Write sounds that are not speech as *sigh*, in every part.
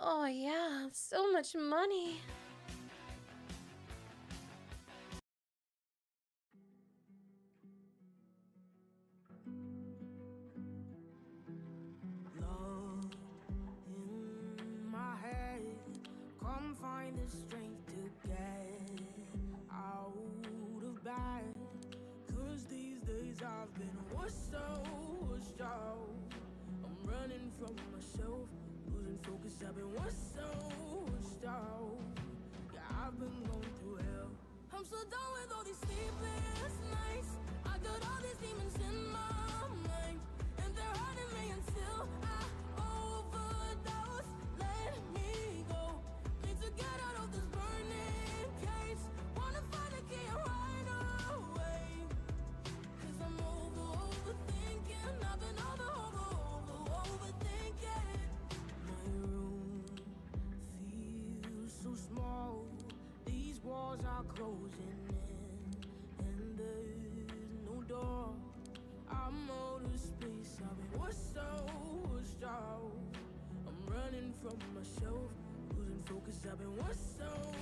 Oh, yeah, so much money. Losing focus. I've been out, washed out. Yeah, I've been going through hell. I'm so done with all these sleepless nights. I got all these demons in my closing in, and there's no door. I'm out of space. I've been washed out, washed out. I'm running from myself, losing focus. I've been washed out,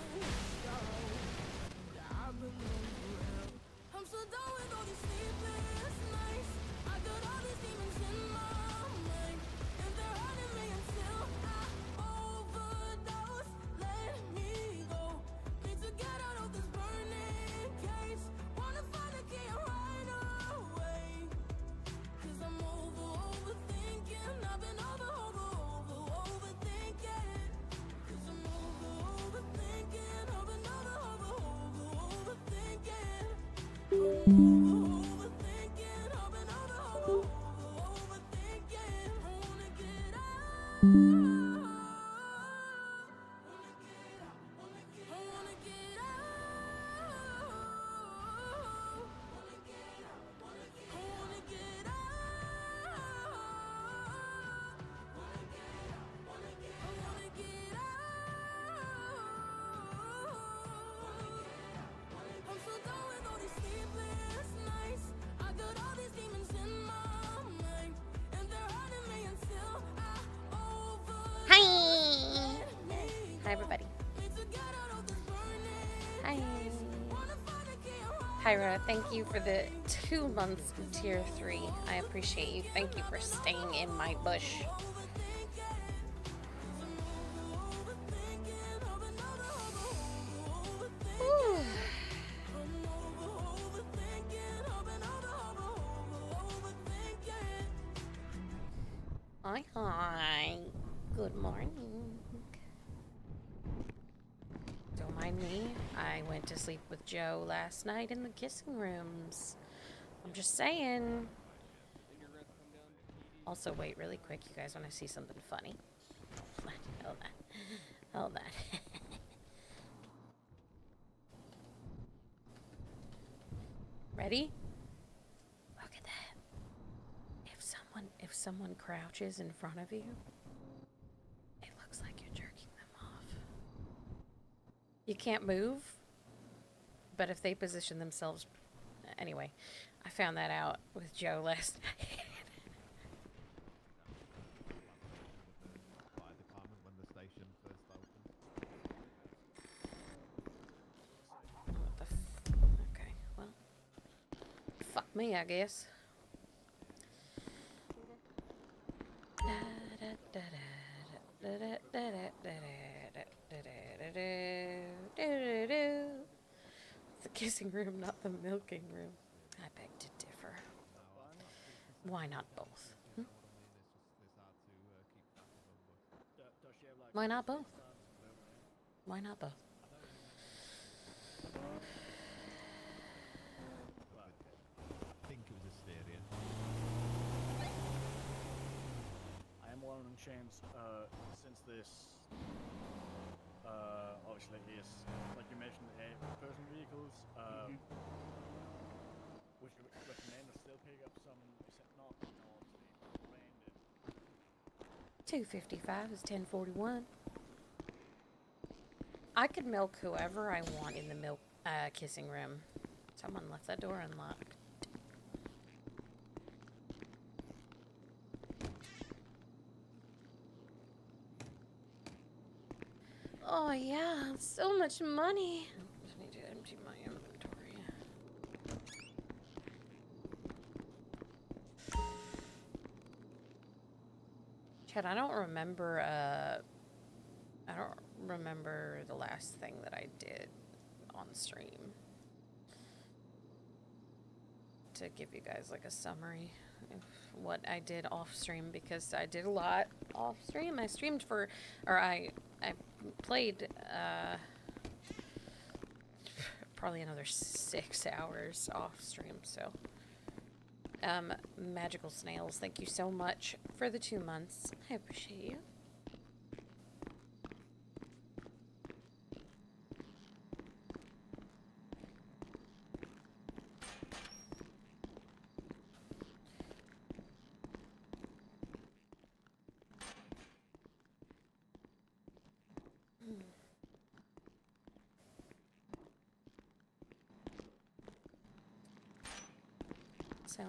Hyra, thank you for the two months of tier three. I appreciate you. Thank you for staying in my bush. Last night in the kissing rooms. I'm just saying. Also, wait really quick. You guys want to see something funny? Hold on. Hold on. Ready? Look at that. If someone if someone crouches in front of you, it looks like you're jerking them off. You can't move, but if they position themselves anyway, I found that out with Joe last *laughs* night. okay, well, fuck me, I guess. It's the kissing room, not the milking room. I beg to differ. Why not both? Hmm? It's hard to keep track of them, but Why not both? Why not both? I think it was hysteria. I am alone on chains uh, since this. Uh, obviously, is like you mentioned, a person vehicles, uh, which re- recommend to still pick up some, except not, you know, obviously branded. 255 is 1041. I could milk whoever I want in the milk uh, kissing room. Someone left that door unlocked. Oh yeah, so much money. Just need to empty my inventory. Chad, I don't remember. Uh, I don't remember the last thing that I did on stream. To give you guys like a summary of what I did off stream because I did a lot off stream. I streamed for, or I I played uh, probably another six hours off stream. So, um, magical snails, thank you so much for the two months. I appreciate you.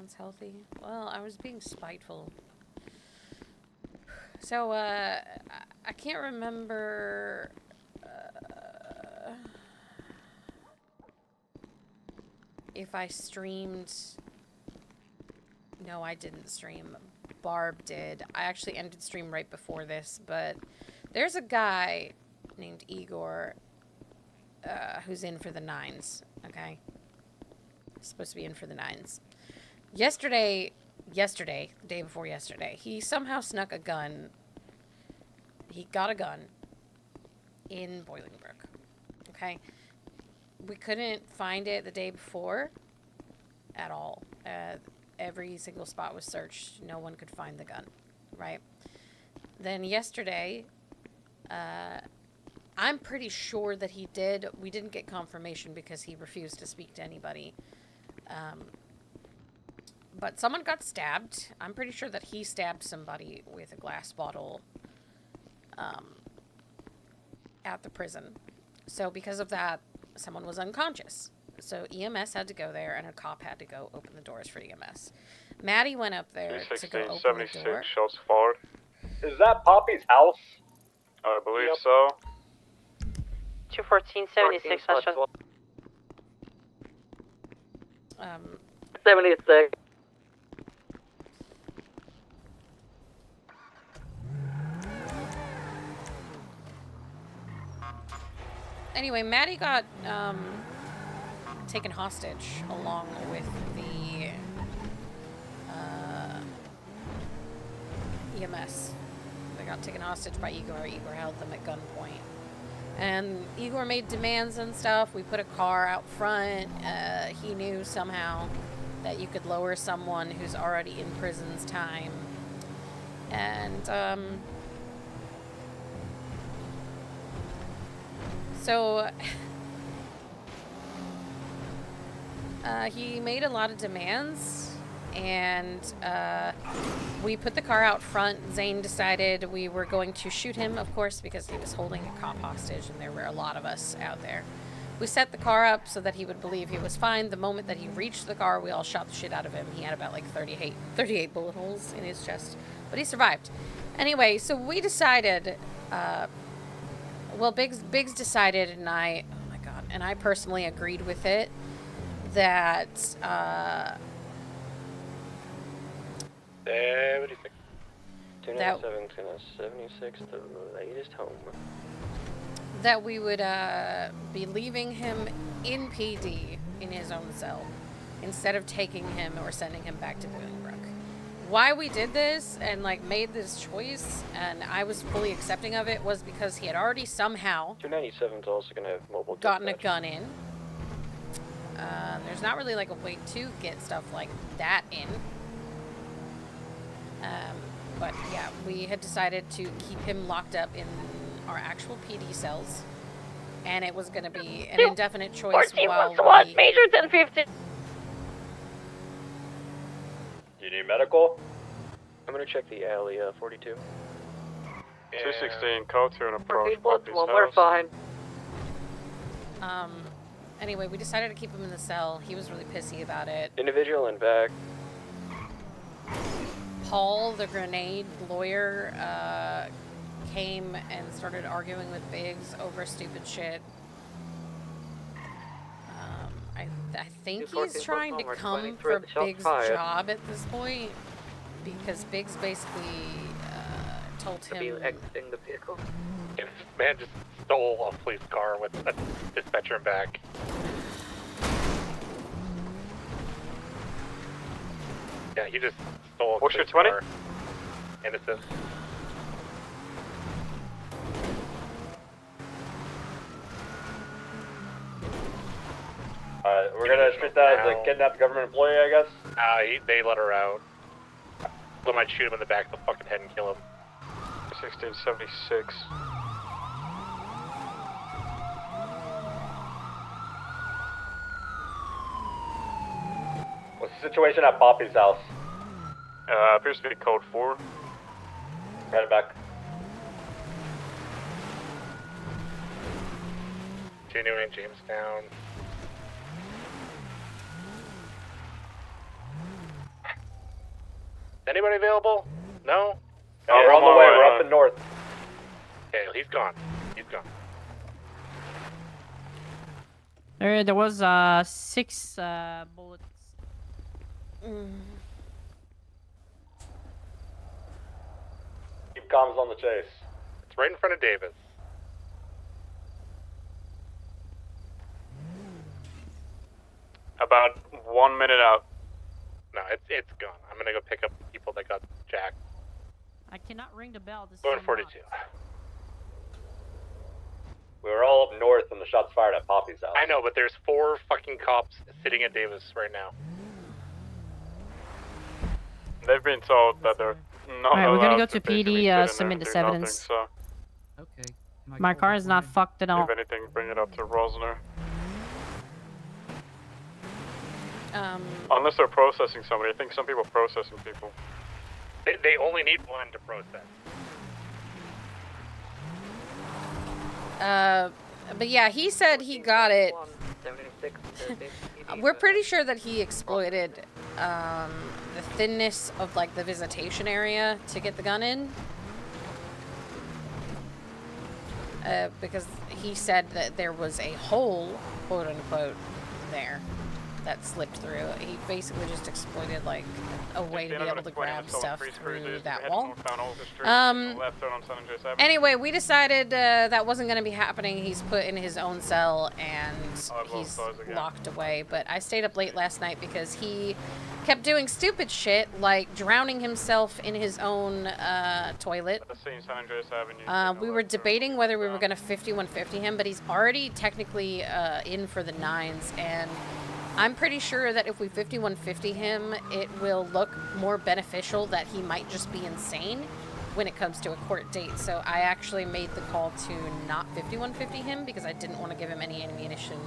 Sounds healthy. Well, I was being spiteful. So, uh, I- can't remember. Uh, if I streamed. No, I didn't stream. Barb did. I actually ended stream right before this, but there's a guy named Igor uh, who's in for the nines, okay? Supposed to be in for the nines. Yesterday, yesterday, the day before yesterday, he somehow snuck a gun. He got a gun in Bolingbroke. Okay? We couldn't find it the day before at all. Uh, every single spot was searched. No one could find the gun, right? Then yesterday, uh, I'm pretty sure that he did. We didn't get confirmation because he refused to speak to anybody. Um, but someone got stabbed. I'm pretty sure that he stabbed somebody with a glass bottle um, at the prison. So because of that, someone was unconscious. So EMS had to go there, and a cop had to go open the doors for EMS. Maddie went up there to go open the door. shots fired. Is that Poppy's house? I believe Yep. so. 214, 76, that's just Um, 76. Anyway, Maddie got um, taken hostage along with the uh, EMS. They got taken hostage by Igor. Igor held them at gunpoint. And Igor made demands and stuff. We put a car out front. Uh, he knew somehow that you could lower someone who's already in prison's time. And um, So *laughs* uh, he made a lot of demands, and uh, we put the car out front. Zane decided we were going to shoot him, of course, because he was holding a cop hostage, and there were a lot of us out there. We set the car up so that he would believe he was fine. The moment that he reached the car, we all shot the shit out of him. He had about like 38, 38 bullet holes in his chest, but he survived. Anyway, so we decided. Uh, well, Biggs Biggs decided, and I, oh my god, and I personally agreed with it that uh, 76. That- 76, the latest home. that we would uh, be leaving him in PD in his own cell instead of taking him or sending him back to Bolingbroke. Why we did this and like made this choice, and I was fully accepting of it, was because he had already somehow 297 also going to have mobile gotten a gun in. Um, there's not really like a way to get stuff like that in. Um, but yeah, we had decided to keep him locked up in our actual PD cells, and it was going to be an indefinite choice 14 while was one, we. Major 1050. Do you need medical? I'm going to check the alley, uh, 42. 216, code to an approach. Repeat what's one, we're fine. Um, anyway, we decided to keep him in the cell. He was really pissy about it. Individual in back. Paul, the grenade lawyer, uh, came and started arguing with Biggs over stupid shit. I, I think he's trying to come for Big's the fired. job at this point because Biggs basically uh, told Are you him. exiting the vehicle? This man just stole a police car with a dispatcher in back. Yeah, he just stole a What's your police 20? car. Innocent. Alright, we're gonna treat that as a kidnapped government employee, I guess. Uh, he, they let her out. They might shoot him in the back of the fucking head and kill him. 1676. What's the situation at Poppy's house? Uh, appears to be code 4. Headed back. Continuing Jamestown. Anybody available? No? No, we're on the way. We're up in north. Okay, he's gone. He's gone. There, there was uh six uh bullets. Mm, Keep comms on the chase. It's right in front of Davis. About one minute out. No, it's it's gone. I'm gonna go pick up the people that got jacked. I cannot ring the bell. This Going is 42. We were all up north when the shots fired at Poppy's house. I know, but there's four fucking cops sitting at Davis right now. They've been told that they're not Alright, we're gonna go to basically PD, uh, submit this evidence. Nothing, Okay. My, My car is not fucked at all. if anything, bring it up to Rosner. Um, Unless they're processing somebody. I think some people are processing people. They, they only need one to process. uh, but yeah, he said he got it. We're pretty sure that he exploited um, the thinness of like the visitation area to get the gun in. Uh, because he said that there was a hole, quote unquote, there that slipped through. He basically just exploited like a way to be able to grab stuff through that wall. Um, Anyway, we decided uh, that wasn't going to be happening. He's put in his own cell and he's locked away. But I stayed up late last night because he kept doing stupid shit like drowning himself in his own uh, toilet. The same San Andreas Avenue. Uh, we were debating whether we were going to 5150 him, but he's already technically uh, in for the nines, and I'm pretty sure that if we 5150 him, it will look more beneficial that he might just be insane when it comes to a court date. So I actually made the call to not 5150 him because I didn't want to give him any ammunition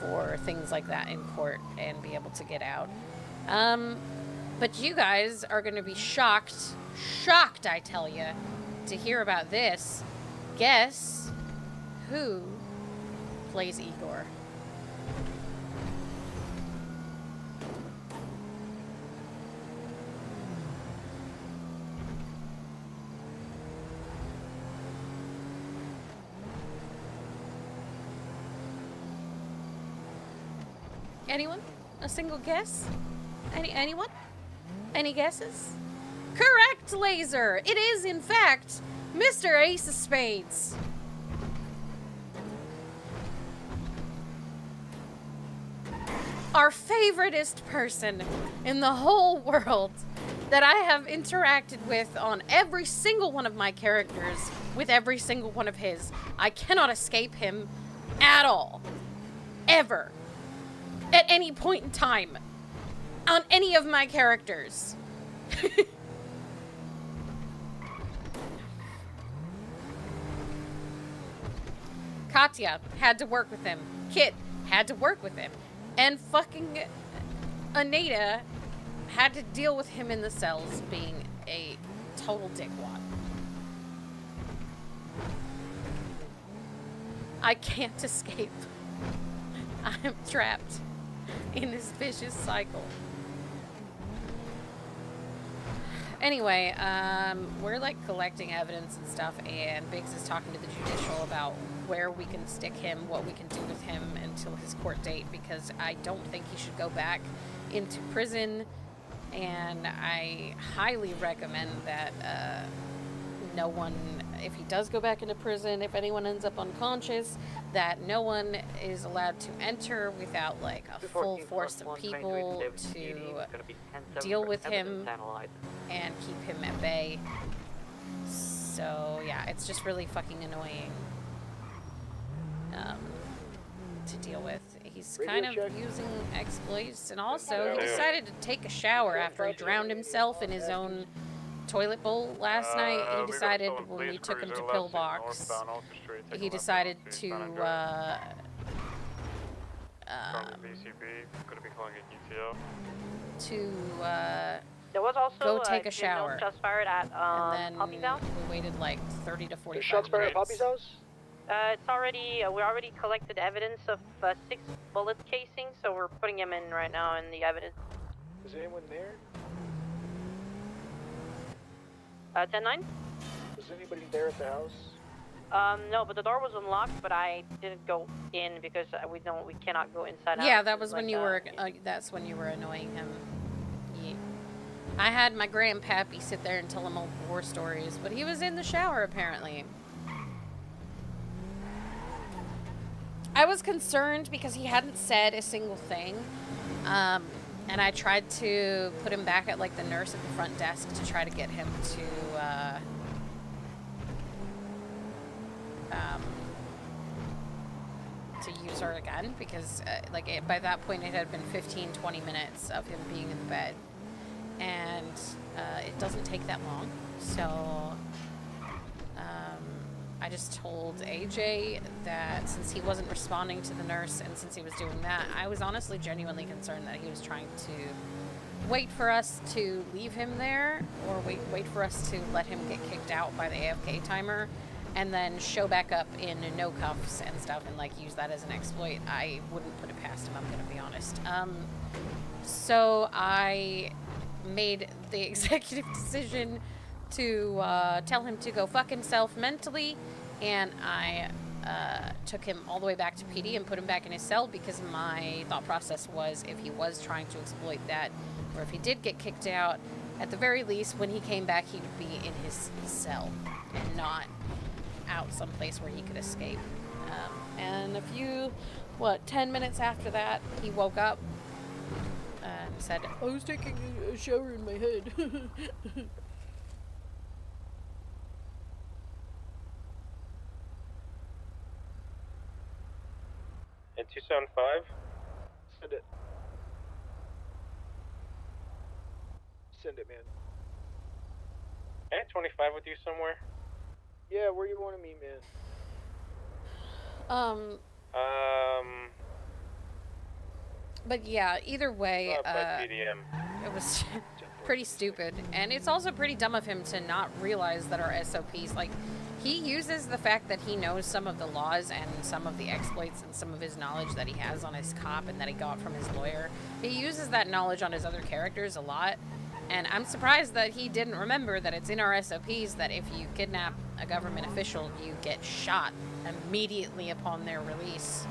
for things like that in court and be able to get out. Um, but you guys are going to be shocked, shocked, I tell you, to hear about this. Guess who plays Igor? Anyone? A single guess? Any anyone? Any guesses? Correct, Laser. It is in fact Mr. Ace of Spades. Our favoriteest person in the whole world that I have interacted with on every single one of my characters with every single one of his. I cannot escape him at all. Ever at any point in time on any of my characters. *laughs* Katya had to work with him. Kit had to work with him. And fucking Anita had to deal with him in the cells being a total dickwad. I can't *laughs* escape. I'm trapped *laughs* in this vicious cycle. Anyway, um, we're like collecting evidence and stuff, and Biggs is talking to the judicial about where we can stick him, what we can do with him until his court date, because I don't think he should go back into prison, and I highly recommend that uh, no one, if he does go back into prison, if anyone ends up unconscious, that no one is allowed to enter without like a full force of people to David Keating, it's gonna be 10-7 deal with him and keep him at bay. So yeah, it's just really fucking annoying um, to deal with. He's kind of using exploits, and also he decided to take a shower after he drowned himself in his own toilet bowl last night. Uh, He decided stolen when we took him to Pillbox, northbound Oak Street, take a he decided to uh, um, gonna be calling it UTO. to uh, There was also go take a did shower. shots fired at um, and then Poppy's house. we waited like 30 to 45 shots fired at minutes. Poppy's house? Uh, it's already uh, we already collected evidence of uh, six bullet casings, so we're putting him in right now in the evidence. Is anyone there? Uh, 10-9? Was anybody there at the house? Um, no, but the door was unlocked, but I didn't go in because uh, we don't we cannot go inside. Yeah, houses that was when like you that. were. Uh, that's when you were annoying him. Ye- I had my grandpappy sit there and tell him old war stories, but he was in the shower apparently. I was concerned because he hadn't said a single thing, um, and I tried to put him back at like the nurse at the front desk to try to get him to. Uh, um, to use her again because uh, like it, by that point it had been 15 20 minutes of him being in the bed. And uh, it doesn't take that long. So um, i just told aj that since he wasn't responding to the nurse and since he was doing that i was honestly genuinely concerned that he was trying to wait for us to leave him there or wait wait for us to let him get kicked out by the afk timer and then show back up in no cuffs and stuff and like use that as an exploit i wouldn't put it past him i'm gonna be honest. Um, so i made the *laughs* executive decision to uh, tell him to go fuck himself mentally and i uh, took him all the way back to pd and put him back in his cell because my thought process was if he was trying to exploit that or if he did get kicked out at the very least when he came back he'd be in his cell and not out someplace where he could escape. Um, and a few, what, 10 minutes after that, he woke up and said, I was taking a- a shower in my head. And 275? Send it. Send it, man. And 25 with you somewhere? Yeah, where you want to meet, man? um, Um, but yeah, either way, up by uh, it was *laughs* *laughs* pretty stupid. And it's also pretty dumb of him to not realize that our SOPs, like, he uses the fact that he knows some of the laws and some of the exploits and some of his knowledge that he has on his cop and that he got from his lawyer. He uses that knowledge on his other characters a lot. And I'm surprised that he didn't remember that it's in our SOPs that if you kidnap a government official, you get shot immediately upon their release.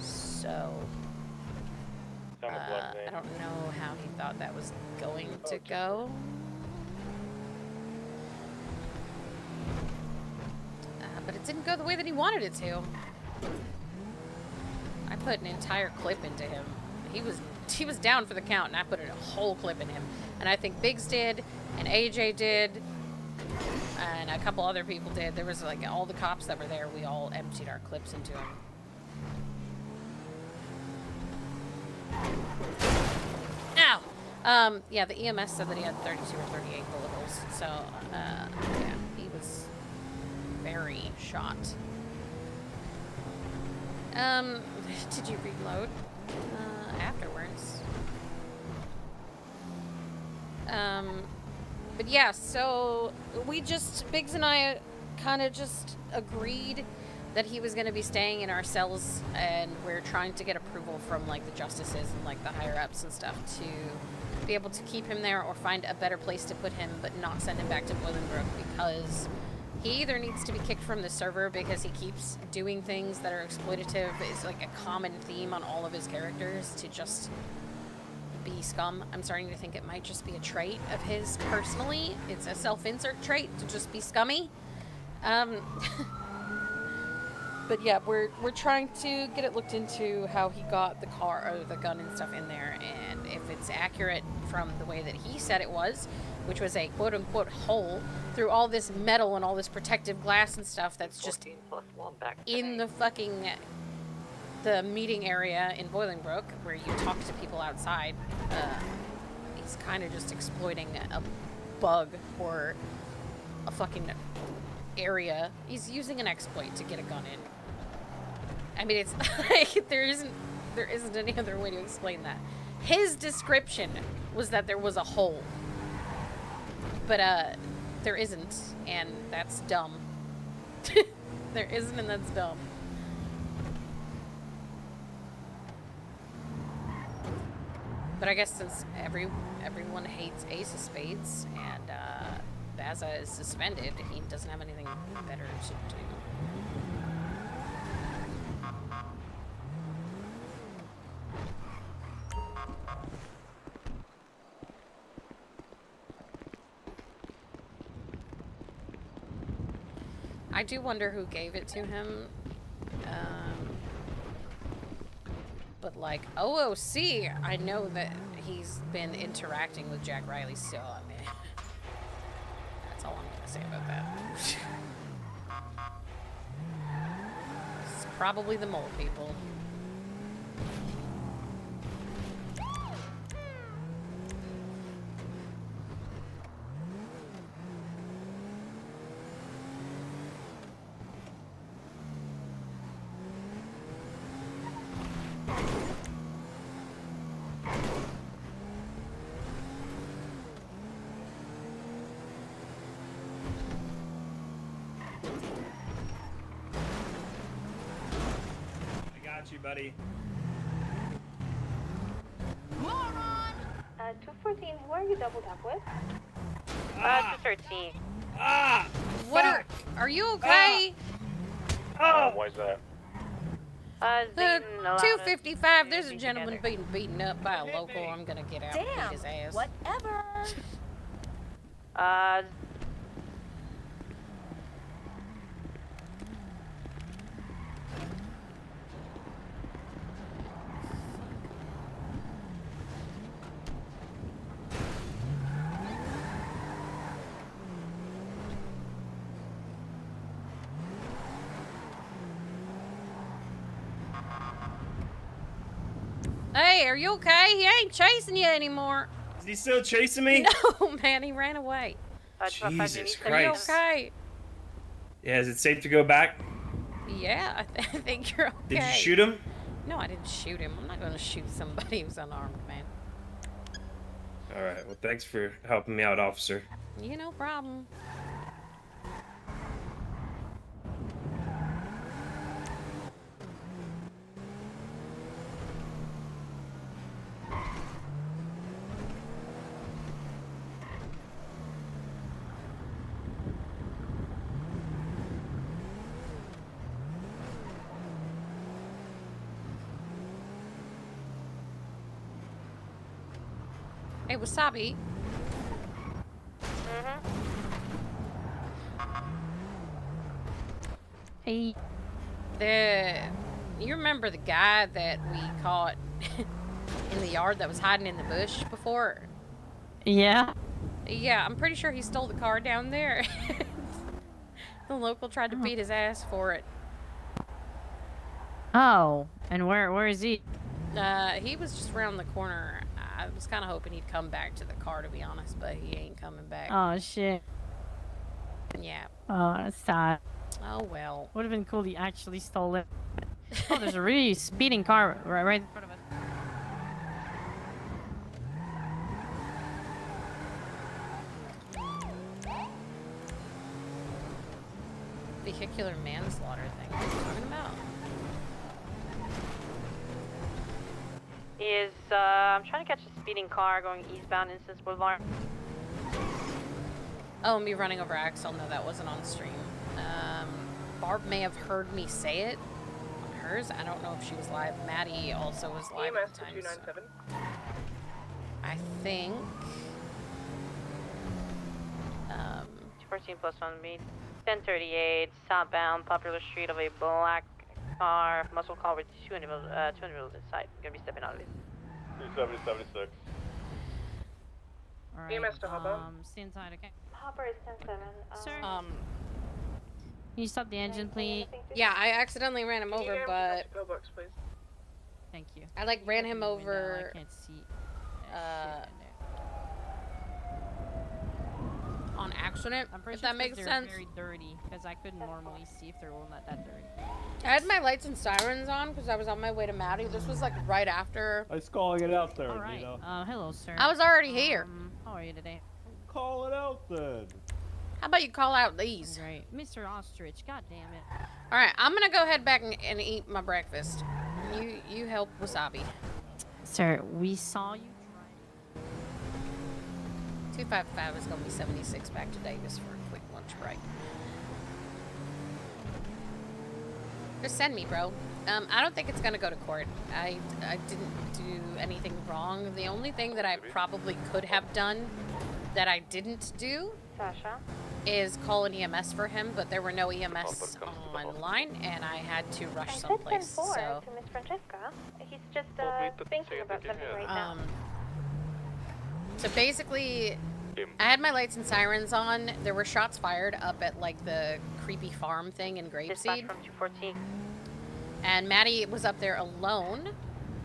So, uh, Sound of blood I don't know how he thought that was going to go. Uh, but it didn't go the way that he wanted it to. I put an entire clip into him. He was he was down for the count, and I put a whole clip in him. And I think Biggs did, and AJ did, and a couple other people did. There was like all the cops that were there. We all emptied our clips into him. Ow! Um, yeah, the EMS said that he had 32 or 38 bullet holes. So, uh, yeah, he was very shot. Um, *laughs* did you reload? Uh, afterwards. Um, but yeah, so we just, Biggs and I kind of just agreed that he was going to be staying in our cells, and we're trying to get approval from like the justices and like the higher ups and stuff to be able to keep him there or find a better place to put him, but not send him back to Boilingbrook because he either needs to be kicked from the server because he keeps doing things that are exploitative. It's like a common theme on all of his characters to just be scum. I'm starting to think it might just be a trait of his personally. It's a self-insert trait to just be scummy. Um, *laughs* but yeah, we're we're trying to get it looked into how he got the car or the gun and stuff in there, and if it's accurate from the way that he said it was, which was a quote unquote hole through all this metal and all this protective glass and stuff that's just in the fucking the meeting area in Boilingbrook where you talk to people outside. Uh, he's kind of just exploiting a bug or a fucking area. He's using an exploit to get a gun in. I mean, it's *laughs* like there isn't there isn't any other way to explain that. His description was that there was a hole, but uh, there isn't, and that's dumb. *laughs* there isn't, and that's dumb. But I guess since every everyone hates Ace of Spades and uh, Baza is suspended, he doesn't have anything better to do. I do wonder who gave it to him. Um, but like OOC, I know that he's been interacting with Jack Riley still. I mean, *laughs* that's all I'm gonna say about that. *laughs* probably the mole people. Got you, buddy. Moron! Uh, 214, who are you doubled up with? Uh, 213. Ah! What are? Are you okay? Oh, why is that? Uh, Zayden allowed us 255. There's a gentleman together. being beaten up by a local. I'm gonna get out and Damn, beat his ass. whatever. *laughs* Uh, Hey, are you okay? He ain't chasing you anymore. Is he still chasing me? *laughs* No, man, he ran away. 255, Jesus you need to- Are you Christ. okay? Yeah, is it safe to go back? Yeah, I, th- *laughs* I think you're okay. Did you shoot him? No, I didn't shoot him. I'm not gonna shoot somebody who's unarmed, man. All right. Well, thanks for helping me out, officer. You no problem. Wasabi. Hey. The you remember the guy that we caught *laughs* in the yard that was hiding in the bush before? Yeah. Yeah, I'm pretty sure he stole the car down there. *laughs* the local tried to beat his ass for it. Oh, and where where is he? Uh, he was just around the corner. I was kind of hoping he'd come back to the car, to be honest, but he ain't coming back. Oh shit. Yeah. Oh, that's sad. Oh well. Would have been cool. He actually stole it. *laughs* Oh, there's a really speeding car right, right in front of speeding car going eastbound in Innocence Boulevard. Oh, and me running over Axel. No, that wasn't on stream. Um, Barb may have heard me say it on hers. I don't know if she was live. Maddie also was live at the time. so- I think. Um, 14 plus 1 meet. 1038, southbound, Popular Street of a black car, muscle car with two individuals, uh, two individuals inside. Gonna be stepping out of it. 27076. Alright, EMS to Hopper. um, stay inside, okay? Hopper is 10-7. Sir? um, Can you stop the engine, please? yeah, I accidentally ran him over, but Pillbox, please. Thank you. I like ran him Open window, over. I can't see. Uh, on accident. I'm pretty if sure that makes they're sense. very dirty, because I couldn't normally see if they were not that dirty. I had my lights and sirens on because I was on my way to Maddie. This was like right after. I was calling it out there, Alright, Nino. uh, hello, sir. I was already here. Um, how are you today? Call it out then. How about you call out these? Great. Mr. Ostrich, god damn it. All right, I'm gonna go head back and, and eat my breakfast. You you help Wasabi. Sir, we saw you Two five five is gonna be seventy six back to Davis for a quick lunch break. Just send me, bro. Um, I don't think it's gonna go to court. I I didn't do anything wrong. The only thing that I probably could have done that I didn't do Sasha? is call an EMS for him, but there were no EMS online, and I had to rush someplace. So, to Miss Francesca. He's just uh, thinking about something right now. um, so basically, I had my lights and sirens on. There were shots fired up at like the creepy farm thing in Grapeseed, from 214. and Maddie was up there alone.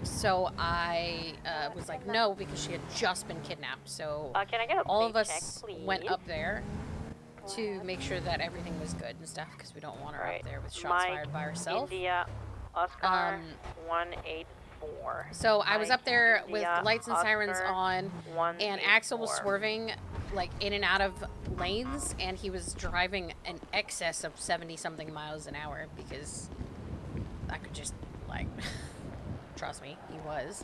So I uh, was like, no, because she had just been kidnapped. So Uh, can I get a all of us check, went up there to make sure that everything was good and stuff, because we don't want her Right. up there with shots Mike, fired by herself. India, Oscar, Um, 184. So I was up there with lights and sirens on, and Axel was swerving like in and out of lanes, and he was driving an excess of seventy something miles an hour because I could just like *laughs* trust me, he was.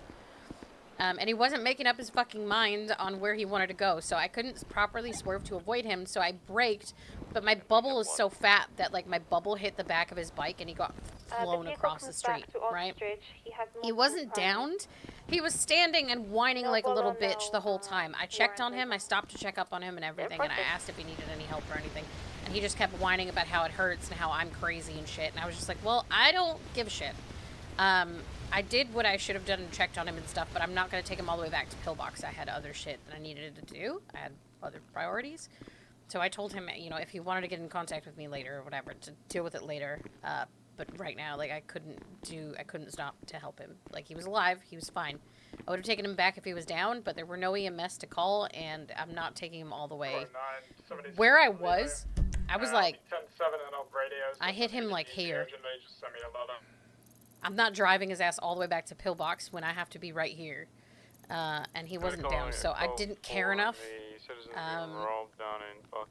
Um, and he wasn't making up his fucking mind on where he wanted to go, so I couldn't properly swerve to avoid him. So I braked, but my bubble is so fat that like my bubble hit the back of his bike, and he got Uh, flown vehicle across the street. Right? He, has He wasn't downed. He was standing and whining No like a little bolo, bitch no, the whole uh, time. I checked on him. I stopped to check up on him and everything, and I asked if he needed any help or anything. And he just kept whining about how it hurts and how I'm crazy and shit. And I was just like, well, I don't give a shit. Um, I did what I should have done and checked on him and stuff, but I'm not going to take him all the way back to Pillbox. I had other shit that I needed to do. I had other priorities. So I told him, you know, if he wanted to get in contact with me later or whatever, to deal with it later. Uh, but right now, like, I couldn't do, I couldn't stop to help him. Like, he was alive, he was fine. I would have taken him back if he was down, but there were no EMS to call, and I'm not taking him all the way. Where I was, I was like, I hit him like here. I'm not driving his ass all the way back to Pillbox when I have to be right here. Uh, and he wasn't down, so I didn't care enough um,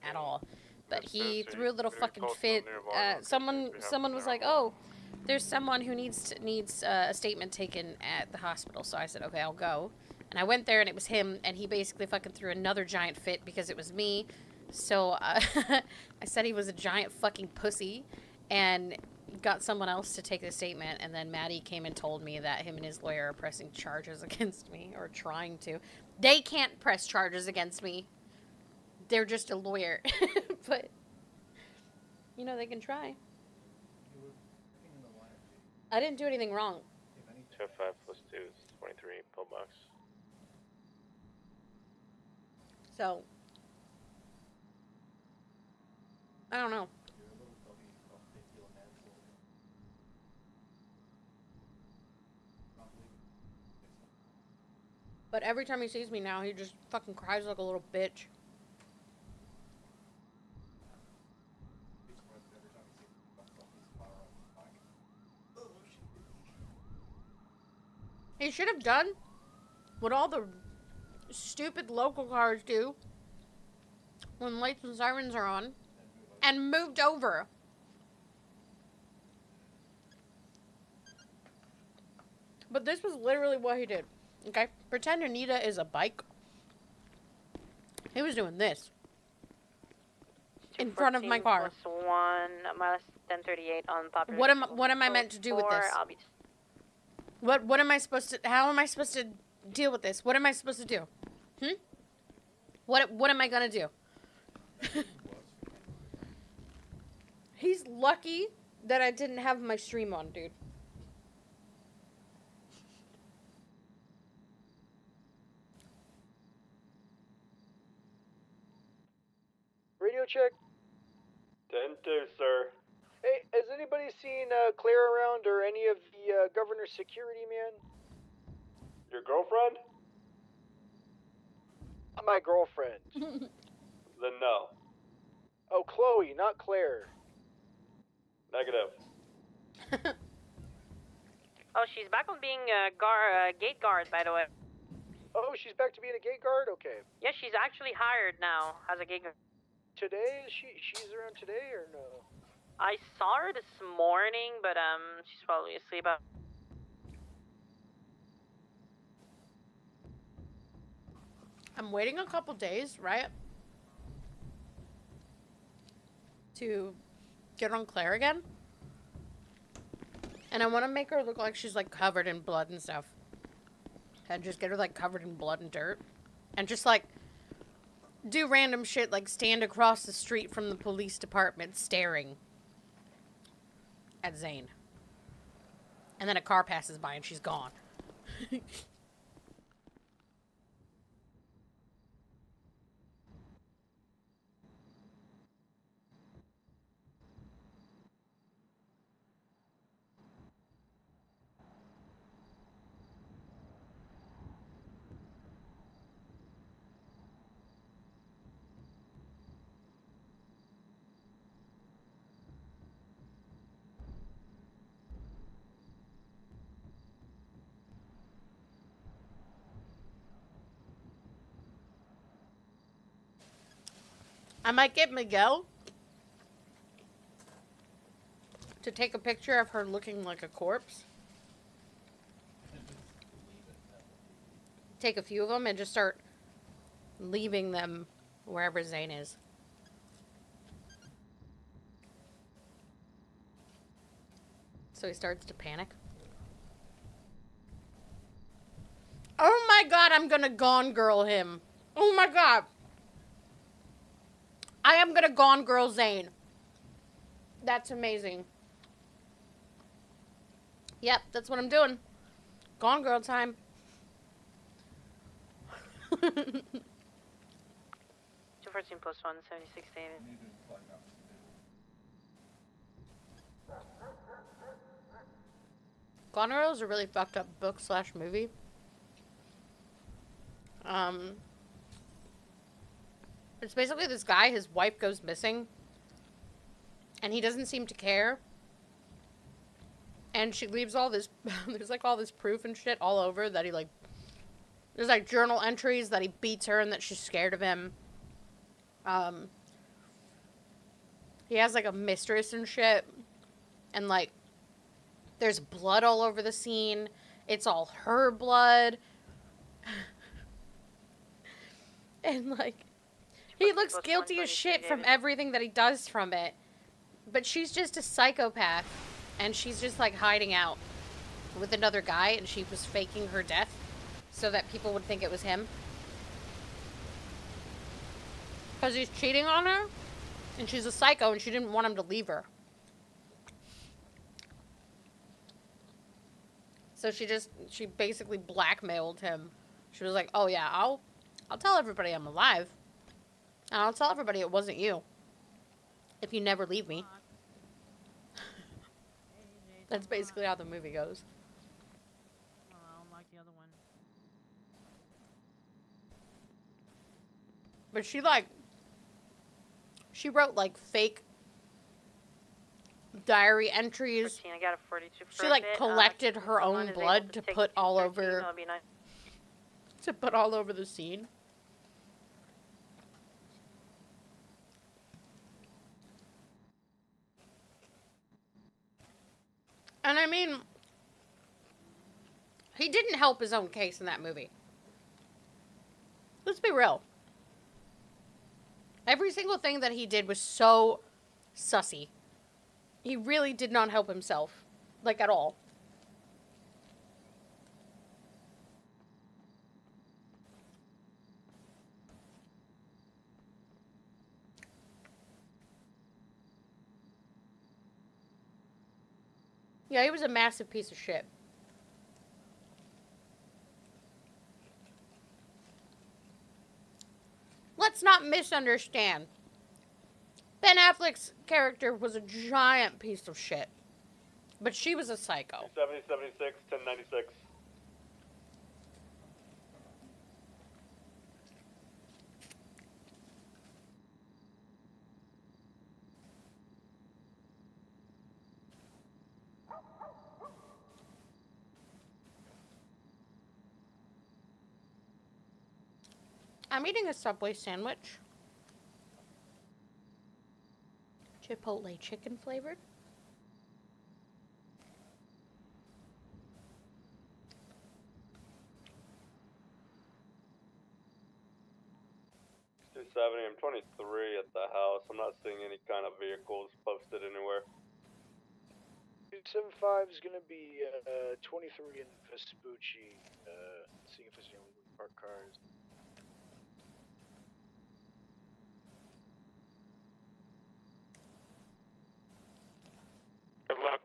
at all. But he threw a little fucking fit. Uh, someone, someone was like, "Oh, there's someone who needs to, needs uh, a statement taken at the hospital." So I said, "Okay, I'll go." And I went there, and it was him, and he basically fucking threw another giant fit because it was me. So uh, *laughs* I said he was a giant fucking pussy, and got someone else to take the statement. And then Maddie came and told me that him and his lawyer are pressing charges *laughs* against me, or trying to. They can't press charges against me. They're just a lawyer, *laughs* but you know they can try. I didn't do anything wrong. Two five plus two is twenty-three pillbox. So I don't know. But every time he sees me now, he just fucking cries like a little bitch. He should have done what all the stupid local cars do when lights and sirens are on and moved over. But this was literally what he did. Okay? Pretend Anita is a bike. He was doing this. In front of my car. Plus one, minus 1038 on popular. What am what am I meant to do with this? What what am I supposed to how am I supposed to deal with this? What am I supposed to do? Hmm? What what am I gonna do? *laughs* He's lucky that I didn't have my stream on, dude. Radio check. 10 2, sir. Hey, has anybody seen uh, Claire around or any of the uh, governor's security man? Your girlfriend? My girlfriend. *laughs* Then no. Oh, Chloe, not Claire. Negative. *laughs* Oh, she's back on being a guard, uh, gate guard, by the way. Oh, she's back to being a gate guard. Okay. Yeah, she's actually hired now as a gate guard. Today is she? She's around today or no? I saw her this morning, but um, she's probably asleep. Uh, I'm waiting a couple days, right? To get on Claire again. And I want to make her look like she's like covered in blood and stuff. And just get her like covered in blood and dirt. And just like do random shit like stand across the street from the police department staring at Zane. And then a car passes by and she's gone. *laughs* I might get Miguel to take a picture of her looking like a corpse. Take a few of them and just start leaving them wherever Zane is. So he starts to panic. Oh my god, I'm gonna gone girl him. Oh my god. I am gonna gone girl Zane. That's amazing. Yep, that's what I'm doing. Gone girl time. *laughs* 214 plus 1, 76 David. Gone Girl is a really fucked up book slash movie. Um, it's basically this guy, his wife goes missing, and he doesn't seem to care. And she leaves all this, *laughs* there's like all this proof and shit all over that he like, there's like journal entries that he beats her and that she's scared of him. Um, he has like a mistress and shit, and like, there's blood all over the scene. It's all her blood. *laughs* and like he looks guilty as shit from everything that he does from it. But she's just a psychopath and she's just like hiding out with another guy and she was faking her death so that people would think it was him. Cuz he's cheating on her and she's a psycho and she didn't want him to leave her. So she just she basically blackmailed him. She was like, "Oh yeah, I'll I'll tell everybody I'm alive. And I'll tell everybody it wasn't you. If you never leave me." *laughs* That's basically how the movie goes. Oh, I don't like the other one. But she like she wrote like fake diary entries 14, I got a 42 She, like, first collected Uh, her own blood to take put all 213, over- be nice. *laughs* to put all over the scene. And I mean, He didn't help his own case in that movie. Let's be real. Every single thing that he did was so sussy. He really did not help himself. Like, at all. Yeah, he was a massive piece of shit. Let's not misunderstand. Ben Affleck's character was a giant piece of shit. But she was a psycho. 70, 76, 1096. I'm eating a Subway sandwich. Chipotle chicken flavored. Two seventy. I'm twenty three at the house. I'm not seeing any kind of vehicles posted anywhere. 275 is going to be uh, 23 in Vespucci, uh, seeing if there's any parked cars. Good luck.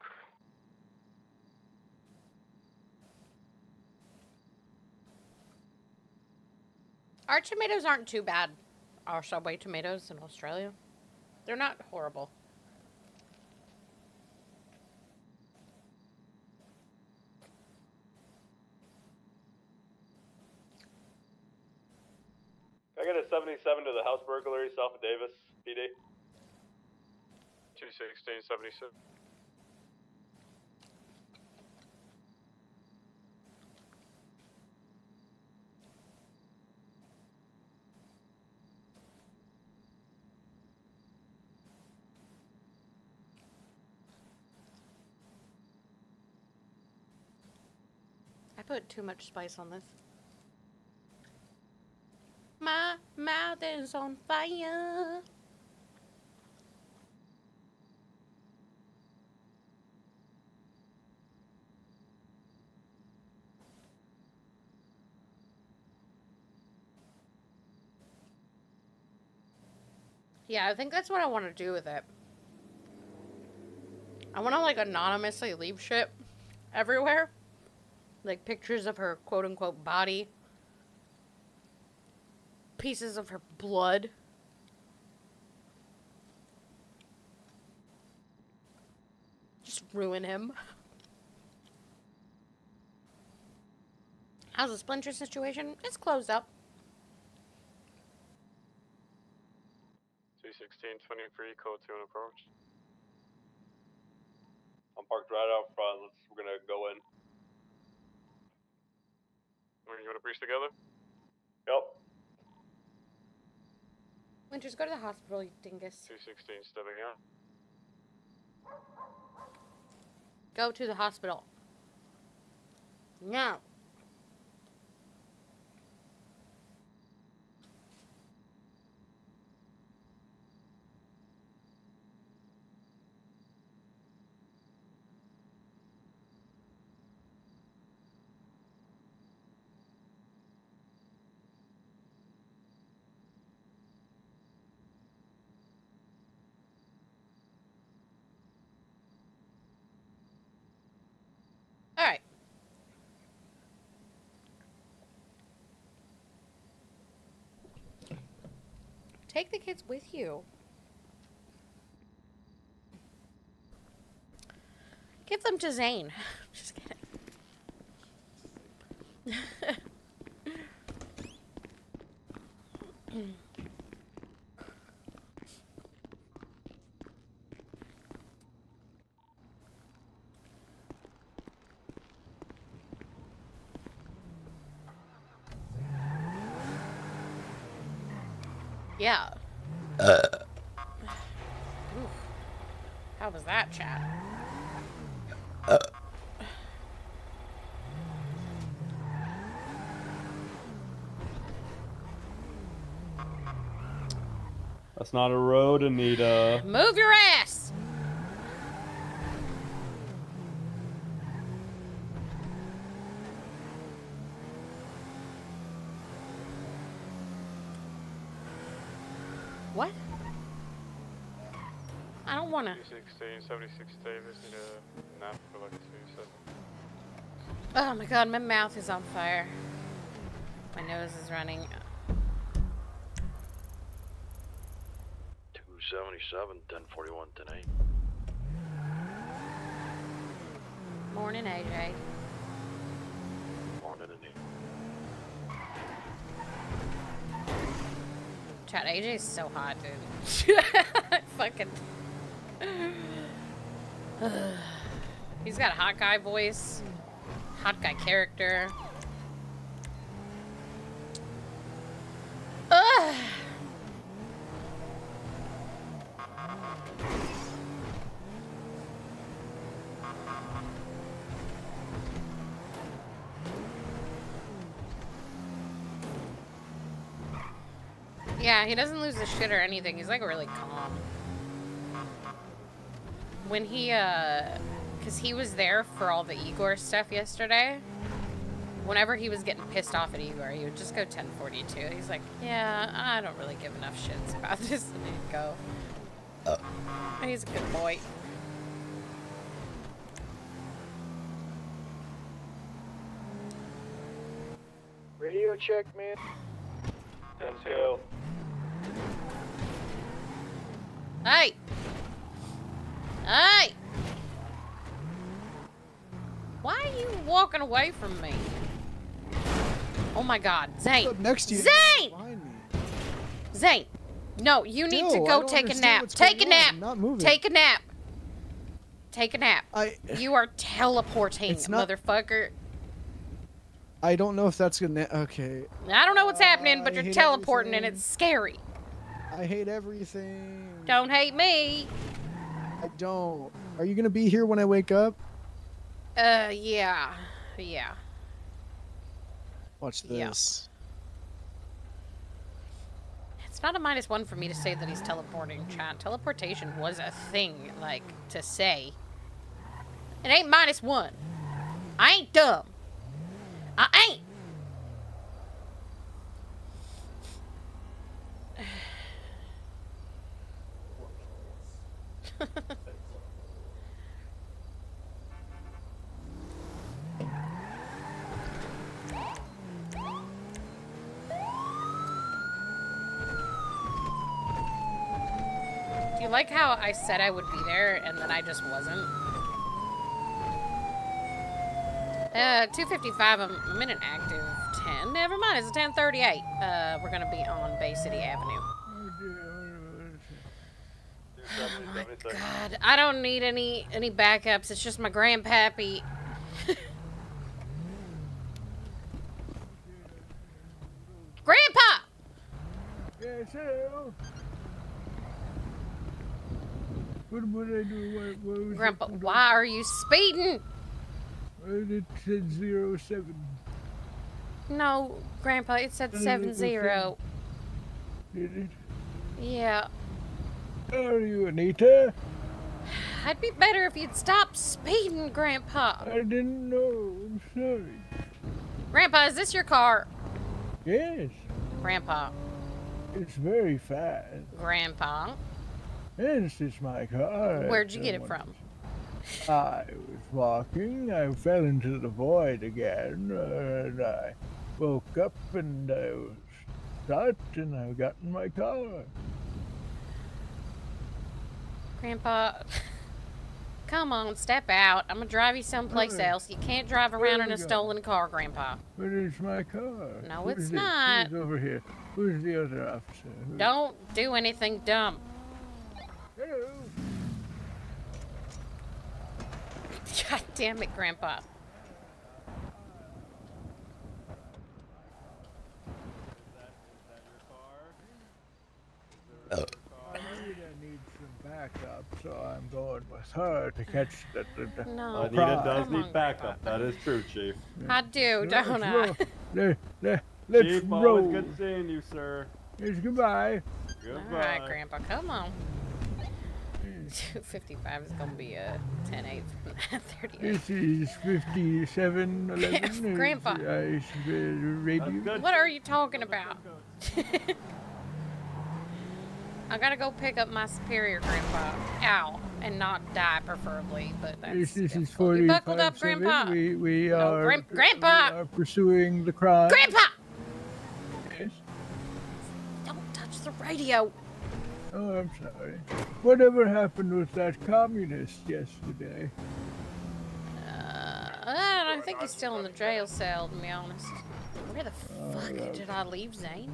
Our tomatoes aren't too bad. Our Subway tomatoes in Australia. They're not horrible. Can I get a seventy seven to the house burglary south of Davis, PD? 216, 76. Put too much spice on this. My mouth is on fire. Yeah, I think that's what I want to do with it. I want to like anonymously leave shit everywhere. Like pictures of her quote unquote body. Pieces of her blood. Just ruin him. How's the splinter situation? It's closed up. 216, 23, code 2 and approach. I'm parked right out front. Let's. We're gonna go in. Are you want to breach together? Yep. Winters, go to the hospital, you dingus. 216, stepping out. Go to the hospital. Now. Take the kids with you. Give them to Zane. *laughs* Just kidding. *laughs* Uh. How was that, chat? Uh. That's not a road, Anita. Move your ass! 16, 76 Davis, need a uh, nap for like two seconds. Oh my god, my mouth is on fire. My nose is running. 277, 1041 tonight. Morning, AJ. Morning, Anita. Chat, AJ's so hot, dude. *laughs* Fucking. He's got a hot guy voice, hot guy character. Yeah, he doesn't lose his shit or anything. He's like really calm. When he, uh, because he was there for all the Igor stuff yesterday. Whenever he was getting pissed off at Igor, he would just go 1042. He's like, yeah, I don't really give enough shits about *laughs* this. And he'd go. He's a good boy. Radio check, man. Let's go. Hey! Hey! Why are you walking away from me? Oh my god, Zane! Up next to you. Zane! Zane! No, you need Still, to go take a nap. Take a nap. Take a nap. Take a nap. I- You are teleporting, not- motherfucker. I don't know if that's gonna. Okay. I don't know what's happening, but you're teleporting and it's scary. I hate everything. Don't hate me. I don't. Are you gonna be here when I wake up? Uh, yeah. Yeah. Watch Yeah. this. It's not a minus one for me to say that he's teleporting, chat. Teleportation was a thing, like, to say. It ain't minus one. I ain't dumb. I ain't. *sighs* *laughs* like how I said I would be there and then I just wasn't? Uh, 255, I'm, in an active 10. Never mind, it's a 1038. Uh, we're gonna be on Bay City Avenue. God, I don't need any any backups. It's just my grandpappy. *laughs* Grandpa! Hello. What would I do? What, what was Grandpa, why are you speeding? It said zero seven. No, Grandpa, it said seven zero. Did it? Yeah. Are you Anita? I'd be better if you'd stop speeding, Grandpa. I didn't know. I'm sorry. Grandpa, is this your car? Yes, Grandpa. it's very fast. Grandpa. Yes, is my car. Where'd you get it from? I was walking. I fell into the void again, and I woke up and I was shot, and I got in my car. Grandpa. *laughs* Come on, step out. I'm gonna drive you someplace Alright. else. You can't drive around in a go. stolen car, Grandpa. But it's my car. No, Who's it's it? not. Who's over here? Who's the other officer? Who- Don't do anything dumb. Hello. *laughs* God damn it, Grandpa. Oh. Anita needs some backup, so I'm going with her to catch the. the, the No, Anita come does on, need backup. That is true, Chief. I do, Let's don't I? roll. *laughs* Let, let, let's Chief, roll. always good seeing you, sir. Yes, goodbye. All right, Grandpa, come on. *laughs* 255 is gonna be a 10 8 from that *laughs* 38. This is 5711. Grandpa. Uh, radio. What are you talking about? *laughs* I gotta go pick up my superior grandpa. Ow. And not die, preferably, but that's. This, this is difficult. You buckled 45 up, Grandpa. We, we No, are, Gran- Grandpa! we are pursuing the crime. Grandpa! Yes. Don't touch the radio. Oh, I'm sorry. Whatever happened with that communist yesterday? Uh, I think he's still in the jail cell, to be honest. Where the Oh, fuck did I leave Zane?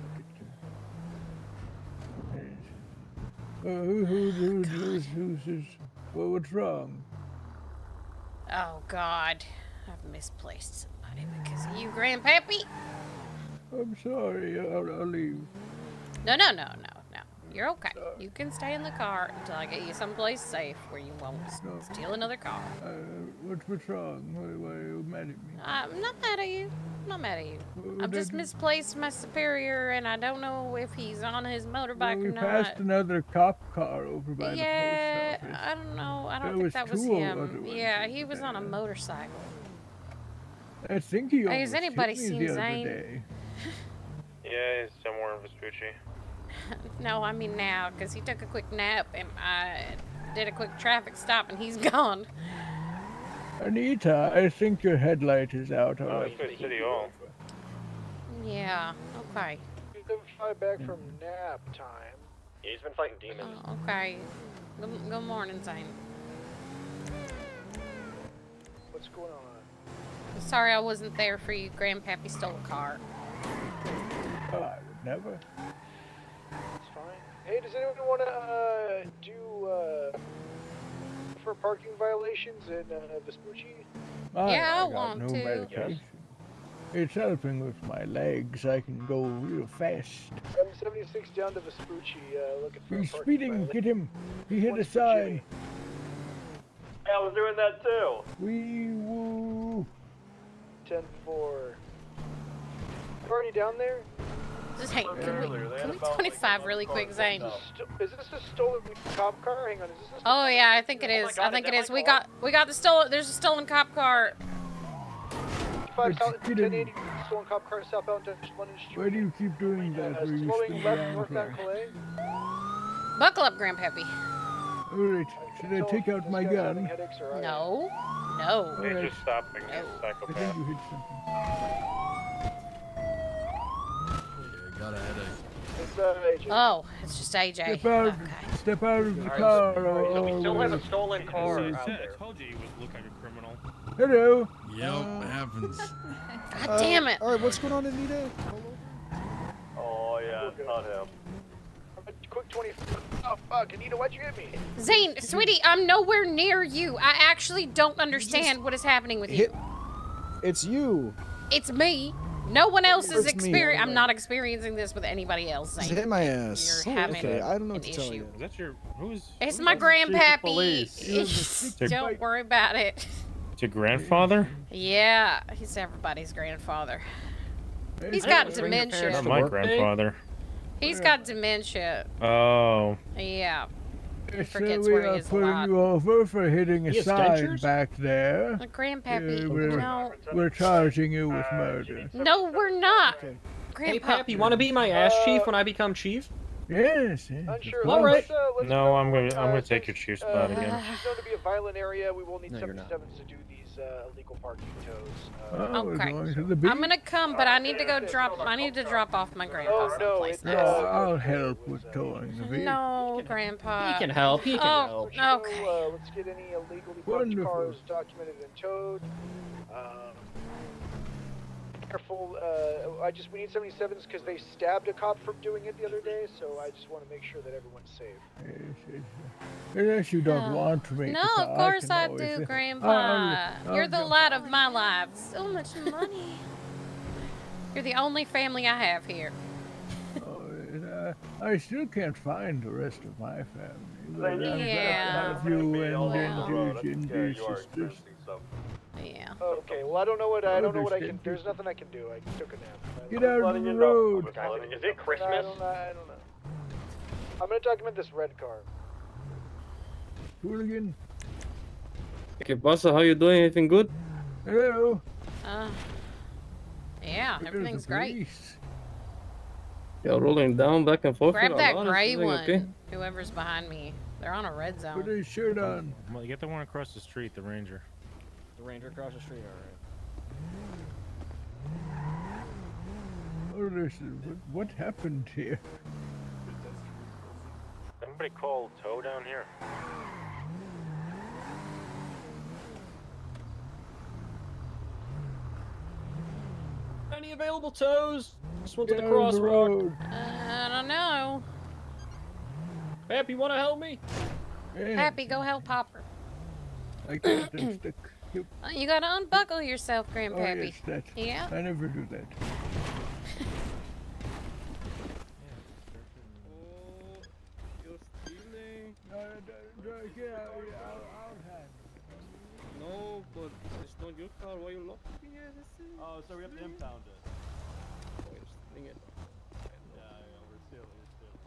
Uh, who, who, who, who's, who's, who's, well, what's wrong? Oh, God. I've misplaced somebody because of you, Grandpappy. I'm sorry. I'll, I'll leave. No, no, no, no, no. You're okay. You can stay in the car until I get you someplace safe where you won't s- steal another car. Uh, what's, what's wrong? Why, why are you mad at me? I'm not mad at you. I'm not mad at you. What I've just misplaced my superior, and I don't know if he's on his Well, motorbike we or not. passed another cop car over by Yeah, the post office. I don't know. I don't There think was that was two him. Yeah, he was on a motorcycle. I think he Hey, has anybody seen Zane? *laughs* Yeah, he's somewhere in Vespucci. *laughs* no, I mean now, because he took a quick nap, and I did a quick traffic stop, and he's *laughs* gone. *laughs* Anita, I think your headlight is out Oh, already. it's at City Hall. Yeah, okay. Fly back from nap time. Yeah, he's been fighting demons. Oh, okay. Good, good morning, Zane. What's going on? Sorry I wasn't there for you. Grandpappy stole a car. Oh, I would never. It's fine. Hey, does anyone want to uh, do uh, for parking violations in uh, Vespucci? I, Yeah, I got want no to. medication. It's helping with my legs. I can go real fast. I'm 76 down to Vespucci, uh, looking for He's a parking speeding. violation. Get him. He hit a sign. Hey, I was doing that too. Wee woo. 10 4. Already down there? Zane, can we, Earlier, they had can we 25 really quick, Zane? Is this a stolen cop car? Hang on, is this a Oh yeah, I think it is. I think it is. We got we got the stolen. There's a stolen cop car. 5 South Get him. 1080 stolen cop car southbound to London Street? Why do you keep doing that? Uh, Where you slowing spin left around northbound there? Calais? Buckle up, Grandpappy. All right. Should I take out my gun? No, no. Hey, Alright. just stop being a I think you hit something. Got a headache. It's uh, AJ. Oh, it's just AJ. Step out. Okay. Step out of the Alright, car. so- so we still have a stolen car I out said- there. I told you he would look like a criminal. Hello. Yep, happens. *laughs* God damn it. Uh, All right, what's going on, Anita? Oh yeah, not him. Quick 20. Oh, fuck, Anita, why'd you hit me? Zane, sweetie, I'm nowhere near you. I actually don't understand what is happening with you. It's you. It's me. No one else is experiencing. I'm not experiencing this with anybody else. Just Zane. hit my ass. You're having okay, I don't know an what to tell issue. you. Is that your who's? It's who's my grandpappy. police. *laughs* Don't worry about it. It's your grandfather? Yeah, he's everybody's grandfather. He's Hey, got dementia. Not my grandfather. He's got dementia. Oh. Yeah. So forgets we where he are is a putting lot. you over for hitting a sign dentures? back there. My grandpappy. Yeah, we're- no. We're charging you with murder. No, we're not. Hey, Grandpa. Pap, you want to be my ass chief when I become chief? Yes. yes, Unsure. All right. Let's, uh, let's No, go, I'm gonna I'm uh, gonna take your chief uh, spot again. She's known to be a violent area. We will need No, you're not. 77s to do these uh, illegal parking tows. Uh, Oh, Okay. going to the beach. I'm gonna come, but I need to go drop. I need to drop off my grandpa Oh, no, someplace it's, No, uh, I'll help with towing the vehicle. No, grandpa. He can help. He can Oh, help. okay. Uh, let's get any illegally parked Wonderful. cars documented and towed. Um, careful. Uh, I just we need 77s because they stabbed a cop from doing it the other day. So I just want to make sure that everyone's safe. Yes, yes. Unless you don't No. want me. No, *laughs* of course can I always- do, *laughs* uh, Grandpa. I'll- I'll You're the jump- light of my life. So much money. *laughs* You're the only family I have here. Oh, uh, I still can't find the rest of my family. But I'm Yeah. to have you and Well. and your- and your Yeah, you are sisters. Experiencing some. Yeah. Oh, okay. Well, I don't know what I don't know what I can. There's nothing I can do. I took a nap. Get out of the you road. Is it I Christmas? don't, know, I don't know. I'm gonna document this red car. Hooligan. Okay, pasa, how you doing? Anything good? Hello. Uh, yeah, everything's great. Yeah, rolling down back and forth. Grab that gray one. Okay? Whoever's behind me. They're on a red zone. Put zone. his shirt on. Well, Get the one across the street, the ranger. The ranger across the street, alright. Oh, this what, what happened here? Somebody call tow down here. Any available tows? Just went to the crossroad. the Uh, I don't know. Happy, wanna help me? Yeah, Happy, go help Hopper. I can't I'm stuck. Yep. Uh, You gotta unbuckle yourself, Oh, Grandpappy. yes, that. Yeah. I never do that. Oh, you're stealing. No, no, no, yeah, yeah, I'll, I'll handle it. No, but it's not your car. Why you locking it? Oh, so we have to impound it. Oh, you're stealing it. Yeah, yeah, we're stealing, we're stealing.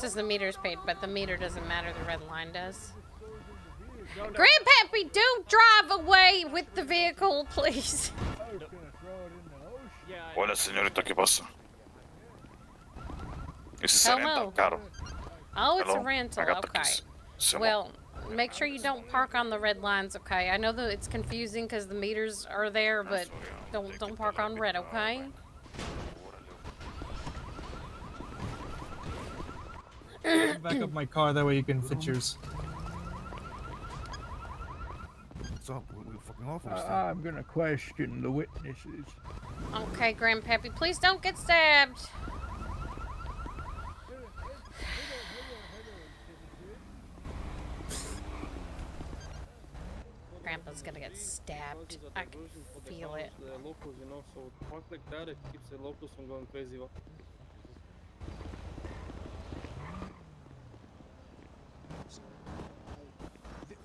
It says the meter's paid, but the meter doesn't matter. The red line does. Grandpappy, don't drive away with the vehicle, *laughs* please. I was gonna throw it in the ocean. Yeah, Hola, señorita, ¿qué pasa? Es el Hello. rental car. Oh, it's a rental. I got the Okay. Well, make sure you don't park on the red lines, okay? I know that it's confusing because the meters are there, but don't don't park on red, okay? Back up my car, that way you can fit yours. What's up? We, we fucking off on this uh, thing. I, I'm gonna question the witnesses. Okay, Grandpappy, please don't get stabbed. Grandpa's gonna get stabbed. I can feel it. The locals, you know, so like that, it keeps the locals from going crazy.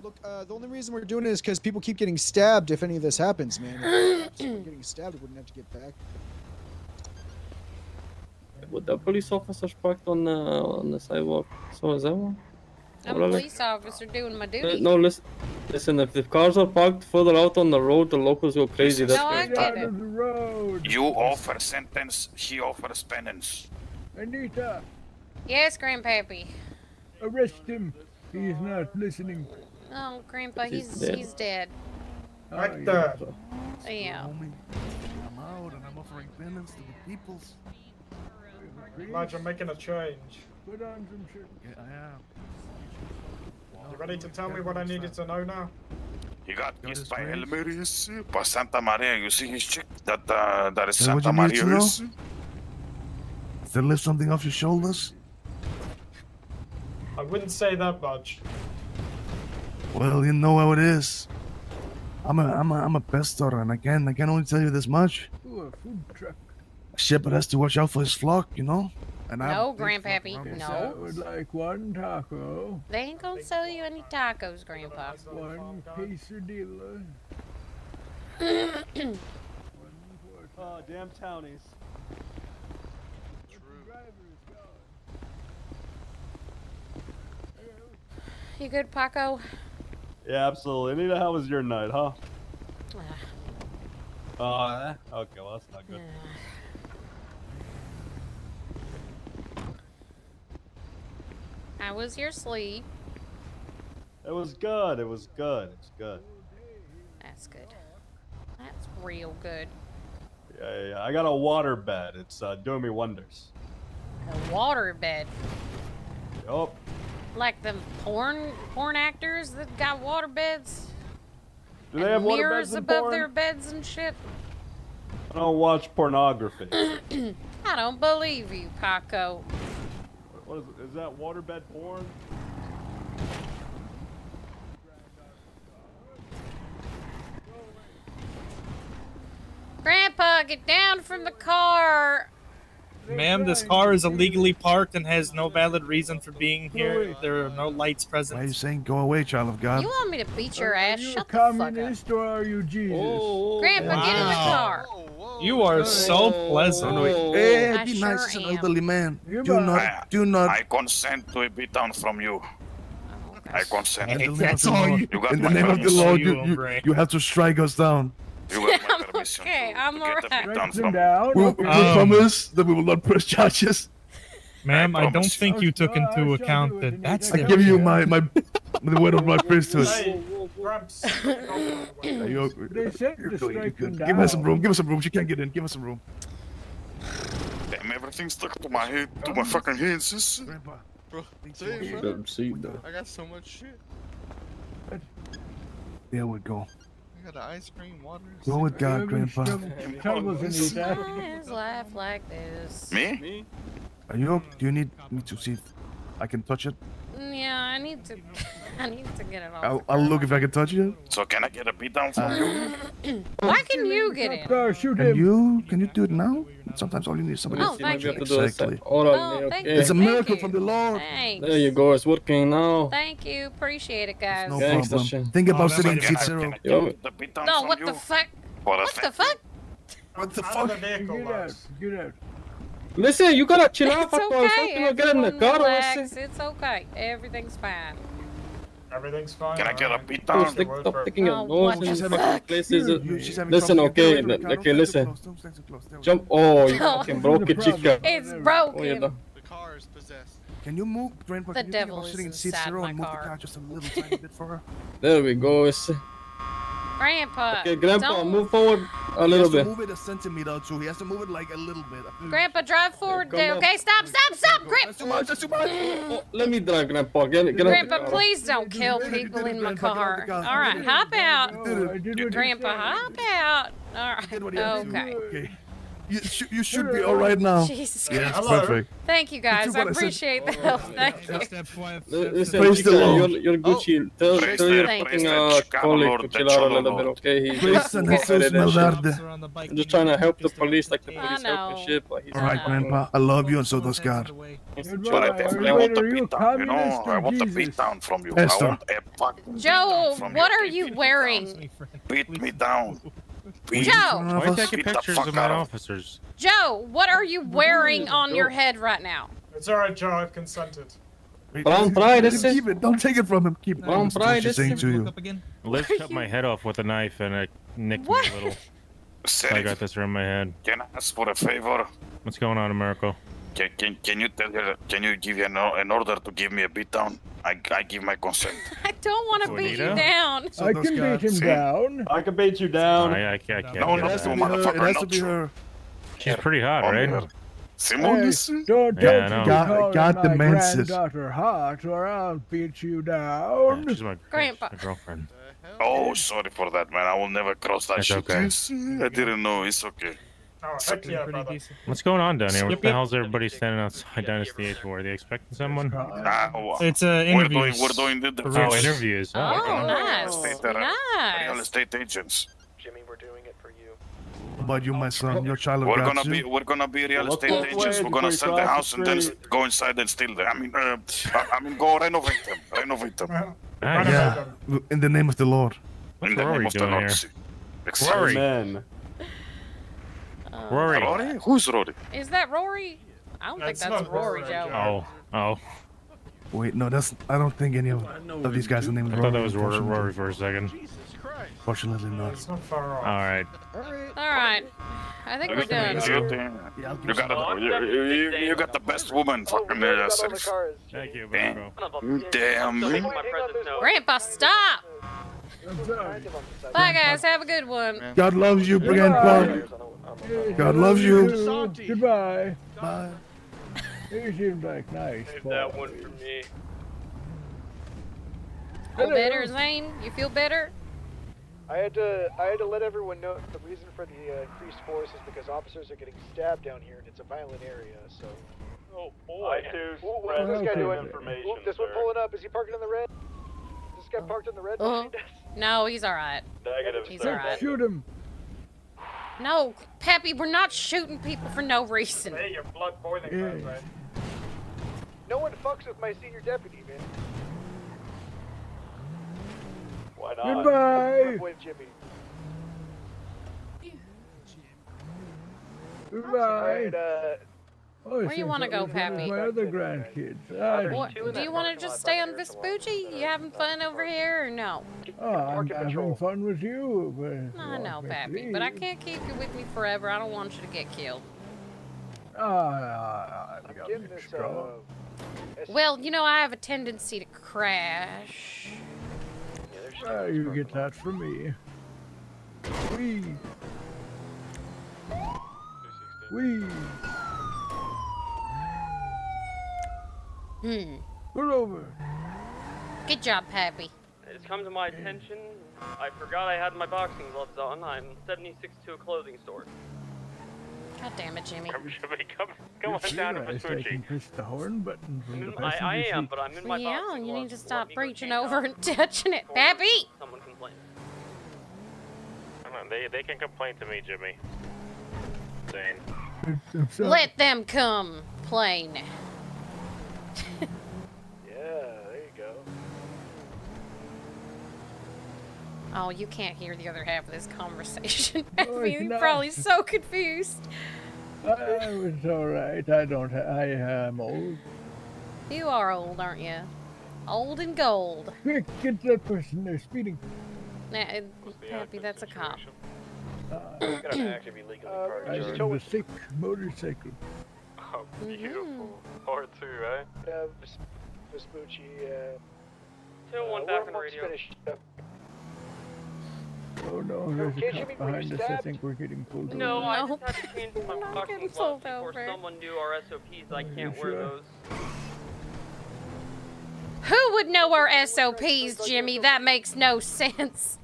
Look, uh, the only reason we're doing it is because people keep getting stabbed if any of this happens, man. If *coughs* getting stabbed, we wouldn't have to get back. But the police officers parked on the on the sidewalk. So is that one? I'm a Órale. police officer doing my Uh, duty. No, listen. Listen, if the cars are parked further out on the road, the locals go crazy. That's No, I why- get it. The road. You offer sentence, he offers penance. Anita, Yes, Grandpappy. arrest him. He is not listening. Oh, Grandpa, He's he's dead. he's dead. Oh, Right yeah. there. Yeah. I'm out and I'm offering penance to the peoples. Imagine making a change. Put on some shirt. Yeah, I am. You ready to tell me what I needed to know now? He got kissed by Hail Marys, by Santa Maria. You see his chick? That, uh, that is Is that what Santa you Maria. know? is? Does that lift something off your shoulders? I wouldn't say that much. Well, you know how it is. I'm a, I'm a, I'm a pestor, and I can, I can only tell you this much. Ooh, a food truck. A shepherd has to watch out for his flock, you know. And I have No, big Grandpappy, around me. Yes, no. I would like one taco, They ain't gonna sell you any tacos, Grandpa. one quesadilla. Oh, *coughs* ah, damn townies. You good, Paco? Yeah, absolutely. Anita, how was your night, huh? Oh, eh? okay, well, that's not good. How was your sleep? It was good. It was good. It's good. That's good. That's real good. Yeah, yeah, yeah. I got a water bed. It's uh, doing me wonders. A water bed. Yup. Like the porn porn actors that got water beds? Do they have water mirrors beds above porn? their beds and shit? I don't watch pornography. *clears throat* I don't believe you, Paco. What is it? Is that waterbed porn? Grandpa, get down from the car. Ma'am, this car is illegally parked and has no valid reason for being here. There are no lights present. Why are you saying go away, child of God? You want me to beat your ass? you Shut the fuck up. communist or are you Jesus? Oh, Grandpa, get in the car. You are so pleasant. Oh, hey, I be sure nice to an elderly man. Do not, do not. I consent to a beatdown from you. Oh, I consent. In the name of You in the name of the. Lord, you, you, you, you have to strike us down. You got I'm okay. to, I'm to get alright. them down. We, we. Um, promise that we will not press charges. Ma'am, I don't think you took into Oh, account that you that's I give you my, my the word of my priesthood. Gramps. *laughs* Are you, They said you're you're strike them good. Give her some room. Give her some room. She can't get in. Give her some room. Damn, everything stuck to my head, to my fucking hands. sis. Grandpa. Bro, Thanks you, so bro. See, though. I got so much shit. There we go. I got ice cream, water. Go with God, Grandpa. trouble- Troubles in his ass. Always laugh like this. Me? Me? Are you? Do you need me to see if I can touch it? Yeah, I need to. *laughs* I need to get it off. I'll, I'll look if I can touch it. So can I get a beatdown from uh, you? *coughs* Why can you get in? Car, shoot Can him. you? Can you do it now? Sometimes all you need is somebody. Oh, to thank touch you. Exactly. Hold on, Oh, thank okay. you. It's a miracle you. from the Lord. Thanks. There you go, it's working now. Thank you. Appreciate it, guys. No Gangsta problem. shit. Think Oh, about that sitting in seat zero. can I Yo. get the beatdown No, what the fuck? What the fuck? What the fuck? Get out. Get out. Listen, you gotta chill out, It's okay. Something get in the car. relax. listen. It's okay. Everything's fine. Everything's fine. Can I get a alright. Oh, beatdown? stick, word stop for- sticking Oh, your what nose the in fuck? places. You- she's having Listen, trouble. okay, Get away li- from the car. okay, Don't listen. stand too close. Don't stand too close. There we Jump. Oh, you Oh. *laughs* fucking broke it, chica. It's Oh, yeah, broken. no. The car is possessed. go. Can you move, Grandpa? The can you think devil about is sitting in seat inside zero my and move car. the car just a little tiny bit for her? There we go. It's, Grandpa. okay, Grandpa, don't- move forward a He little has to bit. move it a centimeter or two. He has to move it like a little bit. Grandpa, drive forward. come there, on. Okay, stop, stop, stop. That's too much. That's too much. *gasps* Oh, let me drive, Grandpa. Get, get Grandpa, car. please don't kill did it, you people in my Grandpa, get out the car. car. All right, You did it. hop out. I did what you Grandpa, hop out. All Did what right. he had to do. Okay. Okay. You, sh- you should be all right now. Jesus Yes, Christ. perfect. Thank you guys. what I I said. appreciate the help. Thank you. Li- Listen, Praise the chica, Lord. you're, you're Gucci. Tell, Praise tell your fucking uh, colleague to chill out a little bit, Lord. okay? He's Praise just and excited Jesus and shit. I'm just trying to help the police, like the police help and know. shit. But he's All right, Grandpa. I love you and so does God. But I definitely want the are you beatdown, you know? I want the Jesus? beatdown from you. I want a fucking Joe, beatdown from what are you wearing? Beat me down. Beat Joe. None of Why us- taking pictures of my officers? Joe, what are you wearing on your head right now? It's alright, Joe. I've consented. Wait, Brown keep- pride, keep this it, is- Keep it. Don't take it from him. Keep it. Brown Listen to pride, what she's this saying is- to you. Liz cut my head off with a knife and it nicked What? me a little. I got this around my head. can I ask for a favor? What's going on, Americo? Can, can, can you tell her, can you give an, an order to give me a beatdown? I, I give my consent. *laughs* I don't want to beat you down. So I can God. beat him See? down. I can beat you down. I, I, I can't. No, get no, It has to that. be her. It motherfucker, has to not be you. her. She's pretty hot, Come right? here. Simon, Hey, listen. don't, Yeah, I don't know. you God- call God my demands it. granddaughter hot or I'll beat you Yeah, down. she's my, Grandpa. my girlfriend. Oh, sorry for that, man. I will never cross that It's shit. okay. Yes, I didn't know. It's okay. Oh, heck yeah, brother. What's going on down here? What Yep, the yep. hell's everybody standing outside Dynasty 8 for? Are they expecting someone? Well, It's uh, we're doing, we're doing the, the Oh, real. interviews. Oh, Oh, okay. nice. estate, uh, real Nice. estate agents. Jimmy, we're doing it for you. How about you, my son? Your child of We're gonna too? be we're gonna be real estate both agents. We're gonna sell the house and then go inside and steal them. I mean, uh, I I mean, go renovate them. Renovate them. Nice. Yeah. In the name of the Lord. What's In the name Rory of the Lord. here? Exactly. Amen. Rory. Rory? Who's Rory? Is that Rory? I don't That's think that's Rory, Rory, Joe. Joe. Oh, oh. Wait, no, that's. I don't think any of, of these guys are named I Rory. thought that was Rory. Rory for a second. Fortunately not. It's not far All off. right. All right. I think we're done. You, you got you, you, you got the best woman fucking there, Serif. Thank you, Damn. Damn. Grandpa, stop. Bye, guys. Have a good one. God loves you, Grandpa. God loves you. Goodbye. Bye. You seem like nice. That boy. one for me. Feel better, Zane? You feel better? I had to I had to let everyone know the reason for the uh, increased force is because officers are getting stabbed down here and it's a violent area. So Oh boy. I too Ooh, what's this guy doing? information, Ooh, this one pulling up. Is he parking in the red? Is this guy parked in the red Uh-huh. No, he's alright. Negative, He's sir. alright. Shoot him. No, Pappy, we're not shooting people for no reason. Hey, your blood boiling, Yeah. right? No one fucks with my senior deputy, man. Why My Goodbye. boy Jimmy. Goodbye. Alright, uh, Oh, Where you wanna go, Pappy? My other grandkids. I What, do you want to just stay on Vespucci? You having fun over here or no? Oh, I'm having fun with you. But I know, Pappy, but I can't keep you with me forever. I don't want you to get killed. Ah, I got getting me this, uh, Well, you know, I have a tendency to crash. You get that from me. Wee. Wee. Hmm. Pull over. Good job, Pappy. It's come to my attention. I forgot I had my boxing gloves on. I'm 76 to a clothing store. God damn it, Jimmy. Come, Jimmy, come, come You on down to realize I Vespucci. can push the horn button from the Mm, I, I am, seat. but I'm in my yeah, boxing you need to stop me reaching over and *laughs* touching it, Pappy. Someone complains. Come on, they, they can complain to me, Jimmy. Zane. Let them come, plain. *laughs* Yeah, there you go. Oh, you can't hear the other half of this conversation. *laughs* Oh, Pappy, it's you're probably so confused. I was all right. I don't. Ha- I am old. You are old, aren't you? Old and gold. Quick, *laughs* get that person there speeding. Nah, uh, Pappy, that's a cop. He's gonna actually be legally Uh, parked. I just ride a thick motorcycle. Oh, beautiful. Or two, right? Uh, Ves- Vespucci, uh, Two uh, one we're back on the almost radio. finished up. Oh no, there's Okay, a Jimmy, cop behind us. I think we're getting pulled No, over. I No. just had to change *laughs* my We're not boxing getting gloves pulled before over. someone knew our SOPs. I can't wear sure? those. Who would know our SOPs, Jimmy? That makes no sense.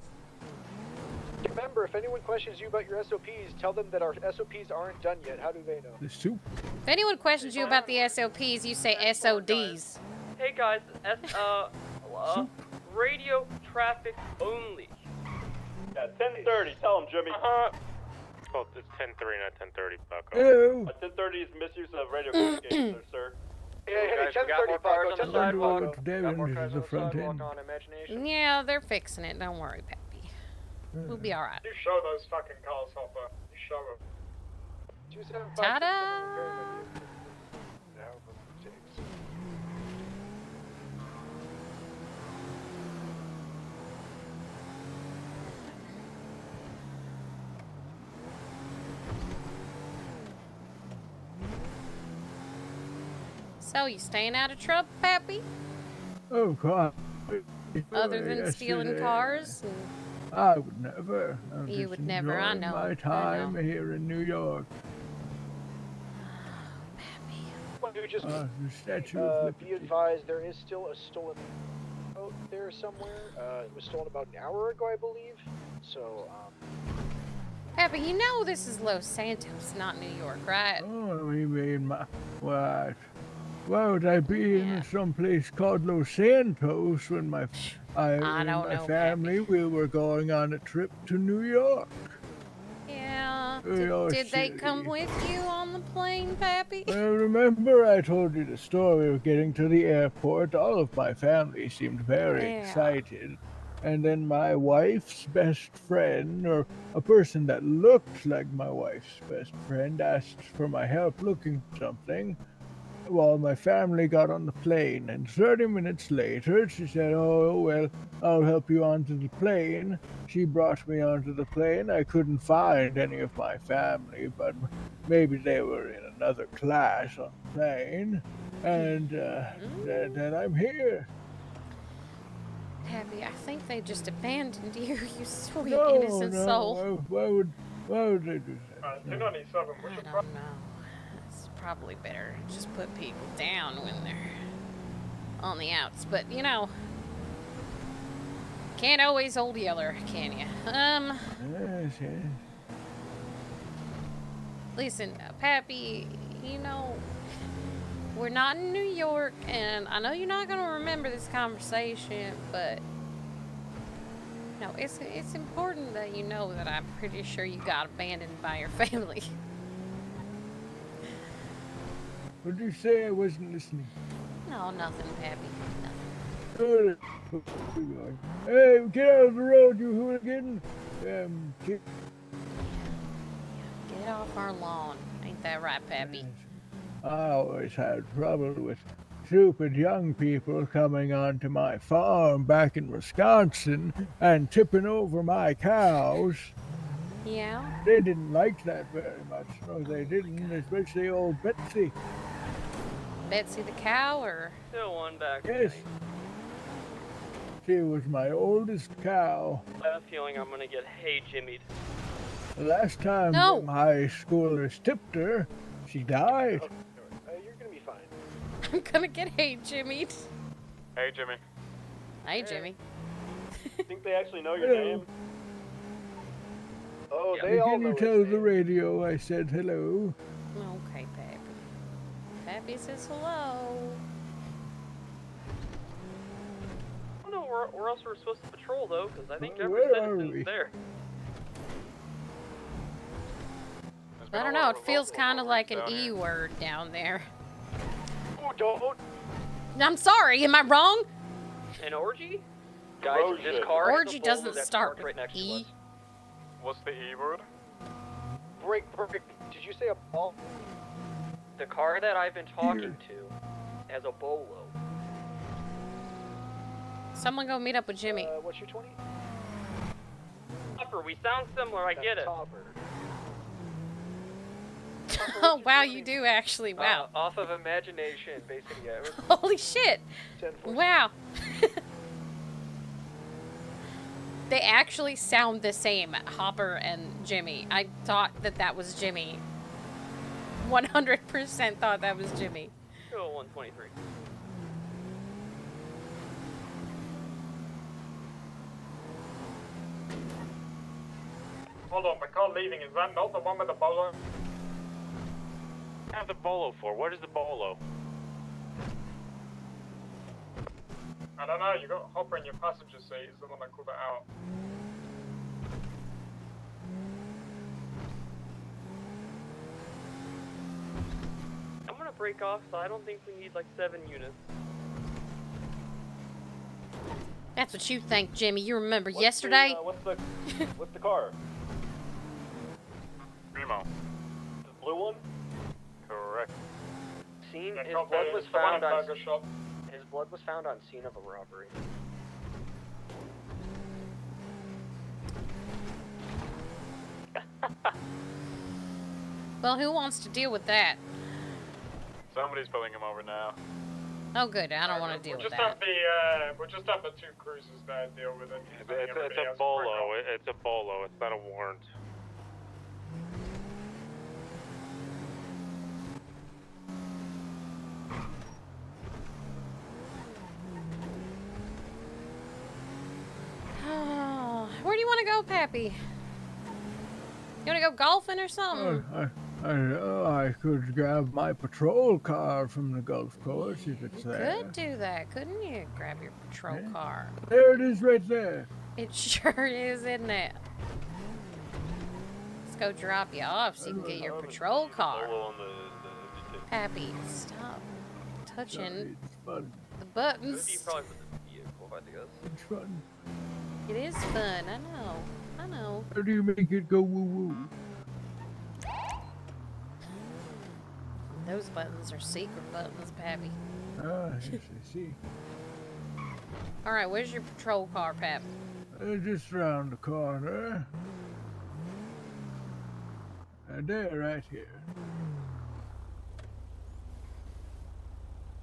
Remember, if anyone questions you about your SOPs, tell them that our SOPs aren't done yet. How do they know? The soup. If anyone questions you about the SOPs, you say SODs. Hey guys, S uh, *laughs* uh radio traffic only. Yeah, 1030. Tell him, Jimmy. Uh-huh. Well, it's 10:30, not 10:30, Bucko. Ew. Uh, 1030 is misuse of radio *coughs* communications, sir. Hey, hey, guys, 1030, more cars Paco, 1030, sidewalk. Paco. Today Got more into cars the front end. Yeah, they're fixing it. Don't worry, Pappy. Hmm. We'll be alright. You show those fucking cars, Hopper. You show them. 275. Ta-da! However long it takes. So, you staying out of trouble, Pappy? Oh God. Other than stealing cars? And I would never. I'm You would never, I know, I My know. time here in New York. Someone who just Uh, the Statue uh, of be advised, there is still a stolen boat there somewhere. Uh, it was stolen about an hour ago, I believe. So, um, Pappy, you know this is Los Santos, not New York, right? Oh, you mean my what? Why would I be in some place called Los Santos when my I, I and don't my know, family we were going on a trip to New York? Yeah. New Did, did they come with you on the plane, Pappy? *laughs* Well, remember I told you the story of getting to the airport. All of my family seemed very Yeah. excited. And then my wife's best friend, or a person that looked like my wife's best friend, asked for my help looking for something. While my family got on the plane, and 30 minutes later, she said, Oh, well, I'll help you onto the plane. She brought me onto the plane. I couldn't find any of my family, but maybe they were in another class on the plane. And uh, then, then I'm here. Pappy, I think they just abandoned you, *laughs* you sweet no, innocent no, soul. Why, why would why would they do that? Uh, 1097, I what's your don't know. It's probably better just put people down when they're on the outs. But, you know, can't always hold the other, can you? Um, listen, uh, Pappy, you know, we're not in New York, and I know you're not gonna remember this conversation, but no, it's it's important that you know that I'm pretty sure you got abandoned by your family. *laughs* What did you say? I wasn't listening. no, nothing, Pappy. Good. Hey, get out of the road, you hooligan! Um, get, Get off our lawn. Ain't that right, Pappy? I always had trouble with stupid young people coming onto my farm back in Wisconsin and tipping over my cows. Yeah. They didn't like that very much. No, they didn't, especially old Betsy. Betsy the cow, or Still one back. Yes. She was my oldest cow. I have a feeling I'm gonna get hey Jimmy'd. The last time No. them high schoolers tipped her, she died. Uh, you're gonna be fine. *laughs* I'm gonna get hey Jimmy. Hey, Jimmy. Hey Jimmy. I *laughs* think they actually know your Hello. name? Oh, they all Can know you his tell the name. radio I said hello? Okay, Pappy. Pappy says hello. I don't know where, where else we're supposed to patrol though, because I think Uh, every where are citizen's we? there. I don't know. It feels kind of like an E word down there. Oh, don't. I'm sorry. Am I wrong? An orgy? Guys, this car is Orgy doesn't start parked right next to E. us. What's the E word? Break, break. Did you say a ball? The car that I've been talking to has a bolo. Someone go meet up with Jimmy. Uh, what's your 20? Hopper, we sound similar, I get it. oh *laughs* wow, you do actually. Wow. Uh, off of imagination, basically. Yeah, *laughs* Holy shit. Wow. *laughs* they actually sound the same, Hopper and Jimmy. I thought that that was Jimmy. 100% thought that was Jimmy. Kill 123. Hold on, my car leaving. Is that not the one with the bolo? have the bolo for? What is the bolo? I don't know. You got a Hopper in your passenger seat. Is the one that called it out. I'm gonna break off, so I don't think we need like seven units. That's what you think, Jimmy. You remember What's yesterday? The, uh, what's the what's the car? Primo. The blue one? Correct. Scene. Yeah, His blood was the one found on. Burger Shop. His blood was found on scene of a robbery. *laughs* Well, who wants to deal with that? Somebody's pulling him over now. Oh, good. I don't want to deal we'll with just that. the uh, we're just have the two cruisers there deal with it. It's, it's, it's a bolo. It- It's a bolo. It's not a warrant. Where do you want to go, Pappy? You want to go golfing or something? I, I, oh, I could grab my patrol car from the golf course if it's there. Could do that, couldn't you? Grab your patrol car. There it is right there. It *laughs* sure is, isn't it? Let's go drop you off so you can get your patrol car. Pappy, stop touching It's fun. the It would buttons. probably for the vehicle, I guess. It's fun. It is fun, I know. I know. How do you make it go woo woo? Those buttons are secret buttons, Pappy. Ah, yes, I see. Alright, where's your patrol car, Pap? Uh, just round the corner. And there, right here.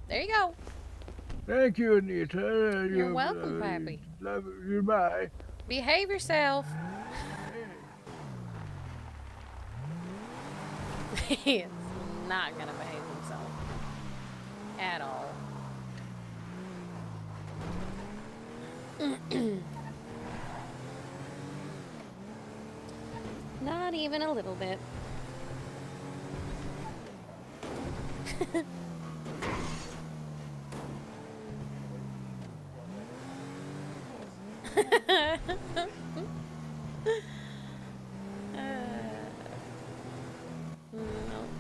There you go. Thank you, Anita. Uh, You're you, welcome, uh, Pappy. Love you. Bye. Behave yourself. *laughs* He's not gonna behave himself. At all. *clears throat* not even a little bit. *laughs*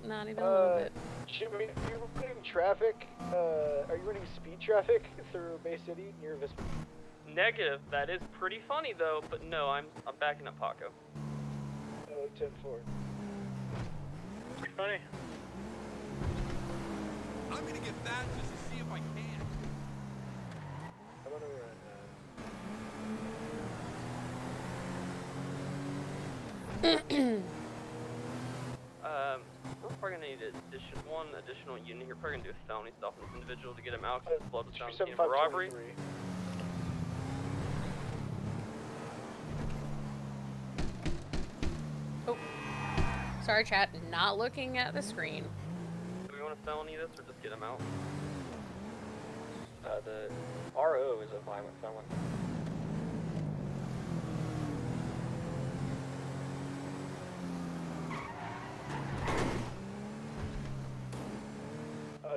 not even a little Uh, bit. Jimmy, are you running traffic? Uh, are you running speed traffic through Bay City near Vesper? Negative. That is pretty funny though, but no, I'm I'm backing up Paco. Oh, 10 4. Funny. I'm gonna get that just to see if I can. I'm gonna run. Um, we're probably gonna need addition one additional unit. You're probably gonna do a felony stop on this individual to get him out. 'cause his blood was found in robbery. 7523. Sorry, chat. Not looking at the screen. Do we want to felony this or just get him out? Uh, the RO is a violent felon.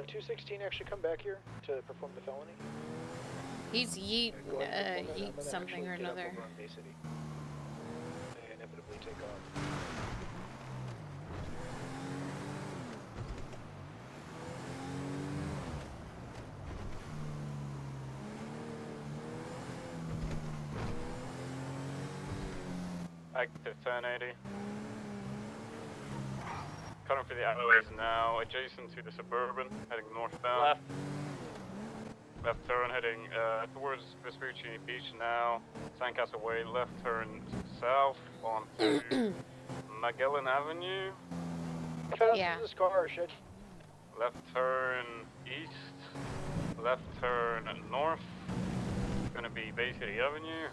216 actually come back here to perform the felony. He's yeet, uh, yeet something or another. Active 1080. Cutting for the alleyways now, adjacent to the suburban, heading northbound. Left. Left turn heading uh, towards Vespucci Beach now. Sandcastle Way, left turn south onto *clears throat* Magellan Avenue. Fast Yeah. is this car, Shit. Left turn east. Left turn north. It's Gonna be Bay City Avenue.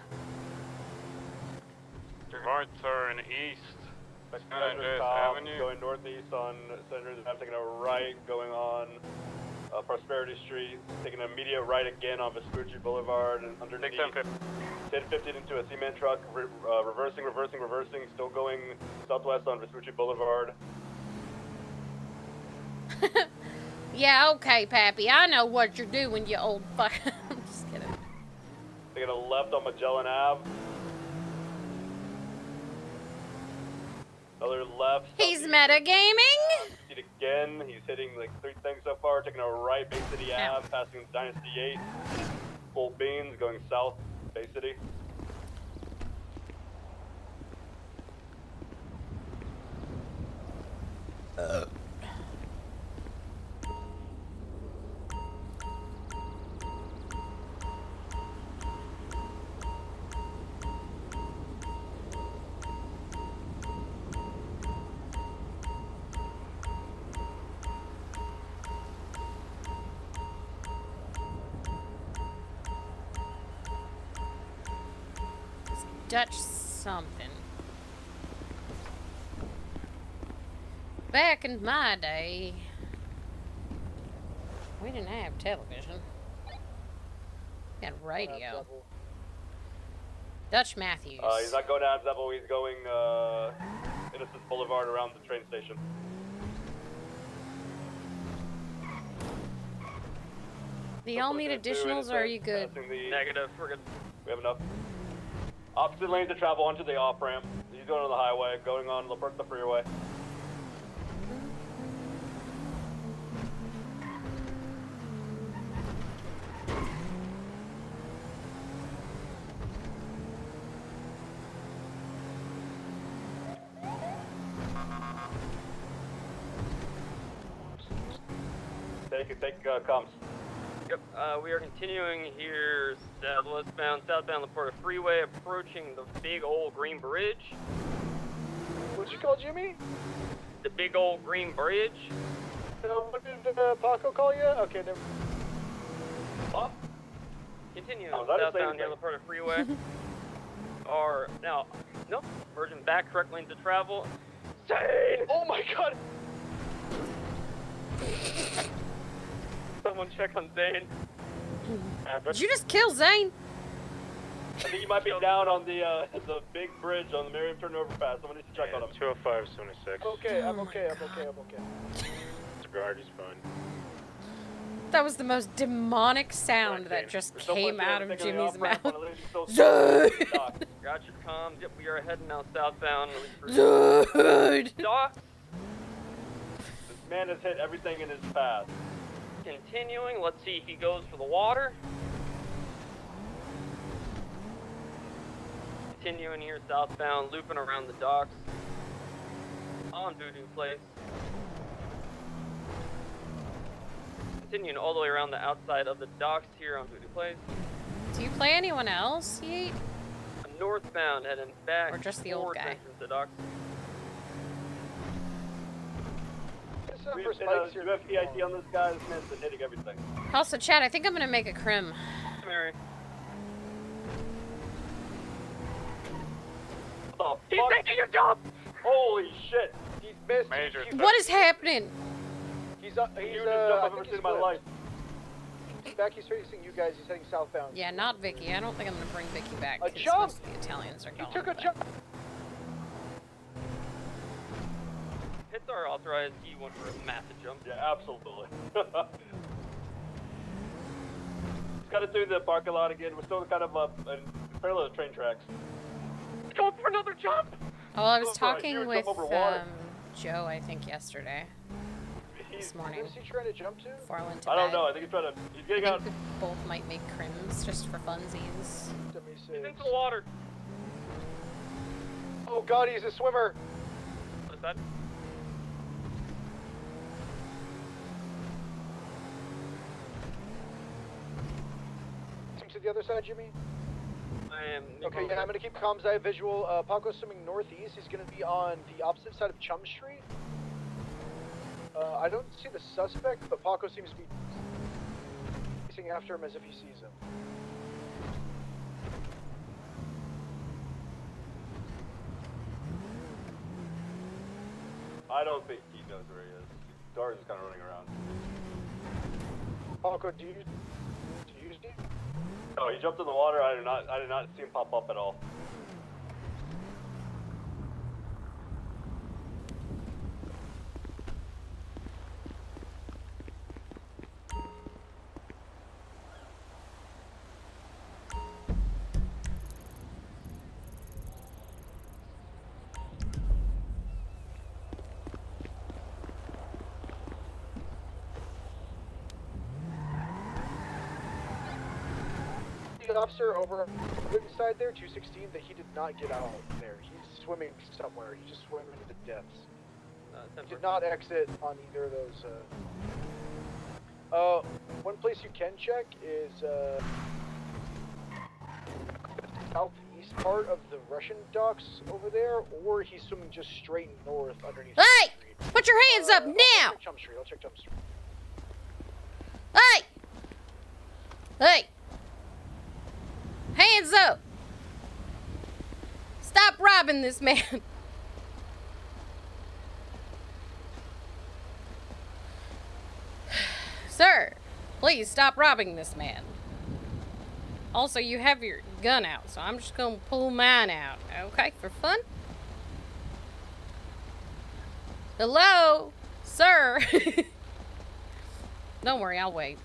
Right turn east. San Andreas Avenue. Going northeast on San Andreas Ave, taking a right, going on uh, Prosperity Street, taking an immediate right again on Vespucci Boulevard and underneath. 1050 into a cement truck, re- uh, reversing, reversing, reversing, still going southwest on Vespucci Boulevard. *laughs* Yeah, okay, Pappy. I know what you're doing, you old fuck. *laughs* I'm just kidding. Taking a left on Magellan Ave. Another left. He's metagaming. See again. He's hitting like three things so far. Taking a right, Bay City Ave, passing Dynasty 8. Full beans, going south, Bay City. Uh, Dutch something. Back in my day, we didn't have television. We had radio. Dutch Matthews. Uh, he's not going down Zeppel, he's going uh, Innocence Boulevard around the train station. Do y'all need additionals or are you good? Negative. We're good. We have enough. Opposite lanes to travel onto the off ramp. He's going on the highway, going on Puerta Freeway. Take it, take uh, comms. Yep. Uh, we are continuing here southwestbound, southbound La Puerta Freeway, approaching the big old green bridge. What'd you call Jimmy? The big old green bridge. Uh, what did uh, Paco call you? Okay, never. Oh. Continuing Oh, southbound near thing. La Puerta Freeway. *laughs* are now, nope, merging back correct lane to travel. Zane! Oh my god! Someone check on Zane. Did you just kill Zane? I think he might be down on the uh, the big bridge on the Miriam Turner overpass. Someone needs to check on him. 205, 76. Okay, I'm okay, I'm okay, I'm okay. The guard is fine. That was the most demonic sound that just There's came out of Jimmy's mouth. when it leads so Zud! to the dock. Got your comms. Yep, we are heading now southbound. at least for- Zud! Dock. This man has hit everything in his path. Continuing. Let's see. If he goes for the water. Continuing here southbound, looping around the docks on Voodoo Place. Continuing all the way around the outside of the docks here on Voodoo Place. Do you play anyone else, Yeet? Northbound, heading back Or just the old guy? entrance to docks. We have, uh, you have EIT on this guy. This man's been hitting everything. Also, Chad, I think I'm gonna make a crim. Mary. What the He's taking your job! Holy shit! He's missed. Major. What is happening? He's uh, he's Hugest uh, jump I I've ever think seen he's in my flipped. life. He's back. He's facing you guys. He's heading southbound. Yeah, not Vicky. I don't think I'm gonna bring Vicky back. A 'cause jump! most of the Italians are He gone. took a but- jump. Hits are authorized. He went for a massive jump. Yeah, absolutely. He's got to do the parking lot again. We're still kind of up in parallel to train tracks. Go for another jump! Oh, I was Oh, talking you with jump over water. um, Joe, I think, yesterday. This morning. Who's he trying to jump to? Before I to I don't bed. know. I think he's trying to. He's I getting think out. we both might make crims just for funsies. He's into the water. Oh God, he's a swimmer. What is that? To the other side, Jimmy. I am. Okay, yeah, I'm gonna keep comms. I have visual. Uh, Paco's swimming northeast. He's gonna be on the opposite side of Chum Street. Uh, I don't see the suspect, but Paco seems to be chasing after him as if he sees him. I don't think he knows where he is. Dars is kind of running around. Paco, do you do you see? Oh, he jumped in the water. I did not. I did not see him pop up at all. The officer over on the side there, 216, that he did not get out there. He's swimming somewhere. He just swam into the depths. Uh, He did not exit on either of those. Uh, uh, one place you can check is uh, southeast part of the Russian docks over there, or he's swimming just straight north underneath. Chum Hey! Street. Put your hands up Uh, I'll now! check Chum Street. I'll check Chum Street. Hey! Hey! Hands up! Stop robbing this man. *laughs* Sir, please stop robbing this man. Also, you have your gun out, so I'm just gonna pull mine out, okay, for fun? Hello? Sir? *laughs* Don't worry, I'll wait.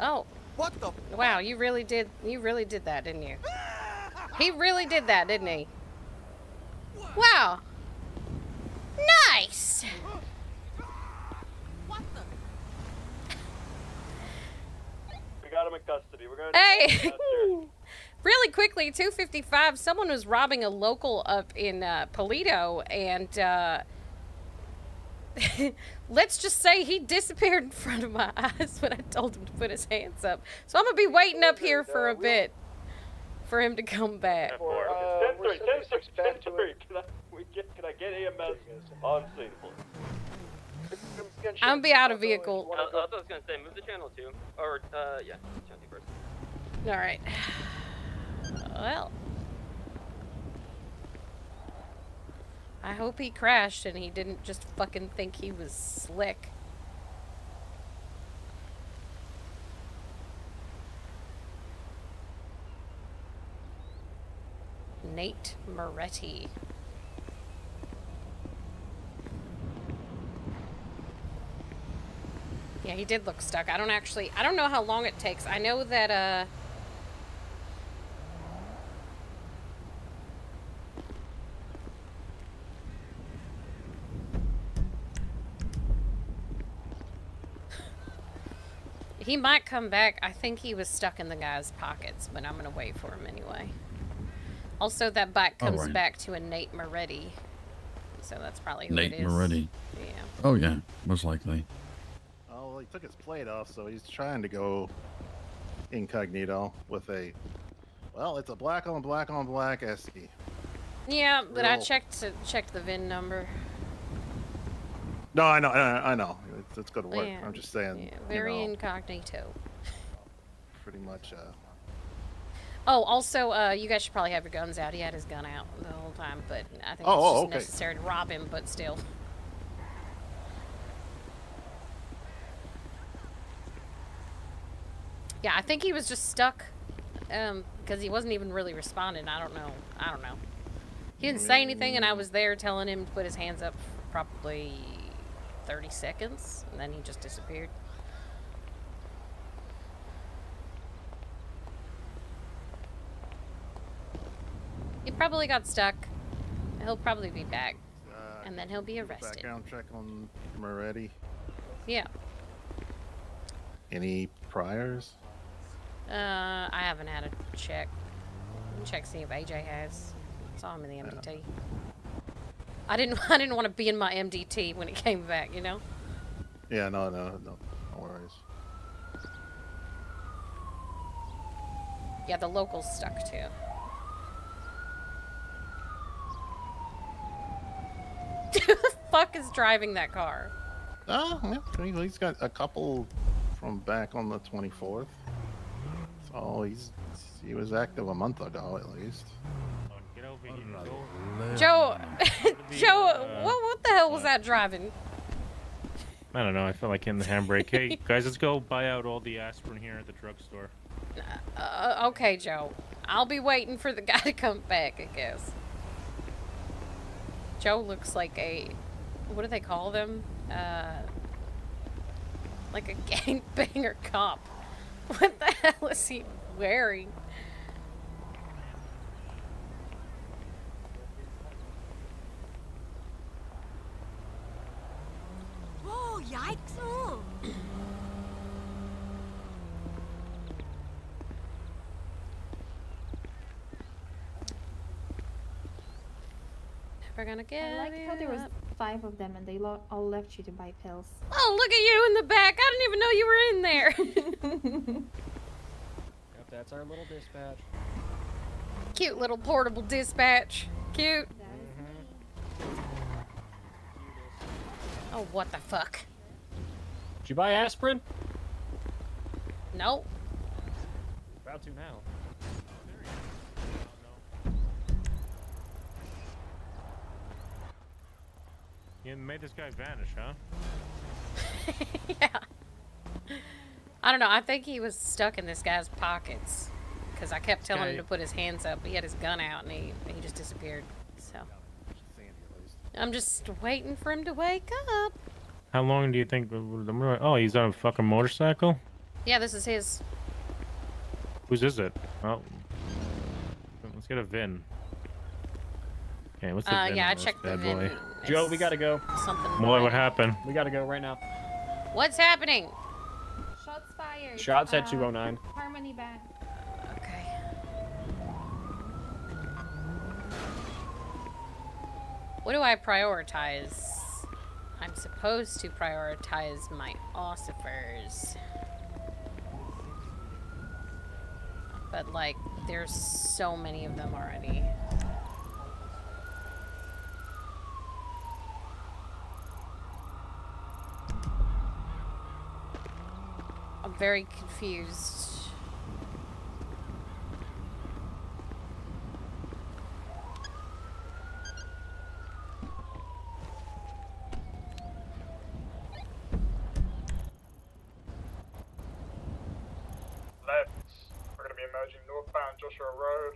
Oh. What the? Wow, you really did. You really did that, didn't you? He really did that, didn't he? Wow. Nice. We got him in custody. We're gonna. Hey. *laughs* really quickly, 255. Someone was robbing a local up in uh, Paleto, and uh, *laughs* let's just say he disappeared in front of my *laughs* eyes when I told him to put his hands up. So I'm gonna be waiting up here for a bit for him to come back. Uh, 10 3, 10 6, 10 3. Can I, we get, can I get EMS on scene, please? I'm gonna be out of vehicle. Uh, that's what I was gonna say. Move the channel two, or uh, yeah, channel two first. All right. *sighs* Well. I hope he crashed and he didn't just fucking think he was slick. Nate Moretti. Yeah, he did look stuck. I don't actually, I don't know how long it takes. I know that, uh... He might come back. I think he was stuck in the guy's pockets, but I'm gonna wait for him anyway. Also, that bike oh, comes Alright. back to a Nate Moretti. So that's probably who Nate it is. Moretti. Yeah. Oh yeah, most likely. Oh, well, he took his plate off, so he's trying to go incognito with a. Well, it's a black on black on black SE. Yeah, but I checked to checked the VIN number. No, I know, I I know. It's, it's good work. Yeah, I'm just saying. Yeah, very you know, incognito. pretty much. Uh, Oh, also, uh, you guys should probably have your guns out. He had his gun out the whole time, but I think Oh, it's oh, just okay. necessary to rob him, but still. Yeah, I think he was just stuck, um, because he wasn't even really responding. I don't know. I don't know. He didn't say anything, and I was there telling him to put his hands up for probably 30 seconds, and then he just disappeared. He probably got stuck. He'll probably be back, and then he'll be arrested. background check on Moretti. Yeah. Any priors? Uh, I haven't had a check. Check see if AJ has. Saw him in the MDT. I didn't. *laughs* I didn't want to be in my MDT when it came back. You know. Yeah, no, no, no, no worries. Yeah, the locals stuck too. Who the fuck is driving that car? Oh, yeah, he- he's got a couple from back on the 24th. So he's he was active a month ago at least. Get over here. Joe, *laughs* Joe, uh, what what the hell was that driving? I don't know. I felt like hitting the handbrake. hey *laughs* guys, let's go buy out all the aspirin here at the drugstore. Uh, okay, Joe. I'll be waiting for the *laughs* guy to come back, I guess. Joe looks like a. What do they call them? Uh. Like a gangbanger cop. What the hell is he wearing? Oh, yikes! Never gonna get I like how there was five of them and they lo- all left you to buy pills. Oh, look at you in the back. I didn't even know you were in there. *laughs* Yep, that's our little dispatch. Cute little portable dispatch. Cute. Oh, what the fuck? Did you buy aspirin? Nope. About to now. You made this guy vanish, huh? *laughs* Yeah. I don't know. I think he was stuck in this guy's pockets because I kept telling him to put his hands up. He had his gun out and he he just disappeared. So I'm just waiting for him to wake up. How long do you think? Oh, he's on a fucking motorcycle. Yeah, this is his. Whose is it? Oh, let's get a VIN. Okay, what's the Uh, VIN yeah, I checked the VIN. boy? Joe, we gotta go. Something. Boy, what happened? We gotta go right now. What's happening? Shots fired. Shots at Uh, 209. Harmony back. Okay. What do I prioritize? I'm supposed to prioritize my ossifers. But, like, there's so many of them already. I'm very confused. Left. We're going to be emerging Road.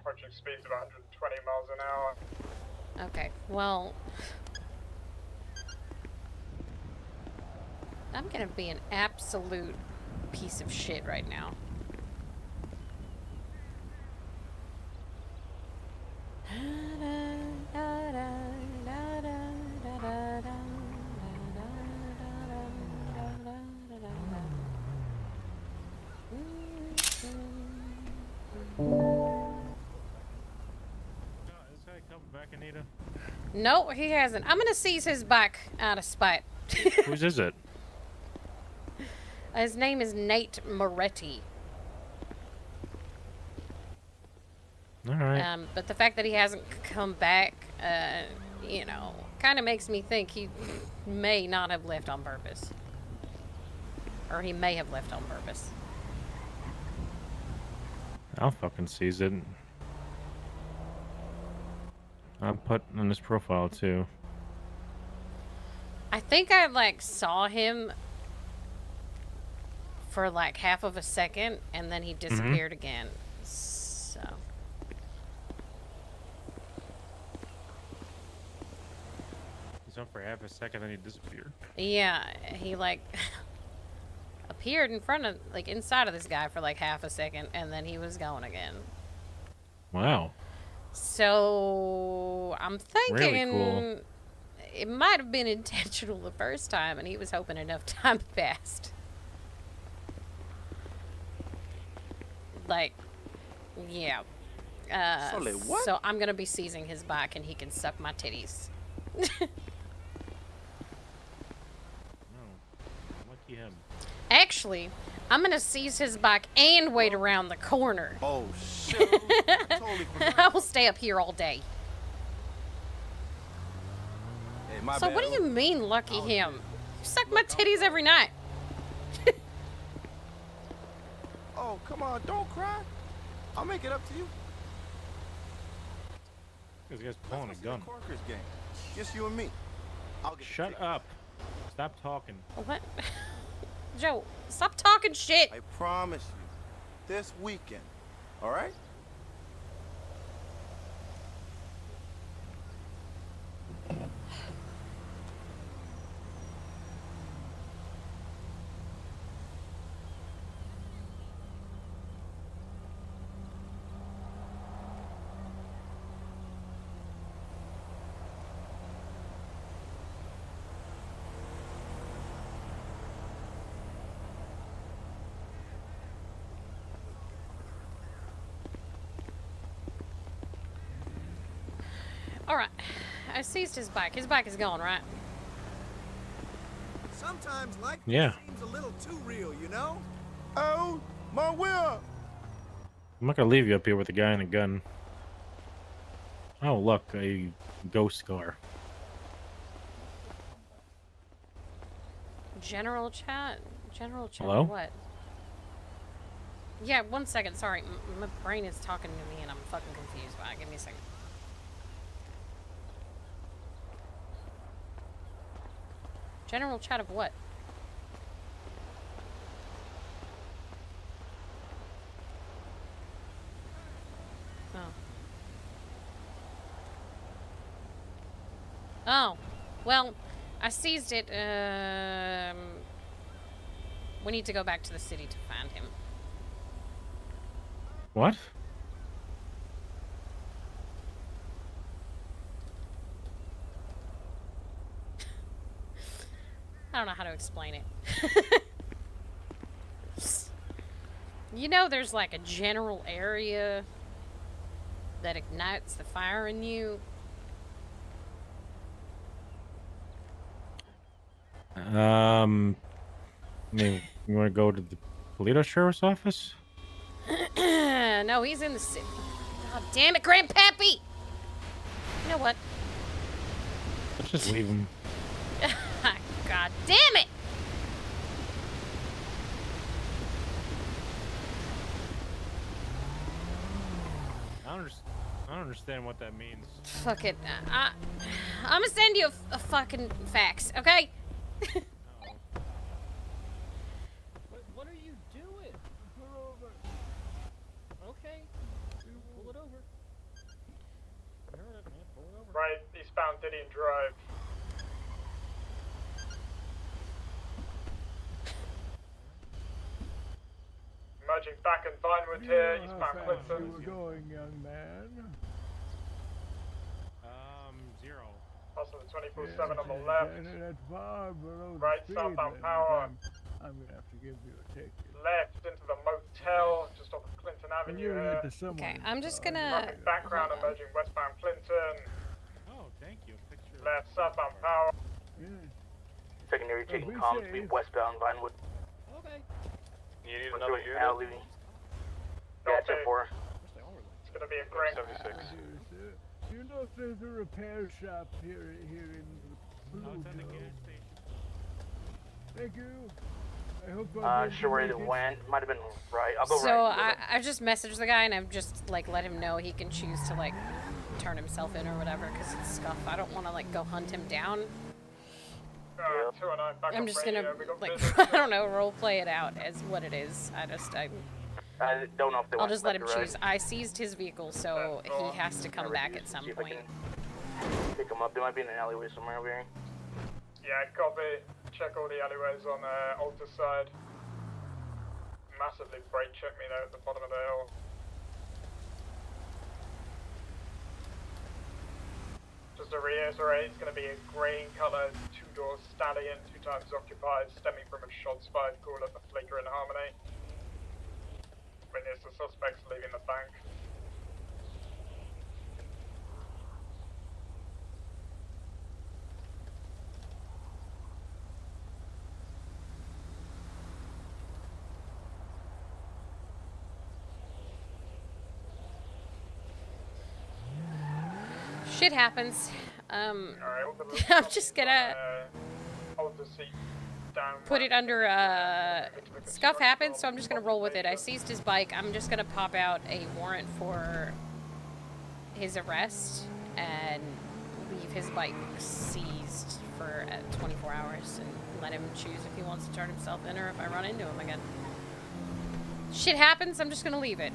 Approaching speeds of 120 miles an hour. Okay, well. I'm gonna be an absolute piece of shit right now. *gasps* Is this back, Anita? No, he hasn't. I'm gonna seize his bike out of spite. *laughs* Whose is it? His name is Nate Moretti. All right. Um, but the fact that he hasn't come back, uh, you know, kind of makes me think he may not have left on purpose. Or he may have left on purpose. I'll fucking seize it. I'll put on his profile too. I think I like saw him for like half of a second and then he mm-hmm. disappeared again. So He's on for half a second, then he disappeared. yeah, he like *laughs* appeared in front of like inside of this guy for like half a second and then he was gone again. Wow. So I'm thinking Really cool. it might have been intentional the first time, and he was hoping enough *laughs* time passed. Like, yeah. Uh? So I'm gonna be seizing his bike, and he can suck my titties. *laughs* Lucky him. Actually, I'm gonna seize his bike and wait around the corner. Oh shit! *laughs* totally. I will stay up here all day. Hey, my so bad. what do you mean, lucky oh, him? You suck my titties every night. *laughs* Oh come on! Don't cry. I'll make it up to you. This guy's pulling a gun. Corkers game. Just you and me. I'll get Shut up. Stop talking. What? Joe, stop talking shit. I promise you, this weekend. All right? All right, I seized his bike. His bike is gone, right? Sometimes life Yeah. seems a little too real, you know? Oh, my will. I'm not gonna leave you up here with a guy and a gun. Oh, look, a ghost car. General chat? General chat Hello? what? Yeah, one second. Sorry, M- my brain is talking to me and I'm fucking confused by it. Give me a second. General chat of what? Oh. Oh. Well, I seized it. Um, we need to go back to the city to find him. What? I don't know how to explain it. *laughs* you know, there's like a general area that ignites the fire in you. Um, I mean, you want to go to the Paleto Sheriff's office? *clears throat* no, he's in the city. God damn it, Grandpappy! You know what? Let's just leave him. God damn it! I don't, understand, I don't understand what that means. Fuck it. I, I'm gonna send you a, a fucking fax, okay? *laughs* What, what are you doing? Pull over. Okay. Pull it over. You heard it, man. Pull it over. Right, Didion Drive. Emerging back in Vinewood here, You know eastbound how fast Clinton. you were going, young man. Um, zero. Also the 24-7 Yes, on the left. and that's far below Right, speed southbound power. I'm, I'm gonna have to give you a ticket. Left into the motel, just off of Clinton Avenue you're gonna here. get to. Okay, I'm just gonna. Traffic background hold emerging westbound Clinton. Oh, thank you. Picture. Left, southbound power. Secondary Oh, taking comms, be westbound Vinewood. Okay. You need What's another unit? alley? Yeah, Copy. 10 4. It's gonna be a great. 76. Uh, Do you know if there's a repair shop here here in No, it's at the gas station. Thank you. I hope I'll Uh, sure where to it make it. went. Might have been right. I'll go So right. I, I've just messaged the guy and I've just like let him know he can choose to like turn himself in or whatever because it's scuff. I don't want to like go hunt him down. Uh, 209 back I'm just gonna like business. *laughs* I don't know role play it out as what it is. I just I I don't know if they I'll just let him left or right. choose. I seized his vehicle, so he has to come back at some See if I point. Pick him up. There might be in an alleyway somewhere over here. Yeah, copy. Check all the alleyways on uh, Alta side. Massively brake check me though at the bottom of the hill. Just to reiterate, it's going to be a grey coloured two-door stallion, two times occupied, stemming from a shots fired call at the Fleeca in Harmony. Witness the suspects leaving the bank. Shit happens. Um, *laughs* the I'm just gonna hold the seat down. put it under uh, scuff happens, so I'm just gonna roll with it. I seized his bike. I'm just gonna pop out a warrant for his arrest and leave his bike seized for uh, 24 hours and let him choose if he wants to turn himself in or if I run into him again. Shit happens. I'm just gonna leave it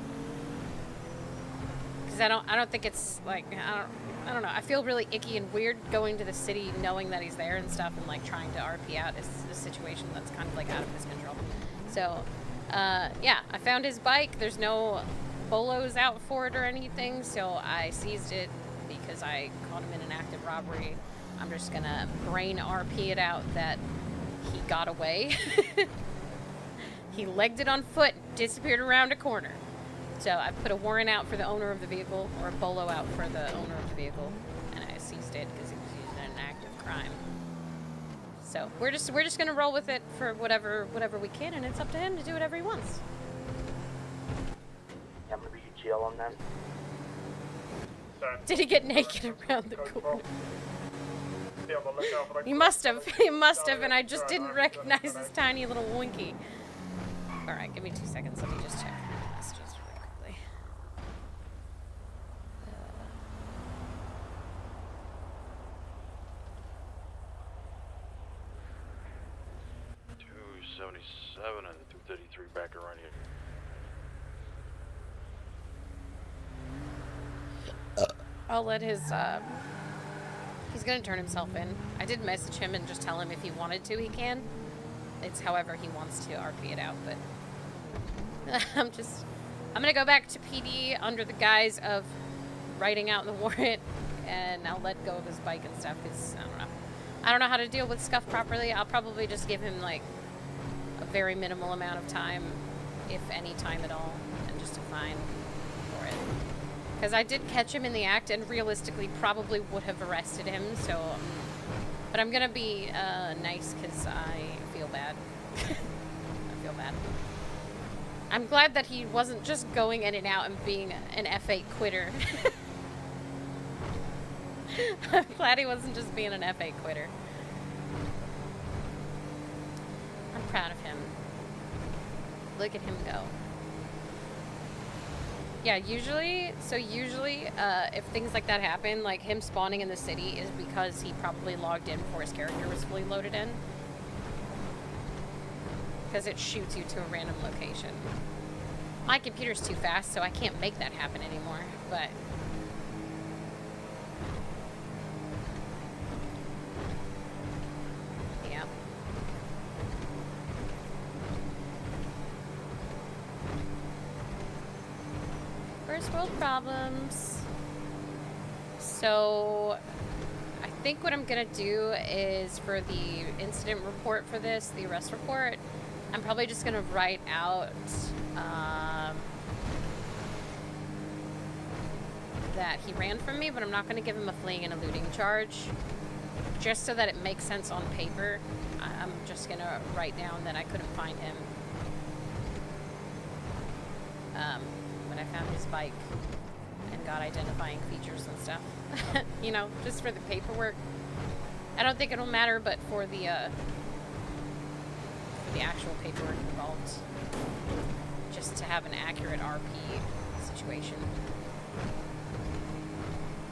because I don't. I don't think it's like I don't. I don't know. I feel really icky and weird going to the city knowing that he's there and stuff and like trying to RP out is a situation that's kind of like out of his control. So, uh, yeah, I found his bike. There's no bolos out for it or anything, so I seized it because I caught him in an active robbery. I'm just gonna brain RP it out that he got away. *laughs* he legged it on foot, disappeared around a corner. So I put a warrant out for the owner of the vehicle, or a bolo out for the owner of the vehicle, and I seized it because it was used in an active crime. So we're just we're just gonna roll with it for whatever whatever we can, and it's up to him to do whatever he wants. Yeah, I'm gonna be GL on them. Did he get naked around the corner? Be on the lookout for the He must have. He must have, and I just didn't recognize his tiny little winky. All right, give me two seconds. Let me just check 7 and 233 back around here. I'll let his, uh, he's gonna turn himself in. I did message him and just tell him if he wanted to, he can. It's however he wants to RP it out, but *laughs* I'm just, I'm gonna go back to PD under the guise of writing out the *laughs* warrant, and I'll let go of his bike and stuff, because, I don't know. I don't know how to deal with scuff properly. I'll probably just give him, like, very minimal amount of time, if any time at all, and just a fine for it. Because I did catch him in the act and realistically probably would have arrested him, so. But I'm gonna be uh, nice because I feel bad. *laughs* I feel bad. I'm glad that he wasn't just going in and out and being an F8 quitter. *laughs* I'm glad he wasn't just being an F8 quitter. I'm proud of him. Look at him go. Yeah, usually, so usually, uh, if things like that happen, like him spawning in the city is because he probably logged in before his character was fully loaded in. Because it shoots you to a random location. My computer's too fast, so I can't make that happen anymore, but... First world problems. So, I think what I'm gonna do is for the incident report for this, the arrest report, I'm probably just gonna write out um, that he ran from me, but I'm not gonna give him a fleeing and eluding charge, just so that it makes sense on paper. I'm just gonna write down that I couldn't find him um, when I found his bike and got identifying features and stuff. *laughs* you know, just for the paperwork. I don't think it'll matter, but for the uh, for the actual paperwork involved, just to have an accurate RP situation.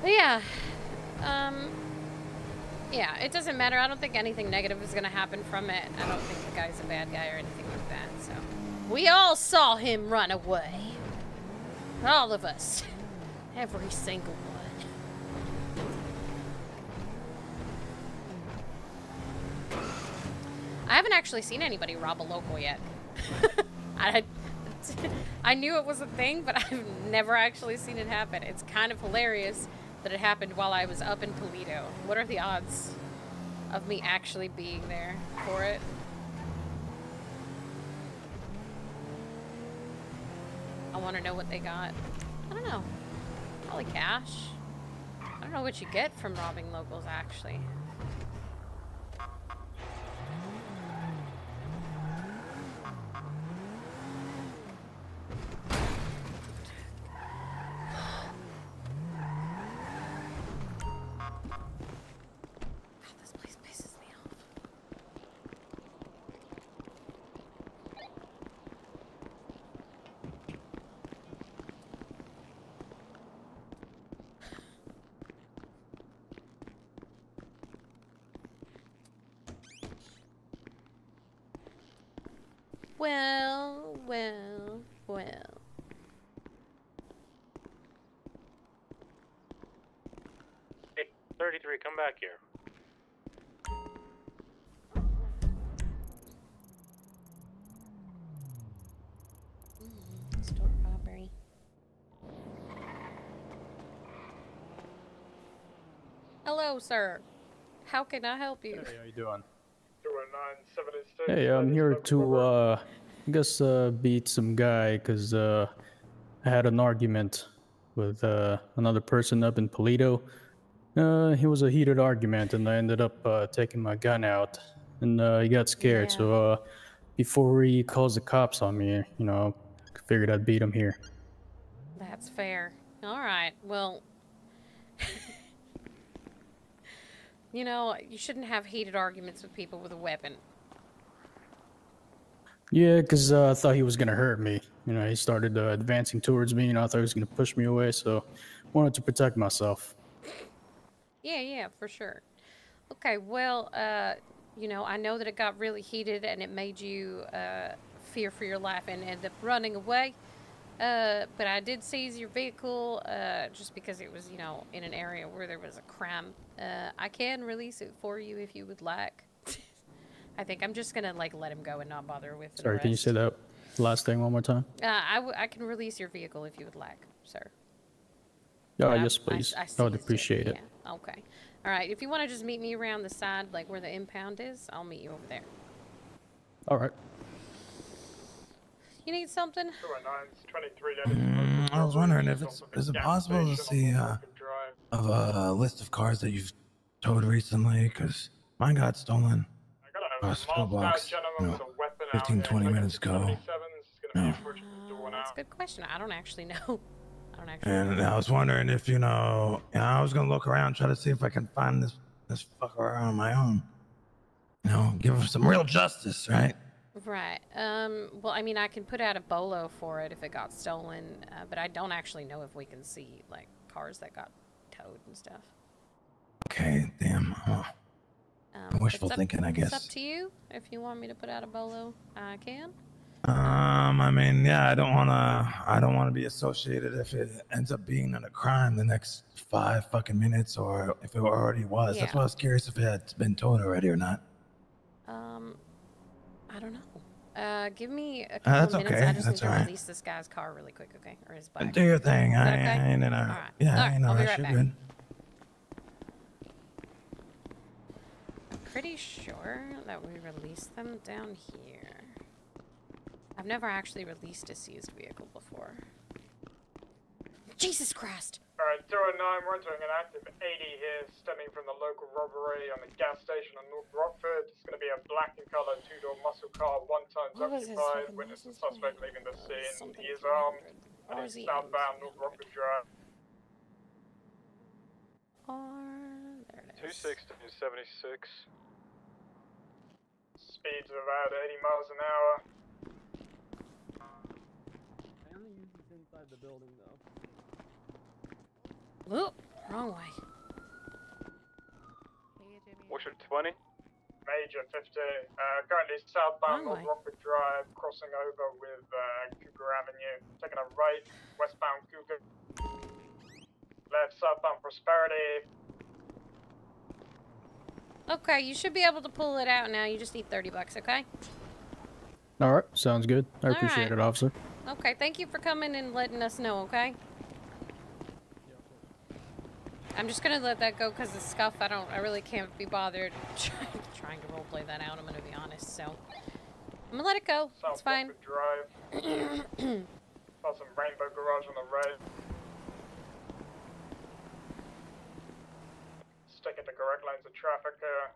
But yeah, um, yeah, it doesn't matter. I don't think anything negative is gonna happen from it. I don't think the guy's a bad guy or anything like that. So we all saw him run away. All of us, every single one. I haven't actually seen anybody rob a local yet. *laughs* I, I knew it was a thing, but I've never actually seen it happen. It's kind of hilarious that it happened while I was up in Toledo. What are the odds of me actually being there for it? I want to know what they got. I don't know. Probably cash. I don't know what you get from robbing locals, actually. God, this place pisses me off. Well, well, well. Hey, 33, come back here. Store robbery. Hello, sir. How can I help you? Hey, how you doing? 209 Hey, I'm here to, uh, I guess, uh, beat some guy because, uh, I had an argument with, uh, another person up in Paleto. Uh, it was a heated argument and I ended up, uh, taking my gun out and, uh, he got scared. So, uh, before he calls the cops on me, you know, I figured I'd beat him here. That's fair. All right. Well, you know, you shouldn't have heated arguments with people with a weapon. Yeah, because uh, I thought he was gonna hurt me. You know, he started uh, advancing towards me, and I thought he was gonna push me away. So, I wanted to protect myself. Yeah, yeah, for sure. Okay, well, uh, you know, I know that it got really heated and it made you uh, fear for your life and end up running away. Uh, but I did seize your vehicle uh, just because it was, you know, in an area where there was a crime. Uh, I can release it for you if you would like. *laughs* I think I'm just gonna like let him go and not bother with. the Sorry, can you say that last thing one more time? Uh, I, w- I can release your vehicle if you would like, sir. Yeah, I- yes, I- please. I I, would seized it, appreciate it. Yeah. Okay. All right. If you want to just meet me around the side, like where the impound is, I'll meet you over there. All right. You need something? 23 Mm, I was wondering if it's is it possible to see uh, of a list of cars that you've towed recently? Because mine got stolen across four blocks, you know, 15, 20 minutes ago. No. Uh, that's a good question. I don't actually know. *laughs* I don't actually. And I was wondering if you know, you know, I was gonna look around, try to see if I can find this this fucker on my own. You know, give him some real justice, right? Right. Um. Well, I mean, I can put out a bolo for it if it got stolen, uh, but I don't actually know if we can see like cars that got towed and stuff. Okay, damn. Oh, Um, Wishful up- thinking, I guess. It's up to you. If you want me to put out a bolo, I can. Um, I mean, yeah, I don't wanna, I don't wanna be associated if it ends up being a crime the next five fucking minutes, or if it already was. Yeah. That's why I was curious if it had been told already or not. Um, I don't know. Uh, give me a Uh, that's minutes. okay, I just that's need to alright. release this guy's car really quick, okay? Or his bike. Do your thing. I, okay? I ain't in a. All right. Yeah, All I right, ain't no I'll be rush. right You're back. good. Pretty sure that we released them down here. I've never actually released a seized vehicle before. Jesus Christ! Alright, 209, we're entering an active 80 here, stemming from the local robbery on the gas station on North Rockford. It's going to be a black and colour two-door muscle car, one times What occupied. Witness the suspect leaving the scene. He is armed. And he's he southbound North Rockford Drive. R. There it is. 260 76. Speeds of about 80 miles an hour. I only use this inside the building though. Oop, wrong way. What's your 20? Major 50. Uh, currently southbound Wrong North. Rockford Drive, crossing over with uh, Cougar Avenue. Taking a right, westbound Cougar. Left, southbound Prosperity. Okay, you should be able to pull it out now. You just need 30 bucks, okay? All right, sounds good. I All appreciate right. it, officer. Okay, thank you for coming and letting us know, okay? I'm just gonna let that go because the scuff. I don't, I really can't be bothered *laughs* trying, trying to roleplay that out. I'm gonna be honest, so I'm gonna let it go. South It's fine. Drive. *clears throat* Saw some Rainbow Garage on the right. Sticking to correct lanes of traffic here.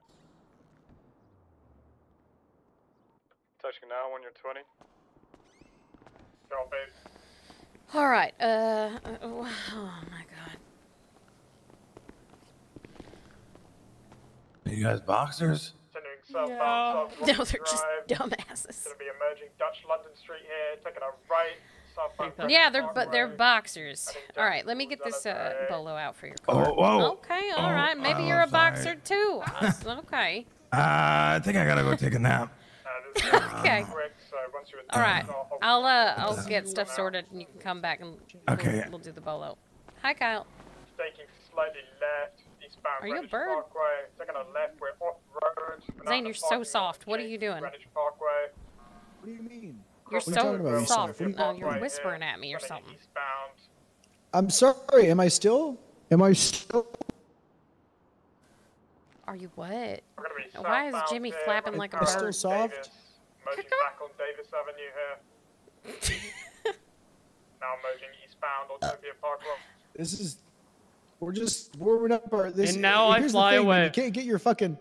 Touching now when you're 20. Copy. All right. Uh. uh, Oh my God. You guys boxers? Continuing southbound South No, they're just dumbasses. Gonna be emerging Dutch London Street here, taking a right. Yeah, they're but they're boxers. All right, let me get this uh, bolo out for your Oh, whoa. Okay, all Oh, right. Maybe oh, you're a sorry. boxer too. *laughs* Okay. Uh, I think I gotta go take a nap. *laughs* *laughs* Okay. Quick, so once you're All right. I'll- I'll uh I'll get stuff sorted and you can come back and we'll, we'll do the bolo. Hi, Kyle. Taking slightly left, eastbound Are you a bird? Parkway. Taking a left, we're off road. Zane, you're so soft. What are you doing? Parkway. What do you mean? You're What are you so talking about, you soft. soft? No, you're whispering here, at me or running something. Eastbound. I'm sorry. Am I still? Am I still? Are you what? We're gonna be Why is Jimmy here, flapping like a Am I still soft? Davis, merging back on Davis Avenue here. *laughs* now merging eastbound Autopia Park Road. This is. We're just warming up our. This, And now I here's the fly thing, away. You can't get your fucking.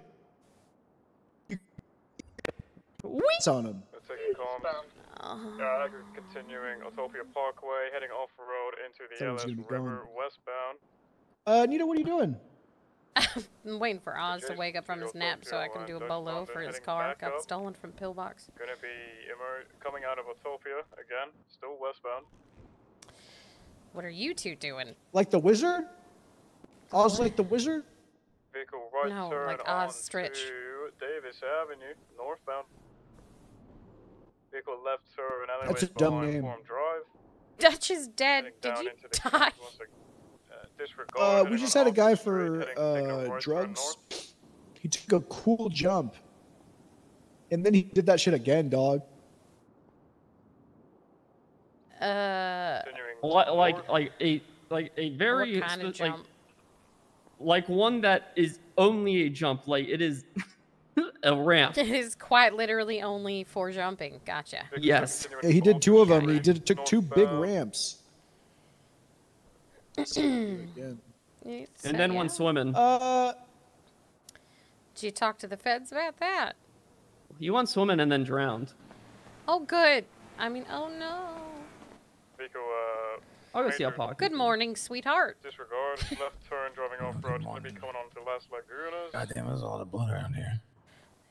What's on him? We're taking comms. Uh, continuing Autopia Parkway, heading off road into the Someone's LS gonna River westbound. Uh, Nita, what are you doing? *laughs* I'm waiting for Oz to wake up from his nap so I can do a bolo for his car. Got stolen from Pillbox. Gonna be emer- coming out of Autopia again, still westbound. What are you two doing? Like the wizard? Oz like the wizard? Vehicle right No, turn like on Oz Stritch. to Davis Avenue, northbound. Vehicle left turn That's a dumb name. Forum Drive. Dutch is dead. Heading Did you die? uh, Uh, we just had a guy for heading- taking a uh, drugs. He took a cool jump. And then he did that shit again, dog. Uh, Li- like like a like a very kind of spe- like jump? Like one that is only a jump. Like it is *laughs* a ramp. it is quite literally only for jumping. Gotcha. Yes. Yeah, he did two of them. He did took two big ramps. *clears throat* And uh, then one swimming. Uh, Did you talk to the feds about that? He went swimming and then drowned. Oh, good. I mean, oh no. Vehicle, uh, I'll go see how major Pac. Good morning, sweetheart. Disregard, *laughs* left turn, driving off road, gonna be coming on to Las Lagunas. Goddamn, there's a lot of blood around here.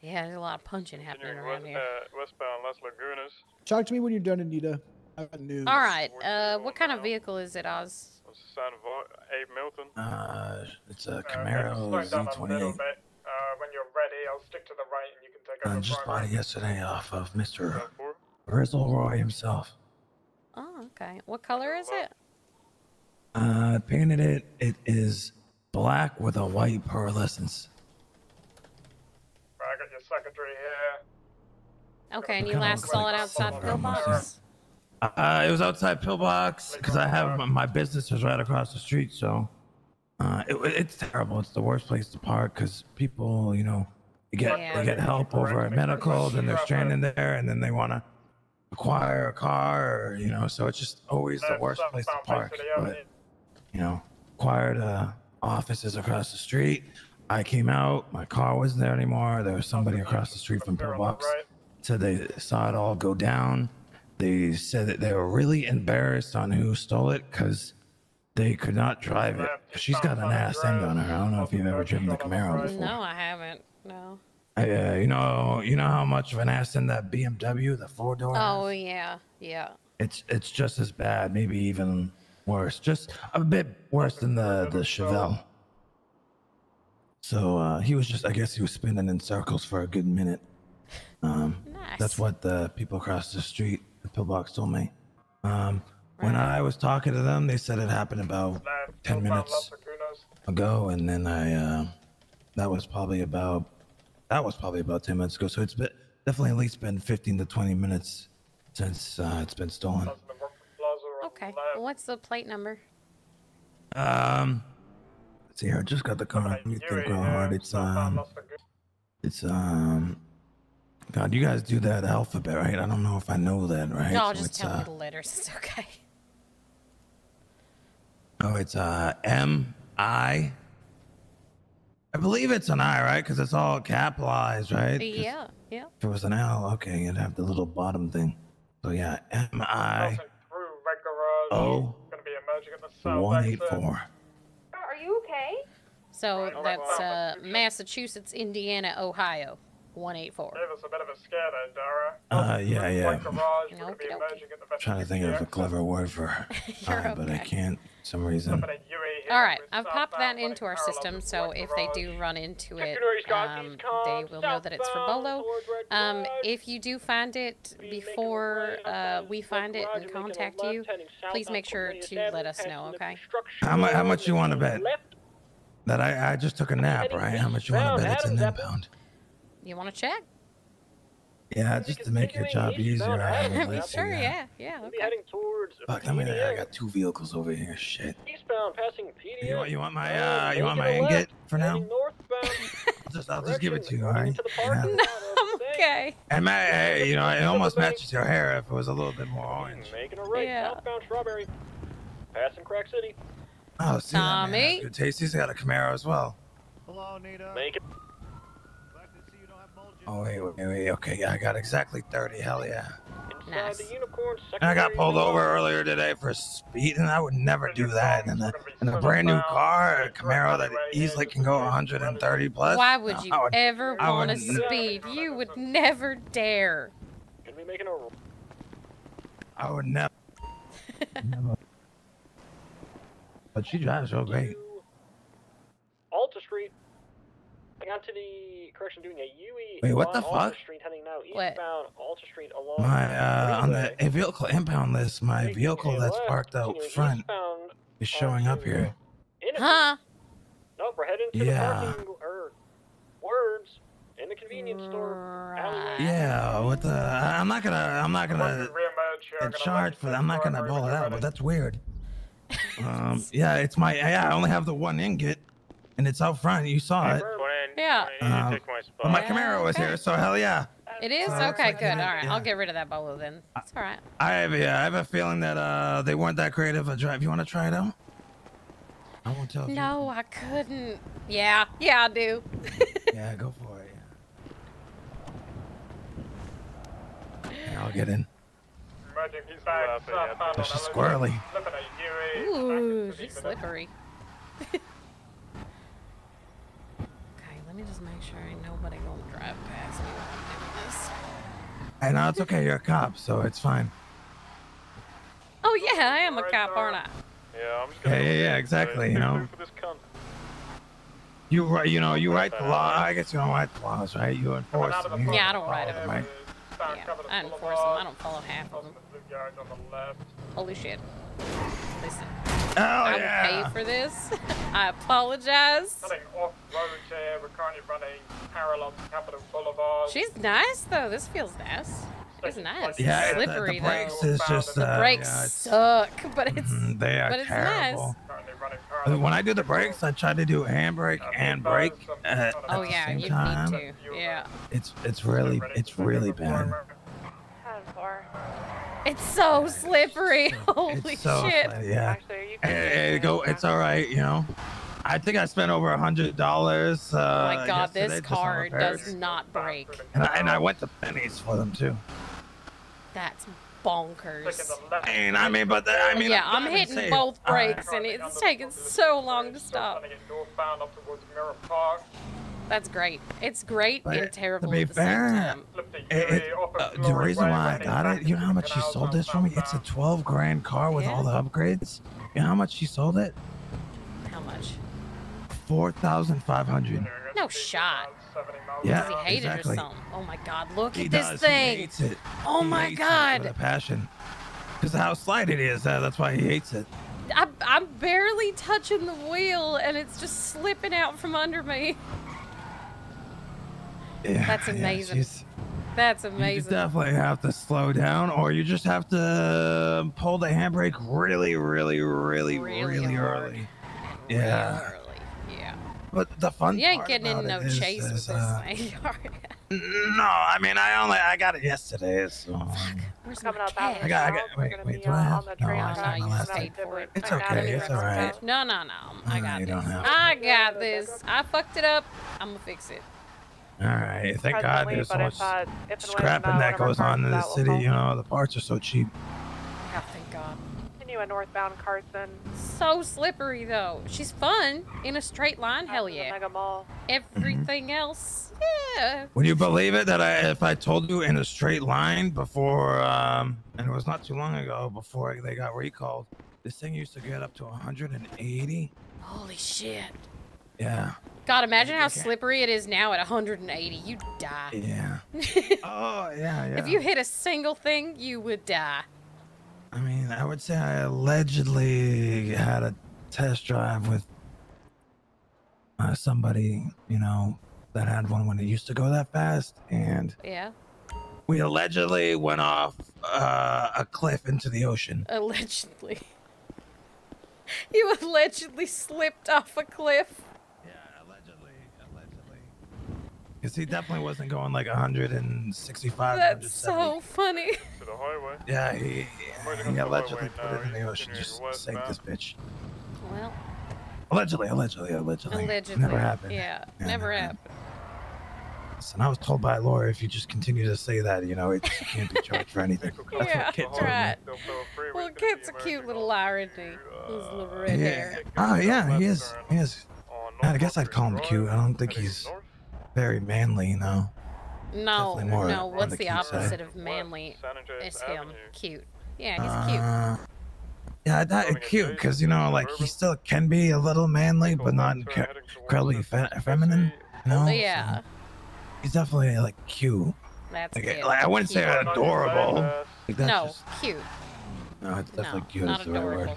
Yeah, there's a lot of punching happening Continuing around west, here. uh, westbound Las Lagunas. Talk to me when you're done, Anita. I got news. All right. Uh, what kind of vehicle is it, Oz? San Va- Abe Milton. Uh, it's a Uh, Camaro slow down a little Z28. bit. Uh, when you're ready, I'll stick to the right and you can take over I just bought it yesterday off of Mr. Rizzle Roy himself. Oh, okay. What color is it? Uh, painted it. It is black with a white pearlescence. I got your secretary here. Okay, and you last looks saw it outside silver almost, yeah. Pillbox? Uh, it was outside Pillbox because I have my- my business is right across the street. So uh, it, it's terrible. It's the worst place to park because people, you know, they get Yeah. they get help over at medical, then they're stranding there, and then they want to acquire a car, you know. So it's just always the worst place to park. But you know, acquired uh, offices across the street. I came out, my car wasn't there anymore. There was somebody across the street from Pillbox. Said they saw it all go down. They said that they were really embarrassed on who stole it because they could not drive it. She's got an ass end on her. I don't know if you've ever driven the Camaro before. No, I haven't. No. Uh, you know, you know how much of an ass in that BMW, the four door. Oh yeah, yeah. It's it's just as bad, maybe even worse. Just a bit worse than the the Chevelle. So uh, he was just, I guess he was spinning in circles for a good minute. Um, That's what the people across the street, the pillbox, told me. Um, When I was talking to them, they said it happened about ten minutes ago, and then I, uh, that was probably about, that was probably about ten minutes ago. So it's been definitely at least been fifteen to twenty minutes since uh, it's been stolen. Okay. What's the plate number? Um, let's see here. I just got the car. Me think real hard. It's um, it's um, God, you guys do that alphabet, right? I don't know if I know that, right? No, So just tell me uh, the letters. It's okay. Oh, it's uh M I. I believe it's an I, right? Because it's all capitalized, right? Yeah, yeah. If it was an L, okay, you'd have the little bottom thing. So yeah, M I O one eight four. Are you okay? So that's uh, Massachusetts, Indiana, Ohio, one eight four. Gave us a bit of a scare there, Dara. Uh, yeah, yeah. Garage, we're going to be emerging at the trying to think of a clever word for *laughs* I, but I can't for some reason. All right, I've popped that into our system, so if they do run into it, um, they will know that it's for Bolo. Um, if you do find it before uh, we find it and contact you, please make sure to let us know, okay? How much? How much you want to bet? That I, I just took a nap, right? How much you want to bet it's an impound? You want to check? Yeah, just to make your job easier. I would like *laughs* sure, yeah, yeah. Okay. Heading towards Fuck, I mean, I got two vehicles over here. Shit. eastbound, passing PDA. You want, you want my uh, you want my ingot for now? *laughs* I'll just, I'll just give it to you, all right? Yeah. okay. And my, hey, you know, it almost matches your hair if it was a little bit more orange. Making a right, Yeah. southbound Strawberry. Passing Crack City. Oh, see that man? Tommy? That's Good taste. He's got a Camaro as well. Hello, Nita. Make it. Oh wait, wait, wait. Okay, yeah, I got exactly thirty. Hell yeah. Inside the Unicorn, And I got pulled over earlier today for speed, and I would never do that. And a, in a brand new car, a Camaro that easily can go 130 plus. Why would you I would, ever want to speed? You would never dare. Gonna be making a I would never. never. *laughs* But she drives so great. Alta Street. Heading out to the correction, doing a UE. Wait, what the fuck? Street, heading now What? eastbound Alta Street along. My uh, on Freeway. the vehicle impound list, my vehicle that's parked out front is showing up here. Huh? Nope, we're heading to Yeah. the parking or words in the convenience store alleyway. Yeah, what the? I- I'm not gonna. I'm not gonna get charged for that. I'm not gonna pull it out, but that's weird. *laughs* Um, yeah, it's my. Yeah, I only have the one ingot, and it's out front. You saw it. Yeah. Um, but my Camaro was here, so hell yeah. It is? So Okay, good. All that, yeah. I'll get rid of that bolo then. It's all right. I have. Yeah, I have a feeling that uh they weren't that creative a drive. You want to try it out? I won't tell you. No, I couldn't. Yeah, yeah, I do. *laughs* Yeah, go for it. Yeah, I'll get in. Emerging, he's back. southbound It's on just squirrely. Flipping a UE. Ooh, she's slippery. *laughs* okay, let me just make sure ain't nobody gonna drive past me while I'm doing this. Hey, no, it's okay. You're a cop, so it's fine. Oh yeah, I am a cop, aren't I? Yeah, I'm just Yeah, yeah, yeah, exactly. You know, for you write. You know, you write the law. I guess you don't write the laws, right? You enforce them. You Yeah, I don't write them. right? Yeah, I enforce them. I don't follow half of them. Yards on the left. Holy shit. Listen. I will yeah. pay for this. *laughs* I apologize. Heading off road here. We're currently running parallel to Capitol Boulevard. She's nice though. This feels nice. It's nice. Yeah, it's the- the slippery brakes though. is just, the uh, brakes yeah, it's- suck, but it's Mm, they are but it's terrible. nice. When I do the brakes, I try to do handbrake and brake at, Oh at the yeah, same you time. need to. Yeah. It's it's really it's really bad. It's so slippery. Holy *laughs* It's so shit. funny, yeah. Hey, go. It's all right. You know. I think I spent over a hundred dollars. Uh, Oh my god, this car does not break. And I, and I went to pennies for them too. That's bonkers. And I mean, but the, I mean, yeah, I'm I'm hitting safe. both All right. brakes and it's taking so long to stop. Trying to get northbound up towards Mirror Park. That's great. It's great But and terrible to be at the same fair, time. it, it, uh, the reason why I got it, you know how much she sold this for me? It's a 12 grand car with all the upgrades. You know how much she sold it? How much? 4,500. No shot. Yeah, he hate exactly. or something? Oh my god, look He at this does. He thing. hates it. Oh He my hates it with a passion. Because of how slight it is. Uh, that's why he hates it. I, I'm barely touching the wheel and it's just slipping out from under me. Yeah, That's amazing. she's- That's amazing. You definitely have to slow down, or you just have to pull the handbrake really, really, really, really, early. Yeah. Yeah. But the fun You ain't part getting in no it is- chase with is, this uh, thing. *laughs* No, I mean I only I got it yesterday, so Where's Coming up out? I got I got wait wait do I have? No, I No, you last paid for it. It's I got okay, it. it's all right. No, no, no. I got you this. don't have I got this. I fucked it up. I'm gonna fix it. All right, thank God there's so much if, if and when, scrapping that one of our goes on in the city. You know, the parts are so cheap. Oh, thank God. Continue a northbound Carson. So slippery though. She's fun in a straight line. Hell yeah. Mega Mall. Everything else, yeah. Would you believe it that I, if I told you in a straight line before, um, and it was not too long ago before they got recalled, this thing used to get up to 180. Holy shit. Yeah. God, imagine how slippery it is now at 180. You die. Yeah. *laughs* oh yeah, yeah. If you hit a single thing, you would die. I mean, I would say I allegedly had a test drive with uh, somebody, you know, that had one when it used to go that fast, and Yeah. we allegedly went off uh, a cliff into the ocean. Allegedly. *laughs* You allegedly slipped off a cliff. Because he definitely wasn't going like 165. That's so funny. To the highway. Yeah, he, Merging he allegedly highway put it in the ocean. continuing Just sank this bitch. Well, Allegedly, allegedly, allegedly. allegedly. Never happened. Yeah, Yeah, never never happened. Listen, I was told by a lawyer if you just continue to say that, you know, it, can't be charged for anything. That's Yeah, what Kit told me. right. Well, Kit's a cute little irony. His little red Yeah. hair. Oh yeah, he is. He is. I guess I'd call him cute. I don't think he's very manly, you know. No, no. What's the the, opposite side. of manly? It's him. Cute. Yeah, he's Uh, cute. yeah, that cute because you know, like he still can be a little manly, but not incredibly fe- feminine. You know. he's yeah. He's definitely like cute. That's Like, cute. like I wouldn't say adorable. Like, that's No, just, cute. No, it's definitely No, cute. not is the right word. I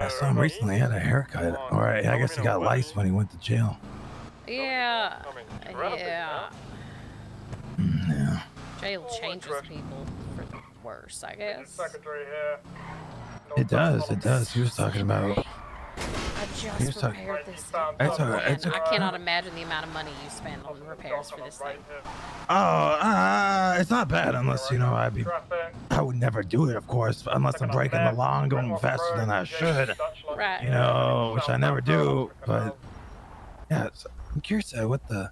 I saw him recently. He had a haircut, All right, I I guess he got lice when he went to jail. Yeah. Yeah. Mm, yeah. Jail changes people for the worse, I guess. It does. It does. He was talking about. I just was talking- repaired this. It's alright. It's and I cannot imagine the amount of money you spend on repairs for this thing. Oh, uh, it's not bad unless you know I'd be. I would never do it, of course, unless I'm breaking the law and going faster than I should. Right. You know, which I never do. But yeah, it's, I'm curious uh, what the.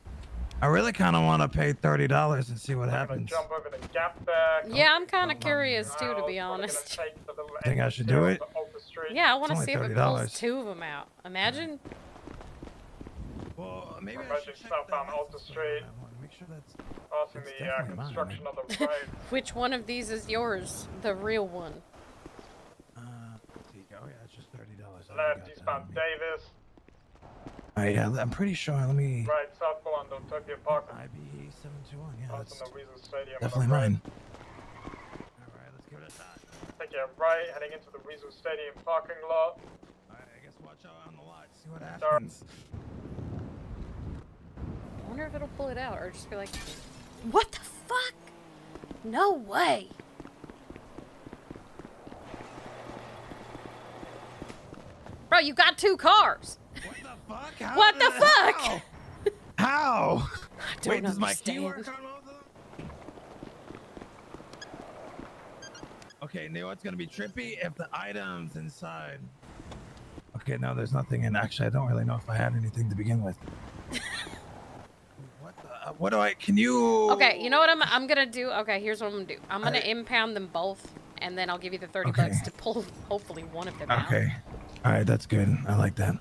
I really kind of want to pay thirty dollars and see what happens. Jump over the gap there. Yeah, I'm kind of curious too, to be honest. Think I should do it? Yeah, I want to see if it pulls two of them out. Imagine. Well, maybe Emerging southbound Alta Street. Passing the uh, definitely mine, construction of the *laughs* road. Which one of these is yours? The real one. Oh yeah, it's just thirty dollars. Left eastbound Davis. Oh yeah, I'm pretty sure. Let me. Right southbound Autopia Park. IB seven two one. Yeah, that's Passing the Weasel Stadium. on the definitely right. Mine. Take a right, heading into the Weasel Stadium parking lot. I guess watch out on the lot. See what Sorry. happens. I wonder if it'll pull it out or just be like, what the fuck? No way. Bro, you got two cars. What the fuck? How What did the fuck? How? *laughs* don't Wait, does my key work on both of them? Okay, now what's gonna be trippy if the items inside. Okay, no, there's nothing in. Actually, I don't really know if I had anything to begin with. what the? Uh, what do I? Can you? Okay, you know what I'm I'm gonna do? Okay, here's what I'm gonna do. I'm gonna I- impound them both, and then I'll give you the 30 Okay. bucks to pull hopefully one of them out. Okay. All right, that's good. I like that.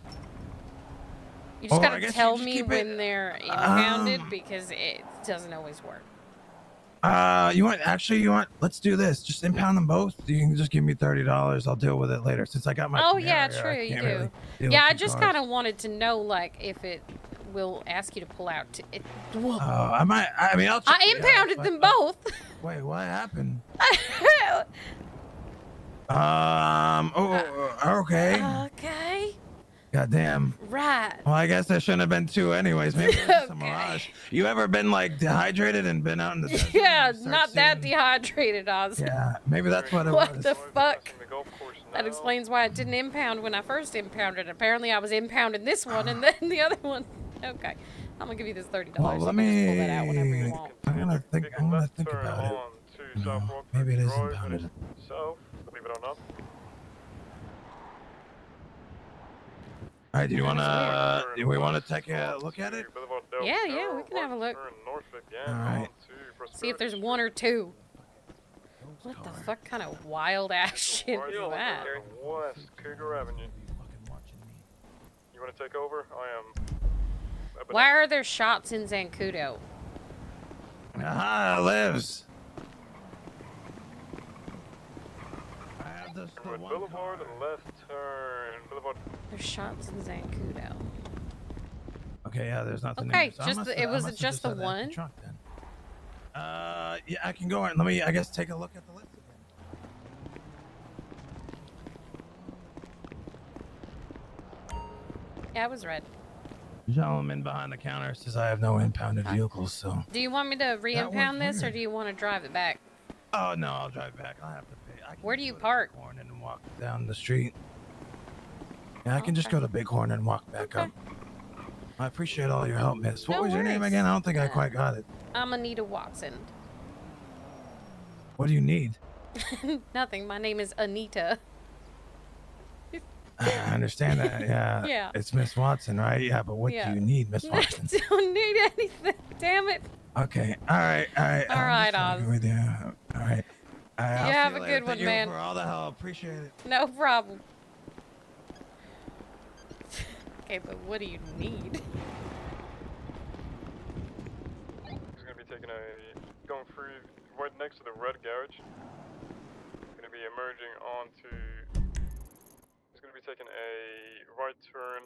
You just I gotta tell just me when it- they're impounded Um, because it doesn't always work. Uh, you want actually? You want? Let's do this. Just impound them both. You can just give me thirty dollars. I'll deal with it later. Since I got my. oh yeah, Camaro, I true, you do. really yeah, I just kind of wanted to know like if it will ask you to pull out. To, it. Oh, I might. I mean, I'll. I it out, impounded but- them both. Wait, what happened? *laughs* Um. Oh. okay. okay. Goddamn. Right. Well, I guess there shouldn't have been two, anyways. Maybe it was just a mirage. You ever been like dehydrated and been out in the desert? Yeah, not that dehydrated, Oz. Yeah, maybe that's what it what was. What the fuck? That explains why I didn't impound when I first impounded. Apparently, I was impounding this one and then the other one. Okay, I'm gonna give you this thirty Well, dollars. let you can just pull me. that out whenever you want. I'm gonna think. I'm gonna think about it. No, maybe it is impounded. South, believe it or not. All right, do you wanna? Do we wanna take a look at it? Yeah, yeah, we can have a look. All right. See if there's one or two. What the fuck kind of wild ass shit is that? West Cougar Avenue. You want to take over? I am. Why are there shots in Zancudo? Aha, it lives. Wood Boulevard, left turn. Boulevard. There's shots in Zancudo. Okay, yeah, there's nothing. Okay, in there. So just must the- it was must just the had that empty one? trunk then. Uh, yeah, I can go on. Let me, I guess, take a look at the list. Yeah, it was red. Gentleman behind the counter says I have no impounded vehicles, so. Do you want me to re-impound this, or do you want to drive it back? Oh no, I'll drive back. I'll have to pay. I Where do you park? Bighorn and walk down the street. Yeah, I can just go to Bighorn and walk back up. I appreciate all your help, miss. What No was your name again? I don't think I uh, quite got it. I'm Anita Watson. What do you need? *laughs* Nothing. My name is Anita. *laughs* I understand that. *laughs* Yeah. Yeah. It's Miss Watson, right? Yeah, but what Yeah. do you need, Miss Watson? I don't need anything. Damn it. Okay. All right. All right. All right, Oz. With you. All right. All right. You have a later. good Thank one, you man. for all the help. Appreciate it. No problem. Okay, but what do you need? He's gonna be taking a going through right next to the red garage. Gonna be emerging onto. He's gonna be taking a right turn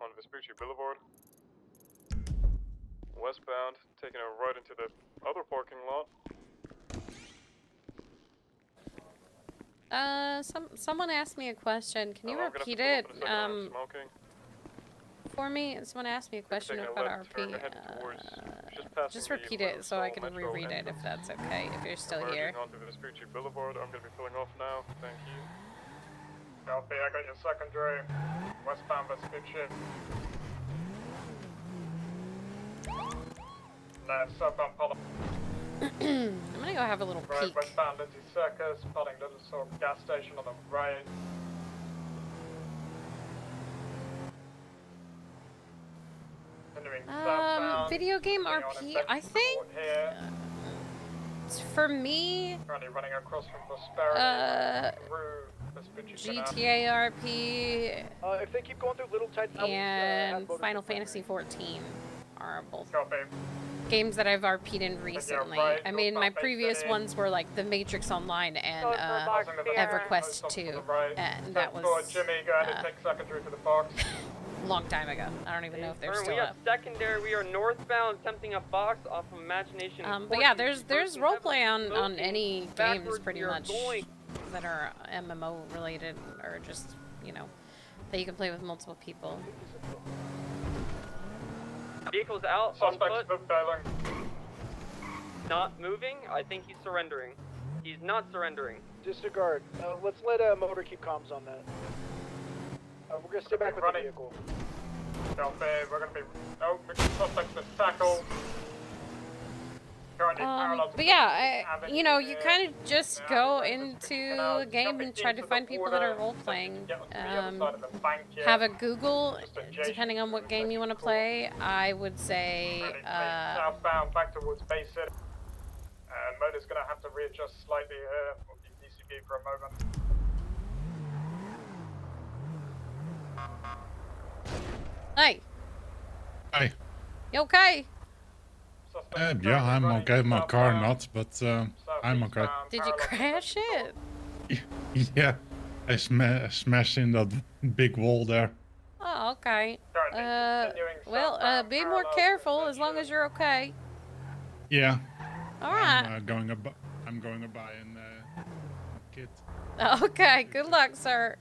on Vespucci Boulevard. Westbound, taking a right into the other parking lot. Uh, some someone asked me a question. Can you Uh, repeat it? in a second, I'm Um, smoking. For me. Someone asked me a question about RP. towards- Uh, just just repeat it so I can reread it if that's okay. If you're still here. onto Vespucci Boulevard. I'm gonna be pulling off now. Thank you. Copy, I got your secondary. Westbound Vespucci. Left, southbound Pollock. *clears throat* I'm gonna go have a little Right, peek. westbound Lindsay Circus, spotting Little Seoul gas station on the right. Continuing Um, video game RP. I think for me, running across from Prosperity Uh, through Vespucci Canal. GTA RP Uh, if they keep going through Little I uh, and Final Fantasy 14 are both games that I've RP'd in recently. I mean, my previous ones were like The Matrix Online and uh. EverQuest 2, right. and that was forward, Jimmy, go ahead uh, *laughs* and take secondary for the box. a long time ago. I don't even know if they're Turn, still we up. have secondary. We are northbound, attempting a box off of Imagination. Um, but yeah, there's there's Reversing roleplay on on any games pretty much going. that that are MMO related or just, you know, that you can play with multiple people. Vehicle's out on Suspect's foot. failing. Not moving. I think he's surrendering. He's not surrendering. Disregard. Uh, let's let uh, motor keep comms on that. Uh, we're gonna stay back with the vehicle. Don't be, we're gonna be. Oh, suspect's been tackled. Currently Um, but yeah, I, you know, you kind of just go into Now, a game and try to find people that are role playing. get on the other Um, side of the bank here. have a Google, depending on what game you want to play. I would say, uh, Southbound back towards Bay City. Uh, motor's gonna have to readjust slightly here. We'll be DCB for a moment. Hey, Hey. you okay? Uh, yeah, I'm okay. My car not, but uh, I'm okay. Did you crash it? *laughs* Yeah, I sma- smashed in that big wall there. Oh, okay. Uh, well, uh, be more careful as long as you're okay. Yeah. All right. I'm uh, going ab- I'm going to buy an uh, kit. *laughs* Okay, good luck, sir.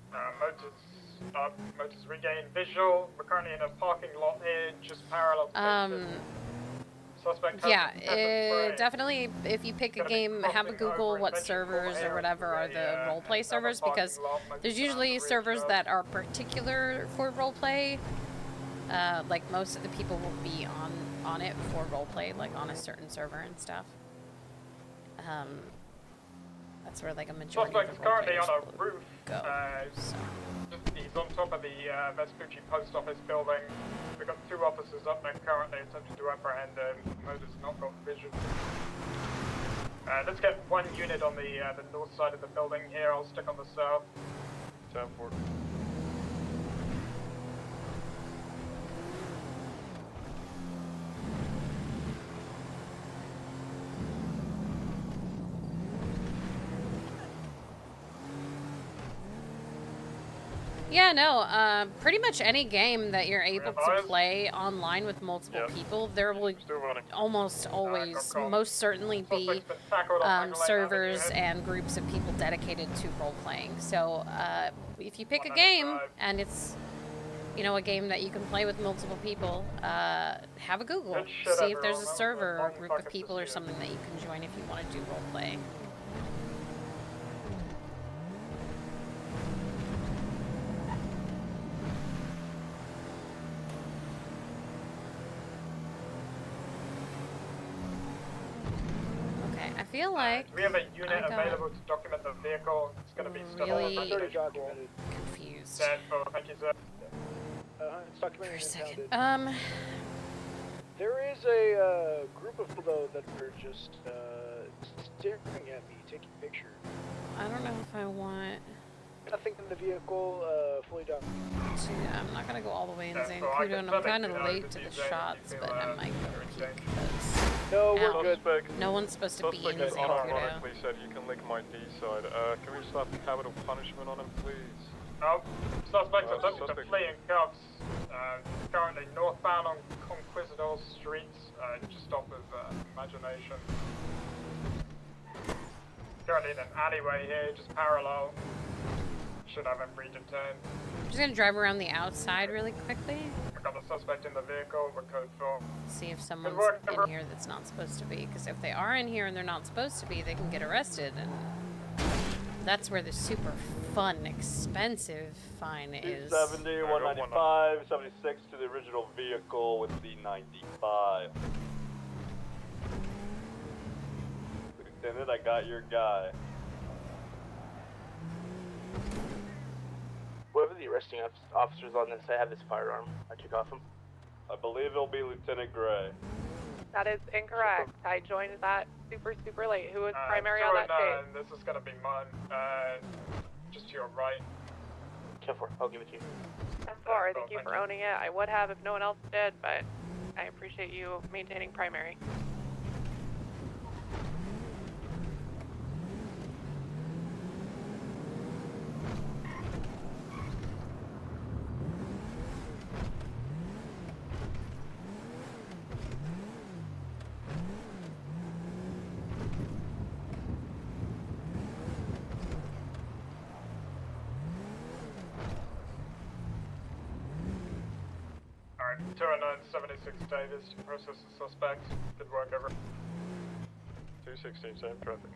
Uh, motors, regain visual. We're currently in a parking lot here, just parallel to Um, Suspect yeah, uh, spray. definitely. If you pick a game, have a Google what servers or whatever are the roleplay servers because there's usually servers that are particular for roleplay. Uh, like most of the people will be on on it for roleplay, like on a certain server and stuff. Um, that's where like a majority Suspect of is the currently on a roof. Go. Uh, so. He's on top of the uh, Vespucci post office building. We've got two officers up there currently attempting to apprehend him. Motor's not got vision. Uh, let's get one unit on the uh, the north side of the building here. I'll stick on the south. Ten four. Yeah, no, uh, pretty much any game that you're able to play online with multiple Yep. people, there will almost always, most certainly be um, servers and groups of people dedicated to role playing. So uh, if you pick a game and it's, you know, a game that you can play with multiple people, uh, have a Google. See if there's a server or Long group of people or something that you can join if you want to do role feel like We have a unit I got available to document the vehicle. It's going to be still really on the documented. confused. Ten four. Thank you, sir. Uh, it's documented For a and second. Um, There is a uh, group of people though that are just uh, staring at me, taking pictures. I don't know if I want Nothing in the vehicle, uh, fully done. to. I'm not gonna go all the way in Yeah, Zane so and I'm kind of late to the these days shots, but I uh, might go peek No, we're good. No one's supposed to be in Suspect Zane Kudo. unironically said you can lick my D side. Uh, can we just have capital punishment on him, please? Oh, suspect Uh, attempting to suspect- flee in cuffs. Uh, currently northbound on Conquistador Street, uh, just off of uh, Imagination. Currently in an alleyway here, just parallel. Should have him redetained. I'm just gonna drive around the outside really quickly, I got the suspect in the vehicle, we're code 4. see if someone's work, in here that's not supposed to be. Because if they are in here and they're not supposed to be, they can get arrested, and that's where the super fun, expensive fine is. 70, 195, 76 to the original vehicle with the 95. Lieutenant, I got your guy. Whoever the arresting offic- officers on this, I have this firearm. I took off him. I believe it'll be Lieutenant Gray. That is incorrect. I joined that super, super late. Who was Uh, primary on that 209, case? This is gonna be mine. Uh, just to your right. 10 4, I'll give it to you. I'm sorry. Thank you for owning it. I would have if no one else did, but I appreciate you maintaining primary. 20976 Davis to process the suspect. Did work over. 216, same traffic.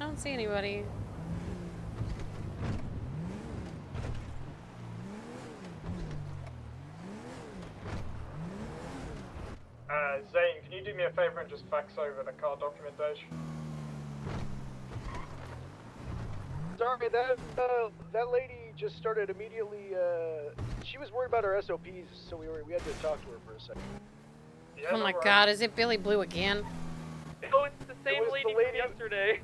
I don't see anybody. Uh, Zane, can you do me a favor and just fax over the car documentation? Sorry, that uh, that lady just started immediately. Uh, she was worried about her SOPs, so we were we had to talk to her for a second. Yeah, oh my god, is it Billy Blue again? Oh, it's the same was lady, the lady- from yesterday.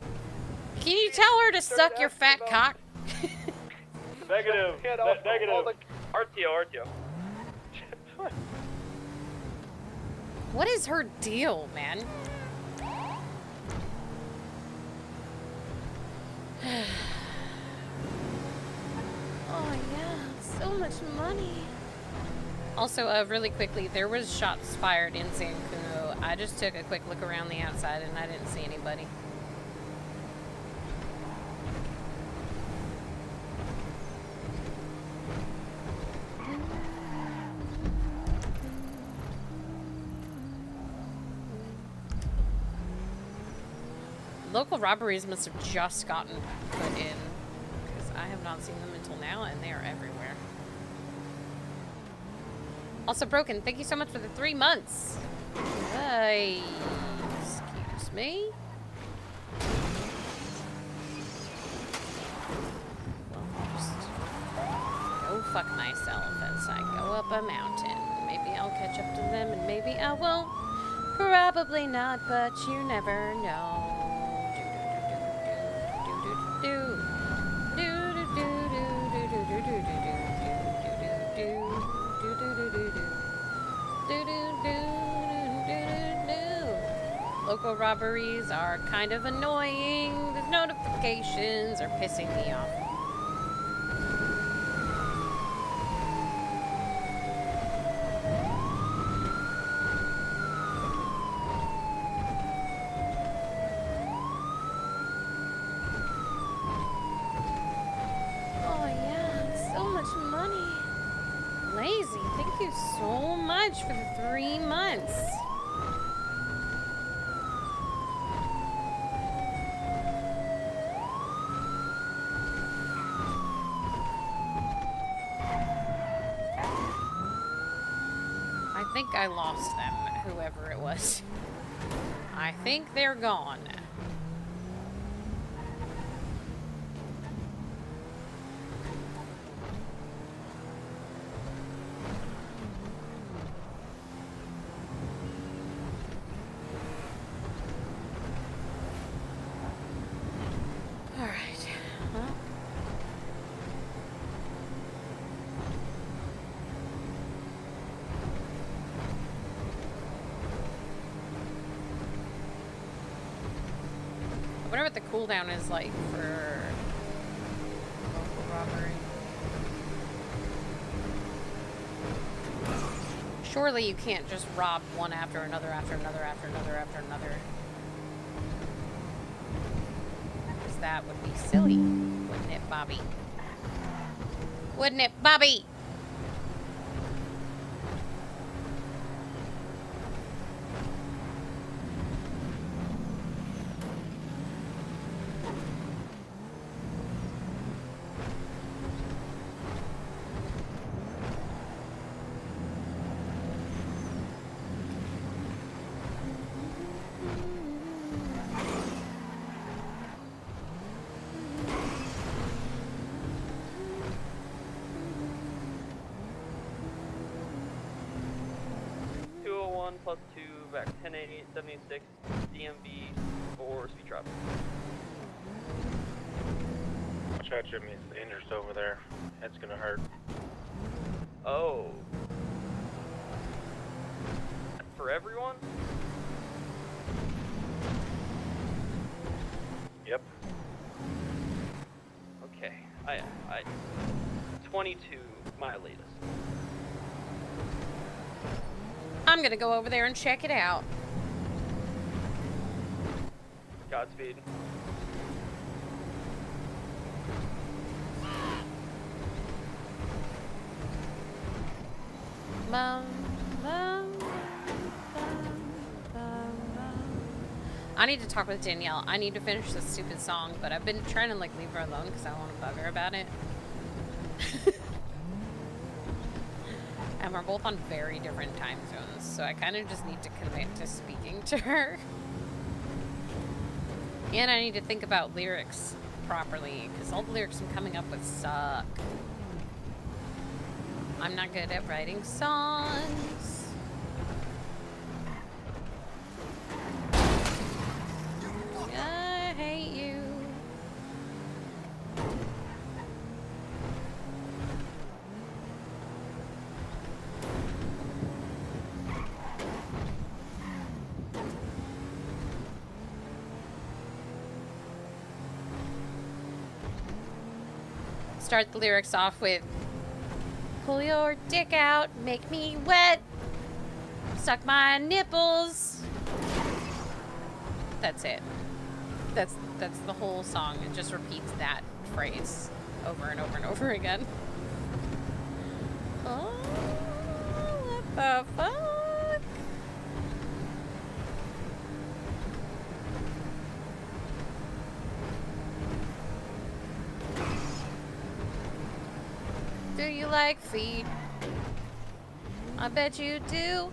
Can you tell her to suck your fat cock? *laughs* Negative. Had Ne- all- negative. all the- RTO, RTO. *laughs* What is her deal, man? *sighs* *sighs* *sighs* oh yeah, so much money. Also, uh, really quickly, there was shots fired in San. I just took a quick look around the outside and I didn't see anybody. Local robberies must have just gotten put in I have not seen them until now and they are everywhere. Also, Broken, thank you so much for the three months. Hey, excuse me. Well, just go fuck myself as I go up a mountain. Maybe I'll catch up to them and maybe I won't. Probably not, but you never know. Local robberies are kind of annoying. The notifications are pissing me off. Oh yeah, so much money. Lazy, thank you so much for the three months. I lost them, whoever it was. I think they're gone. All right. Well. I wonder what the cooldown is like for local robbery. Surely you can't just rob one after another, after another, after another, after another. Because that would be silly, wouldn't it, Bobby? Wouldn't it, Bobby? going to go over there and check it out. Godspeed. I need to talk with Danielle. I need to finish this stupid song, but I've been trying to like leave her alone because I don't want to bug her about it. Both on very different time zones, so I kind of just need to commit to speaking to her. And I need to think about lyrics properly, because all the lyrics I'm coming up with suck. I'm not good at writing songs. I hate you. Start the lyrics off with Pull your dick out, make me wet, suck my nipples. That's it. That's that's the whole song. It just repeats that phrase over and over and over again. Oh, what the fuck? Do you like feet? I bet you do.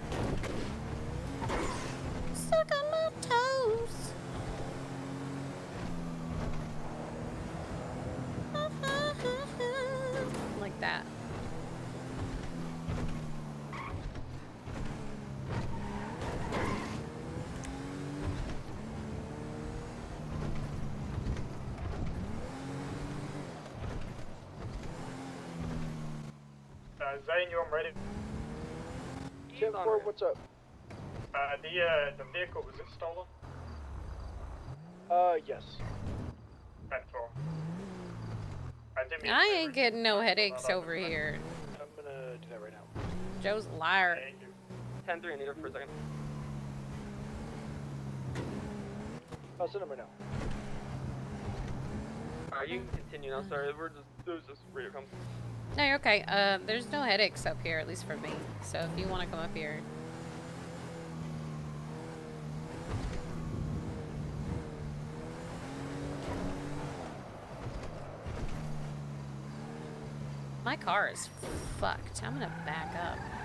What's up? Uh, the uh, the vehicle was it stolen? Uh, yes. Ten four. I did mean I ain't getting no headaches over here. I'm gonna do that right now. Joe's a liar. 10 3, I need her for a second. I'll send him right now. Alright, you can continue now. Sorry, we're just, it was just radio comes. No, you're okay. Uh, there's no headaches up here, at least for me. So if you want to come up here. My car is fucked. I'm gonna back up.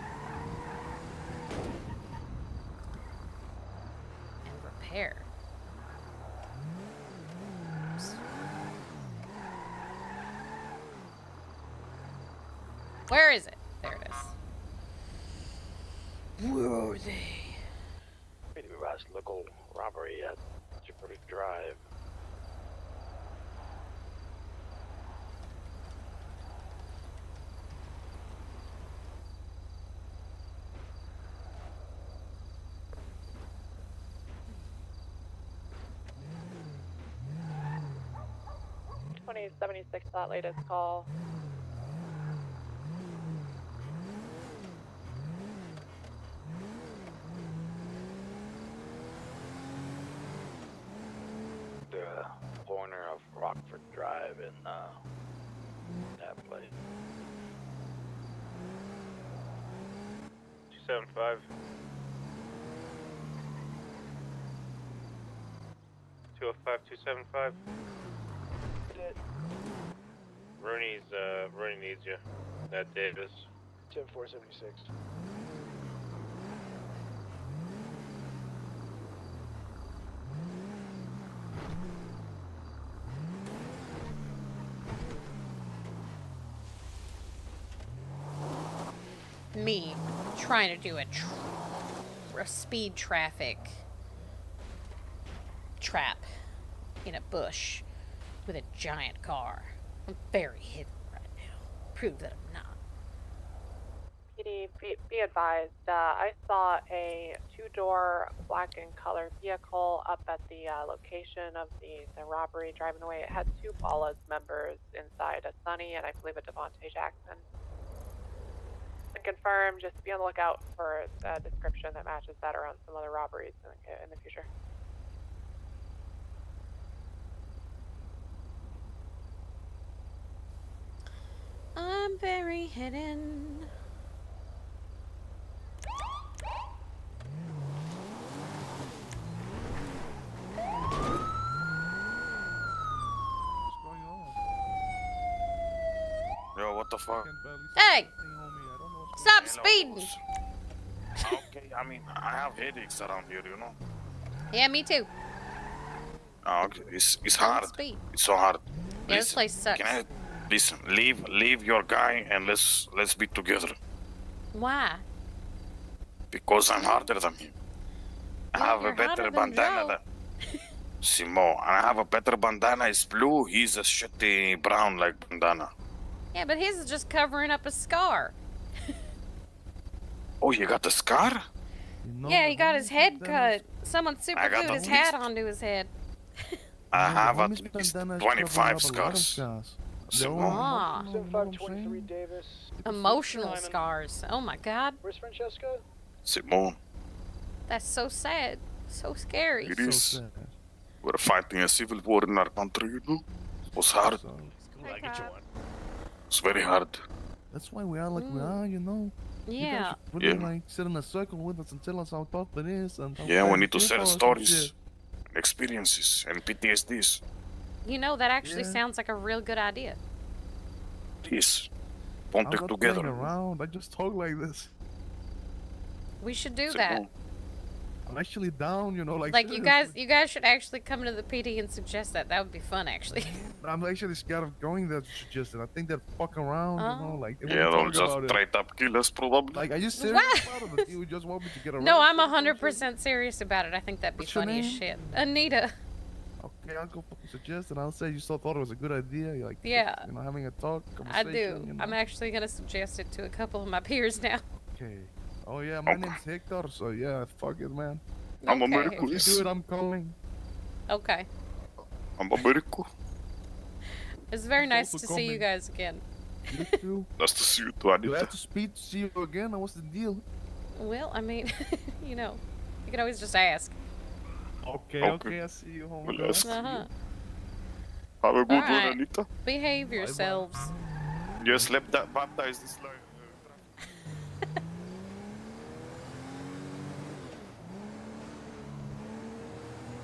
2076 at latest call. The corner of Rockford Drive in uh, that place. 275. 205, 275. Rooney's, uh, Rooney needs you. That Davis. Ten four seventy six. Me trying to do a, tr- a speed traffic trap in a bush with a giant car. I'm very hidden right now. Prove that I'm not. PD, be, be advised, uh, I saw a two-door black and color vehicle up at the uh, location of the, the robbery driving away. It had two Ballas members inside, a Sunny and I believe a Devontae Jackson. To confirm, just be on the lookout for a description that matches that around some other robberies in the, in the future. I'm very hidden. Yo, what the fuck? Hey! Stop speeding! okay, I mean, I have headaches around here, you know? Yeah, me too. Oh, okay. It's, it's hard. Speed. It's so hard. Yeah, Listen, this place sucks. Can I, listen, leave, leave your guy and let's, let's be together. Why? Because I'm harder than him. I have you're a better bandana Joe. than... *laughs* Simo, I have a better bandana. It's blue. He's a shitty brown like bandana. Yeah, but his is just covering up a scar. *laughs* Oh, you got the scar? yeah, he got his head cut. Someone super I got glued the his hat onto his head. *laughs* I have at least 25 covering up a lot of scars. Scars. Simo. Ah, emotional scars. Oh my god, Where's Francesca? Simone, that's so sad. So scary. it is. We're fighting a civil war in our country, you know? It was hard. It's very hard. That's why we are like we are, you know. Yeah. should really Yeah. like sit in a circle with us and tell us how tough it is and how Yeah, we need to it is share for and stories, experiences, and PTSDs. You know, that actually Yeah. sounds like a real good idea. This. I'm not together. playing around. I just talk like this. We should do Simone. that. I'm actually down, you know, like Like you *laughs* guys, you guys should actually come to the PD and suggest that. That would be fun, actually. *laughs* I'm actually scared of going there, Justin. I think they'll fuck around, you know, oh. like they Yeah, won't they'll just about it. straight up kill us, probably. Like, are you serious What? about it? You just want me to get *laughs* around? no, I'm hundred percent serious about it. I think that'd be What's funny as shit. Anita. Okay, I'll go fucking suggest, and I'll say you still thought it was a good idea. You're like, Yeah. you know, having a talk, I do. You know? I'm actually gonna suggest it to a couple of my *laughs* peers now. Okay. Oh yeah, my name's Hector, so yeah, fuck it, man. I'm Okay. American. If you do it, I'm calling. Okay. I'm American. *laughs* It's very nice also to see you guys again. You too. *laughs* Nice to see you too, Do I Anita. have to speak to see you again, or what's the deal? Well, I mean, you know, you can always just ask. Okay, Okay. okay, I see you, homie. Well, that's- Uh huh. Have a good one, Alright. Anita. Behave yourselves. Yes, let that baptize this line. *laughs*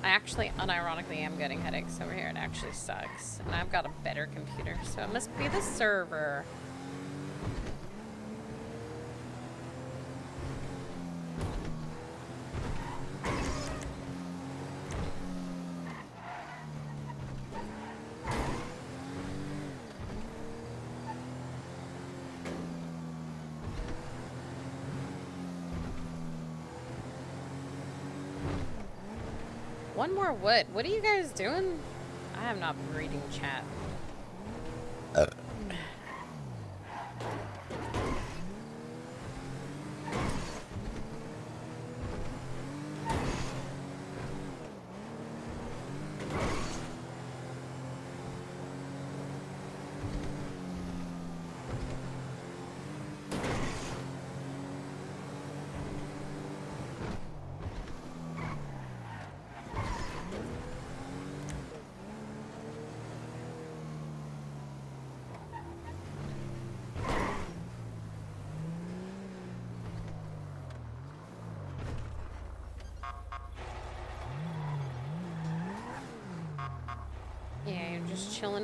I actually, unironically, am getting headaches over here. It actually sucks. And I've got a better computer, so it must be the server. One more what? What are you guys doing? I am not reading chat.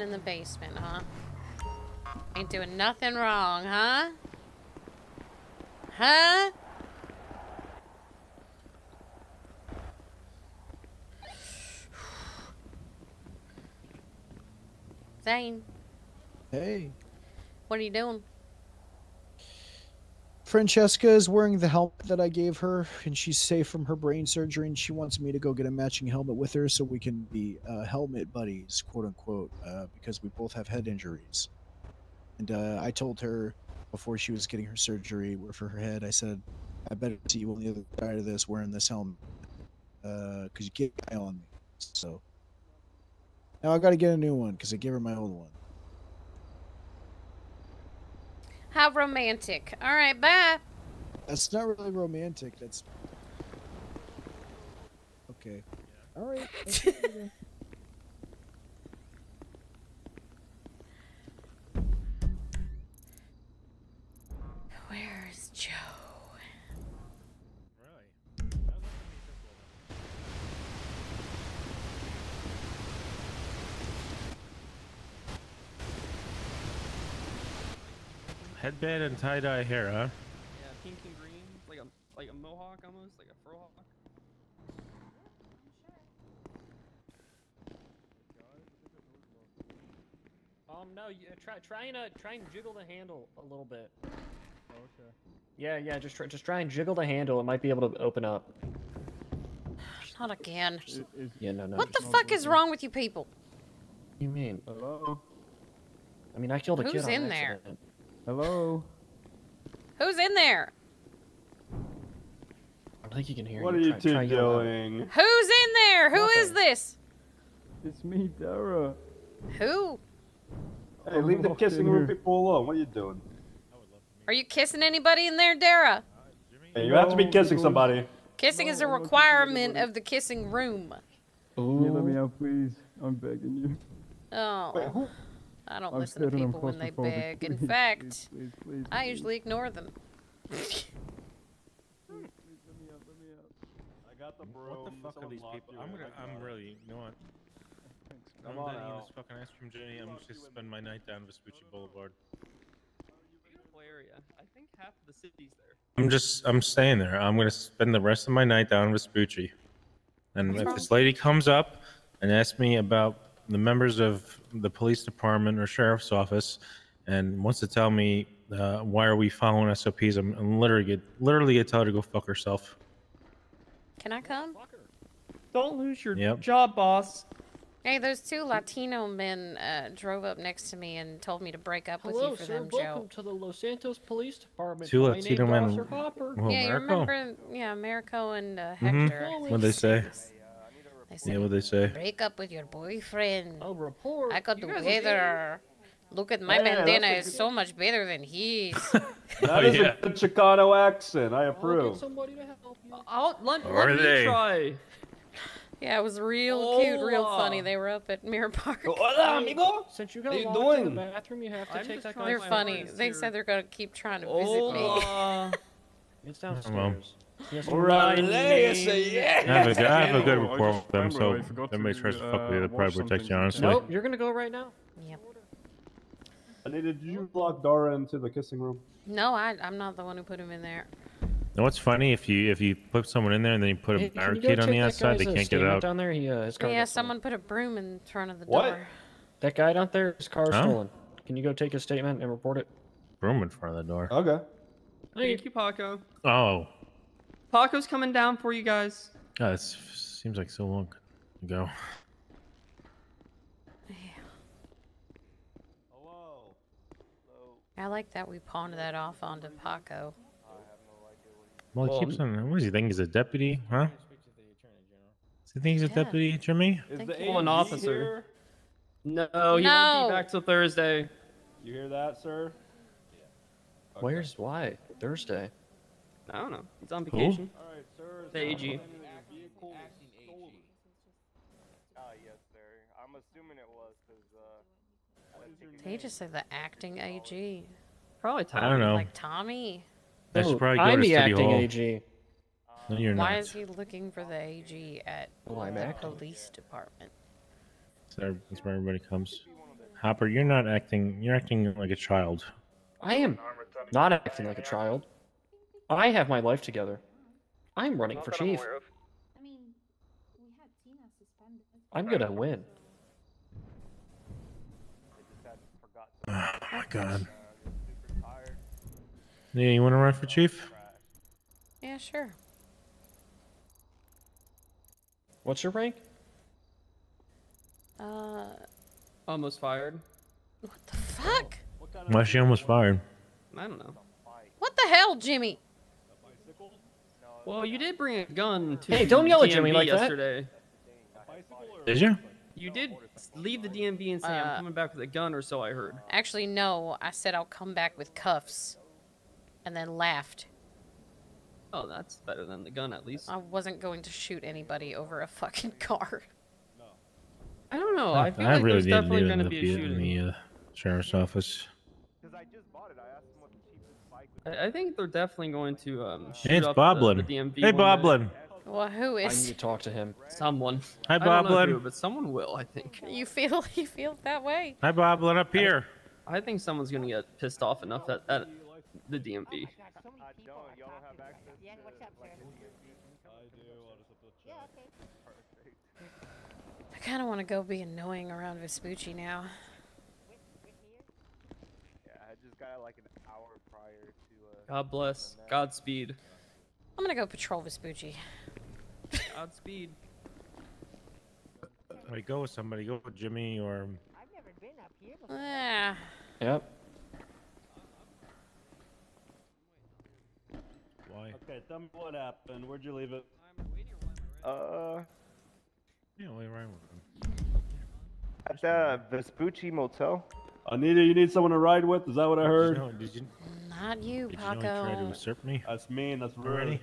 In the basement, huh? Ain't doing nothing wrong, huh? Huh? *sighs* Zane, Hey. what are you doing? Francesca is wearing the helmet that I gave her, and she's safe from her brain surgery, and she wants me to go get a matching helmet with her so we can be uh, helmet buddies, quote unquote, uh, because we both have head injuries. And uh, I told her before she was getting her surgery for her head, I said, I better see you on the other side of this wearing this helmet, because you can't eye on me. So now I got to get a new one because I gave her my old one. How romantic. All right, bye. That's not really romantic. That's okay. All right. *laughs* Headband and tie dye hair, huh? Yeah, pink and green, like a like a mohawk almost, like a frohawk. Um, no, you, uh, try try and uh, try and jiggle the handle a little bit. Okay. Yeah, yeah, just try just try and jiggle the handle. It might be able to open up. *sighs* Not again. Yeah, no, no. What the fuck is wrong with you people? you mean? Hello. I mean, I killed a Who's kid on in there? Accident. Hello. Who's in there? I think you can hear. Me. What you. are you Try- two try doing? Who's in there? Who is this? It's me, Dara. Who? Hey, leave the kissing room people alone. What are you doing? Are you kissing anybody in there, Dara? Hey, you have to be kissing somebody. Kissing is a requirement of the kissing room. Can you let me out, please? I'm begging you. Oh. I don't I'm listen to scared and I'm people when they claustrophobic. beg. In *laughs* fact, please, please, please, I please. usually ignore them. The what the fuck are these people? I'm gonna. I'm really. You know what? I'm Come done eating this fucking ice cream, Jenny. I'm just gonna spend my night down Vespucci Boulevard. Beautiful area. I think half of the city's there. I'm just. I'm staying there. I'm gonna spend the rest of my night down Vespucci. And What's if wrong? this lady comes up and asks me about the members of the police department or sheriff's office, and wants to tell me uh, why are we following SOPs, I'm, I'm literally get literally gonna tell her to go fuck herself. Can I come? Don't lose your Yep. job, boss. Hey, those two Latino men uh, drove up next to me and told me to break up with you for sir. them, Welcome Joe. to the Los Santos Police Department. Two My Latino men- Well, yeah, you remember? Yeah, Americo and uh, Mhm. Hector. What'd they say? They said, Yeah, what'd they say? break up with your boyfriend. Oh, report. I got You guys are together. Look at my Yeah, bandana it's good- so much better than his. *laughs* That Oh, is yeah. a Chicano accent. I I'll approve. somebody to help you. I'll, let, Or let me they. try. *sighs* yeah, it was real cute, real funny. They were up at Mirror Park. *laughs* Hola, amigo. Since you How got you locked in the bathroom, you have to I'm take that trying They're funny. They here. said they're gonna keep trying to visit me. Hola. *laughs* It's Well, downstairs. Yes, All right, My let's name- say yeah. I have a good, I have a good I rapport with them, so I forgot everybody to, tries to fuck with uh, you, they'll wash probably protect something. you, honestly. Nope, you're gonna go right now. Yep. Anita, did you lock Dara into the kissing room? No, I, I'm not the one who put him in there. know what's funny? If you if you put someone in there and then you put a Hey, can you go barricade on the outside, they can't get out. Down there, he, uh, his car Yeah, got stolen. someone put a broom in front of the What? door. That guy down there, his car's Huh? stolen. Can you go take his statement and report it? Broom in front of the door. Okay. Thank you, Paco. Oh, Paco's coming down for you guys. God, it seems like so long ago. I like that we pawned that off onto Paco. Well, he Well, keeps on. What does he think? He's a deputy, huh? Does he think he's a Yeah. deputy, Jimmy? Is Thank the you. Well, an officer. here? No, he won't be back till Thursday. You hear that, sir? Where's why? Thursday. I don't know. He's on vacation. All right, sir. The AG. Ah, yes, sir. I'm assuming it was because uh, didn't They just said the acting AG. Probably Tommy. I don't know. Like Tommy. I should Oh, probably go I'm to the City acting Hall. AG. No, you're Why not. is he looking for the AG at Well, I'm the acting. police department? That's where everybody comes. Hopper, you're not acting. You're acting like a child. I am not acting like a child. I have my life together. I'm running for chief. I mean, we had Tina suspended. I'm gonna win. *sighs* Oh my god. Yeah, you want to run for chief? Yeah, sure. What's your rank? Uh, Almost fired. what the fuck? Why she almost fired? I don't know. What the hell, Jimmy? Well, you did bring a gun to Hey, don't yell at DMV Jimmy like that. yesterday. Did you? You did leave the DMV and say Uh, I'm coming back with a gun, or so I heard. Actually, no. I said I'll come back with cuffs, and then laughed. Oh, that's better than the gun, at least. I wasn't going to shoot anybody over a fucking *laughs* car. I don't know. I feel I like really there's did definitely leave going to be a in shooting. the uh, sheriff's office. Because I, just bought it. I think they're definitely going to um, shoot Hey, it's up the, Boblin. the DMV. Hey, one day. Boblin. Well, who is? I need to talk to him. Someone. Hi, I don't know Boblin. who, but someone will. I think. You feel *laughs* you feel that way? Hi, Boblin, up here. I think someone's gonna get pissed off enough at, at the DMV. I don't. Y'all don't have access Yeah, what's up, sir? the DMV? I do. Yeah, okay. Perfect. *laughs* I kind of want to go be annoying around Vespucci now. Yeah, I just got like an hour prior to. Uh, God bless. Godspeed. I'm gonna go patrol Vespucci. Godspeed. Wait, go with somebody. Go with Jimmy or. I've never been up here before. Ah. Yep. Why? Okay, tell me what happened. Where'd you leave it? Uh, Yeah, wait, right with him. at the Vespucci Motel. Anita, you need someone to ride with? Is that what I heard? know- did you- Not you, Did you know he tried to Paco. usurp me? That's mean. That's rude. Already?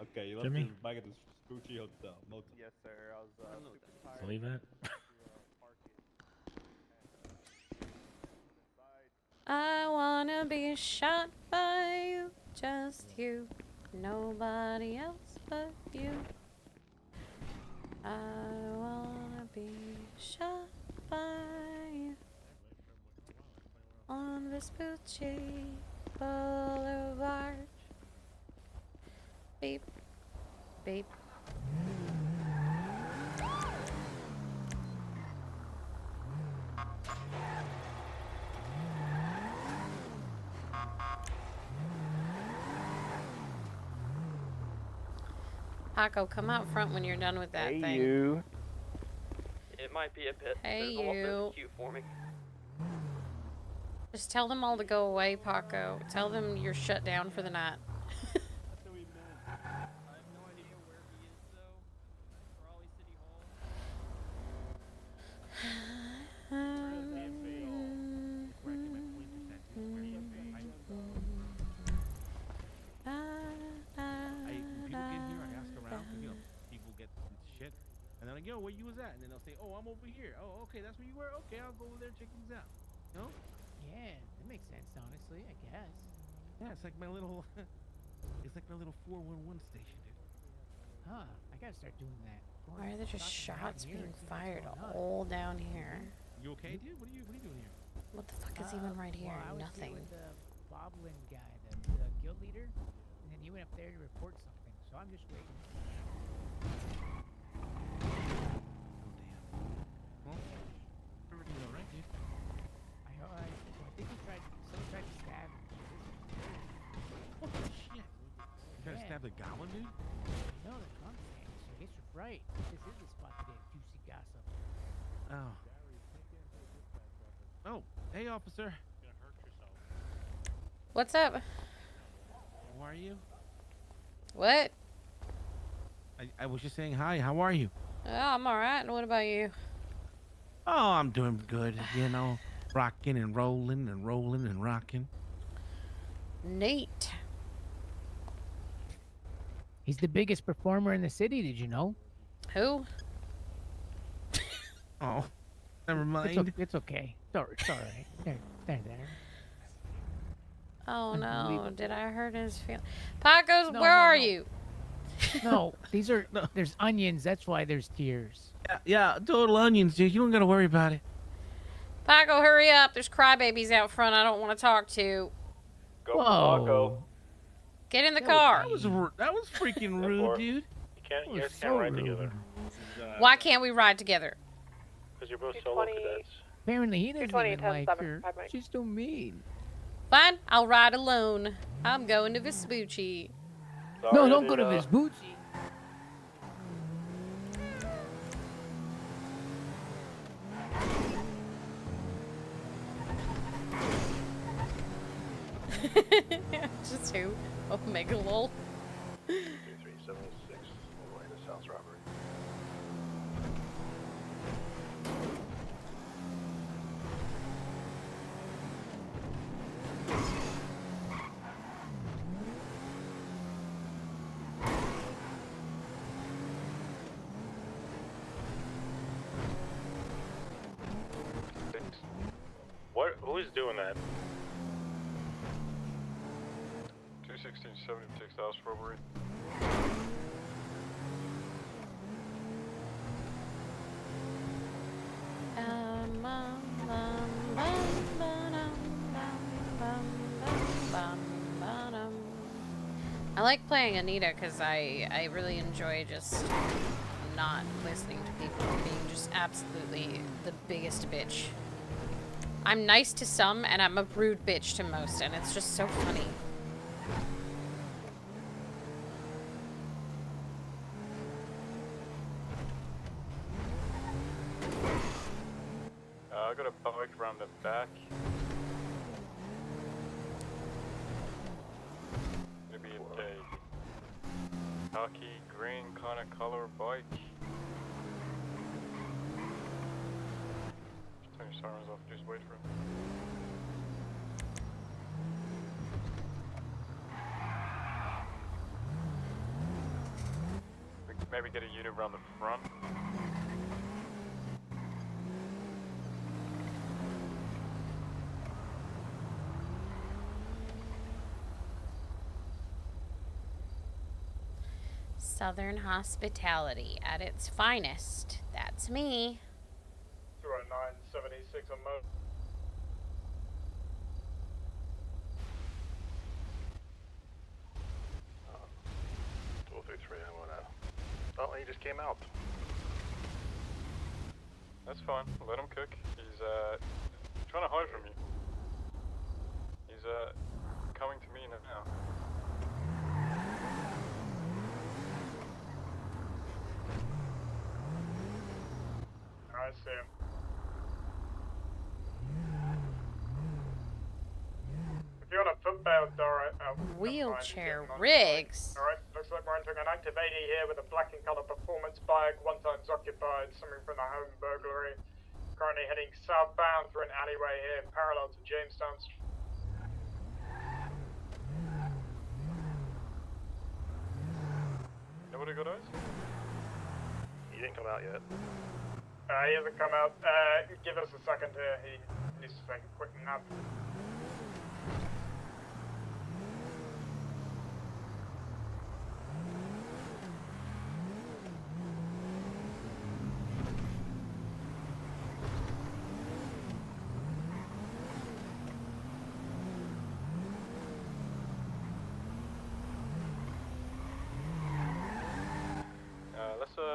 Okay, you left Jimmy? me back at the Spoochie Hotel. Motel. Yes, sir. I was uh, super tired. Believe that? I wanna be shot by you, just you, nobody else but you. I wanna be shot by you on Vespucci Boulevard. Beep, beep. Paco, come out front when you're done with that Hey, thing. you. It might be a bit. Hey, there's a, there's a you. queue for me. Just tell them all to go away, Paco. Tell them you're shut down for the night. Honestly, I guess. Yeah, it's like my little, *laughs* it's like my little 411 station, dude. Huh, I gotta start doing that. Going Why are there just shots around here being and see what's fired going on. all down here? You okay, dude? What are you, what are you doing here? What the fuck is Uh, even right here? Well, I was Nothing. here with the Boblin guy, the, the guild leader, and then he went up there to report something, so I'm just waiting. Well, everything's alright, dude. I, I, I think he tried, someone tried to stab him. What the shit? You trying to Yeah. stab the goblin, dude? No, that's what I'm saying. So I guess you're right. This is the spot to get juicy gossip. Oh. Oh, hey, officer. What's up? How are you? What? I, I was just saying hi. How are you? Oh, I'm alright. And what about you? Oh, I'm doing good. You know, rocking and rolling and rolling and rocking. Neat. He's the biggest performer in the city, did you know? Who? *laughs* Oh, never mind. o- it's okay. It's all, it's all right. There, there, there. Oh no, did I hurt his feelings? Pacos, No, where no, are no. you? No, *laughs* these are there's onions. That's why there's tears. Yeah, yeah, total onions, dude. You don't gotta worry about it. Paco, hurry up. There's crybabies out front I don't want to talk to. Go for Paco. Get in the car. That car. was r- that was freaking rude, dude. You can't, you That guys was can't so ride rude. together. Why can't we ride together? Because you're both solo cadets. Apparently he doesn't even 10, like 7, her. five. She's so mean. Fine, I'll ride alone. I'm going to Vespucci. no, don't go to Vespucci. *laughs* Just who? Omega lol. 376, Atlanta South robbery. What? Who is doing that? 76 Robbery. I like playing Anita because I, I really enjoy just not listening to people being just absolutely the biggest bitch. I'm nice to some and I'm a rude bitch to most and it's just so funny. Southern hospitality at its finest. That's me. 20976 on mode. Two oh three three. I wanna. Oh, he just came out. That's fine. Let him cook. He's uh trying to hide from you. He's uh coming to me now. I see him. If you're on a footbed, Dora. Uh, Wheelchair rigs. Alright, looks like we're entering an active 80 here with a black and color performance bike, one time's occupied, something from the home burglary. Currently heading southbound through an alleyway here, parallel to Jamestown Street. Nobody got eyes? He didn't come out yet. Uh, he hasn't come out. Uh, give us a second here. He needs to take a quick nap.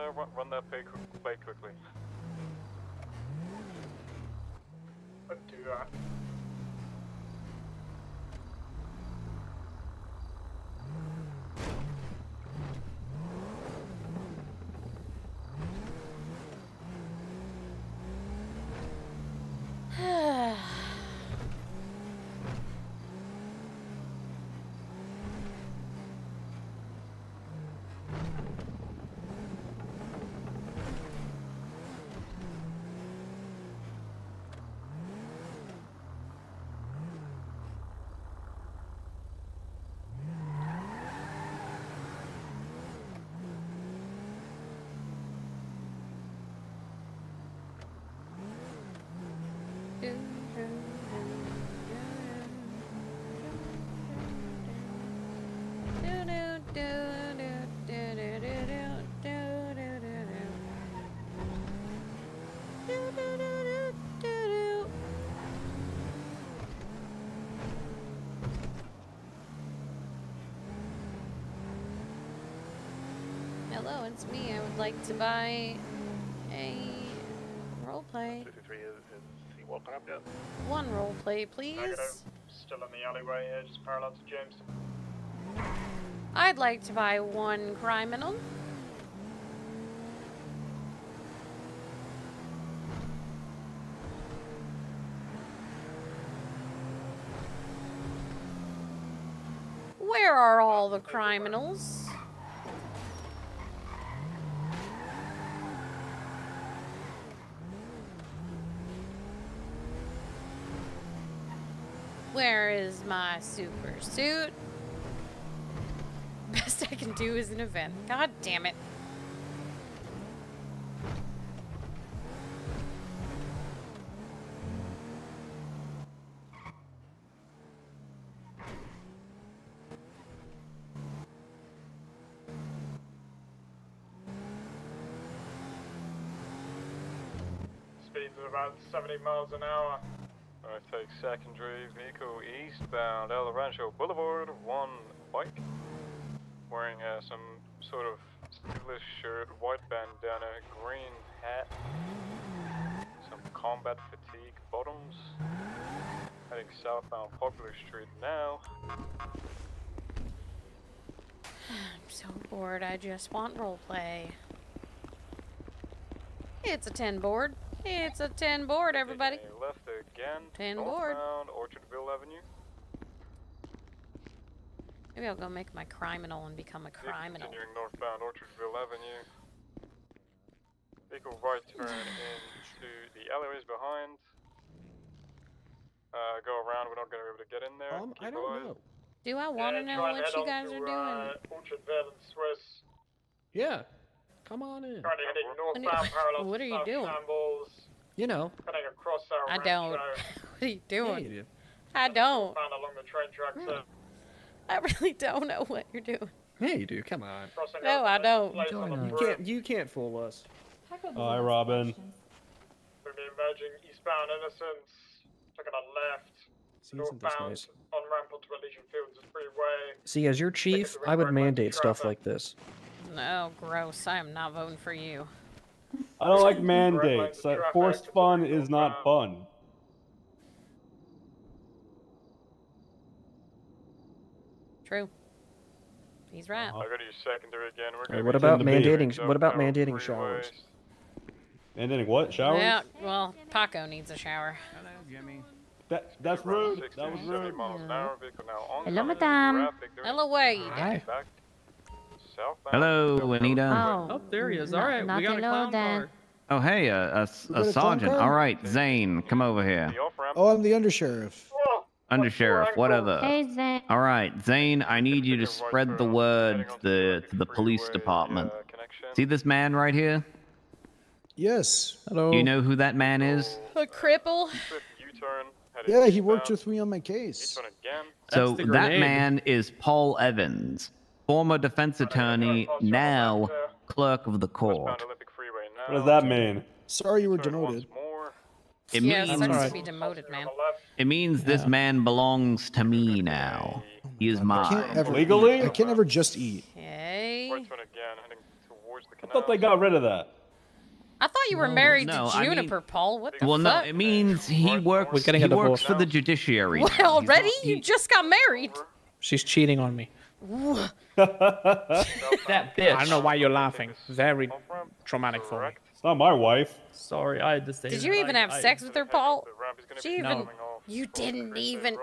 Uh, run, run that play, qu- play quickly. Do that. Hello, it's me. I would like to buy a roleplay. Two two three. Is, is he woken up yet? One roleplay, please. Still in the alleyway here, just parallel to Jamestown. I'd like to buy one criminal. Where are all the criminals? Where is my super suit? Best I can do is an event. God damn it. Speeds of about 70 miles an hour. Take secondary vehicle eastbound El Rancho Boulevard, one bike. wearing uh, some sort of sleeveless shirt, white bandana, green hat, some combat fatigue bottoms. Heading southbound Popular Street now. *sighs* I'm so bored. I just want roleplay. It's a 10 board. It's a 10 board, everybody. Taking a left again. 10 board. Orchardville Avenue. Maybe I'll go make my criminal and become a criminal. Continuing northbound Orchardville Avenue. Vehicle right turn into the alleyways behind. Uh, go around. We're not going to be able to get in there. Um, I don't alive. know. Do I want to know what you guys to, are doing? Uh, Orchardville and Swiss. Yeah. Come on in. Currently heading What are you- parallel what are you doing? Shambles. You know. Heading across our I don't. *laughs* what are you doing? you do. I don't. Along the train tracks. uh, I really don't know what you're doing. Yeah, you do. Come on. crossing No, over I don't. place on the You bridge. can't. You can't fool us. Hi, Robin. We'll emerging eastbound Innocence, taking a left. See, northbound nice? on ramp onto Elysian Fields freeway. See, as your chief, I would mandate stuff like this. No, gross. I am not voting for you. I don't like mandates. Uh, forced fun is not fun. True. He's right. I got you secondary again. We're gonna what be about taking mandating? southbound What about Farrell mandating showers? Mandating what? Showers? Yeah, well, Paco needs a shower. Hello, Jimmy. That, that's rude. That was 70 rude. miles an hour. Vehicle now Hello, oncoming. madame. Hello, Wade. Back southbound. Hello, Anita. Oh, there he is. All right, we oh, uh, uh, uh, got a clown car. Oh, hey, a, a, s- We a a sergeant. All right, Zane, come over here. Oh, I'm the undersheriff. Undersheriff, whatever. Hey, Zane. All right, Zane, I need you to spread the word to the to the police department. See this man right here? Yes. Do you know who that man is? A cripple. Yeah, he worked with me on my case. So the that man is Paul Evans, former defense attorney, now clerk of the court. What does that mean? Sorry you were demoted. It yeah, means sucks to be demoted, man. it means this man belongs to me now. He is I mine. can't ever eat. I can't ever just eat. Okay. I thought they got rid of that. I thought you were married no, to I mean- Juniper, Paul. What the Well, no, it means he works. We're getting he a works divorce. for the judiciary. What, now. already? You just got married. She's cheating on me. *laughs* That bitch. I don't know why you're laughing. Very traumatic for me. It's not my wife. Sorry, I had to say. Did you even I- have I- sex with her, Paul? She even. No. You didn't even.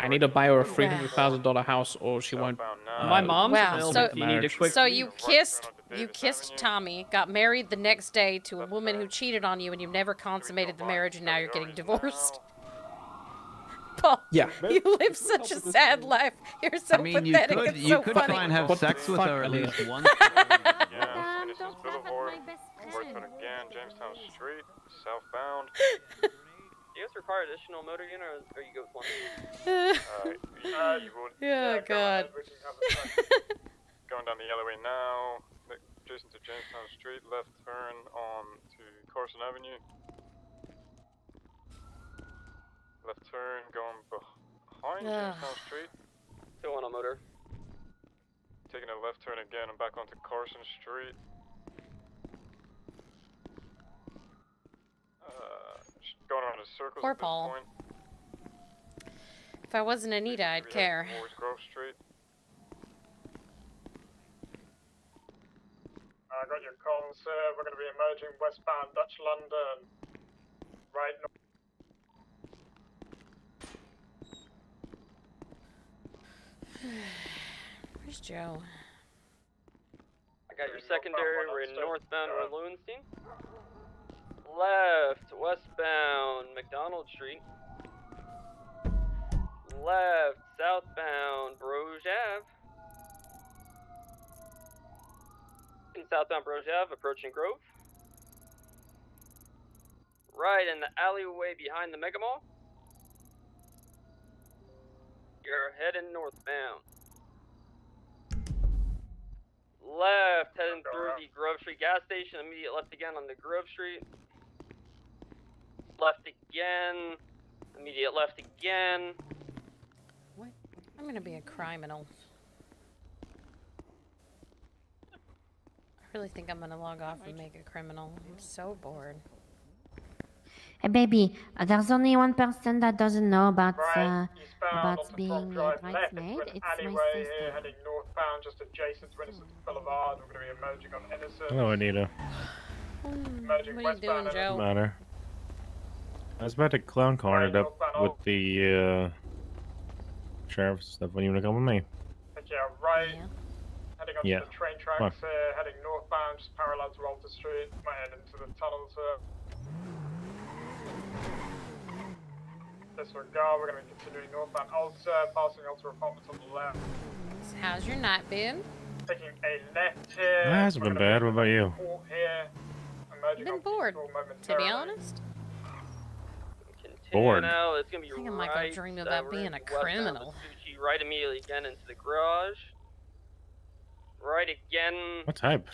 I need to buy her a three hundred thousand dollar house, or she won't. My mom's Wow. So, you need a quick. so you kissed, you kissed Tommy, got married the next day to a woman who cheated on you, and you've never consummated the marriage, and now you're getting divorced. Paul, Yeah. you live such a sad life. You're so I mean, you pathetic. could it's you so could funny. try and have What sex with her at least *laughs* once. Innocence Boulevard. Right turn again. Jamestown Street. Southbound. *laughs* Do you guys require additional motor unit, or, or you go with one? Uh, you *laughs* would- Yeah, God. Going down the alleyway now. Adjacent to Jamestown Street. Left turn on to Carson Avenue. Left turn going behind Ugh. Jamestown Street. Two one on motor. Taking a left turn again I'm back onto Carson Street. Uh, going around in circles Poor at this Paul. point. If I wasn't Anita, I'd care. head Grove Street. I got your calls, sir. We're going to be emerging westbound Dutch London. Right north. Where's Joe? I got your secondary. We're in northbound Lowenstein. Left, westbound McDonald Street. Left, southbound Brouge Ave. In southbound Brouge Ave, approaching Grove. Right in the alleyway behind the Mega Mall. You're heading northbound left, heading through the Grove Street gas station. Immediate left again on the Grove Street. Left again. Immediate left again. What? I'm gonna be a criminal. I really think I'm gonna log off and make a criminal. I'm so bored. Hey, baby, uh, there's only one person that doesn't know about Right, uh, about being a Drive bridesmaid. It's my sister. here heading northbound just adjacent to Innocence Boulevard. We're going to be emerging on Innocence. Hello, Anita. Emerging What are you doing, Joe? Matter. I was about to clown car it up with the uh, sheriff's stuff. When you wanna come with me? Take yeah, right. Heading onto Yeah. the train tracks here, heading northbound, just parallel to Walter Street. Might head into the tunnels here. Disregard, we're going to be continuing northbound Alta, passing Alta apartments on the left. So how's your night been? Taking a left here. That hasn't been bad. What about you? Court here. Emerging Been bored, to be honest. Bored. Now it's gonna be I think I'm like right. I dream uh, about we're being a criminal. Vespucci, right immediately again into the garage. Right again. What type?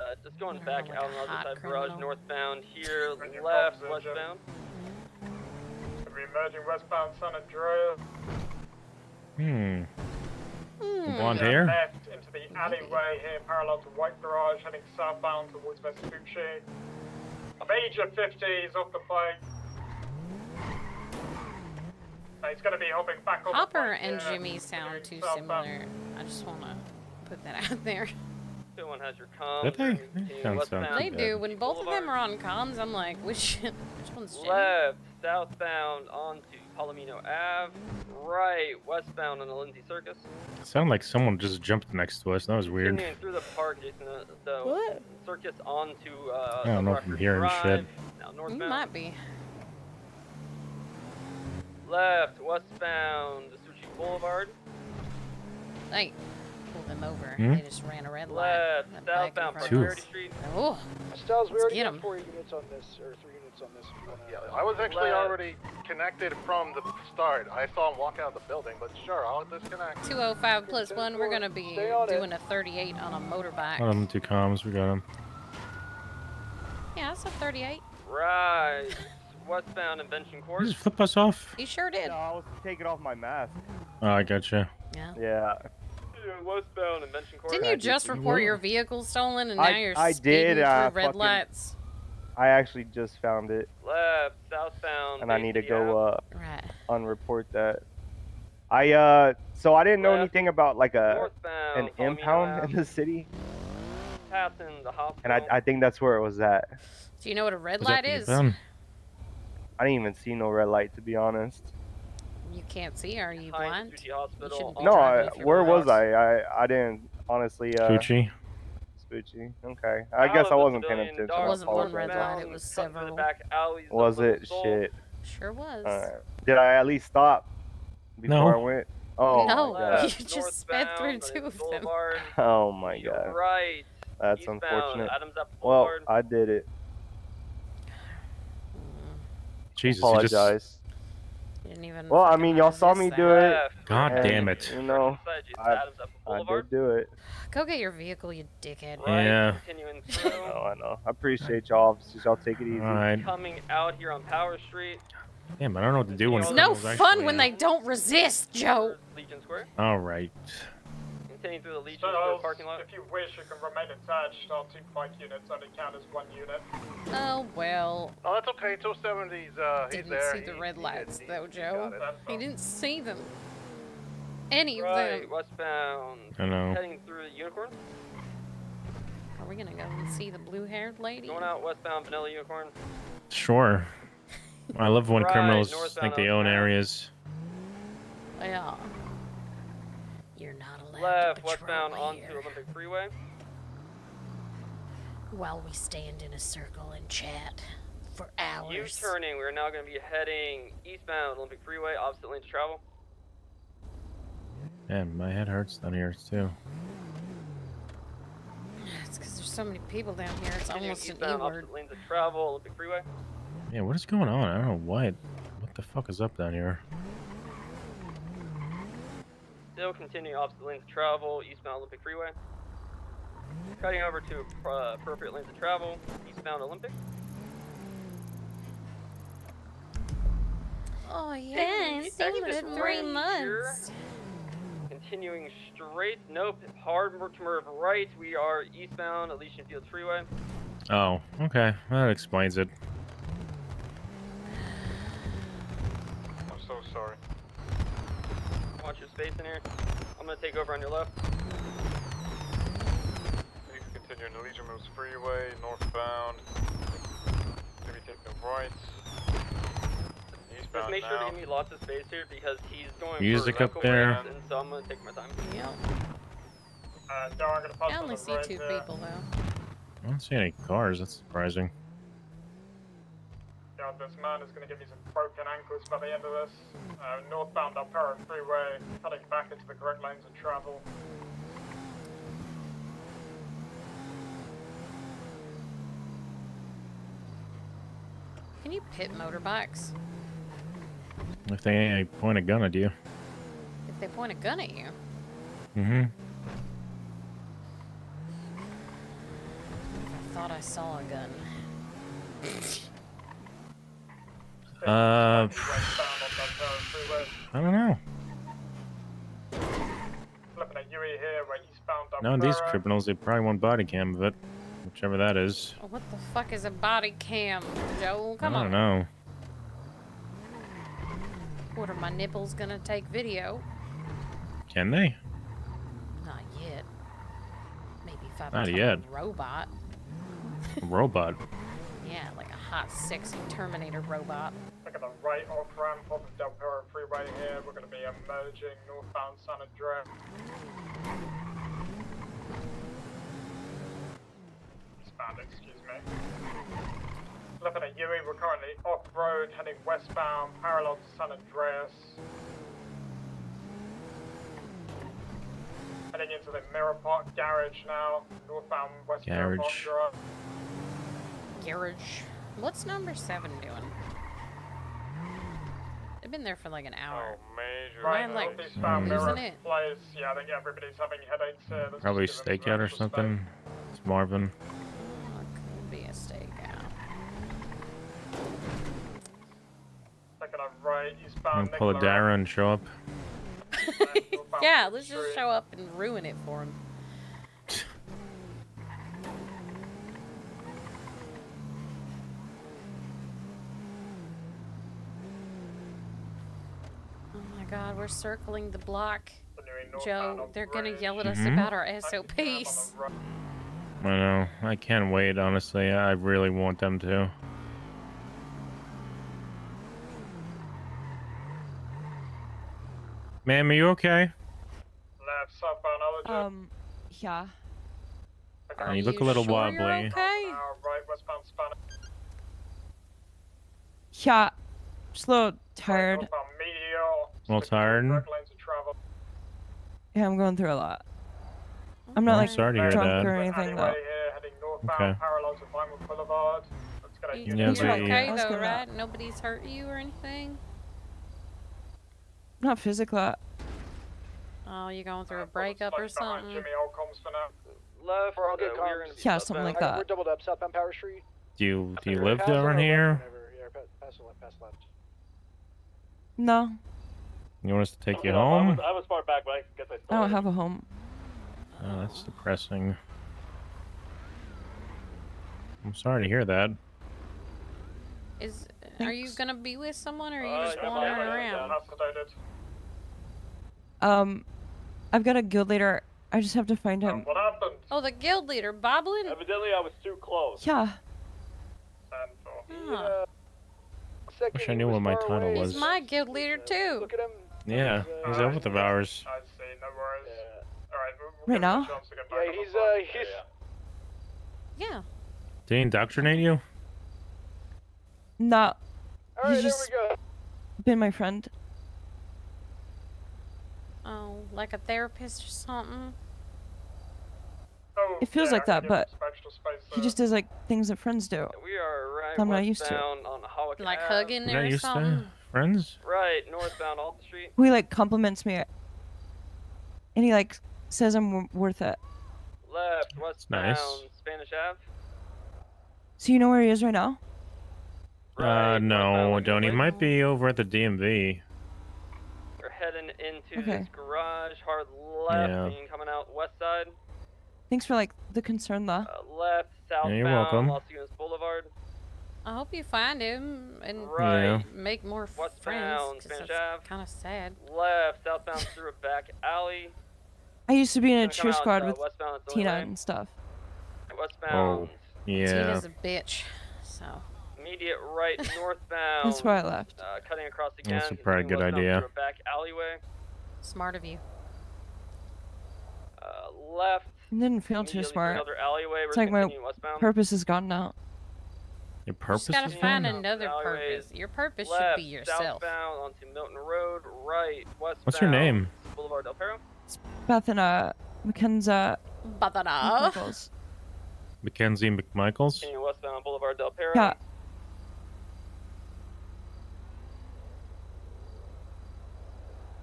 Uh, just going back like out a on the other side garage, criminal. northbound here, left, Bob Zerja. westbound. We're emerging westbound San Andreas. Hmm. Hmm. Blonde Yeah, hair? Left into the alleyway here, parallel to White Garage, heading southbound towards Vespucci. A major 50s off the bike. Uh, He's going to be hopping back on the Hopper and Jimmy sound too southbound. similar. I just wanna put that out there. Two one has your comms. Did they? we're They continuing don't sound westbound They too do. bad. When both of them are on comms, I'm like, which *laughs* which one's Jimmy? Left, southbound onto Palomino Ave. Right, westbound on the Lindsay Circus. Sounded like someone just jumped next to us. That was weird. Continuing through the park, Jason. Uh, so What? Circus onto uh, I don't know if Rockford I'm hearing Drive. shit. Now You northbound. might be. Left, westbound, Vespucci Boulevard. Hey, pulled them over. Hmm? They just ran a red light. Left, That bike southbound front of Prosperity us. Street. Oh, Styles, we Let's already get got 'em. four units on this, or three units on this. Yeah, I was actually already connected from the start. I saw him walk out of the building, but sure, I'll disconnect. 205 plus one. We're gonna be Stay on it. doing a 38 on a motorbike. One of them two comms. We got them. Yeah, that's a 38. Right, westbound Invention Court. You just flip us off. He sure did. No, I was taking off my mask. Oh, I gotcha. Yeah. Yeah. Westbound Invention Court. Didn't you just report your vehicle stolen and now I- you're I speeding did, uh, through red fucking- lights? I actually just found it, Left, southbound. and I need to go uh, Right. unreport that. I uh, so I didn't know Left, anything about like a northbound, an impound in the city, Passing the hospital. and I I think that's where it was at. Do you know what a red Was light is? I didn't even see no red light to be honest. You can't see. Are you Behind blind? Vespucci Hospital. shouldn't be No, I, where was I? I I didn't honestly. Uh, Gucci. Spoochie. Okay, I guess I wasn't paying attention. dark I wasn't one red apologize. light, it was cut through the several. back alleys, Was it soul. shit? Sure was. Alright. Did I at least stop before No. I went? Oh no, you just sped through two of them. *laughs* Oh my god. Right. That's eastbound, unfortunate. Adams Apple Well, I did it. Jesus, you just- Apologize. You didn't even. Well, I mean, y'all saw me resist do it. God and, damn it. You know, I, Adams I did do it. Go get your vehicle, you dickhead. Right, Yeah. Continuing through. *laughs* Oh, I know. I appreciate y'all officers. Y'all take it easy. Alright. Coming out here on Power Street. Damn, I don't know what to do when It's no fun when uh, they don't resist, Joe. Legion Square. All right. Continuing through the Legion So, Square parking lot. if you wish, you can remain attached. Our two bike units only count as one unit. Oh well. Oh, that's okay. 270's uh, he's Didn't there. see the He- red he lights did- though, he- he Joe. got. He didn't see them. Any of Right, them. westbound. I know. Heading through the Unicorn. Are we gonna go and see the blue-haired lady? Going out westbound Vanilla Unicorn. Sure. I love when Right, criminals think they own areas. Yeah. You're not allowed Left, to patrol westbound onto Olympic Freeway. while we stand in a circle and chat for hours. U-turning. We're now going to be heading eastbound Olympic Freeway, opposite lanes of travel. Man, my head hurts down here too. It's because there's so many people down here. It's Continuing almost an E-word. opposite lanes of travel, Olympic Freeway. Yeah, what is going on? I don't know what. What the fuck is up down here? Still continuing opposite lanes of travel, eastbound Olympic Freeway. Cutting over to uh, appropriate lanes of travel, eastbound Olympic. Oh yeah, Ben, it's been exit three right months. continuing straight. Nope. Hard to move right. We are eastbound Elysian Fields Freeway. Oh, okay. That explains it. I'm so sorry. Watch your space in here. I'm gonna take over on your left. Please continue in Legion Mills Freeway, northbound. Maybe take the right. Just make sure to give me lots of space here because he's going Music for up Ruckle there. ramps, and so I'm gonna take my time. Yep. Uh, no, I'm gonna I only see right two there. people though. I don't see any cars. That's surprising. Yeah, this man is gonna give me some broken ankles by the end of this. Uh, northbound Del Perro Freeway, heading back into the correct lanes of travel. Can you pit motorbikes If they point a gun at you. if they point a gun at you? Mm-hmm. I thought I saw a gun. *laughs* Uh, I don't know. Flipping a UE here, we're eastbound No, these criminals, they probably want body cam of it. Whichever that is. Oh, what the fuck is a body cam, Joel? Come on. I on. don't know. What are my nipples gonna take video? Can they? Not yet. Maybe if I Not yet. a robot. A robot. *laughs* Yeah, like a hot, sexy Terminator robot. Look at the right off ramp off of Del Perro Freeway here. We're gonna be emerging northbound San Andreas. Eastbound, excuse me. Looking at UE, we're currently off road, heading westbound, parallel to San Andreas. Heading into the Mirror Park garage now, northbound West Mirror Park Garage. Garage. What's number seven doing? They've been there for like an oh, hour. Major. Why I'm like Northeastbound losing Mirror it. Place. Yeah, I think everybody's having headaches here. Let's Probably just give stakeout or extra space. something. It's Marvin. Could be a stakeout. Taking a right, I'm eastbound gonna pull a Nicola Dara and show up. *laughs* Yeah, let's just show up and ruin it for him. Oh my god, we're circling the block. Joe, they're gonna yell at us Mhm. about our SOPs. I know. I can't wait, honestly. I really want them to. Ma'am, are you okay? Left, southbound Allergen. Um, yeah. Uh, you look a little wobbly. Uh, right, westbound Yeah. Just a little tired. Northbound Meteor. A little tired? Correct lanes of travel. Yeah, I'm going through a lot. I'm not Oh, like sorry to hear drunk that. or anything though. Alleyway here, heading northbound, Okay. parallel to Vinewood Boulevard. Let's get a You, Yeah, you're okay I though, right? Nobody's hurt you or anything? Not physically. Oh, you going through a breakup or something? Jimmy Olcombs for now. Left. We're all good uh, we're gonna comms. be Yeah, something like that. We're doubled up, southbound Power Street. Do you do you live down here? whatever. Yeah, pass left, pass left. No, You want us to take you Yeah, I home? was, I was far back, but I guess I I don't have a home. Oh, that's depressing. I'm sorry to hear that. Is are you gonna be with someone or are you Uh, just yeah, wandering yeah, around? yeah. Um, I've got a guild leader. I just have to find him. What happened? Oh, the guild leader, Boblin. Evidently, I was too close. Yeah. Huh. Wish I knew what my title He's was. my guild leader too. Look at him. Yeah, he's over with of ours. I see, no worries. Alright, we'll, we'll Right give him a now? chance to get back Yeah, he's uh, he's. Yeah. Did he indoctrinate you? No. Alright, He's there just we go. been my friend. Oh, like a therapist or something. Oh, It feels yeah, like that, but him some extra space he just does like things that friends do. We are right I'm not used to on Like hugging or something. Friends? Right, northbound Alta Street. He like compliments me, and he like says I'm worth it. Left, westbound nice. Spanish Ave. So you know where he is right now? Uh, no, I don't. He might be over at the DMV. We're heading into Okay. this garage. Hard left, Yeah. coming out west side. Thanks for like the concern, though. Uh, left, southbound, you're welcome. Los Unas Boulevard. I hope you find him and Right. Yeah. make more f- Westbound, friends. 'cause Spanish that's Ave. kind of sad. Left, southbound through a back alley. I used to be in a Gonna cheer squad uh, with westbound, it's Tina only way. and stuff. Westbound. Oh, yeah. Tina's a bitch. So Immediate right, *laughs* northbound. That's where I left. Uh, cutting across again. That's a probably good idea. A back alleyway. smart of you. Uh, left. It didn't feel too smart. Another alleyway. It's we're like my westbound. purpose has gone out. Your You purpose just gotta find gone? another Alleyways. purpose. Your purpose left, should be yourself. Southbound onto Milton Road, right, westbound. What's her name? Boulevard Del Perro. Beth and uh, Mackenzie. Ba-da-da. McMichaels. Mackenzie McMichaels. Continuing westbound Boulevard Del Perro. Yeah.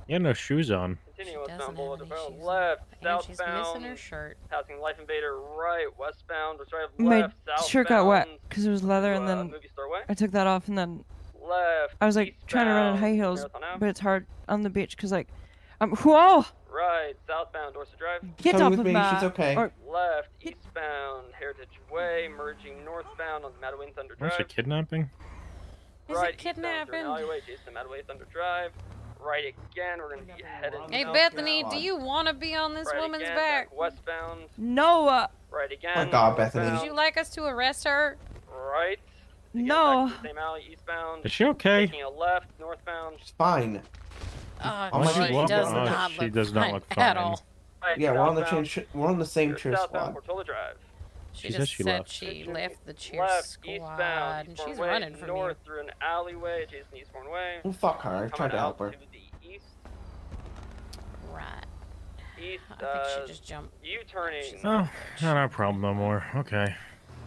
You had no shoes on. Continuing She westbound doesn't Boulevard have Del any shoes Left, And she's missing her shirt. Passing Life Invader, right, westbound. Let's drive My southbound. shirt got wet because it was leather, and to, uh, then movie store way. I took that off, and then Left. I was like trying to run in high heels, but it's hard on the beach because like, I'm whoa, Right, southbound Dorset Drive. get off of my or Left, eastbound Heritage Way, merging northbound on the Mattaway Thunder What's Drive. a kidnapping? Is right, it eastbound through an kidnapping? alleyway, adjacent to Mattaway Thunder Drive. Right again, we're gonna be headed. Hey. Bethany, do you want to be on this right woman's again, back? Westbound. no, Right again. God, Bethany. Would you like us to arrest her? Right. no. The same alley, eastbound. Is she okay? Taking a left, northbound. It's fine. Uh, Oh, she she does oh, not she look does not fine look at fine. all. Right, Yeah, we're on the southbound. chain. We're on the same cheer Southbound squad. Portola Drive. She, She said just she said left. she left the cheer Left, squad, eastbound, and she's Way, running from north you. through an alleyway, adjacent to Eastbourne Way. Well, fuck her. I tried to help out her. To the east, Right. East, I think uh, she just jumped. U-turning. Oh, not our problem no more. Okay.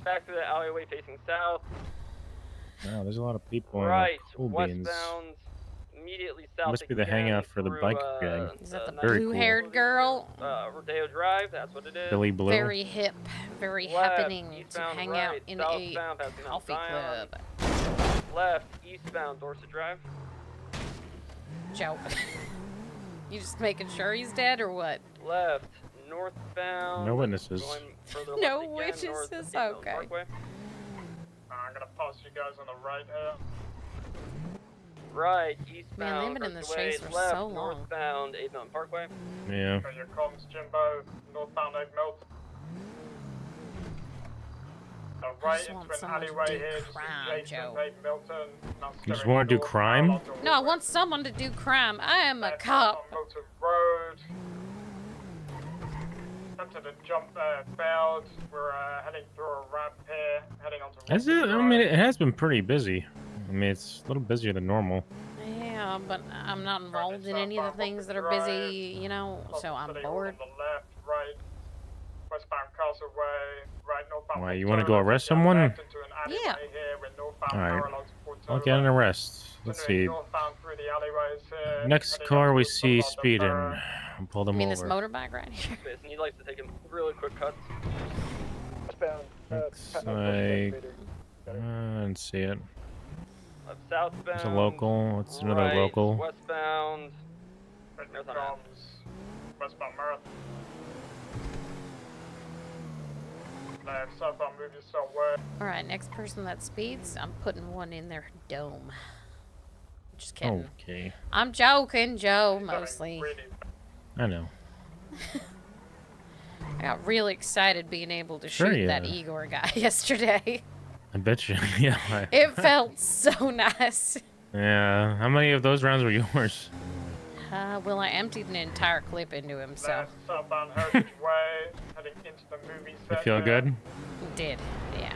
Back to the alleyway facing south. Wow, there's a lot of people in right, the cool beans. westbound. Immediately south. Must be the hangout for the bike uh, gang. Is that the Very cool. blue-haired girl? Uh, Rodeo Drive, that's what it is. Billy Blue. Very hip, very Left, happening to hang right, out in a southbound, passing coffee Zion. club. Left, eastbound Dorset Drive. Joe. *laughs* you just making sure he's dead or what? Left, northbound. No witnesses. *laughs* No again, witnesses, Dayton okay. Parkway. I'm gonna pass you guys on the right here. Right, eastbound. Man, they've been in this chase for left, so long. northbound Eight Mountain Parkway. Yeah. Got your comms, Jimbo. Northbound Egg Melt. Uh, right just want someone to alleyway do here, crime, adjacent Joe. Milton. You just want to do crime? No, I want someone to do crime. I am a cop. Milton Road. Attempted to jump uh, failed. We're uh, heading through a ramp here, heading onto. Has it? I mean, it has been pretty busy. I mean, it's a little busier than normal. Yeah, but I'm not involved in any of the things that are busy, you know, so I'm bored. On the left, right, westbound Castle Way, right northbound. Why, you want to go arrest someone? Left into an alleyway Yeah. here with northbound All right. parallel to I'll get an arrest. Let's see. Northbound through the alleyways here. Next car we see speeding. Perro. I'll pull I them mean, this motorbike right here. *laughs* He likes to take him really quick cuts. Uh, Looks pa- uh, like... I didn't see it. Southbound. It's a local. It's another right, local. Westbound. Right Marathon Ave. comms, westbound Marathon. Left, southbound move yourself west. All right, next person that speeds, I'm putting one in their dome. Just kidding. Okay. I'm joking, Joe, mostly. I know. *laughs* I got really excited being able to Sure shoot you that. Igor guy *laughs* yesterday. I bet you. *laughs* yeah. I- It felt so nice. Yeah. How many of those rounds were yours? Uh, well, I emptied an entire clip into him, so Left, southbound Heritage Way, heading into the movie You feel good? did. Yeah.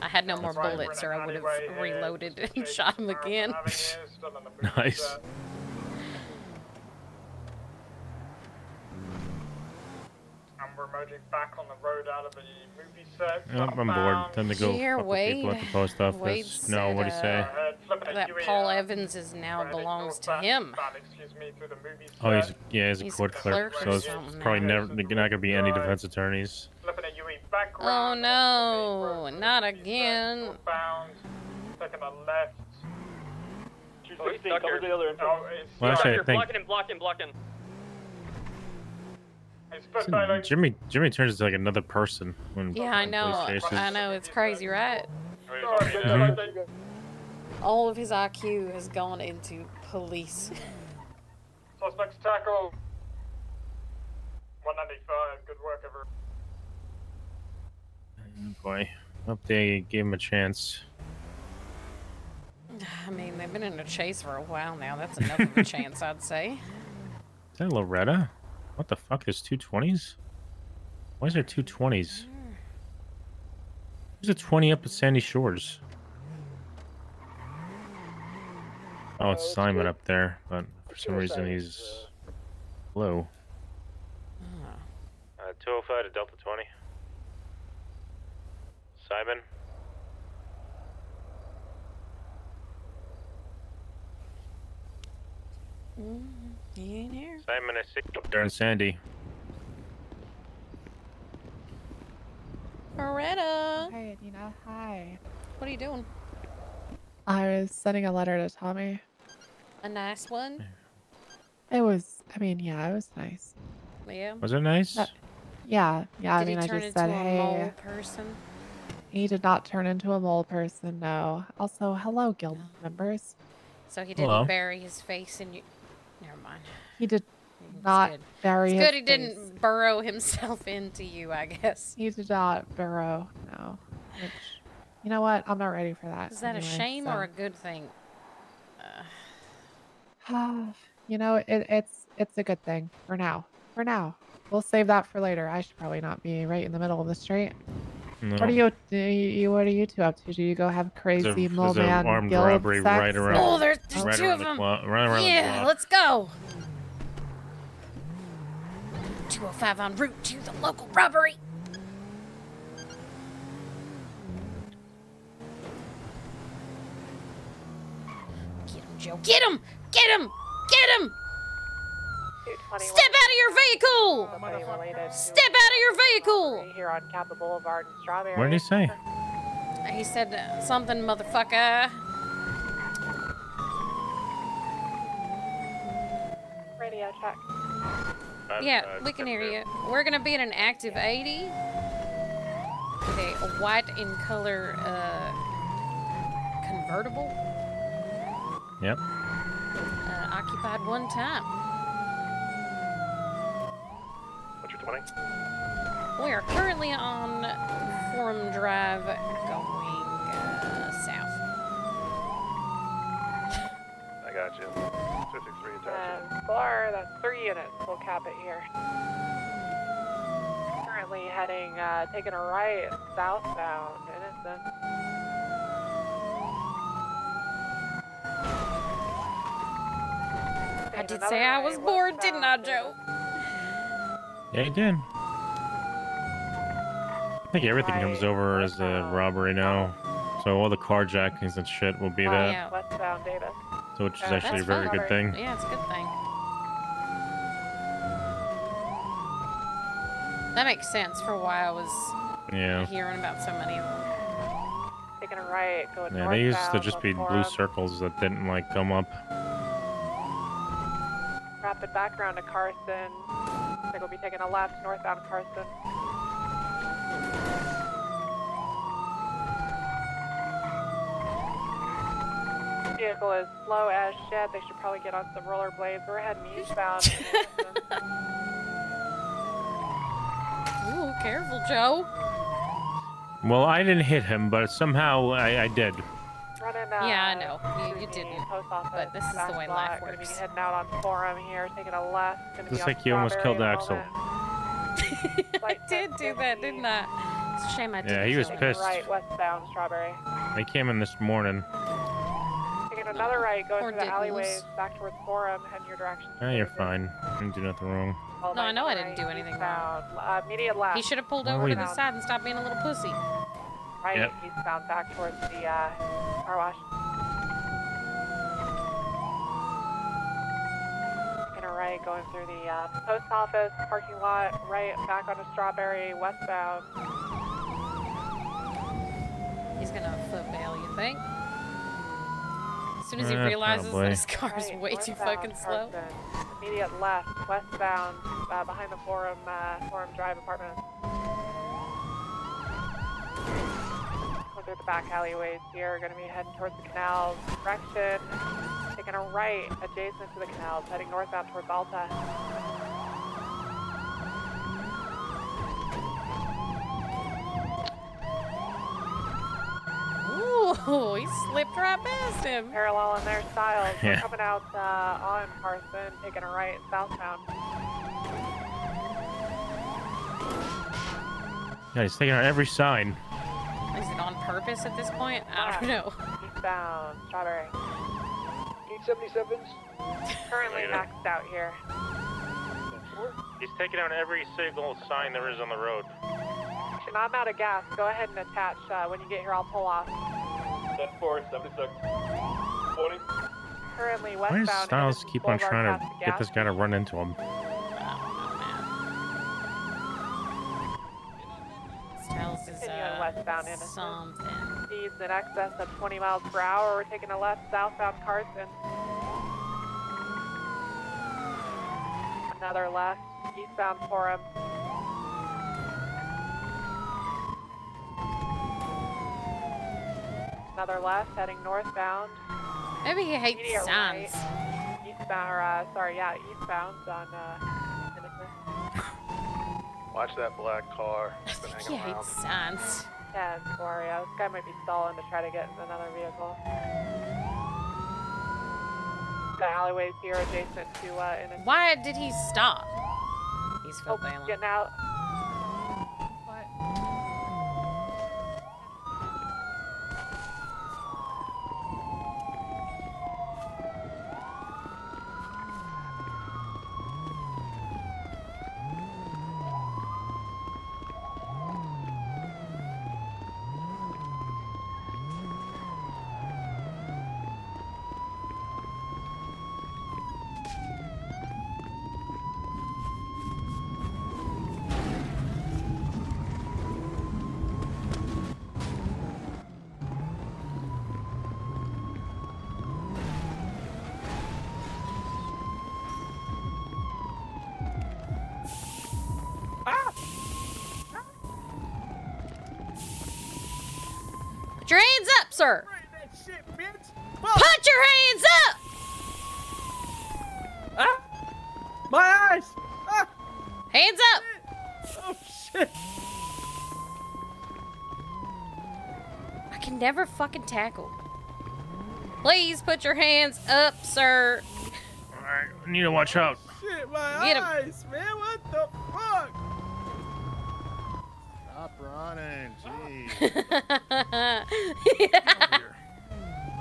I had no more Right, we're in bullets, or I would have reloaded and shot him again. Avenue, still in the movie *laughs* Nice. set. And we're merging back on the road out of the movie set. Oh, I'm bored. southbound. Time to go Here, fuck with people at the post office. Wade no, said, what do you say? uh, that Paul Evans is now belongs to him. Excuse me, through the movie Oh, he's yeah, he's a He's court a clerk, clerk so it's probably now. never not gonna be any defense attorneys. Flipping a UE background. Oh no, not again. Bound, taking a left. Oh, he's stuck here. the other entrance. Oh, he's Well, actually, I think blocking him, blocking, blocking. He's Jimmy Jimmy turns into like another person when Yeah, I know. I know. It's crazy, right? Mhm. All of his IQ has gone into police. Suspects tackle. 195. Good work, everyone. Oh, boy, hope they gave him a chance. I mean, they've been in a chase for a while now. That's enough of a chance, I'd say. Is that Loretta? What the fuck? There's two twenties. Why is there two twenties? There's a twenty up at Sandy Shores. Oh, it's Simon up there, but for some reason he's low. Uh, 205 to Delta 20. Simon. Mm, he ain't here. Simon, I see. Up there in Sandy. Loretta. Hi, Anita. Hi. What are you doing? I was sending a letter to Tommy. A nice one? It was, I mean, yeah, it was nice. Yeah. Was it nice? Uh, yeah, yeah. I Did mean, he I turn just into said, a hey. mole person? He did not turn into a mole person, no. Also, hello, guild members. So he didn't Hello. bury his face in you. Never mind. He did It's not good. bury It's good he face. didn't burrow himself *laughs* into you, I guess. He did not burrow, no. Which, you know what? I'm not ready for that. Is that anyway, a shame so- or a good thing? *sighs* you know, it, it's it's a good thing for now. For now, we'll save that for later. I should probably not be right in the middle of the street. What are you, do you? What are you two up to? Do you go have There's a, crazy mole there's man armed guild robbery sex right around. Oh, there's- there's right two of the them. clock- right around the yeah, let's go. 205 en route to the local robbery. Get him, Joe. Get him! Get him! Get him! Step out of your vehicle! Step out of your vehicle! Here on Kappa Boulevard and Strawberry. What did he say? He said uh, something, motherfucker. Radio check. Yeah, we can hear you. We're gonna be in an active 80 with a white in color uh, convertible, Yep. uh, occupied one time. What's your 20? We are currently on Forum Drive going uh, south. I got you. 263 attached. And four, that's three units. We'll cap it here. Currently heading, uh, taking a right southbound. Innocent. I did say I was bored, didn't I, Joe? Yeah, he did. I think everything comes over as a robbery now. So all the carjackings and shit will be Oh, that. yeah. Westbound Davis. So which is Uh, actually a very fine. good thing. Yeah, it's a good thing. That makes sense for why I was Yeah. hearing about so many of them. Taking a right, going Yeah, they used to just be blue Forum. circles that didn't like come up. Rapid background to Carson. I think we'll be taking a left northbound Carson. Vehicle is slow as shit. They should probably get on some rollerblades. We're heading eastbound. *laughs* *laughs* Ooh, careful, Joe. Well, I didn't hit him, but somehow I, I did. Running, uh, Yeah, I know. You, you didn't. Post office. But this is the back way lot. life Gonna be heading out on Forum here, taking a left. Gonna be Looks on like you almost killed Axel. moment. *laughs* I did do that, didn't I? It's a shame I didn't. he was pissed. Right, westbound Strawberry. They came in this morning. Taking another right, going Poor through the Dickens. alleyways back towards Forum, heading your direction. Ah, you're fine. You didn't do nothing wrong. All No, I right, know I didn't do anything wrong. Uh, immediate left. He should have pulled Well, over we- to the side and stopped being a little pussy. Right, Yep. eastbound back towards the uh, car wash. Taking a right, going through the uh, post office parking lot, right back onto Strawberry, westbound. He's gonna foot bail, you think? As soon as he Eh, realizes probably. that his car is Right, way too northbound fucking slow. Immediate left, westbound, uh, behind the Forum, uh, Forum Drive apartment. Through the back alleyways here, are gonna be heading towards the canals direction. Taking a right adjacent to the canals, heading northbound towards Alta. Ooh, *laughs* he slipped right past him. Parallel in their styles. We're coming out uh, on Carson, taking a right southbound. Yeah, he's taking out every sign. Is it on purpose at this point? I don't know. Eastbound, Strawberry. 877s. Currently Yeah. maxed out here. He's taking out every single sign there is on the road. And I'm out of gas. Go ahead and attach. Uh, when you get here, I'll pull off. 10 4, 76. 20. Currently Why does. Styles keep on trying to get this guy to run into him? Is Continuing uh, westbound something. Speeds in excess of 20 miles per hour. We're taking a left southbound Carson. Another left eastbound Forum. Another left heading northbound. Maybe he hates signs. right, Eastbound, or, uh, sorry, yeah, eastbound on uh. Watch that black car. *laughs* It's been He hanging around. hates signs. Yeah, sorry, uh, this guy might be stalling to try to get in another vehicle. The alleyways here adjacent to uh, Innocence. Why did he stop? He's Oh, Phil Balen. getting out. Put your hands up, sir. Put your hands up. Ah! My eyes! Ah! Hands up. Oh shit! I can never fucking tackle. Please put your hands up, sir. Alright, I need to watch out. Shit, my Get him. eyes, man! What the fuck? Stop running, jeez.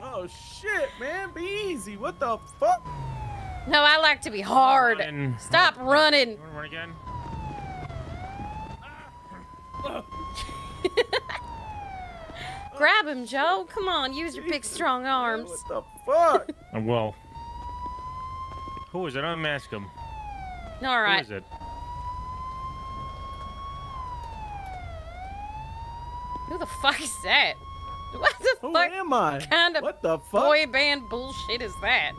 Oh shit, man! Be easy. What the fuck? No, I like to be hard. Running. Stop running. You wanna run again? *laughs* Grab him, Joe. Come on, use your big strong arms. What the fuck? *laughs* Uh, well. Who is it? Unmask him. All right. Who is it? Who the fuck is that? *laughs* What the Who fuck am I? kind of What the fuck? boy band bullshit is that?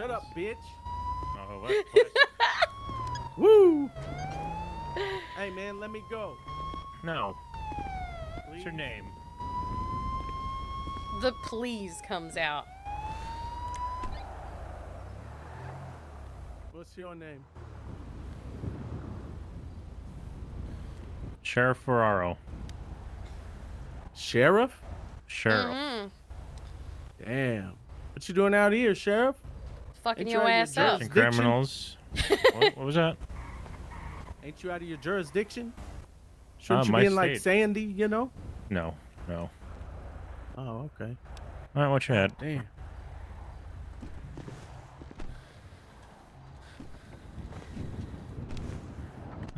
Shut up, bitch. Oh, what? what? *laughs* Woo! hey, man, let me go. No. What's your name? The please comes out. What's your name? Sheriff Ferraro. Sheriff? Sheriff. Mhm. Damn. What you doing out here, Sheriff? Fucking Ain't your you out ass up. Criminals. *laughs* what, what was that? Ain't you out of your jurisdiction? Shouldn't Uh, you my be in like state. Sandy, you know? No, no. Oh, okay. All right, watch your head. Damn.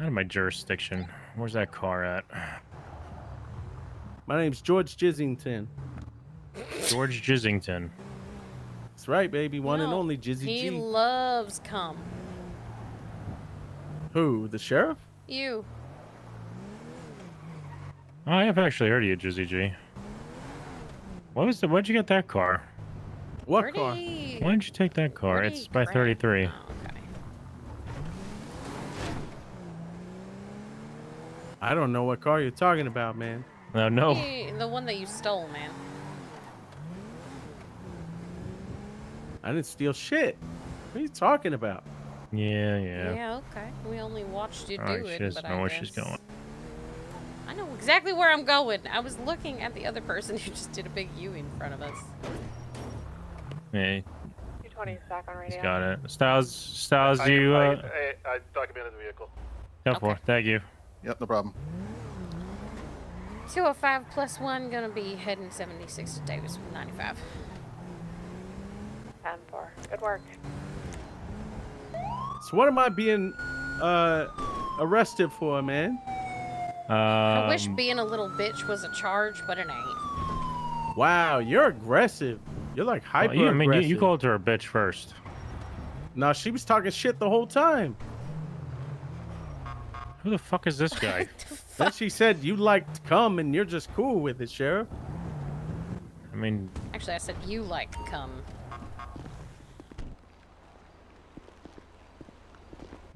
Out of my jurisdiction. Where's that car at? My name's George Jizington. George Jizington. That's right, baby. One and only Jizzy He G. loves cum. Who? The sheriff? You. Oh, I have actually heard of you, Jizzy G. What was the? Where'd you get that car? What Where'd car? Why didn't you take that car? It's by grab- 33. Oh, okay. I don't know what car you're talking about, man. No, no. He- the one that you stole, man. I didn't steal shit. What are you talking about? Yeah, yeah. Yeah, okay. We only watched you do Alright, it, she doesn't but know I where guess... she's going. I know exactly where I'm going. I was looking at the other person *laughs* who just did a big U in front of us. Yeah, 220 is back on radio. he's got it. Styles, Styles, I, you, I, uh, I, I documented the vehicle. go for it. Thank you. Yep, no problem. 205 plus 1, gonna be heading 76 to Davis from 95. 10 4. Good work. So what am I being uh arrested for, man? I wish Um, being a little bitch was a charge, but it ain't. Wow, you're aggressive. You're like hyper well, you, I mean, you, aggressive. you called her a bitch first. No, she was talking shit the whole time. Who the fuck is this *laughs* guy? then she said you like to come and you're just cool with it, Sheriff. I mean, Actually, I said you like to come.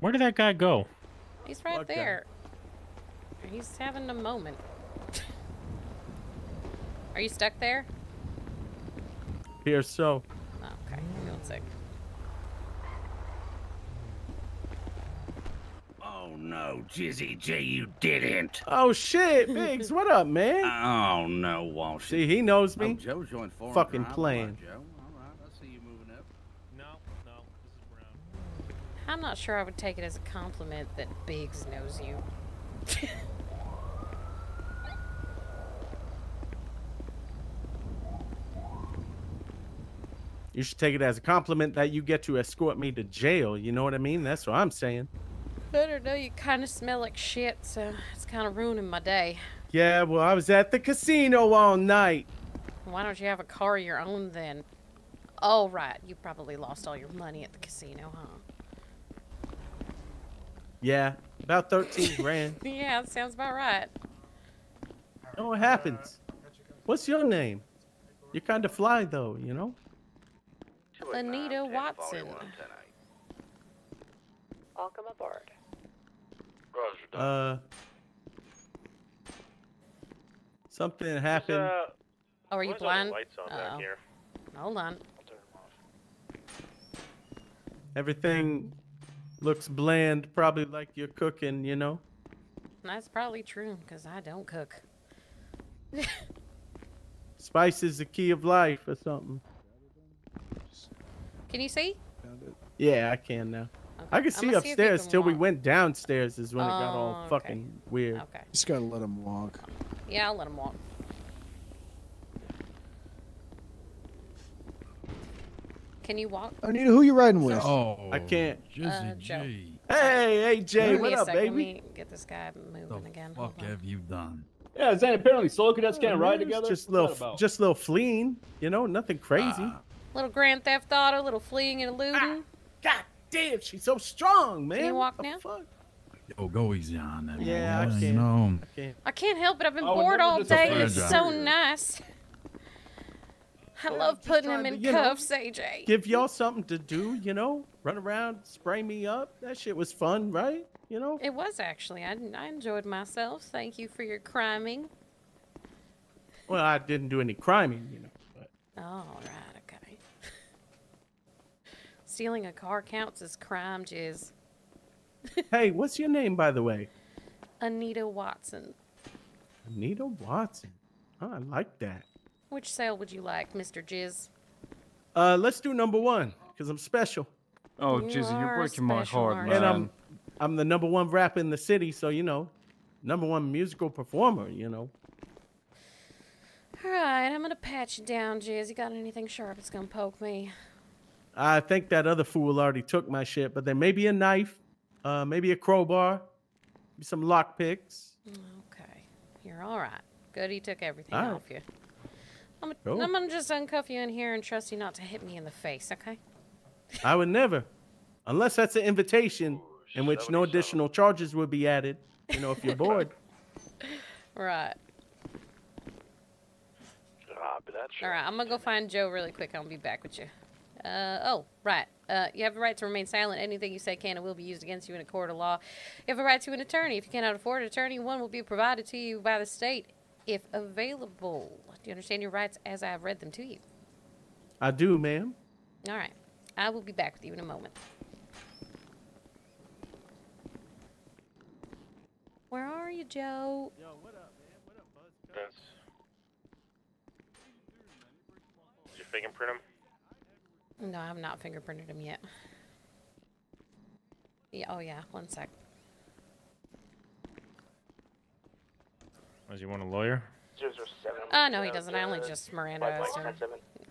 Where did that guy go? He's right Okay. there. He's having a moment. Are you stuck there? Here, so. Oh, okay. Give me one sec. Oh no, Jizzy J, you didn't. Oh shit, Biggs, what up, man? *laughs* Oh no, Walsh. See, he knows me. Oh, Joe joined foreign Fucking crime. Playing. right, Joe. All right, I see you moving up. No, no, this is Brown. I'm not sure I would take it as a compliment that Biggs knows you. You should take it as a compliment that you get to escort me to jail. You know what I mean? That's what I'm saying. I don't know, you kind of smell like shit, so it's kind of ruining my day. Yeah, well, I was at the casino all night. Why don't you have a car of your own then? Oh, right. You probably lost all your money at the casino, huh? Yeah, about 13 grand. *laughs* yeah, sounds about right. Oh, what happens? What's your name? You're kind of fly, though, you know? Anita Watson. Welcome aboard. Uh, something happened. Oh, are you Why is all the blind? on back Uh-oh. here? Hold on. Everything looks bland, probably like you're cooking, you know? That's probably true, because I don't cook. Spice is the key of life or something. Can you see? Yeah, I can now. I could see I'ma see if you upstairs till we went downstairs is when it got Oh, all okay. fucking weird. Okay. Just gotta let him walk. Yeah, I'll let him walk. Can you walk? Anita, who you riding with? Oh, I can't. Uh, Joe. Hey, hey, Jay, Give what a up, sec, baby? Let me get this guy moving again. Hold Fuck on. have you done? Yeah, is apparently solo cadets can't ride together? Just What's little, that about? just little fleeing, you know, nothing crazy. Little Grand Theft Auto, little fleeing and eluding. God damn, she's so strong, man. Can you walk now? fuck? Oh, go easy on that. Yeah, I can't. know. I can't. I can't help it. I've been Oh, bored all day. fair It's so nice. I love putting him in to, you know, cuffs, AJ. Give y'all something to do, you know? Run around, spray me up. That shit was fun, right? You know? It was actually. I, I enjoyed myself. Thank you for your criming. Well, I didn't do any criming, you know. But Oh, right, okay. *laughs* Stealing a car counts as crime, Jizz. *laughs* hey, what's your name, by the way? Anita Watson. Anita Watson. Oh, I like that. Which sale would you like, Mr. Jizz? Uh, let's do number one because I'm special. Oh, You Jizzy, you're are breaking my heart, man. And I'm, I'm the number one rapper in the city, so you know, number one musical performer. You know. All right, I'm gonna pat you down, Jizz. You got anything sharp that's gonna poke me? I think that other fool already took my shit, but there may be a knife, uh, maybe a crowbar, maybe some lockpicks. Okay, you're all right. Good, he took everything All right. off you. I'm, Cool. I'm gonna just uncuff you in here and trust you not to hit me in the face, okay? I would never, unless that's an invitation in which no additional charges would be added. You know, if you're bored. *laughs* Right. All right, I'm gonna go find Joe really quick. I'll be back with you. Uh, oh, right. Uh, you have the right to remain silent. Anything you say can and will be used against you in a court of law. You have a right to an attorney. If you cannot afford an attorney, one will be provided to you by the state if available. Do you understand your rights as I have read them to you? I do, ma'am. All right. I will be back with you in a moment. Where are you, Joe? Yo, what up, man? What up, Yes. Did you fingerprint him? No, I have not fingerprinted him yet. Yeah, oh yeah, one sec. Does he want a lawyer? Oh, no, he doesn't. I only just Mirandized him.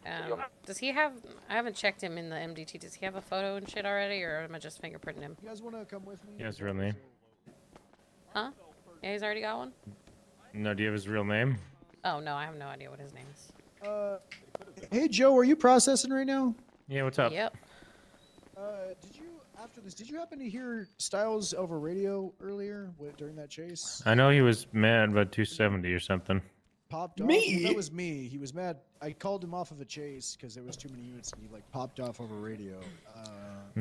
Um, does he have... I haven't checked him in the MDT. Does he have a photo and shit already, or am I just fingerprinting him? You guys want to come with me? He has his real name. Huh? Yeah, he's already got one? No, do you have his real name? Oh, no, I have no idea what his name is. Uh, hey Joe, are you processing right now? Yeah, what's up? Yep. Uh, did you after this? Did you happen to hear Styles over radio earlier wi- during that chase? I know he was mad about 270 or something. Popped off. Me? Well, that was me. He was mad. I called him off of a chase because there was too many units, and he like popped off over radio. Uh,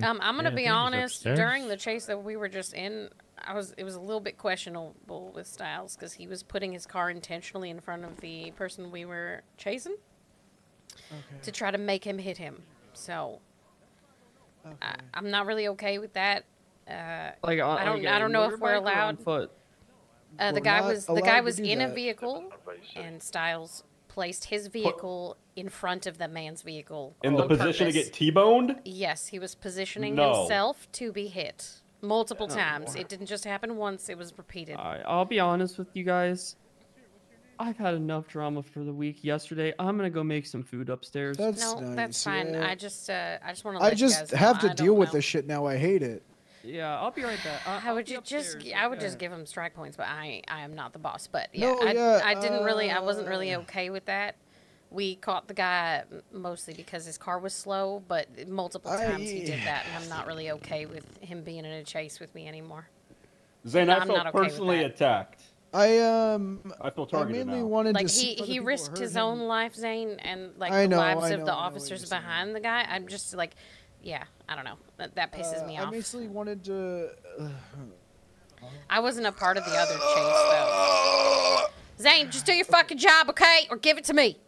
Um, I'm gonna Yeah, be honest. During the chase that we were just in, I was it was a little bit questionable with Styles because he was putting his car intentionally in front of the person we were chasing to try to make him hit him. So I, I'm not really okay with that. Uh, Like, on, I don't like I a don't know if we're motorbike or on allowed. foot. Uh, the We're guy was the guy was do in a vehicle, and Styles placed his vehicle in front of the man's vehicle. In the on position to get T-boned? Yes, he was positioning No. himself to be hit multiple Oh, times. Lord. It didn't just happen once; it was repeated. I, I'll be honest with you guys. I've had enough drama for the week yesterday. I'm gonna go make some food upstairs. That's no, that's fine. yeah. I just, uh, I just want to. I just have to deal with this. this shit now. I hate it. Yeah, I'll be right back. I, I would ju- just, I would just give him strike points, but I, I am not the boss. But yeah, No, I, yeah, I didn't really, I wasn't really uh, okay with that. We caught the guy mostly because his car was slow, but multiple times he did that, and I'm not really okay with him being in a chase with me anymore. Zane, I I'm felt not okay personally attacked. I um. I feel I targeted mainly now. wanted Like to he, he risked his him. own life, Zane, and like I the lives I of the I officers behind the guy. I'm just like, yeah, I don't know. That, that pisses Uh, me off. I basically wanted to. Uh, I wasn't a part of the other chase though. Zane, just do your fucking job, okay? Or give it to me.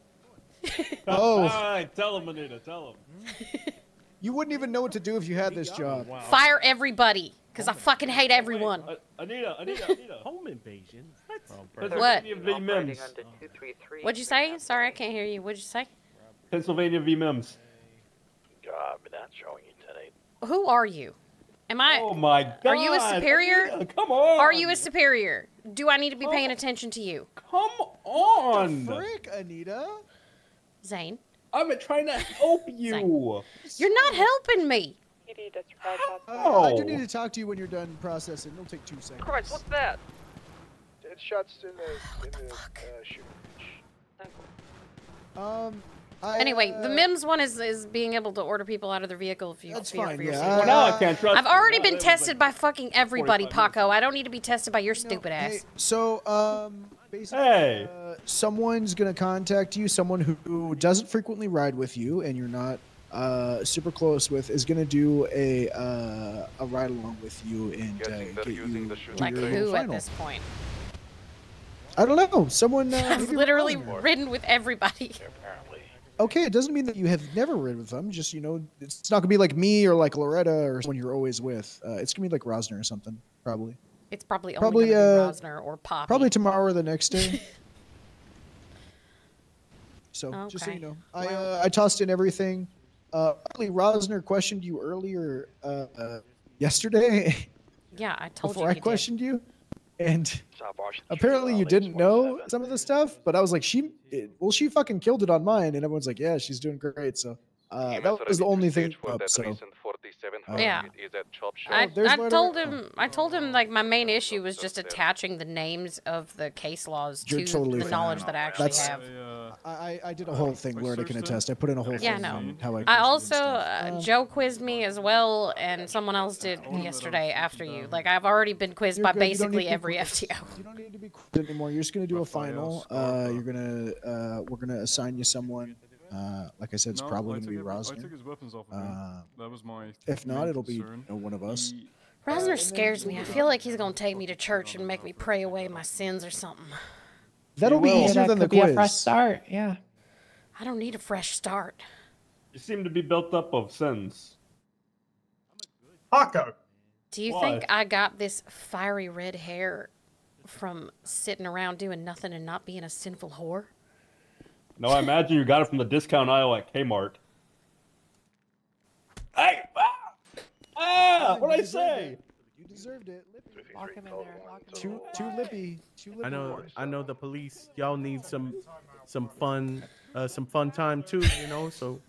*laughs* Oh. All right, tell him, Anita. Tell him. *laughs* you wouldn't even know what to do if you had this job. Fire everybody, because I fucking hate everyone. Uh, Anita, Anita, *laughs* Anita. Home invasion. What? Pennsylvania v. Mimms. What'd you say? Sorry, I can't hear you. What'd you say? Pennsylvania v. Mimms. God, but that's showing you today. Who are you? Am I? Oh my god. Are you a superior? Anita, come on. Are you a superior? Do I need to be paying oh, attention to you? Come on. What Frick, Anita. Zane. I'm trying to help you. You're not helping me. PD disregard shots. Uh, I do Oh. need to talk to you when you're done processing. It'll take two seconds. Christ, what's that? Dead shots in the, in the uh, shooting range. Um. I, Anyway, the uh, Mimms one is, is being able to order people out of their vehicle if you That's feel fine, for your yeah, safety. I- Well, now I can't trust I've already Now been that was tested by fucking everybody, 45 minutes. Paco. I don't need to be tested by your stupid ass. Hey, so um, basically, Hey. uh, someone's gonna contact you. Someone who, who doesn't frequently ride with you, and you're not uh, super close with, is gonna do a uh, a ride along with you and uh, get you to like your who at this point? I don't know. Someone. Uh, *laughs* I've literally ridden with everybody. Okay, it doesn't mean that you have never ridden with them. Just you know, it's not gonna be like me or like Loretta or someone you're always with. Uh, it's gonna be like Rosner or something, probably. It's probably only Probably, gonna uh, be Rosner or Poppy. Probably tomorrow or the next day. *laughs* so just so you know, I uh, I tossed in everything. Uh, probably Rosner questioned you earlier uh, uh, yesterday *laughs* Yeah, I told before you. I he did. questioned you, and apparently you didn't know some of the stuff. But I was like, she, it, well, she fucking killed it on mine, and everyone's like, yeah, she's doing great. So uh, that was the only thing up. So uh, Yeah. Oh, I, there's I told him. I told him like my main issue was just attaching the names of the case laws You're to totally the fine. knowledge that I actually That's- have. I, I, I did a whole thing. Loretta can attest. I put in a whole Yeah, thing no. on how I. I also and uh. Um, Joe quizzed me as well, and someone else did yesterday after you. Like I've already been quizzed You're by good, you don't need basically to be every. FTO. You don't need to be quizzed anymore. You're just gonna do a final. Uh, you're gonna uh, we're gonna assign you someone. Uh, like I said, it's No, probably gonna be took I Rosner. took his weapons off of him. Uh, That was my if not, it'll be you know, one of us. Rosner scares me. I feel like he's gonna take me to church and make me pray away my sins or something. That'll be will. easier That than the could be a quiz. fresh start. Yeah. I don't need a fresh start. You seem to be built up of sins. Paco. Do you What? think I got this fiery red hair from sitting around doing nothing and not being a sinful whore? No, I imagine you got it from the discount aisle at Kmart. Hey! Ah! Ah! what did I say? You deserved it. Lock him in there. Lock him Too too lippy. Too lippy. I know, I know the police. Y'all need some, some fun, uh, some fun time too. You know, so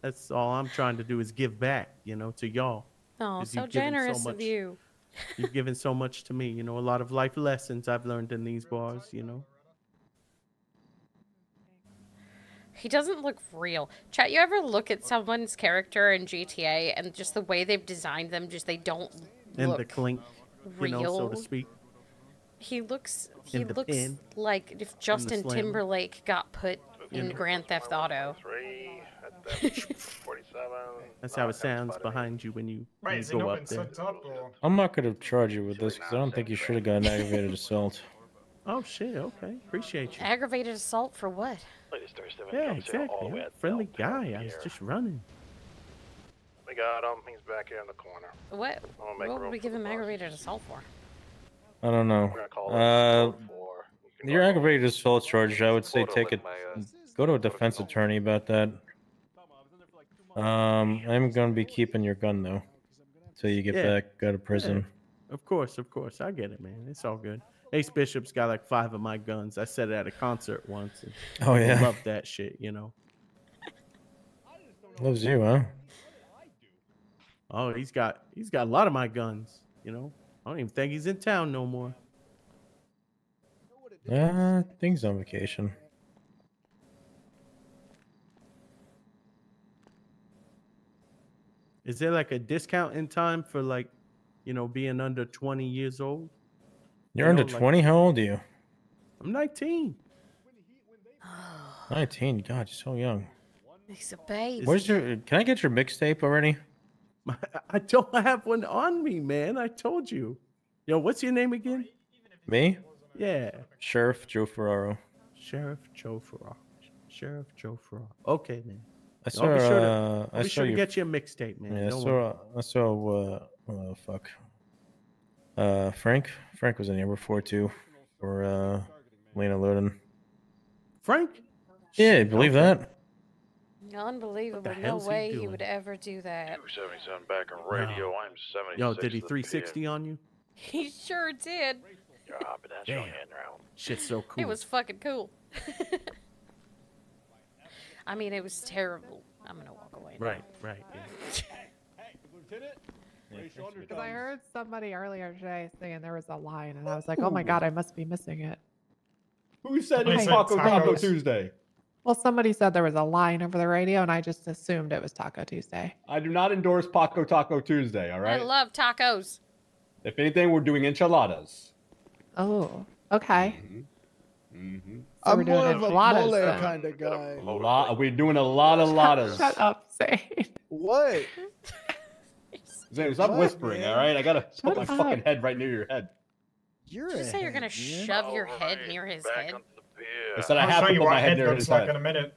that's all I'm trying to do is give back. You know, to y'all. Oh, 'Cause so you've given generous much, of you. You've given so much to me. You know, a lot of life lessons I've learned in these bars. You know. He doesn't look real. Chat, you ever look at someone's character in GTA and just the way they've designed them, just they don't And look the clink, you know, so to speak. He looks he And the looks pin. like if Justin. Timberlake got put in Yeah. Grand Theft Auto. That's how it sounds behind you when you, when you go up there. set up or? I'm not going to charge you with this because I don't think you should have got an aggravated assault. Oh shit! Okay, appreciate you. Aggravated assault for what? Yeah, exactly. I'm a friendly guy. I was just running. We got him. He's back here in the corner. What make what would we for give the him bus. aggravated assault for? I don't know. Uh, your aggravated assault charge, I would say take it. Go to a defense attorney about that. Um, I'm going to be keeping your gun though, till you get Yeah. back out of prison. Of course, of course. I get it, man. It's all good. Ace Bishop's got like five of my guns. I said it at a concert once. Oh, yeah? Love that shit, you know. Loves you, huh? Oh, he's got he's got a lot of my guns, you know. I don't even think he's in town no more. Uh, things on vacation. Is there like a discount in time for like, you know, being under 20 years old? You're You under know, like- 20. How old are you? I'm 19. *sighs* 19. God, you're so young. He's a babe. Where's your? Can I get your mixtape already? I don't have one on me, man. I told you. Yo, what's your name again? Me? Yeah. Sheriff Joe Ferraro. Sheriff Joe Ferraro. Sheriff Joe Ferraro. Okay, man. I I'll saw. be sure to, uh, I'll I be saw sure to your- get you a mixtape, man. Yeah, I saw. I saw. Uh, oh fuck. Uh, Frank. Frank was in here before too, for uh, Lena Loden. Frank? Yeah, believe that. Unbelievable. No hell's he way he doing? would ever do that. 277 back on radio. I'm 76. Yo, did he 360 on you? He sure did. PM. Copy that. Damn. Shit's so cool. It was fucking cool. *laughs* I mean, it was terrible. I'm gonna walk away. now. Right, right. *laughs* Because I heard somebody earlier today saying there was a line, and I was like, oh my god, I must be missing it. Who said I it's Taco Taco. Tuesday? Well, somebody said there was a line over the radio, and I just assumed it was Taco Tuesday. I do not endorse Paco Taco Tuesday. all right? I love tacos. If anything, we're doing enchiladas. Oh, okay. Mm-hmm. So we're I'm doing more of a enchiladas mole then. kind of guy. A lot. We're doing a lot of ladas. Shut up, Zane. What? *laughs* Zane, stop What, whispering. man? All right. I gotta put my Shut fucking head right near your head. You're Did you say you're gonna head, man. shove your head near his head? I said I I'll have to you put my head head near his like head. in a minute.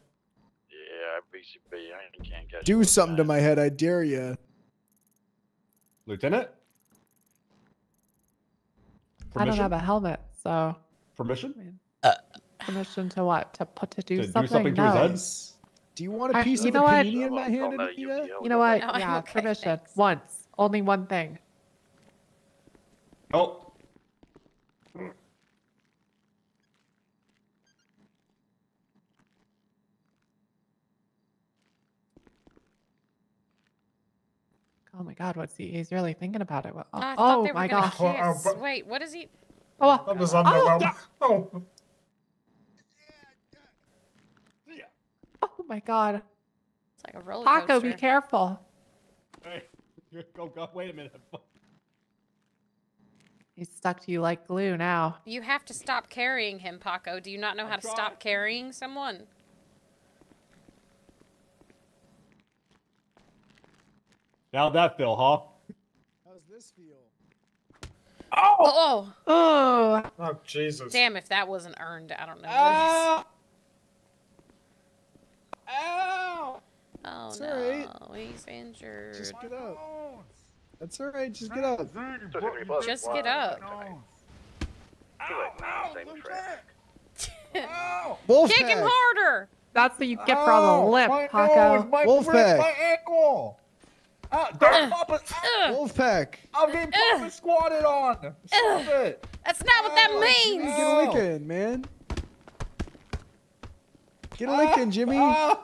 Yeah, BCB. I can't catch Do something to my head, I dare you. Lieutenant. I don't have a helmet, so Permission? Uh. permission to what? To put to do To do something? something to no. his head? Do you want a piece you of know the what? panini in my hand, Anita? You know what? Yeah, *laughs* okay, permission. Once. Only one thing. Oh. Oh my God, what's he? He's really thinking about it. Well, I oh thought they were my gonna gosh. kiss. Oh, oh, oh. Wait, what is he? Oh, That was oh, underwhelming. Oh, my god. It's like a roller Paco, be careful. Hey, *laughs* go, go, wait a minute. He's stuck to you like glue now. You have to stop carrying him, Paco. Do you not know how to stop carrying someone? Now that feel, huh? How's this feel? Oh! Oh! Oh, Oh, Jesus. Damn, if that wasn't earned, I don't know. Ah! what is- Oh It's no, alright. he's injured. Just get up. That's all right. Just get up. Just get up. *laughs* *laughs* Wolf Kick him harder. That's what you get for all the lip, Paco. Wolfpack. ankle. Ah, don't pop it. Wolfpack. I'm getting pop squatted on. Stop it. That's not what that Jimmy, means. get a lick in, man. Get a lick in, ah, Jimmy. Ah.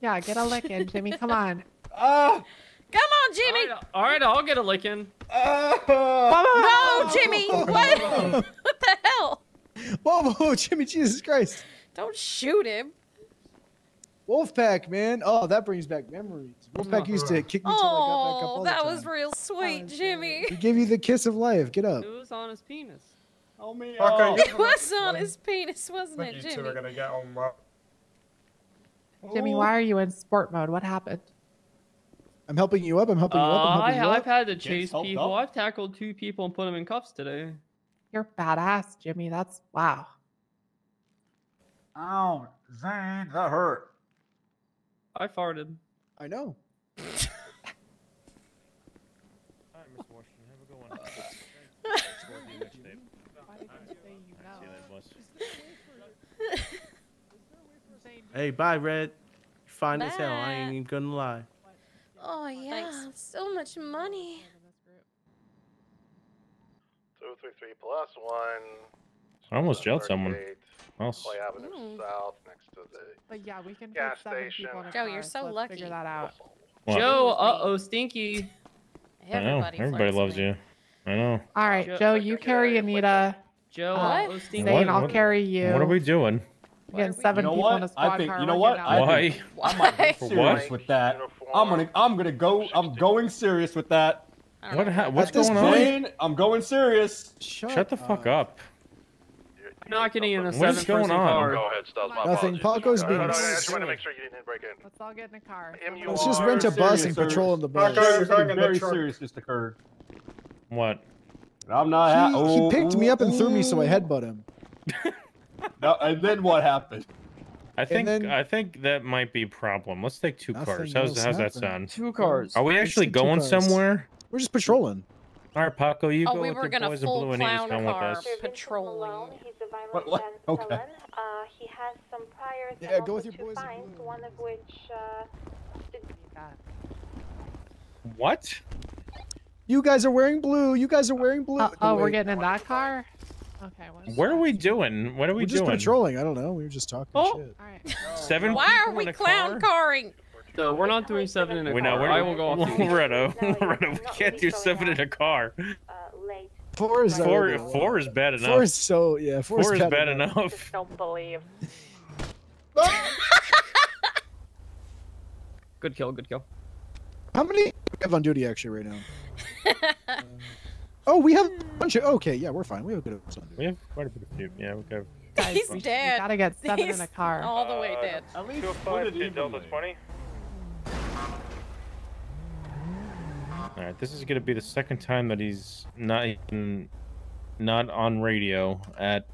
Yeah, get a lick in, Jimmy. Come on. Oh. *laughs* Come on, Jimmy. All right, I'll get a licking. Ah! No, Jimmy. *laughs* What? what the hell? Whoa, whoa, Jimmy, Jesus Christ. Don't shoot him. Wolfpack, man. Oh, that brings back memories. Wolfpack used to kick me till I got back up all Oh, the that time. was real sweet, Jimmy. He gave you the kiss of life. Get up. It was on his penis. Oh me. Paco, It was on his penis, wasn't I think it, you two are gonna get on well. Jimmy, why are you in sport mode? What happened? I'm helping you up. I'm helping you up. I'm Uh, I, helping you I've up. had to chase helped people. up. I've tackled two people and put them in cuffs today. You're badass, Jimmy. That's wow. Ow, Zane, that hurt. I farted. I know. *laughs* Hey, bye, Red. Fine as hell. I ain't even gonna lie. Oh yeah, so much money. Two three three plus one. I almost jailed someone. 38, Else. Clay Avenue. South, next to the But yeah, we can gas put station. people in a Joe, you're so let's lucky. Figure that out. What? Joe, uh oh, stinky. I know. Everybody, Everybody loves me. you. I know. All right, Joe- Joe, you carry Anita. Joe, Uh, stinky. Zane, What- I'll what- carry you. What are we doing? We're seven You know people in a what? squad I think. car. You know what? getting I out. *laughs* Why? think I might get For serious what? with that. I'm gonna. I'm gonna go. I'm going serious with that. What? Ha- what's That's going on? I'm going serious. Shut, Shut the fuck up. Not getting in a What is seven going person on? car. Go ahead, Styles. My Nothing. apologies. Paco's being no, no, I just want to make sure you didn't break in. Let's all get in a car. MUR Let's just rent a bus and serious, patrol in the bus. Paco, you're Something going in the very serious just occurred. What? I'm not. ha- He, he oh, picked me up and threw me, so I ooh. headbutt him. *laughs* No, and then what happened? I think then- I think that might be a problem. Let's take two cars. How's how's that sound? Two cars. Are we actually going somewhere? We're just patrolling. All right, Paco, you Oh, go we with were the gonna boys in blue and Edie's clown come with car us. patrolling. He's a violent What- what? felon. Okay. Uh, he has some priors Yeah, go with your two boys in blue. one of which uh, What? You guys are wearing blue. You guys are wearing blue. Oh, No, oh, we're getting in that car. Okay. What What are we doing? What are we We're just patrolling. I don't know. We were just talking Oh. shit. All right. *laughs* Seven Why are we clown car? carring? So we're not doing seven in a We car. know we're I will go off duty. Loretta. Loretta, *laughs* we can't do seven in a car. Four is Four, uh, four is bad enough. Four is so yeah. Four, Four is is bad enough. Don't believe. *laughs* Good kill, good kill. How many do we have on duty actually right now? Uh, oh, we have a bunch of. Okay, yeah, we're fine. We have a good of on duty. We have quite a bit of few. Yeah, we have. Guys, He's we, dead. We gotta get *laughs* seven He's in a car. all the way Uh, dead. At least Two split five it to Delta evenly. twenty. All right, this is gonna be the second time that he's not even, not on radio at,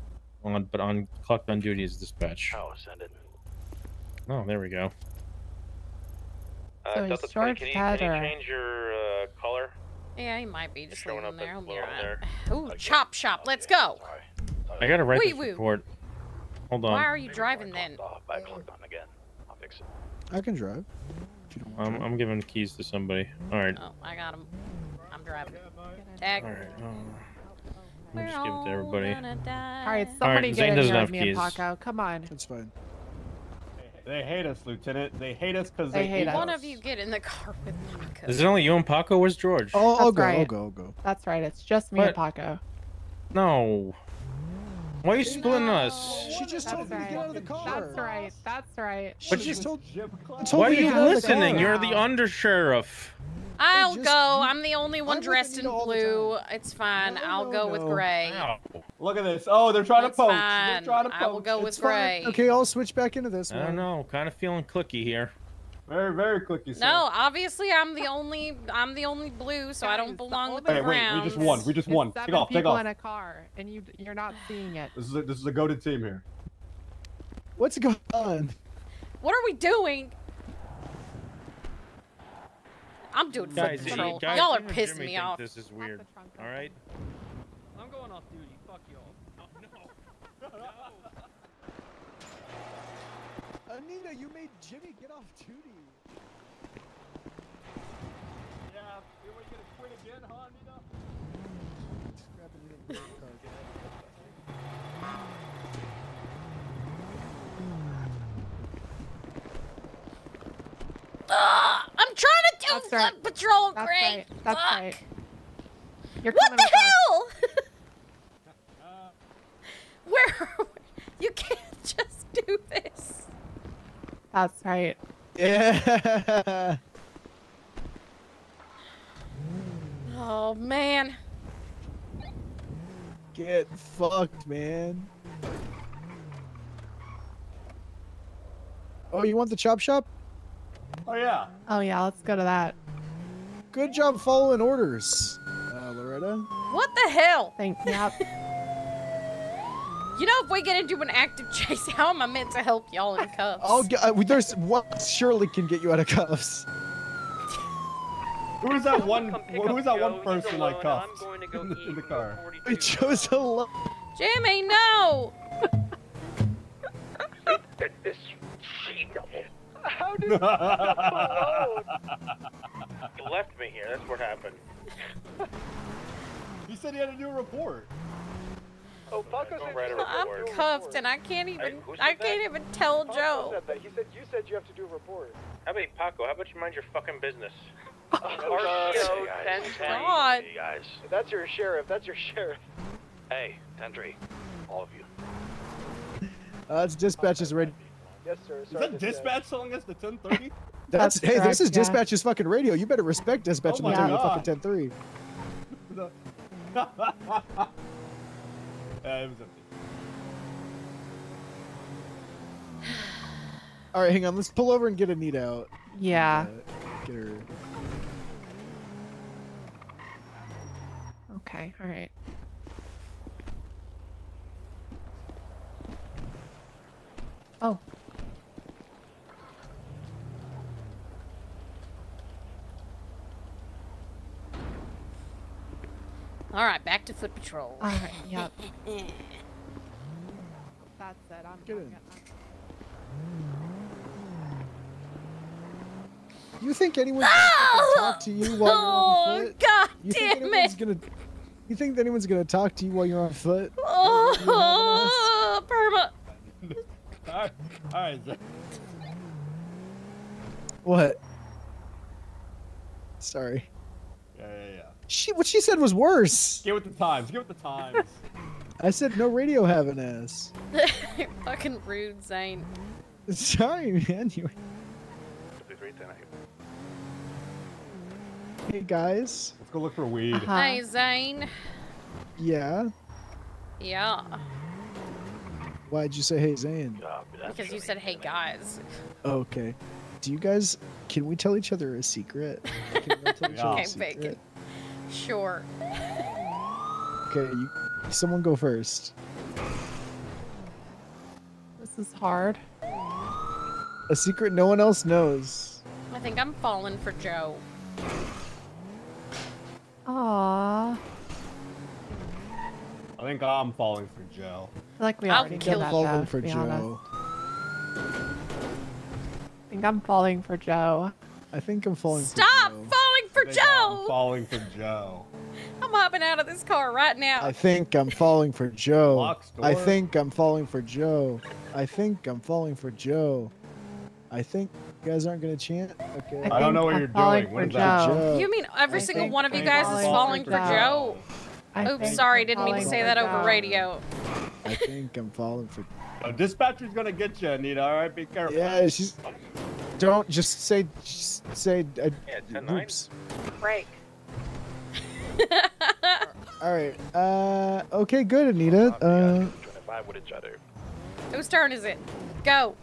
on but on clocked on duty as dispatch. Oh, send it. Oh, there we go. Uh, So Delta 20, can you, can you change your uh, color? Yeah, he might be. Just leave Showing him up there. as He'll be blue on alright. there. Ooh, chop shop. Let's go. I gotta write this Wee-woo. report. Hold on. Why are you driving then? I clicked on again. I'll fix it. I can drive. I'm, I'm giving the keys to somebody. All right. Oh, I got him. I'm driving. Tag. All right. um, We're I'll just give it to all everybody. gonna die. All right, somebody Zane get in doesn't here have with me keys. and Paco. Come on. That's fine. They hate us, Lieutenant. They hate us because They they, hate us. One of you get in the car with Paco. Is it only you and Paco? Where's George? Oh, I'll, I'll That's go. I'll go. I'll go. That's right. It's just me and Paco. No. Why are you splitting us? She just told me to get out of the car. That's right. That's right. But She just told, told Why are you get the listening? You're the undersheriff. I'll just- go. I'm the only one I'm dressed in Anita all the blue. It's fine. I'll go with no. gray. Look at this. Oh, they're trying It's to poach. fine. They're trying to poach. I will go with It's fine. gray. Okay, I'll switch back into this I one. don't know. Kind of feeling clicky here. Very, very clicky. sir. No, obviously I'm the only I'm the only blue, so I don't belong with the Hey, wait, we just won. We just It's won. seven Take off. Take people off. in a car, and you you're not seeing it. This is a, this is a goaded team here. What's going on? What are we doing? I'm doing foot Guys, patrol. guys, Y'all are pissing Jimmy me off. This is weird. All right. I'm going off duty. Fuck y'all. Anita, you made Jimmy get off duty. Yeah, you were gonna quit again, huh, Nina? Ah, I'm trying to do That's foot right. patrol, That's Gray. right. That's Fuck. right. You're What the hell? *laughs* *laughs* Where? Are we? You can't *laughs* just do this. That's right. Yeah. *laughs* Oh man. Get fucked, man. Oh, you want the chop shop? Oh yeah. Oh yeah, let's go to that. Good job following orders, uh, Loretta. What the hell? Thank yep. *laughs* You know, if we get into an active *laughs* chase, how am I meant to help y'all in cuffs? I'll get. Uh, there's what surely can get you out of cuffs. Who is that one? Come pick Who up is that Joe. one He's person like alone. cuffed I'm going to go *laughs* in the, in the car? I chose a lot. Jimmy, no! This she double. How did *laughs* you alone? You left me here. That's what happened. he said he had to do a report. Oh, I'm cuffed and I can't even hey, I can't that? even tell Paco Joe. Said that. He said you said you have to do a report. How about Paco? How about you mind your fucking business? *laughs* Oh, show, hey guys. 10 God. Hey guys. That's your sheriff. That's your sheriff. Hey, Tentry. All of you. Uh, it's dispatches ready. Yes, sir. Sorry, is that dispatch telling us the 1030? That's, That's, hey, correct, this is yeah. dispatches fucking radio. You better respect dispatch oh when they fucking 10 *laughs* *laughs* It was *sighs* empty. All right, hang on. Let's pull over and get Anita out. Yeah. Uh, get her. Okay. All right. Oh, All right, back to foot patrol. All right. *laughs* Yep. That's it. I'm. Get in. You think anyone's gonna oh! talk to you while you're on Oh, foot? God You think damn anyone's it! gonna? You think anyone's gonna talk to you while you're on foot? *laughs* Oh, perma. Alright, alright. What? Sorry. Yeah, yeah, yeah. She what she said was worse. Get with the times. Get with the times. *laughs* I said no radio having ass. You're *laughs* fucking rude, Zane. *laughs* Sorry, man. You. Hey guys. Let's go look for weed. Uh-huh. Hey, Zane. Yeah. Yeah, Why'd you say hey Zane? because you said, "Hey guys." Okay. Do you guys? Can we tell each other a secret? Can we tell each other a Okay, secret? bacon. Sure. Okay, you, someone go first. This is hard. A secret no one else knows. I think I'm falling for Joe. Aww. I think I'm falling for Joe. I feel like we I'll already kill did that. Falling for to be honest. I think I'm falling for Joe. I think I'm falling Stop for Joe. falling for I think I'm Joe. falling for Joe. I'm hopping out of this car right now. I think I'm falling for Joe. I think I'm falling for Joe. I think I'm falling for Joe. I think you guys aren't gonna chant. Okay. I don't know what I'm you're doing. What for is that? Joe. Joe. You mean every I single one of you I'm guys is falling falling for for Joe. Joe? Oops, sorry, I'm didn't mean to say for that over radio. I think I'm falling for. Uh, dispatcher's gonna get you, Anita. All right, be careful. Yeah, she's. Don't just say, just say. Uh, Yeah, 10-9. oops. Break. *laughs* All right. Uh. Okay. Good, Anita. Uh. 25 with each other. Whose turn is it? Go.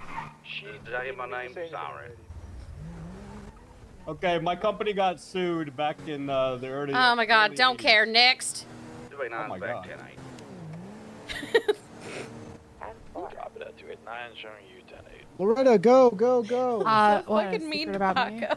Did I my name? Sorry. Okay, my company got sued back in uh, the early. Oh my god, early don't 80s. care. Next. Doing Oh my on back God. 10 *laughs* Drop it at 289, showing you 10 8. Loretta, go, go, go. *laughs* Uh, what, a fucking mean secret to about me?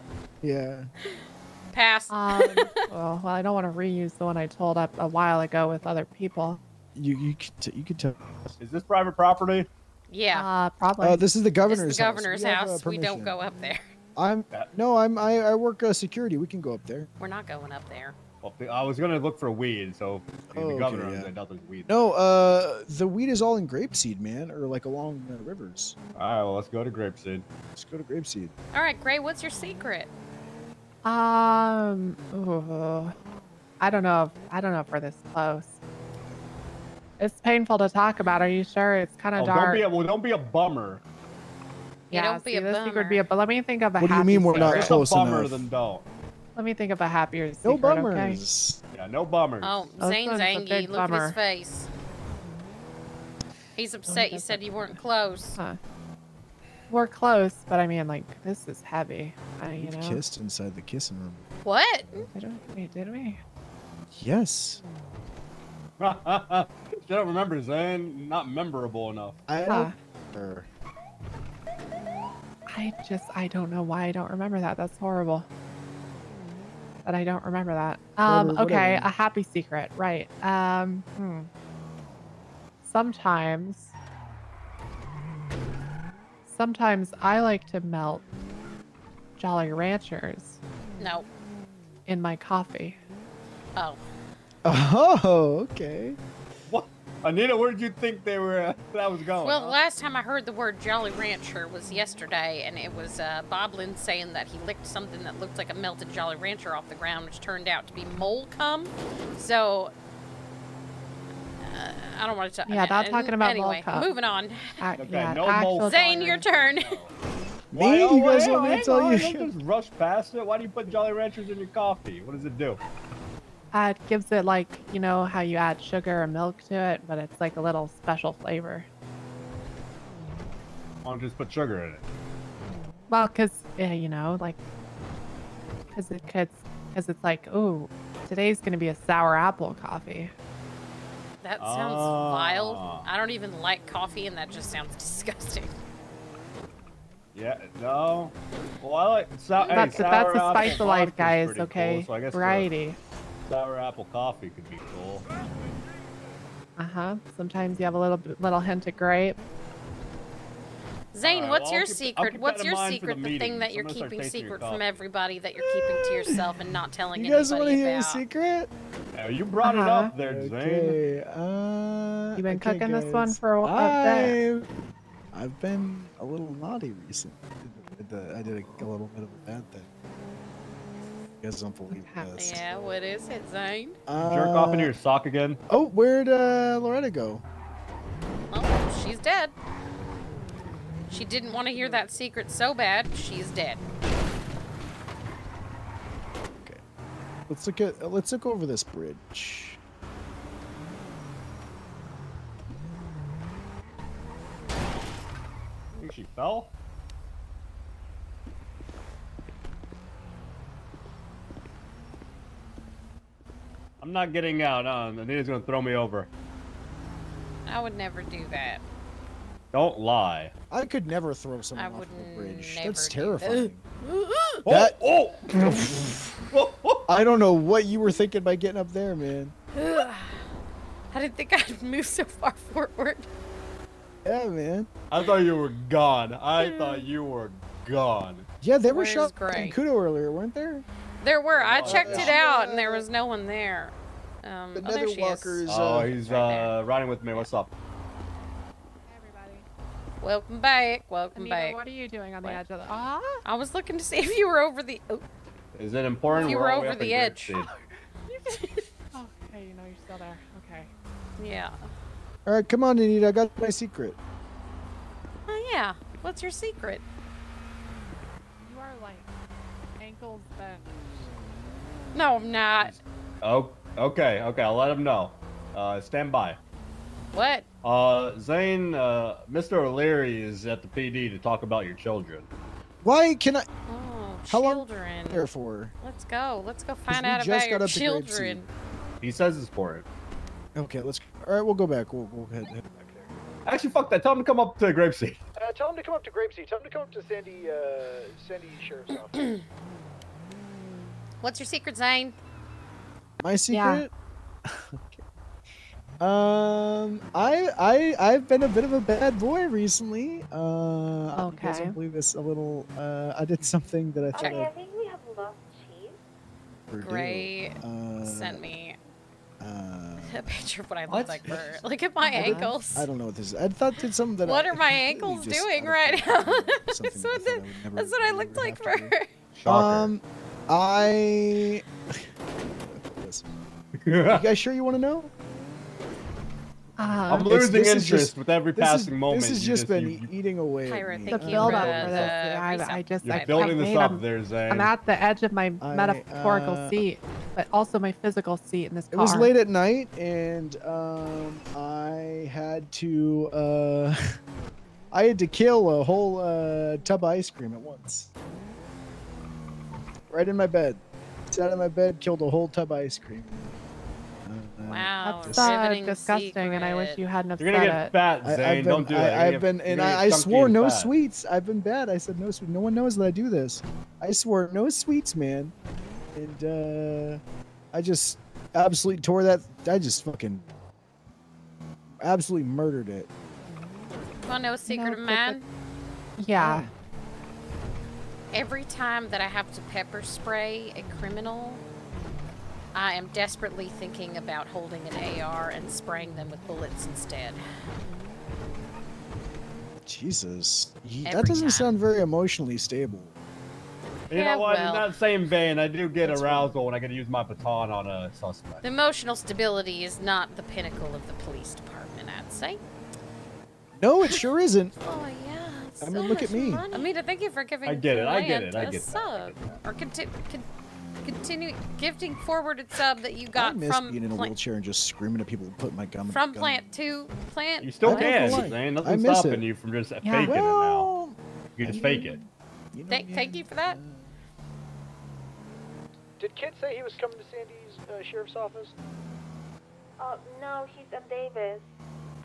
Yeah. *laughs* Pass. Um, well, well, I don't want to reuse the one I told up a while ago with other people. You you could you could tell. Is this private property? Yeah. Uh, probably. Uh, this is the It's governor's the house. governor's We have, uh, house. We don't go up there. I'm no, I'm I, I work uh, security. We can go up there. We're not going up there. Well, I was gonna look for weed, so the Oh, okay, governor yeah. I doubt there's weed. No, uh, the weed is all in grapeseed, man, or like along the rivers. All right, well, let's go to Grapeseed. Let's go to grapeseed. All right, Gray. What's your secret? Um, ooh, I don't know. If, I don't know if we're this close. It's painful to talk about. Are you sure? It's kind of Oh, dark. don't be a well, don't be a bummer. Yeah, yeah, don't be see, a this secret would be bummer. a. But let me think of a. What do you mean we're not secret. If close it's a bummer, enough? then don't. Let me think of a happier secret. No Okay. bummers. Yeah, no bummers. Oh, Oh, this Zane's one's a angry. Look at his face. He's upset. You said you weren't close. Huh. We're close, but I mean, like, this is heavy. I, you We've know. kissed inside the kissing room. What? Did we? Did we? Yes. *laughs* you don't remember, Zane. Not memorable enough. I Huh. don't. er, I just I don't know why I don't remember that. That's horrible. That I don't remember that. Um Whatever, okay, whatever. a happy secret. Right. Um hmm. Sometimes Sometimes I like to melt Jolly Ranchers No. in my coffee. Oh. *laughs* Oh, okay. What? Anita, where did you think they were? Uh, *laughs* that was going? Well, huh? last time I heard the word Jolly Rancher was yesterday, and it was uh, Boblin saying that he licked something that looked like a melted Jolly Rancher off the ground, which turned out to be mole cum. So, uh, I don't want to talk. Yeah, not talking about mole Anyway, cum. moving on. Ac- Okay, yeah, no actual mole- Zane, your turn. Me? Why- oh, You guys hang want me to hang tell on, you? Don't just *laughs* rush past it. Why do you put Jolly Ranchers in your coffee? What does it do? Uh, it gives it like you know how you add sugar or milk to it, but it's like a little special flavor. Why don't you just put sugar in it? Well, cause yeah, you know, like, cause it cause, cause it's like, oh, today's gonna be a sour apple coffee. That sounds Ah. vile. I don't even like coffee, and that just sounds *laughs* disgusting. Yeah, no. Well, I like sou- hey, That's sour that's the spice of life, guys. Okay, cool, so I guess the variety. Sour apple coffee could be cool. Uh huh. Sometimes you have a little little hint of grape. Zane, Alright, what's well, your keep- secret? What's your mind for the secret? The, thing that you're I'm gonna start keeping tasting your secret from everybody that you're keeping to yourself and not telling anybody. You guys want to anybody hear a secret? Yeah, you brought it Uh-huh. up there, Zane. Okay. Uh, You been okay, cooking this one for a while. I've, I've been a little naughty recently. Did the- I did a, a little bit of a bad thing. You guys don't believe *laughs* this. Yeah, what is it, Zane? Jerk off into Uh, your sock again. Oh, where'd uh, Loretta go? Oh, she's dead. She didn't want to hear that secret so bad, she's dead. Okay. Let's look at. uh, Let's look over this bridge. I think she fell. I'm not getting out. Uh, Anita's gonna throw me over. I would never do that. Don't lie. I could never throw I someone off would the bridge. never That's terrifying. *laughs* that. That- oh! *laughs* I don't know what you were thinking by getting up there, man. *sighs* I didn't think I'd move so far forward. Yeah, man. I thought you were gone. I *sighs* thought you were gone. Yeah, they were shot in Kudo earlier, weren't there? There were. I checked it out, and there was no one there. Um, The oh, there she is. Netherwalkers. Oh, uh, he's uh, riding with me. What's up? Everybody. Welcome back. Welcome Anita, back. what are you doing on the edge of the? Ah, I was looking to see if you were over the. Oh, Is it important? You We're were all the way over the edge. Grapeseed. *laughs* *laughs* oh, okay, you know you're still there. Okay. yeah. All right, come on, Anita. I got my secret. Oh yeah. What's your secret? You are like ankles bent. No, I'm not. Oh, okay, okay. I'll let him know. Uh, stand by. What? Uh, Zane, uh, Mr. O'Leary is at the PD to talk about your children. Why can I? Oh, How long children. there for? Let's go. Let's go find out just about your got up to Grapeseed. children. He says it's for it. Okay, let's. All right, we'll go back. We'll, we'll head, head back there. Actually, fuck that. Tell him to come up to Grapeseed. Uh, tell him to come up to Grapeseed. Tell him to come up to Sandy, uh, Sandy Sheriff's office. *clears throat* What's your secret, Zane? My secret. *laughs* Um, I I I've been a bit of a bad boy recently. Uh, Okay. don't believe this a little. Uh, I did something that I thought Okay, I I think we have lost cheese. would do. Gray Uh, sent me uh, a picture of what I look like for. *laughs* Look at my ankles. I don't know what this is. I thought did something that. What I, are my *laughs* ankles just doing right now? that's what, that I the, would that's what I looked like for her. Um, I. you guys sure you want to know? I'm losing interest just- with every this is- passing moment. This has You just been you- eating away. at me. thank The you build for up the- for this. the I, I, just, You're I, building I this up. I'm, there, Zane. I'm at the edge of my I, metaphorical uh, seat, but also my physical seat in this car. It was late at night, and um, I had to uh, *laughs* I had to kill a whole uh, tub of ice cream at once. Right in my bed. Sat in my bed, killed a whole tub of ice cream. Uh, Wow, That's uh, riveting disgusting, and I wish you hadn't have You're gonna get it. fat, I, Zane. I've been, Don't do I, that. I've been, and I, I swore and no fat. sweets. I've been bad. I said no sweets. No one knows that I do this. I swore no sweets, man. And uh, I just absolutely tore that. I just fucking absolutely murdered it. You want to know a secret No, of but mine? Yeah. Every time that I have to pepper spray a criminal, I am desperately thinking about holding an AR and spraying them with bullets instead. Jesus, Ye- that doesn't time. sound very emotionally stable. You Yeah, know what? well- In that same vein, I do get arousal when I get to use my baton on a suspect. The emotional stability is not the pinnacle of the police department, I'd say. No, it sure isn't. Oh yeah. It's I so mean, look at me. money. Amita, thank you for giving. I get it, I get it, I get that, I sub or conti- con- continue gifting forwarded sub that you got I miss from being in a wheelchair and just screaming at people and putting my gum. from gun. plant to plant. You still I don't can, know why. Zane. I Nothing's miss stopping it. you from just Yeah. faking it now. Well, You can just fake it. you know, Thank, yeah. thank you for that. Did Kit say he was coming to Sandy's uh, sheriff's office? Oh, no, he's at Davis.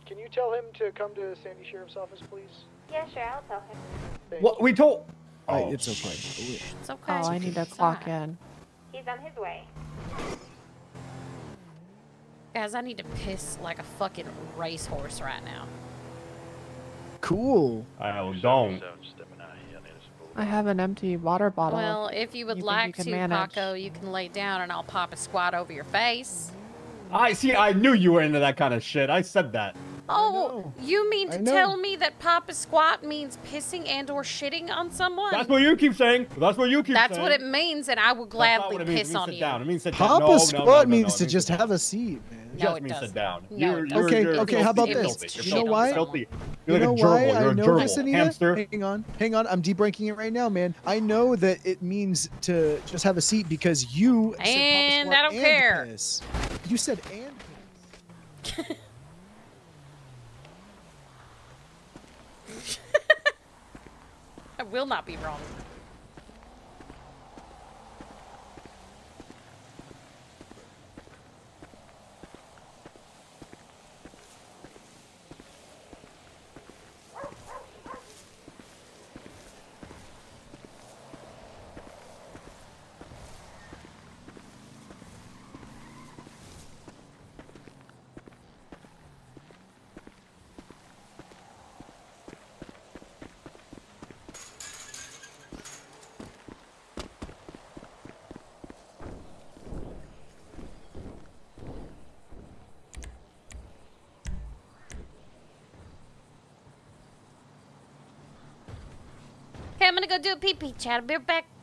Can you tell him to come to Sandy sheriff's office, please? Yeah, sure, I'll tell him. What we told. Right, Oh, it's okay. It's oh, okay. Oh, I need to clock in. He's on his way. Guys, I need to piss like a fucking racehorse right now. Cool. I don't. I have an empty water bottle. Well, if you would You like you to, manage? Paco, you can lay down and I'll pop a squat over your face. I see. I knew you were into that kind of shit. I said that. Oh, you mean to tell me that Papa Squat means pissing and or shitting on someone? That's what you keep saying. That's what you keep That's saying. what it means, and I will gladly what it piss means on sit you. down. It means sit down. Papa No, no, no, squat no, no, means it to just have a seat, man. No, just it means sit doesn't. down. No, You're, it you're, Okay, you're okay, how about this? You're You know filthy. why? You're filthy. You know like a why gerbil. You're I a know gerbil. this, Anita? Hamster. Hang on, hang on. I'm debranking it right now, man. I know that it means to just have a seat because you said Papa And Squat I don't and care. piss. You said and. *laughs* *laughs* I will not be wrong. Gonna go do a pee pee chat. I'll be right back.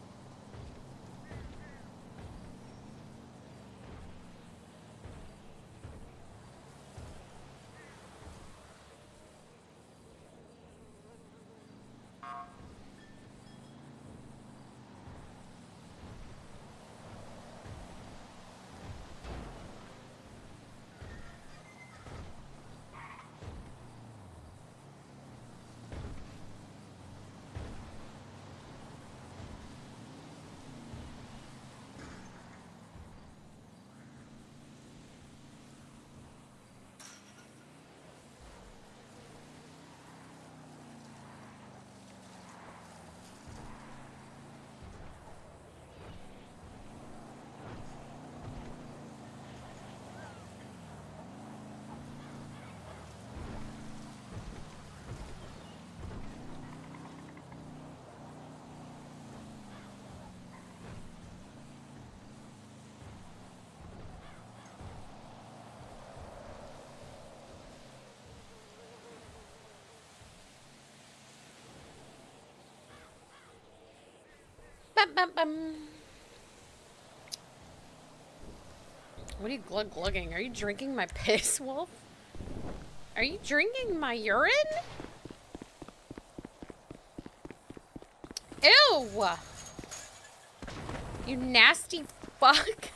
Bum, bum. What are you glug glugging? Are you drinking my piss, Wolf? Are you drinking my urine? Ew! You nasty fuck.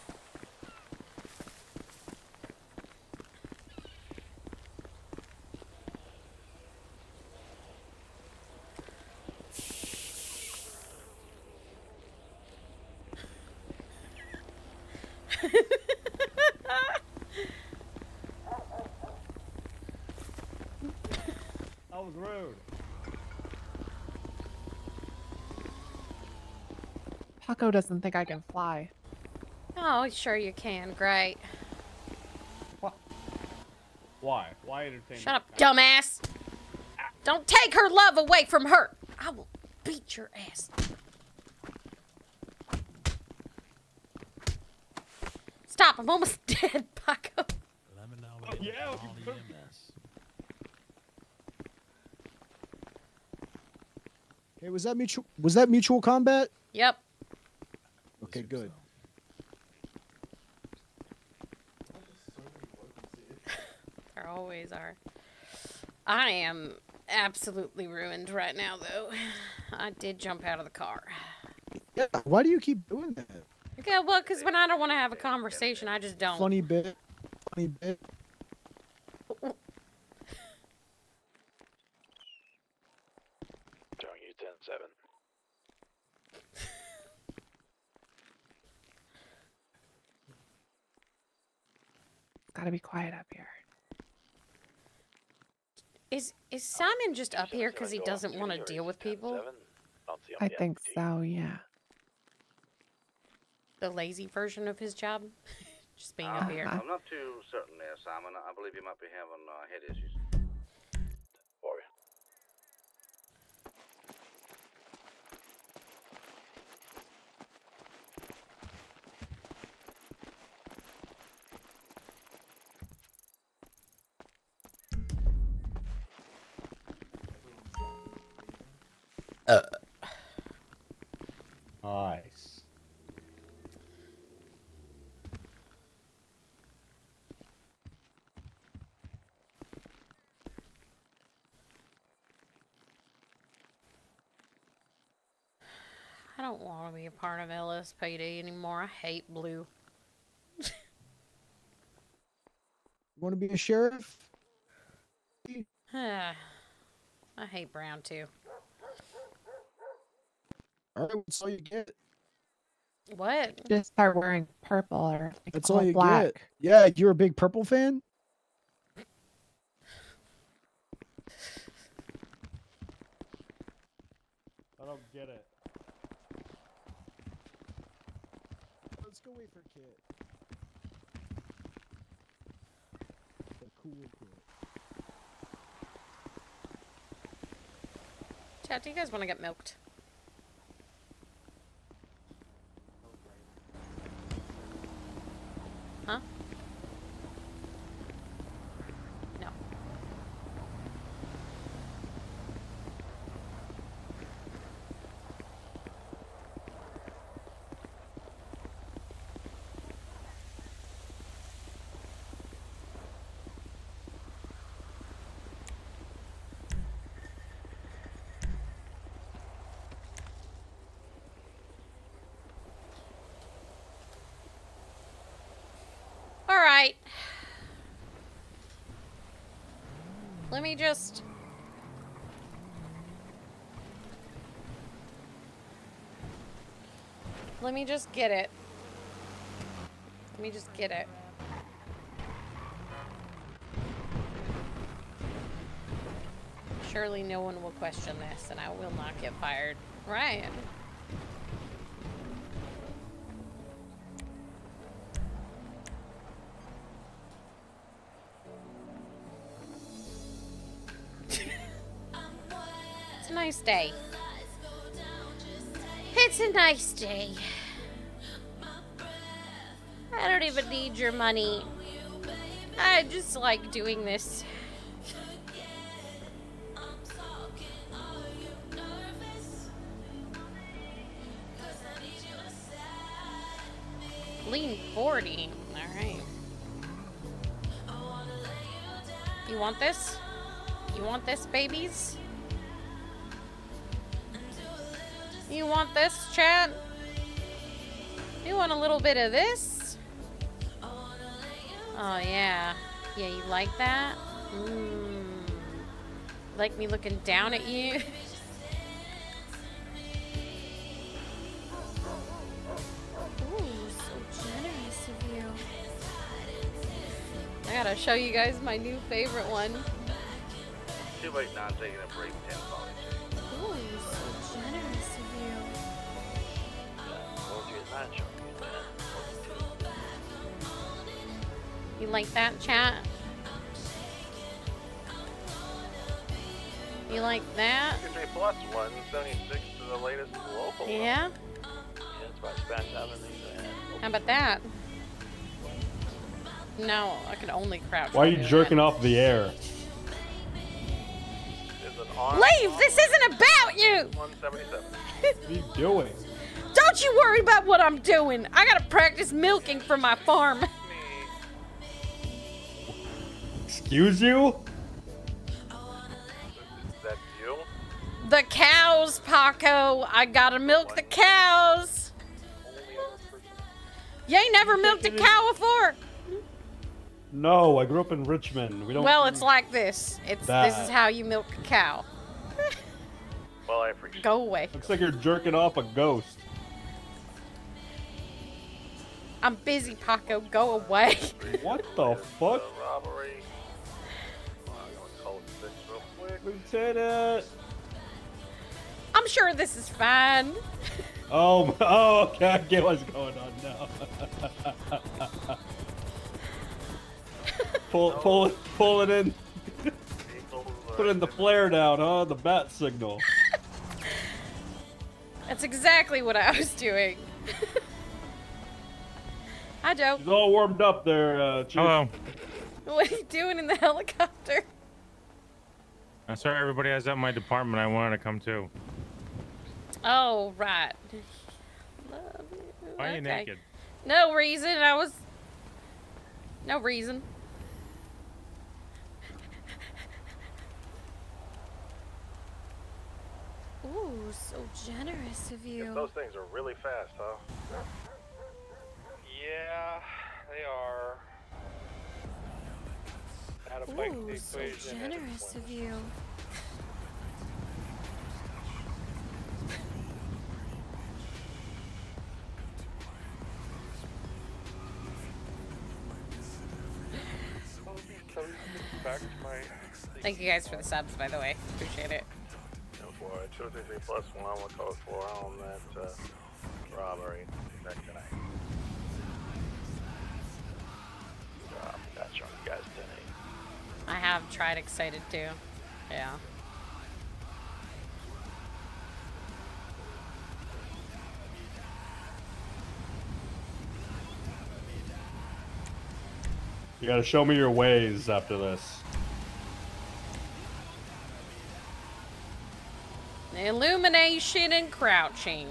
That was rude. Paco doesn't think I can fly. Oh, sure you can. Great. What? Why? Why entertain? Shut up, dumbass. Don't take her love away from her. I will beat your ass. Stop, I'm almost *laughs* dead, Paco. Oh, yeah. Hey, was that mutual? Was that mutual combat? Yep. Okay, good. *laughs* There always are. I am absolutely ruined right now, though. *sighs* I did jump out of the car. Yeah. Why do you keep doing that? Okay, well, because when I don't want to have a conversation, I just don't. Funny bit. Funny bit. Showing you 10 7. Gotta be quiet up here. Is is Simon just up here because he doesn't want to deal with people? I think so, yeah. The lazy version of his job? *laughs* just being up here. I'm not too certain there, Simon. I believe you might be having uh, head issues. Don't want to be a part of LSPD anymore. I hate blue. You want to be a sheriff? *sighs* I hate brown too. All right, that's all you get. What? Just start wearing purple or like That's all all you black. get. Yeah, you're a big purple fan. I don't get it. For Kit. The cool Kit. Chat, do you guys want to get milked? Huh? No. All right. Let me just. Let me just get it. Let me just get it. Surely no one will question this and I will not get fired. Ryan. Day. It's a nice day. I don't even need your money. I just like doing this. Lean 40. Alright. You want this? You want this, babies? You want this, chat? You want a little bit of this? Oh, yeah. Yeah, you like that? Mmm. Like me looking down at *laughs* you? I gotta show you guys my new favorite one. Too late I'm taking a break. 10 You like that, chat? You like that? 53 plus 176 to the latest local. Yeah? Yeah, that's why I spent having these. How about that? No, I can only crouch. Why are you while doing jerking off the air? Is an it. arm. Leave! This isn't about you! 177. *laughs* What are you doing? Don't you worry about what I'm doing. I gotta practice milking for my farm. *laughs* Excuse you? Is that you? The cows, Paco. I gotta milk the cows. You ain't never milked a cow before. No, I grew up in Richmond. We don't. Well, it's like this. It's this is how you milk a cow. Well, I appreciate Go away. Looks like you're jerking off a ghost. I'm busy, Paco. Go away. What the fuck? robbery. Lieutenant. I'm sure this is fine. *laughs* Oh, oh, okay. I get what's going on now. *laughs* pull, pull, it, pull it in. Put in the flare down, huh? The bat signal. *laughs* That's exactly what I was doing. Hi, Joe. He's all warmed up there, uh, Chief. Hello. What are you doing in the helicopter? I'm sorry everybody has at my department. I wanted to come too. Oh, right. Love you. Why are you Okay. naked? No reason. I was. No reason. Ooh, so generous of you. Those things are really fast, huh? Yeah, they are. How to break the Ooh, so equation. and generous of you. Back to my. Thank you guys for the subs, by the way. Appreciate it. For 233 plus 1 with code 4 on that uh, robbery. Back tonight. Uh, that's on you guys tonight. I have tried excited too. Yeah. You gotta show me your ways after this. Illumination and crouching.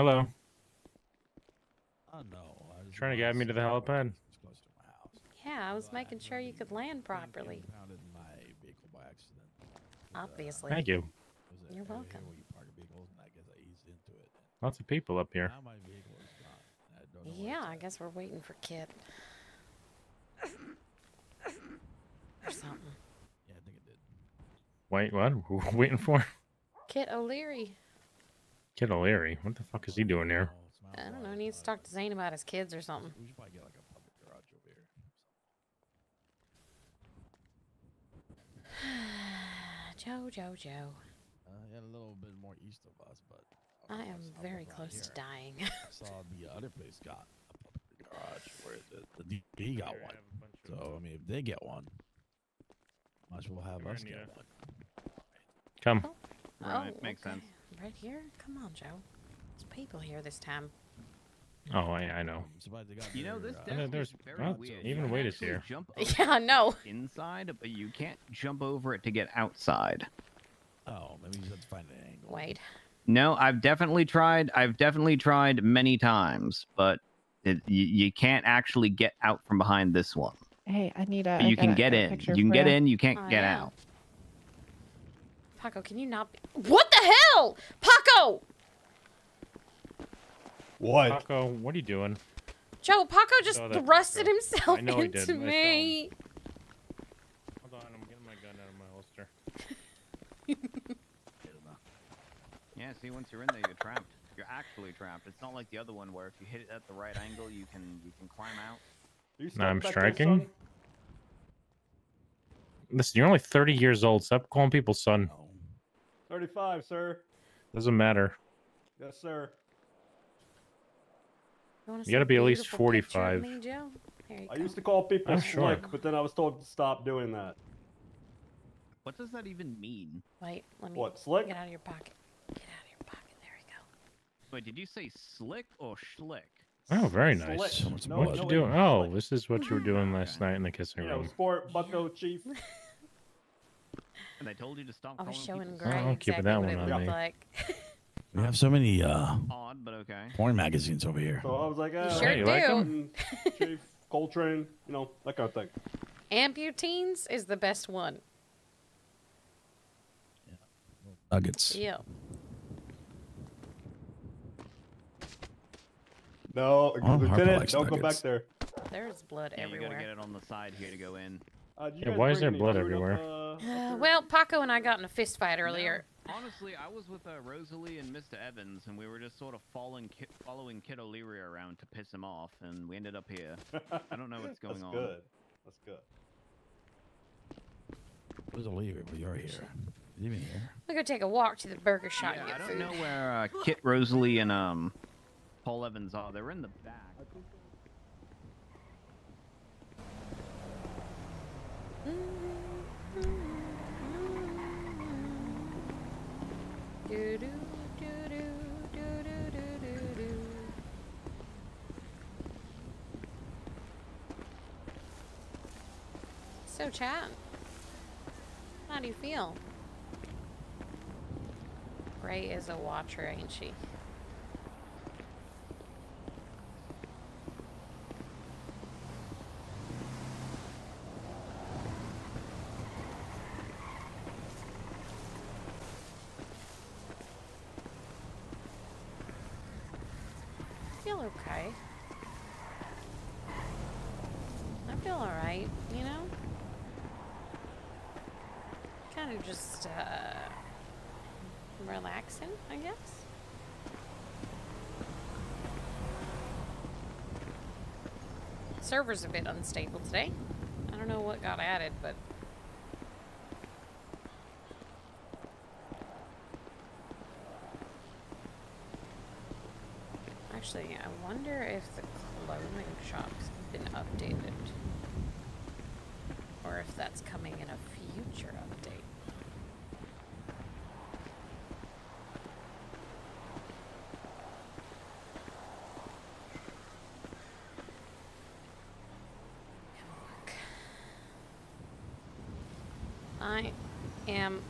Hello. I know. I just Trying to get me to the helipad. Yeah, I was making sure you could land properly. impounded my vehicle by accident. Obviously. Thank you. Was it You're welcome. Where you park vehicles, and I guess I eased into it. Lots of people up here. Now my vehicle is gone. I don't know. Yeah, I guess we're waiting for Kit. Or something. Yeah, I think it did. Wait, what? Who *laughs* we waiting for? Kit O'Leary. Kid O'Leary. What the fuck is he doing here? I don't know. He needs to talk to Zane about his kids or something. We should probably get like a public garage over here. *sighs* Joe, Joe, Joe. Uh, yeah, a little bit more east of us, but I am very close to dying. I *laughs* saw the other place got a public garage where the, the DP got one. So I mean, if they get one, might as well have us get one. Come. oh, makes okay. sense. Right here? Come on, Joe. There's people here this time. Oh, I, I know. You know this Uh, there's- is very oh, weird. even You can weight is here. Jump *laughs* Yeah, no. Inside, but you can't jump over it to get outside. Oh, maybe you just have to find an angle. Wait. No, I've definitely tried. I've definitely tried many times, but it, you, you can't actually get out from behind this one. Hey, I need a. But I you can get a in. You can get ya. in. You can't Oh, get yeah. out. Paco, can you not be... What the hell? Paco! What? Paco, what are you doing? Joe, Paco just thrusted Paco. himself I know into I me. Hold on, I'm getting my gun out of my holster. *laughs* Yeah, see, once you're in there, you're trapped. You're actually trapped. It's not like the other one where if you hit it at the right angle, you can you can climb out. Now I'm striking. Listen, you're only 30 years old. Stop calling people son. 35, sir. Doesn't matter. Yes, sir. wanna You gotta be at least beautiful picture of 45. me, Joe? Here you I go. used to call people I'm slick, sure. but then I was told to stop doing that. What does that even mean? Wait, let me What, slick? get out of your pocket. Get out of your pocket. There we go. Wait, did you say slick or schlick? Oh, very nice. Slick. So No, what blood. you no, doing? it's Oh, this is what you were doing last *laughs* night in the kissing You know, room. sport, bucko, chief. *laughs* And they told you to stop I was showing people Gray Oh, I'm keeping exactly that what one it on looked me. like. *laughs* We have so many uh odd, but okay. porn magazines over here. So I was like, ah, sure you like do. 'em? mm, chief, Coltrane, you know, that kind of thing. Amputeens is the best one. Nuggets. Yeah. No, Oh, Lieutenant, don't go back there. There's blood Yeah, you gotta get it on the side here to go in. Uh, Yeah, why is there blood everywhere? up Uh, *sighs* well, Paco and I got in a fist fight earlier. Honestly, I was with uh, Rosalie and Mr. Evans, and we were just sort of following Kit, following Kit O'Leary around to piss him off, and we ended up here. I don't know *laughs* what's going That's on. good. That's good. Where's Olivia? But you're here. Is he even here? We go take a walk to the burger shop Yeah, I don't food. know where uh, Kit, Rosalie, and um, Paul Evans are. They're in the back. So, chat, how do you feel? Ray is a watcher, ain't she? feel okay. I feel alright, you know? Kind of just, uh, relaxing, I guess. Server's a bit unstable today. I don't know what got added, but Actually, I wonder if the clothing shop's been updated. Or if that's coming in a future update. I am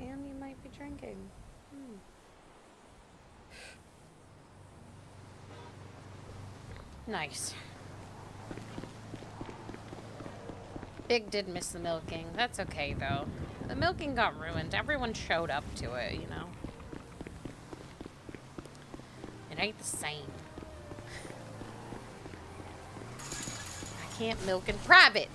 And you might be drinking. Hmm. Nice. Big did miss the milking. That's okay, though. The milking got ruined. Everyone showed up to it, you know? It ain't the same. I can't milk in private.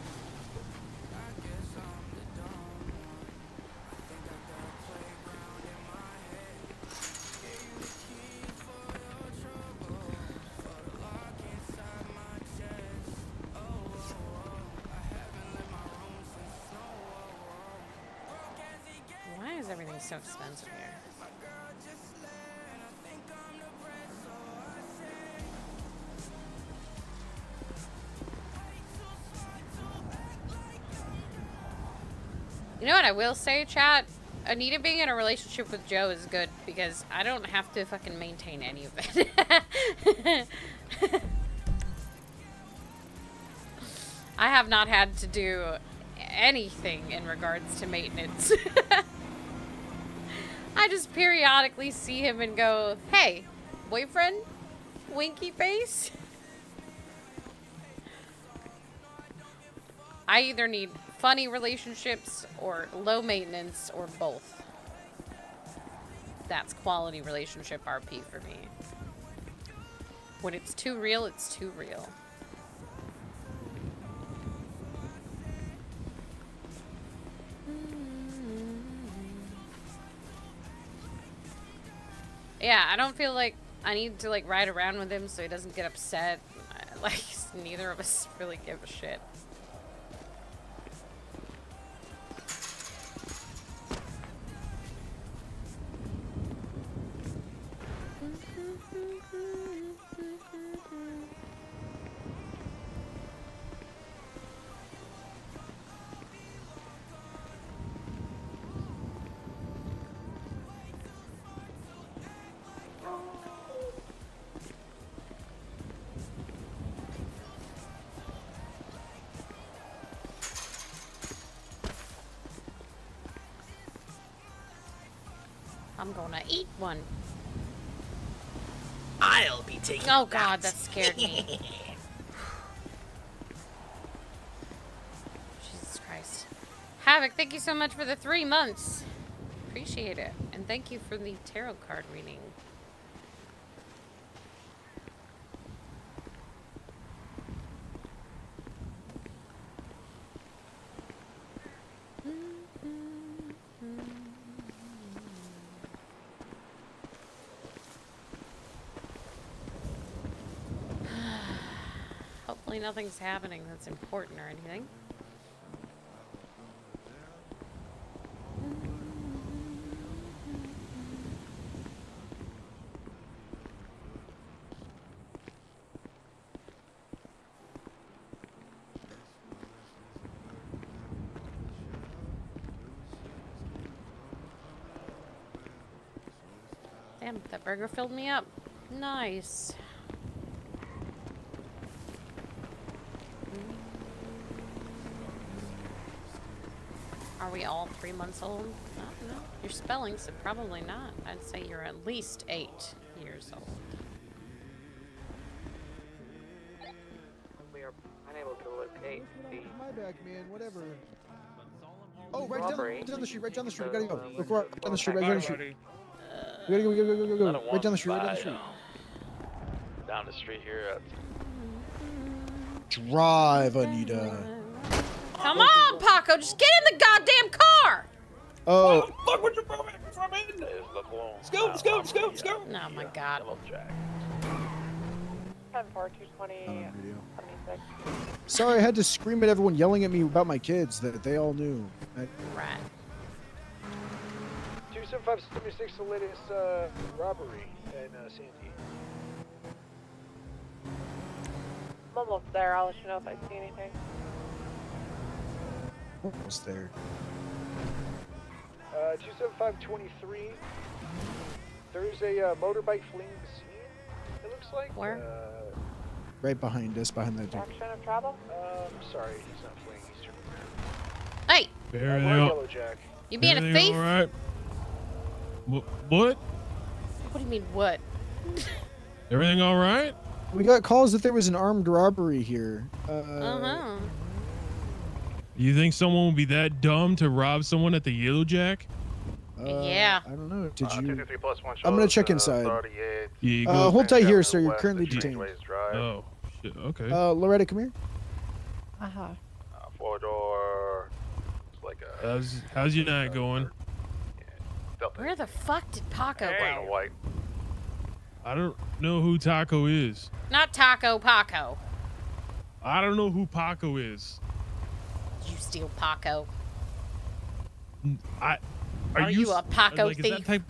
Expensive here? You know what I will say, chat? Anita being in a relationship with Joe is good because I don't have to fucking maintain any of it. *laughs* I have not had to do anything in regards to maintenance. *laughs* Periodically see him and go, hey, boyfriend? Winky face? I either need funny relationships or low maintenance or both. That's quality relationship RP for me. When it's too real, it's too real. Yeah, I don't feel like I need to like ride around with him so he doesn't get upset. *laughs* Like neither of us really give a shit. Gonna eat one. I'll be taking Oh god, that scared me. *laughs* Jesus Christ. Havoc, thank you so much for the three months. Appreciate it. And thank you for the tarot card reading. Nothing's happening that's important or anything. Damn, that burger filled me up. Nice. Are we all three months old? I don't know. Your spelling, so probably not. I'd say you're at least eight years old. We are unable to locate the My bag, man. Whatever. Oh, right down, right down the street. Right down the street. We gotta go. So, Look right down the street. Right down the street. We gotta go. We gotta go. Go. Go. Go. Go. Right down the street. Right down the street. Down the street here. Drive, Anita. Come on, Paco, just get in the goddamn car! Oh. Fuck with your bro from in Scoop, scoop, scoop, scoop. Oh my god. 10 4 220 76. Sorry, I had to scream at everyone yelling at me about my kids that they all knew. I, Right. 27576, the latest uh, robbery in uh, Sandy. I'm almost there. I'll let you know if I see anything. Almost there. Uh, 27523. There's a uh, motorbike fleeing the scene, it looks like. Where? Uh, Right behind us, behind that door. Direction of travel? um, sorry, he's not fleeing, he's turning around. Hey! Uh, Everything we're all- Yellow Jack. You being a everything thief? all right? What? What do you mean, what? Everything all right? We got calls that there was an armed robbery here. Uh, Uh-huh. You think someone would be that dumb to rob someone at the Yellow Jack? uh, yeah. I don't know. Did you? 223 plus one I'm gonna check uh, inside. 38. Yeah, you Uh, go- hold tight here, sir. You're currently detained. Oh, shit. Okay. Uh, Loretta, come here. Uh huh. Uh, four door. It's like a How's how's your night going? Delta. Where the fuck did Paco Hey. go? white. I don't know who Taco is. Not Taco Paco. I don't know who Paco is. You steal Paco. I are, Are you a Paco like, Is that thief? type?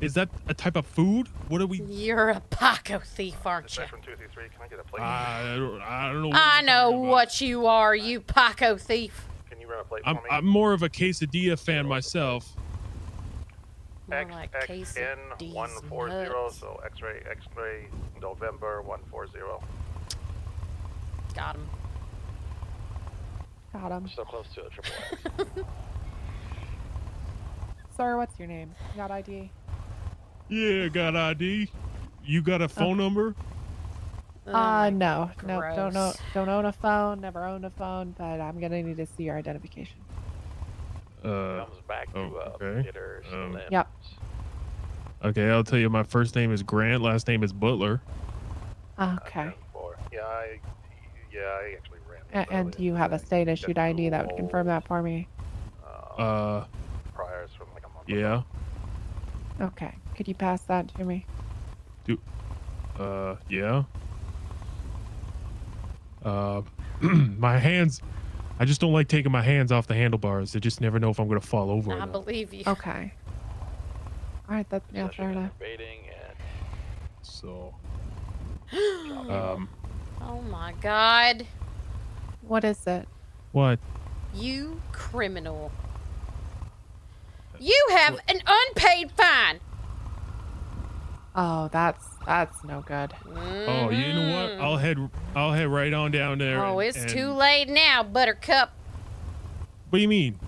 Is that a type of food? What are we? You're a Paco thief, aren't you? From two three three. Can I get a plate? I don't, I don't know. What I you're know about. what you are, you Paco thief. Can you run a plate I'm for me? I'm more of a quesadilla fan myself. More like case of XN one four zero. So X-ray X-ray November one four zero. Got him. Got him. So close to a triple *laughs* Sir, what's your name? You got ID? Yeah, got ID. You got a phone number? uh, no, no, don't know, don't own a phone, never owned a phone, but I'm gonna need to see your identification. Uh, Comes back to oh, uh, okay. theater Um, Yep. Okay, I'll tell you. My first name is Grant. Last name is Butler. Okay. Yeah, I yeah I actually ran. A- and do you have a state issued ID that would confirm that for me? Uh, priors from like a month. yeah. Okay. Could you pass that to me? Do, uh, yeah. Uh, *clears throat* my hands. I just don't like taking my hands off the handlebars. I just never know if I'm gonna fall over. or I not. believe you. Okay. All right. That's yeah, fair enough. Baiting and So, *gasps* um, Oh my god. What is it? what? You criminal. You have an unpaid fine. Oh, that's that's no good. Oh, you know what? Mm-hmm. I'll head. I'll head right on down there. Oh, and- it's and- too late now, Buttercup. What do you mean?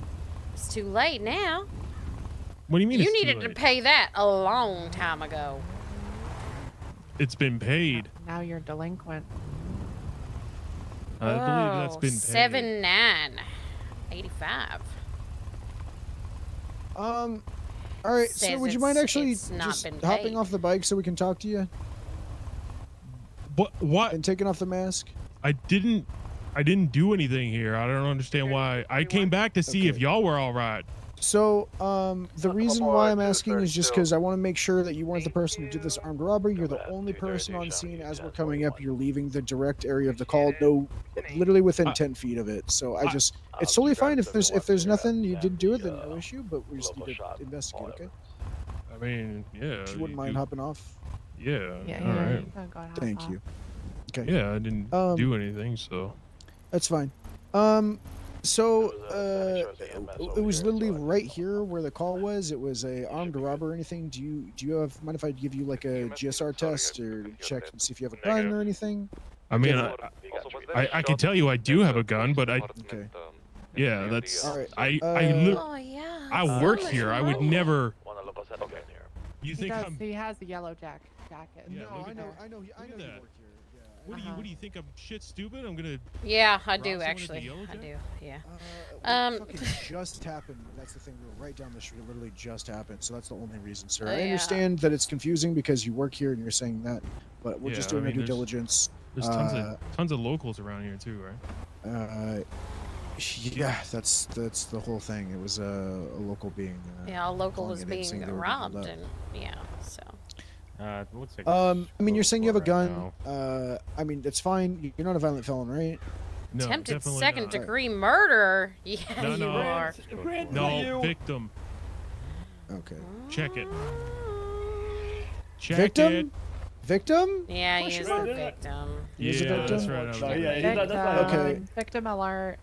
It's too late now. What do you mean? you it's too needed to pay that a long time ago. It's been paid. Now you're delinquent. I believe that's Oh, been paid. seven nine, eighty-five. Um, all right, sir, Says would you mind actually just hopping paid. off the bike so we can talk to you? What? What? And taking off the mask? I didn't. I didn't do anything here. I don't understand why. I came back to see if y'all were all right. So, um, the reason why I'm asking is just because I want to make sure that you weren't the person who did this armed robbery. You're the only person on scene as we're coming up. You're leaving the direct area of the call, no, literally within 10 feet of it. So I just, it's totally fine if there's if there's nothing you didn't do it, then no issue. But we just need to investigate, okay? I mean, yeah. If you wouldn't you- mind hopping off. Yeah. Yeah, all yeah, right. you can go ahead, Thank you. Okay. Yeah, I didn't Um, do anything, so. That's fine. Um, so uh, it was literally right here where the call was. It was a armed robber or anything. Do you do you have mind if I give you like a GSR test or check and see if you have a gun or anything? I mean, I, I, I can tell you I do have a gun, but I. Okay. Yeah, that's. All right. I I Uh, li- Oh yeah. I work here. I would never. You He think does. He has a yellow jack jacket. Yeah, No, look I know. I know, I know you work here. Yeah. What do you What do you think? I'm shit stupid? I'm gonna. Yeah, I do someone at the actually. I do. Yeah. Um, Um. *laughs* just happened. That's the thing. We were right down the street. It literally just happened. So that's the only reason, sir. Oh, I yeah. understand that it's confusing because you work here and you're saying that, but we're Yeah, just I doing mean, our due diligence. There's tons uh, of tons of locals around here too, right? Uh, yeah, that's that's the whole thing. It was a, a local being. Uh, Yeah, a local was it in, saying being they were being held robbed, and yeah, so. Uh, looks like Um, I mean, you're saying you have a right gun. Uh, I mean, it's fine. You're not a violent felon, right? No, Attempted second not. degree murder. *laughs* Yeah, No, you no. are. No, victim. Okay. Check it. Check Victim? it. Victim? Yeah, he is a victim. He is a Yeah, victim? that's right. Oh, yeah, he's not- that's not- Victim. Okay. Victim alert.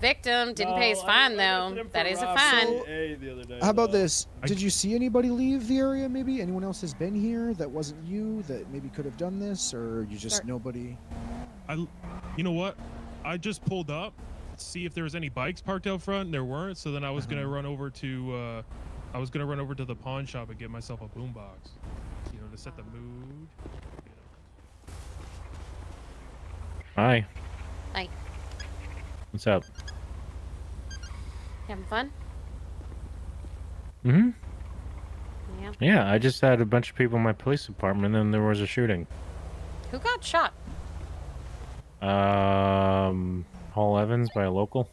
Victim didn't pay his I- fine I though. him for That is a fine. So- A the other day, How about though. this? Did you see anybody leave the area? Maybe anyone else has been here that wasn't you that maybe could have done this, or you just Sir. nobody? I, you know what? I just pulled up, to see if there was any bikes parked out front, and there weren't. So then I was Uh-huh. gonna run over to, uh, I was gonna run over to the pawn shop and get myself a boombox, you know, to set the mood. Hi. Hi. What's up? Having fun? Mm hmm Yeah. Yeah, I just had a bunch of people in my police department, and then there was a shooting. Who got shot? Um, Paul Evans by a local.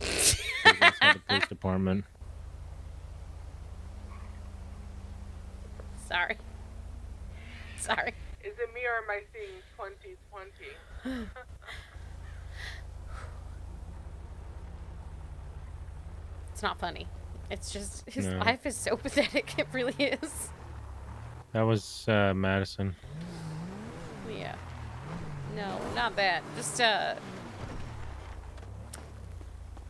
The police department. Sorry. Sorry. Is it me or am I seeing 2020? *gasps* *laughs* It's not funny. It's just his No. life is so *laughs* pathetic. It really is. That was uh, Madison. Yeah. No, not that. Just uh,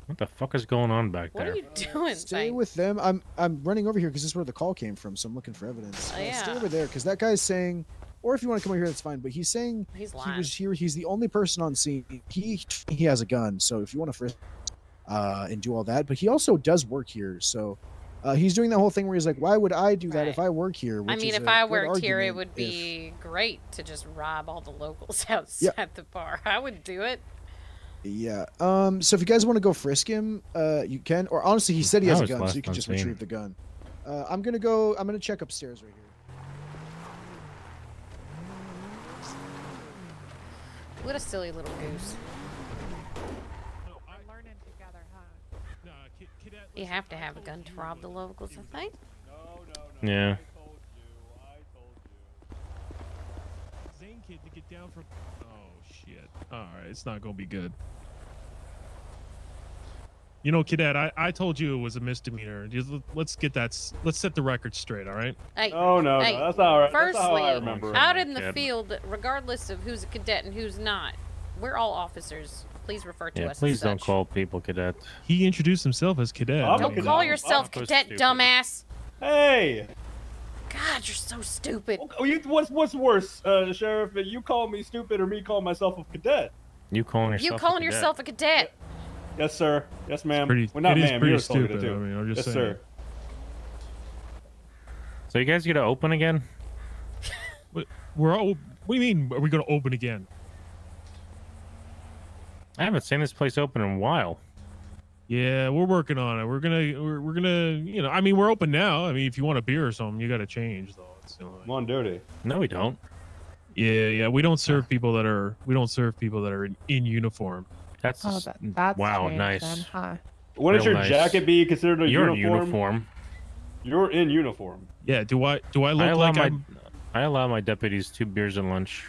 What the fuck is going on back what there? What are you doing? Stay Saint? with them. I'm I'm running over here because this is where the call came from, so I'm looking for evidence. Oh, Uh, Stay over there because that guy's saying, or if you want to come over here, that's fine. But he's saying He's he lying. was here. He's the only person on scene. He he has a gun, so if you want to frisk uh, and do all that, but he also does work here, so. Uh, he's doing that whole thing where he's like, "Why would I do that if I work here?" I mean, is if I worked here, it argument would if- be great to just rob all the locals *laughs* outside the bar. I would do it. Yeah. Um. So if you guys want to go frisk him, uh, you can. Or honestly, he said he has a gun, so you can just scene. retrieve the gun. Uh, I'm gonna go. I'm gonna check upstairs right here. What a silly little goose. We're learning together, huh? You have to have a gun to rob the locals, I think. Yeah. Zane kid to get down from. Oh shit! All right, it's not gonna be good. You know, cadet, I, I told you it was a misdemeanor. Let's get that. Let's set the record straight. Oh, all right. Hey, No, no, no, that's not right. That's Firstly, not how I remember it. out in the Yeah. field, regardless of who's a cadet and who's not, we're all officers. Please refer to Yeah, us please as don't such. call people cadet. He introduced himself as cadet. I'm Don't cadet. call yourself I'm so cadet, stupid. dumbass. Hey, God, you're so stupid. oh, you, what's what's worse, uh, sheriff? You call me stupid or me call myself a cadet? You calling yourself? You a calling cadet. yourself a cadet? Yes, sir. Yes, ma'am. pretty- well, not ma'am. pretty You're stupid, I mean, I'm just yes, saying. sir. So you guys gonna open again? *laughs* What- We're all. What do you mean? Are we gonna open again? I haven't seen this place open in a while. Yeah, we're working on it. We're gonna. We're, we're gonna. You know, I mean, we're open now. I mean, if you want a beer or something, you got to change though. It's, you know, I'm on duty. No, we don't. Yeah, yeah. We don't serve people that are. We don't serve people that are in, in uniform. That's Oh, that, that's wow, nice. Then, huh? Wouldn't Real your nice. jacket be considered a You're in uniform? uniform. You're in uniform. Yeah. Do I? Do I look I like my I'm? I allow my deputies two beers at lunch.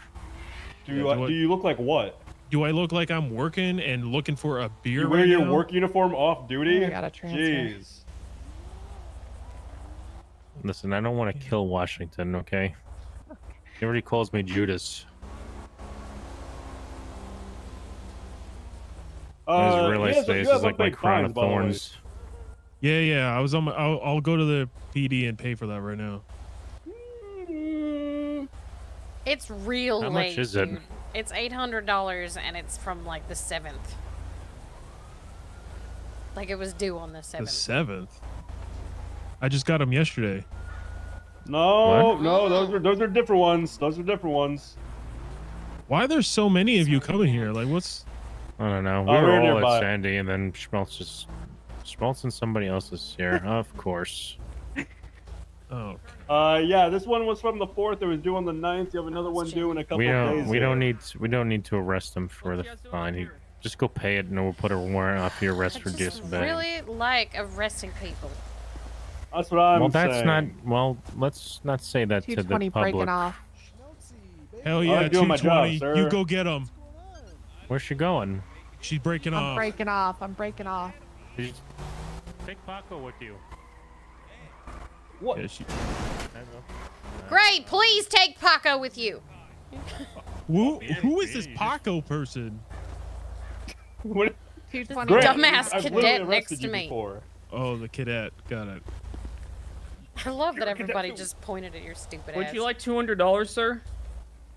Do you, uh, do I- do you look like what? Do I look like I'm working and looking for a beer? You wear right your now? work uniform off duty? I gotta transfer. Jeez. Listen, I don't want to kill Washington. Okay. He already calls me Judas. I Uh, just you realized have- today this is like my unpaid crown of by the way. thorns. Yeah, yeah. I was on my. I'll, I'll go to the PD and pay for that right now. It's real How much is it? dude. It's eight hundred dollars, and it's from like the seventh. Like it was due on the 7th. The seventh. seventh. I just got them yesterday. No, What? no, those are those are different ones. Those are different ones. Why are there so many of you coming here? Like, what's? I don't know. We Oh, were we're all nearby. at Sandy, and then Schmeltz just Schmeltz and somebody else is here. *laughs* of course. Oh, Uh, yeah, this one was from the fourth. It was due on the 9th. You have another one due in a couple We don't. days. We here. don't need. We don't need to arrest him for the fine. He, just go pay it, and we'll put a warrant off your arrest for Just disobeying. really like arresting people. That's what I'm well, that's saying. not. Well, let's not say that to the 220 breaking public. off. hell I'm yeah! doing my job, 220. You go get them. Where's she going? She's breaking I'm off. breaking off. I'm breaking off. Did take Paco with you? What? Yeah, she, Great, please take Paco with you. who, who is this Paco person? What? 220. Great. Dumbass I've cadet next to me. Before. Oh, the cadet. Got it. I love that everybody just pointed at your stupid Would ass. Would you like two hundred dollars, sir?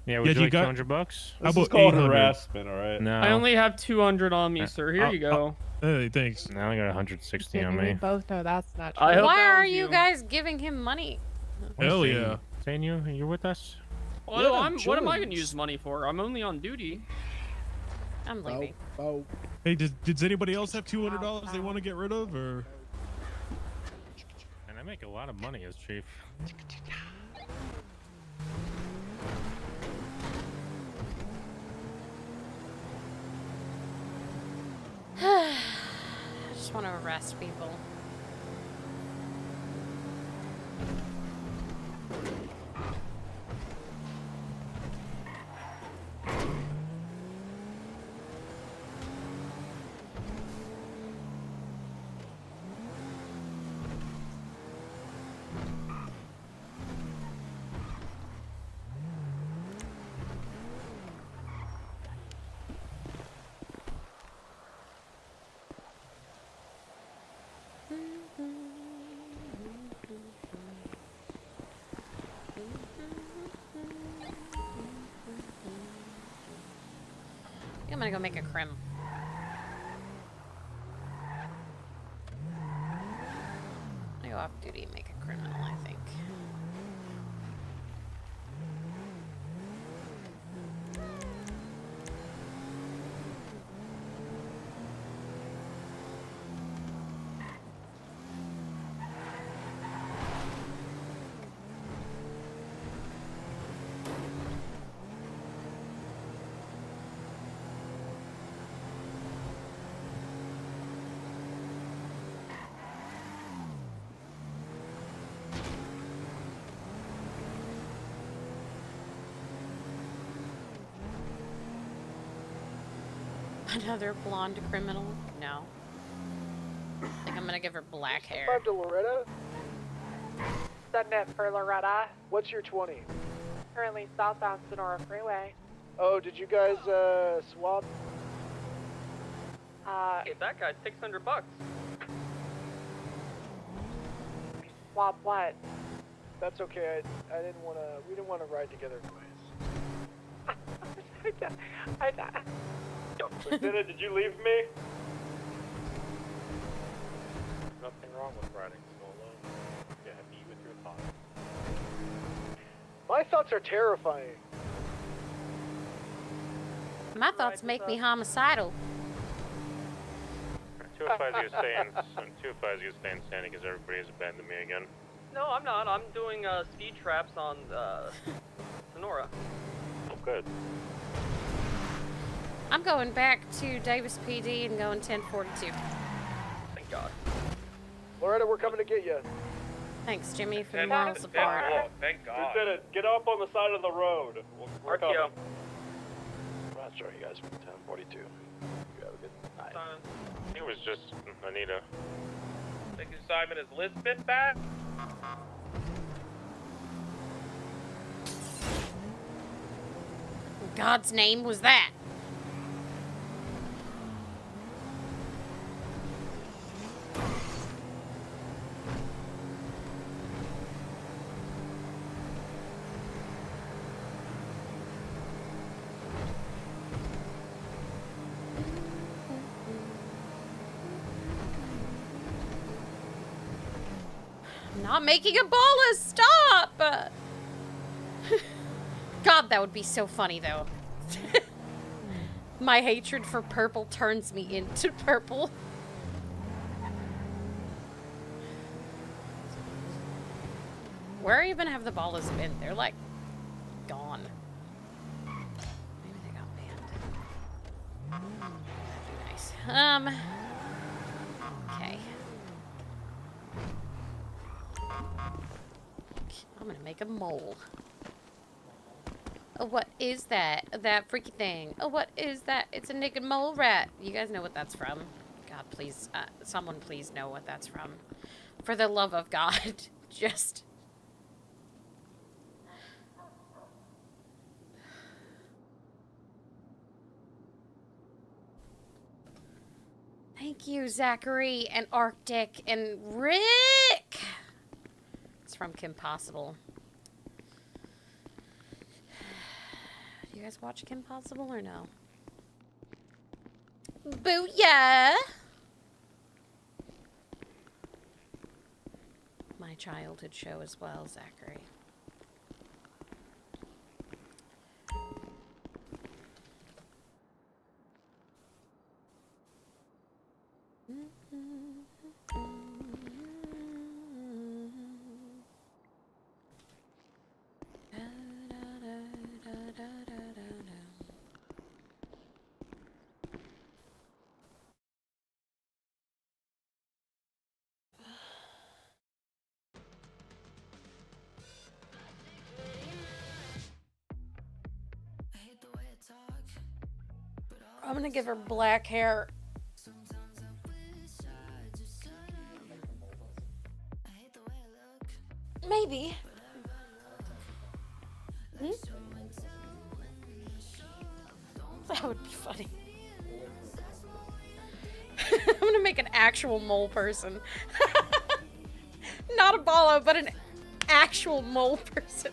Yeah, would Yeah, you do you like got- 200 bucks? How This is about called 800? harassment, all right? No. I only have two hundred on me, Uh, sir. Here uh, you go. Hey, thanks. Now I got 160 on me. We me. both know that's not true. I hope Why are you you. guys giving him money? Hell yeah. Zane, you you're with us? Well, Yeah, I'm, what am I gonna use money for? I'm only on duty. I'm leaving. Oh, Hey, does, does anybody else have two hundred dollars they want to get rid of, or? And I make a lot of money as chief. I *sighs* just want to arrest people. Gonna go make a crim. I go off duty and make a criminal, I think. Another blonde criminal? No. I think I'm gonna give her black hair. Five to Loretta. Send it for Loretta. What's your 20? Currently southbound Senora Freeway. Oh, did you guys uh, swap? Uh, Hey, that guy's 600 bucks. swap what? That's okay. I, I didn't want to. We didn't want to ride together anyways. *laughs* I, I, Lieutenant, did you leave me? Nothing wrong with riding solo. Yeah, be with your thoughts. My thoughts are terrifying. My thoughts make me homicidal. Two five, you staying. Two five, you staying standing because everybody's abandoned me again. No, I'm not. I'm doing uh, speed traps on uh, Senora. Oh, good. I'm going back to Davis PD and going 1042. Thank God. Loretta, we're coming to get you. Thanks, Jimmy, for the Ten- moral ten- support. Thank God. Lieutenant, get up on the side of the road. We're, we're RTO. coming. Roger, you guys. 1042. You have a good night. He was just Anita. Thank you, Simon. Is Lisbeth back? God's name was that? I'm making a bola. Stop! *laughs* God, that would be so funny, though. *laughs* My hatred for purple turns me into purple. Where even have the ballas been? They're like gone. Maybe they got banned. That'd be nice. Um. I'm gonna make a mole. Oh, what is that? That freaky thing. Oh, what is that? It's a naked mole rat. You guys know what that's from. God, please, uh, someone please know what that's from. For the love of God, *laughs* just... Thank you, Zachary and Arctic and Rick. From Kim Possible. Do you guys watch Kim Possible or no? Booyah! My childhood show as well, Zachary. I'm gonna give her black hair. Maybe. Hmm? *laughs* That would be funny. *laughs* I'm gonna make an actual mole person. *laughs* Not a Balo, but an actual mole person.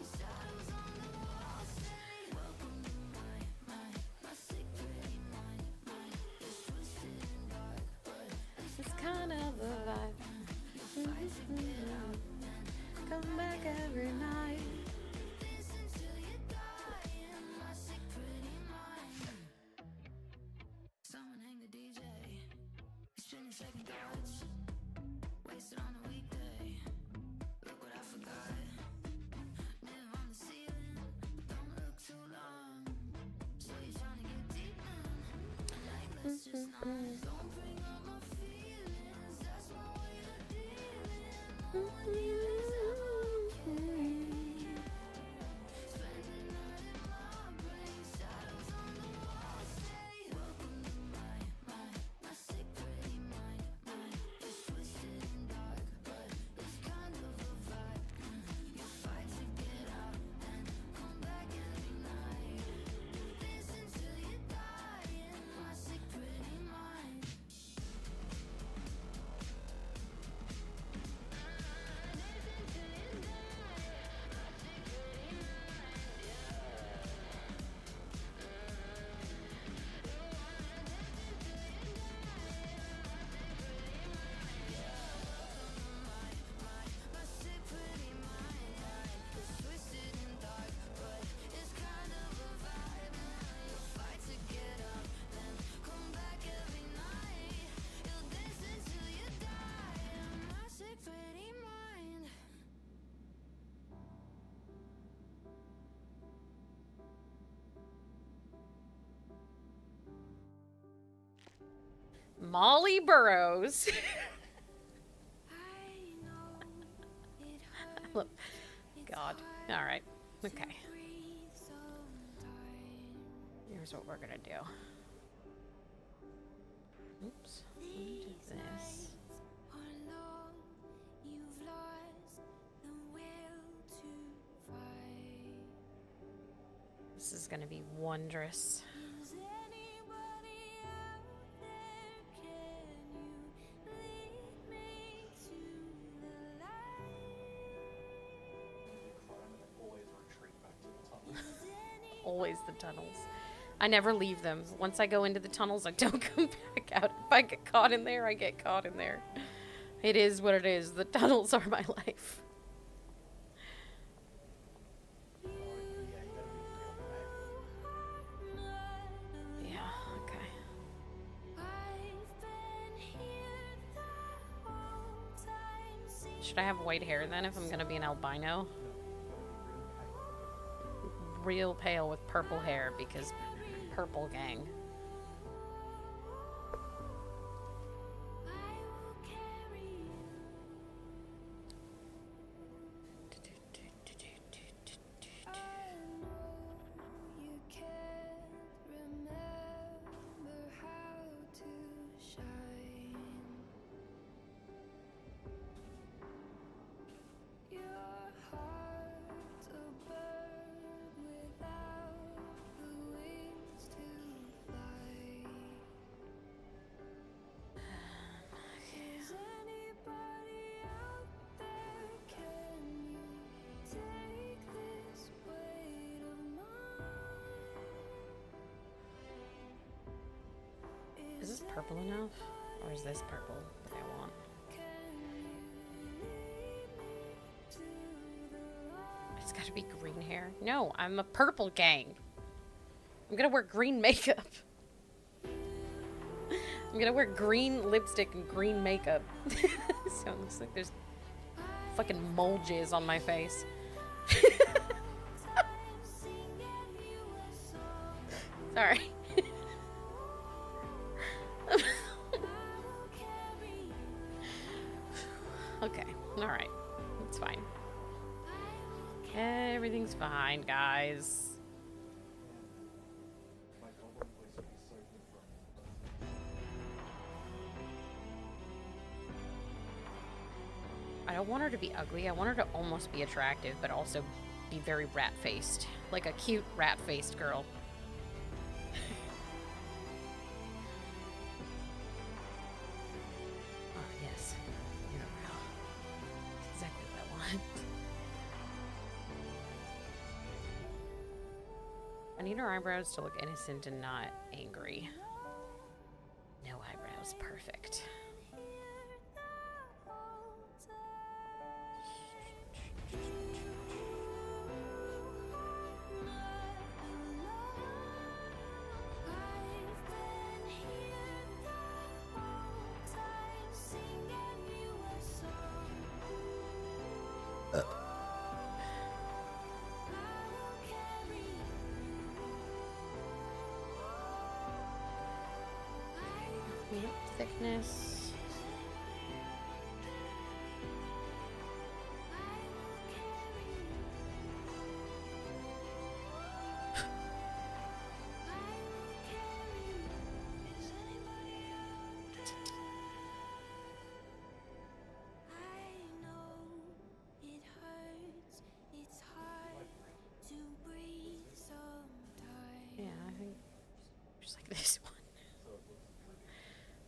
Burrows. *laughs* God. All right. Okay. Here's what we're gonna do. Oops. Do this. This is gonna be wondrous. I never leave them. Once I go into the tunnels, I *laughs* don't come back out. If I get caught in there, I get caught in there. It is what it is. The *laughs* tunnels are my life. Yeah, okay. Should I have white hair then if I'm gonna be an albino? Real pale with purple hair because purple gang. No, I'm a purple gang. I'm gonna wear green *laughs* makeup. I'm gonna wear green lipstick and green makeup. *laughs* so it looks like there's fucking jizz on my face. *laughs* want her to be ugly. I want her to almost be attractive, but also be very rat faced. Like a cute rat faced girl. oh, *laughs* yes. Unibrow. That's exactly what I want. *laughs* I need her eyebrows to look innocent and not angry. Thickness.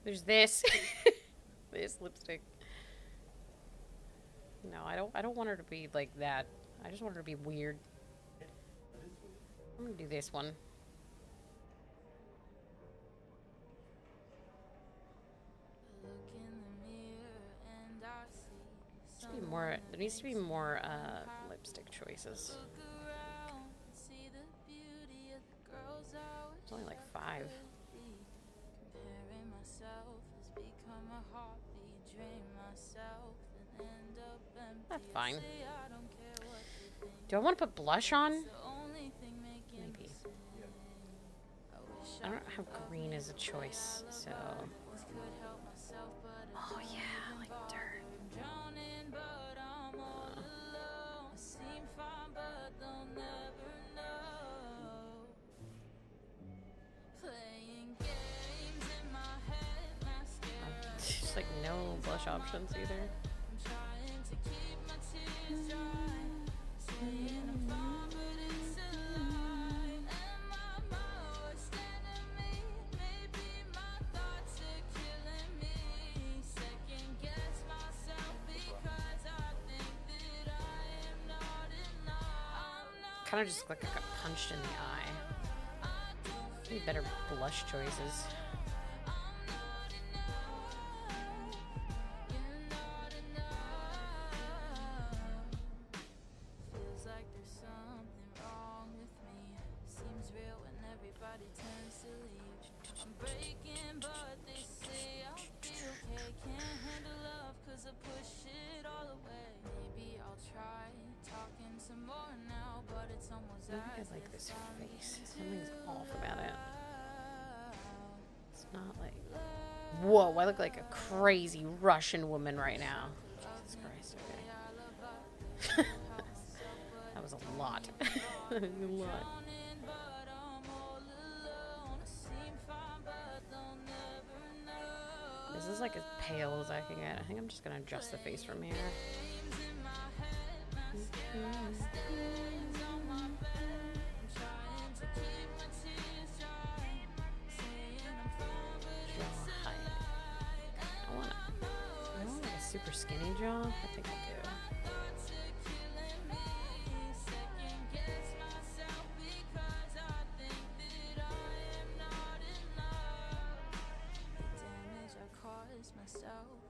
There's this. *laughs* this lipstick. No, I don't I don't want her to be like that. I just want her to be weird. I'm gonna do this one. Should be more there needs to be more uh lipstick choices. That's fine. Do I want to put blush on? Maybe. I don't have green as a choice, so. Oh yeah, I like dirt. Just like no blush options either. Kind of just like I got punched in the eye. Need better blush choices. Crazy Russian woman right now. Jesus Christ, okay. *laughs* that was a lot. *laughs* a lot. This is like as pale as I can get. I think I'm just gonna adjust the face from here. Super. I think I do.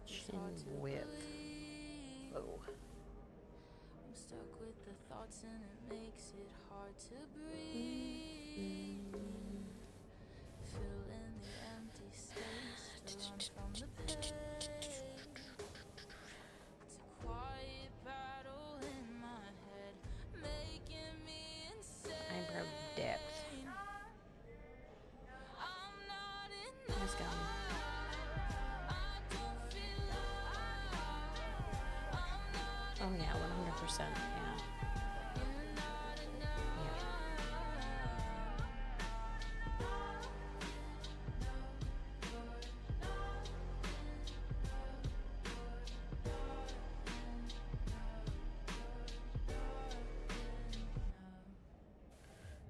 Chin width. Oh. I'm stuck with the thoughts and it makes it hard to breathe. Oh yeah, 100%. Yeah. Um,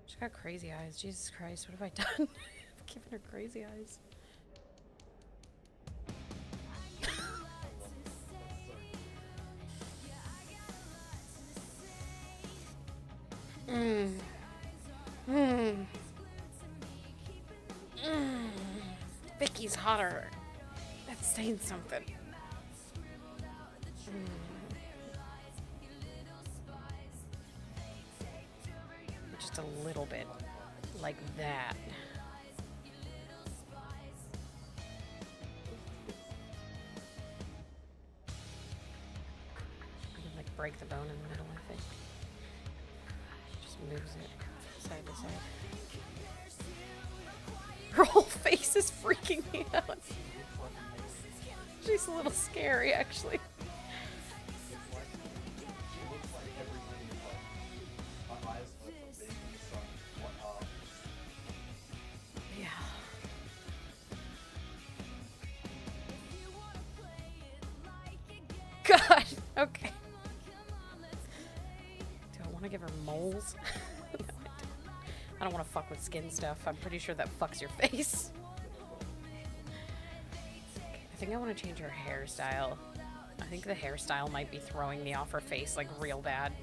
she's got crazy eyes. Jesus Christ, what have I done? *laughs* I've given her crazy eyes. Saying something. Mm. Just a little bit like that. Can like break the bone in the middle, I think. Just moves it side to side. *laughs* Her whole face is freaking me out. She's a little scary, actually. Yeah. *laughs* God. Okay. Do I want to give her moles? *laughs* I don't want to fuck with skin stuff. I'm pretty sure that fucks your face. I think I want to change her hairstyle. I think the hairstyle might be throwing me off her face like real bad.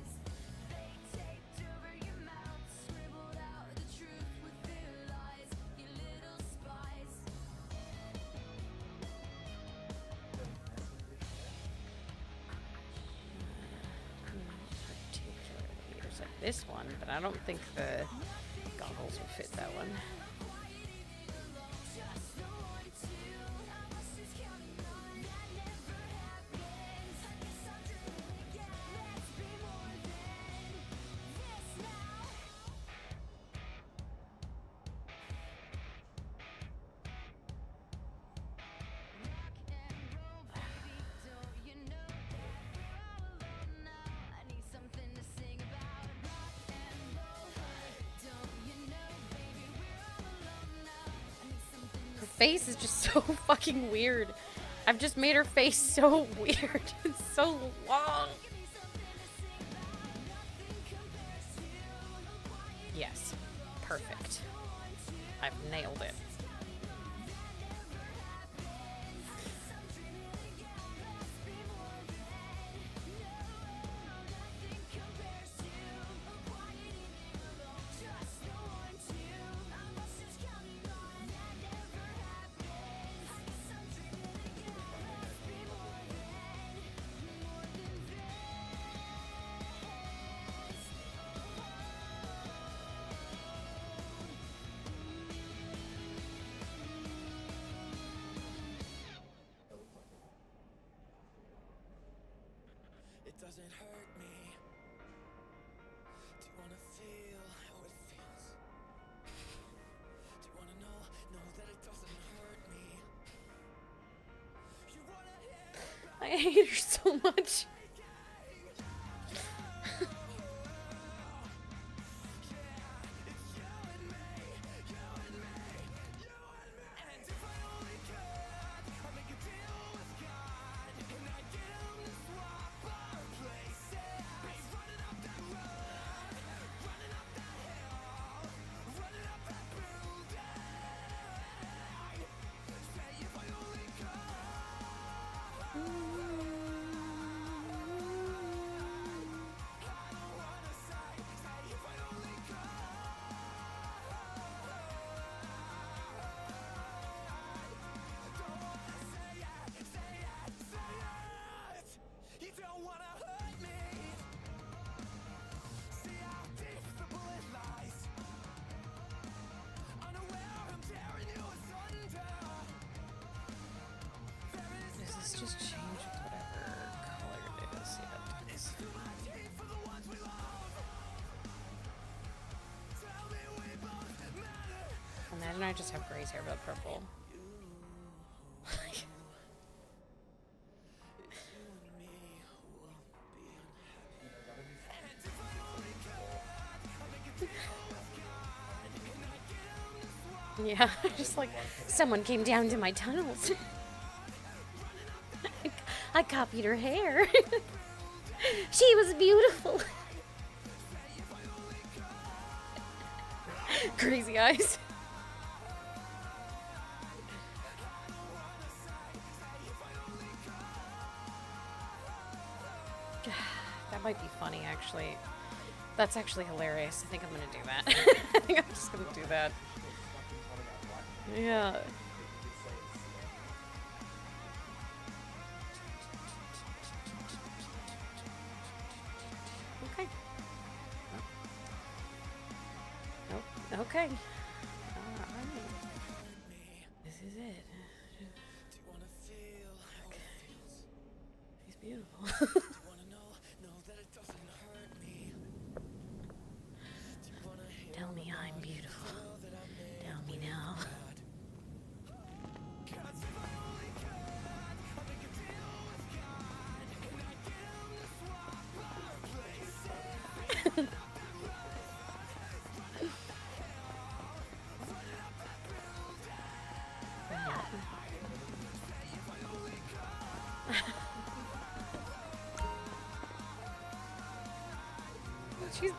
Face is just *laughs* so fucking weird. I've just made her face so *laughs* weird. It's so long. *laughs* I hate her so much. Imagine I just have Gray's hair but purple. *laughs* Yeah, *laughs* just like someone came down to my tunnels. *laughs* I copied her hair. she was beautiful. Crazy eyes. Actually. That's actually hilarious. I think I'm gonna do that. *laughs* I think I'm just gonna do that. Yeah.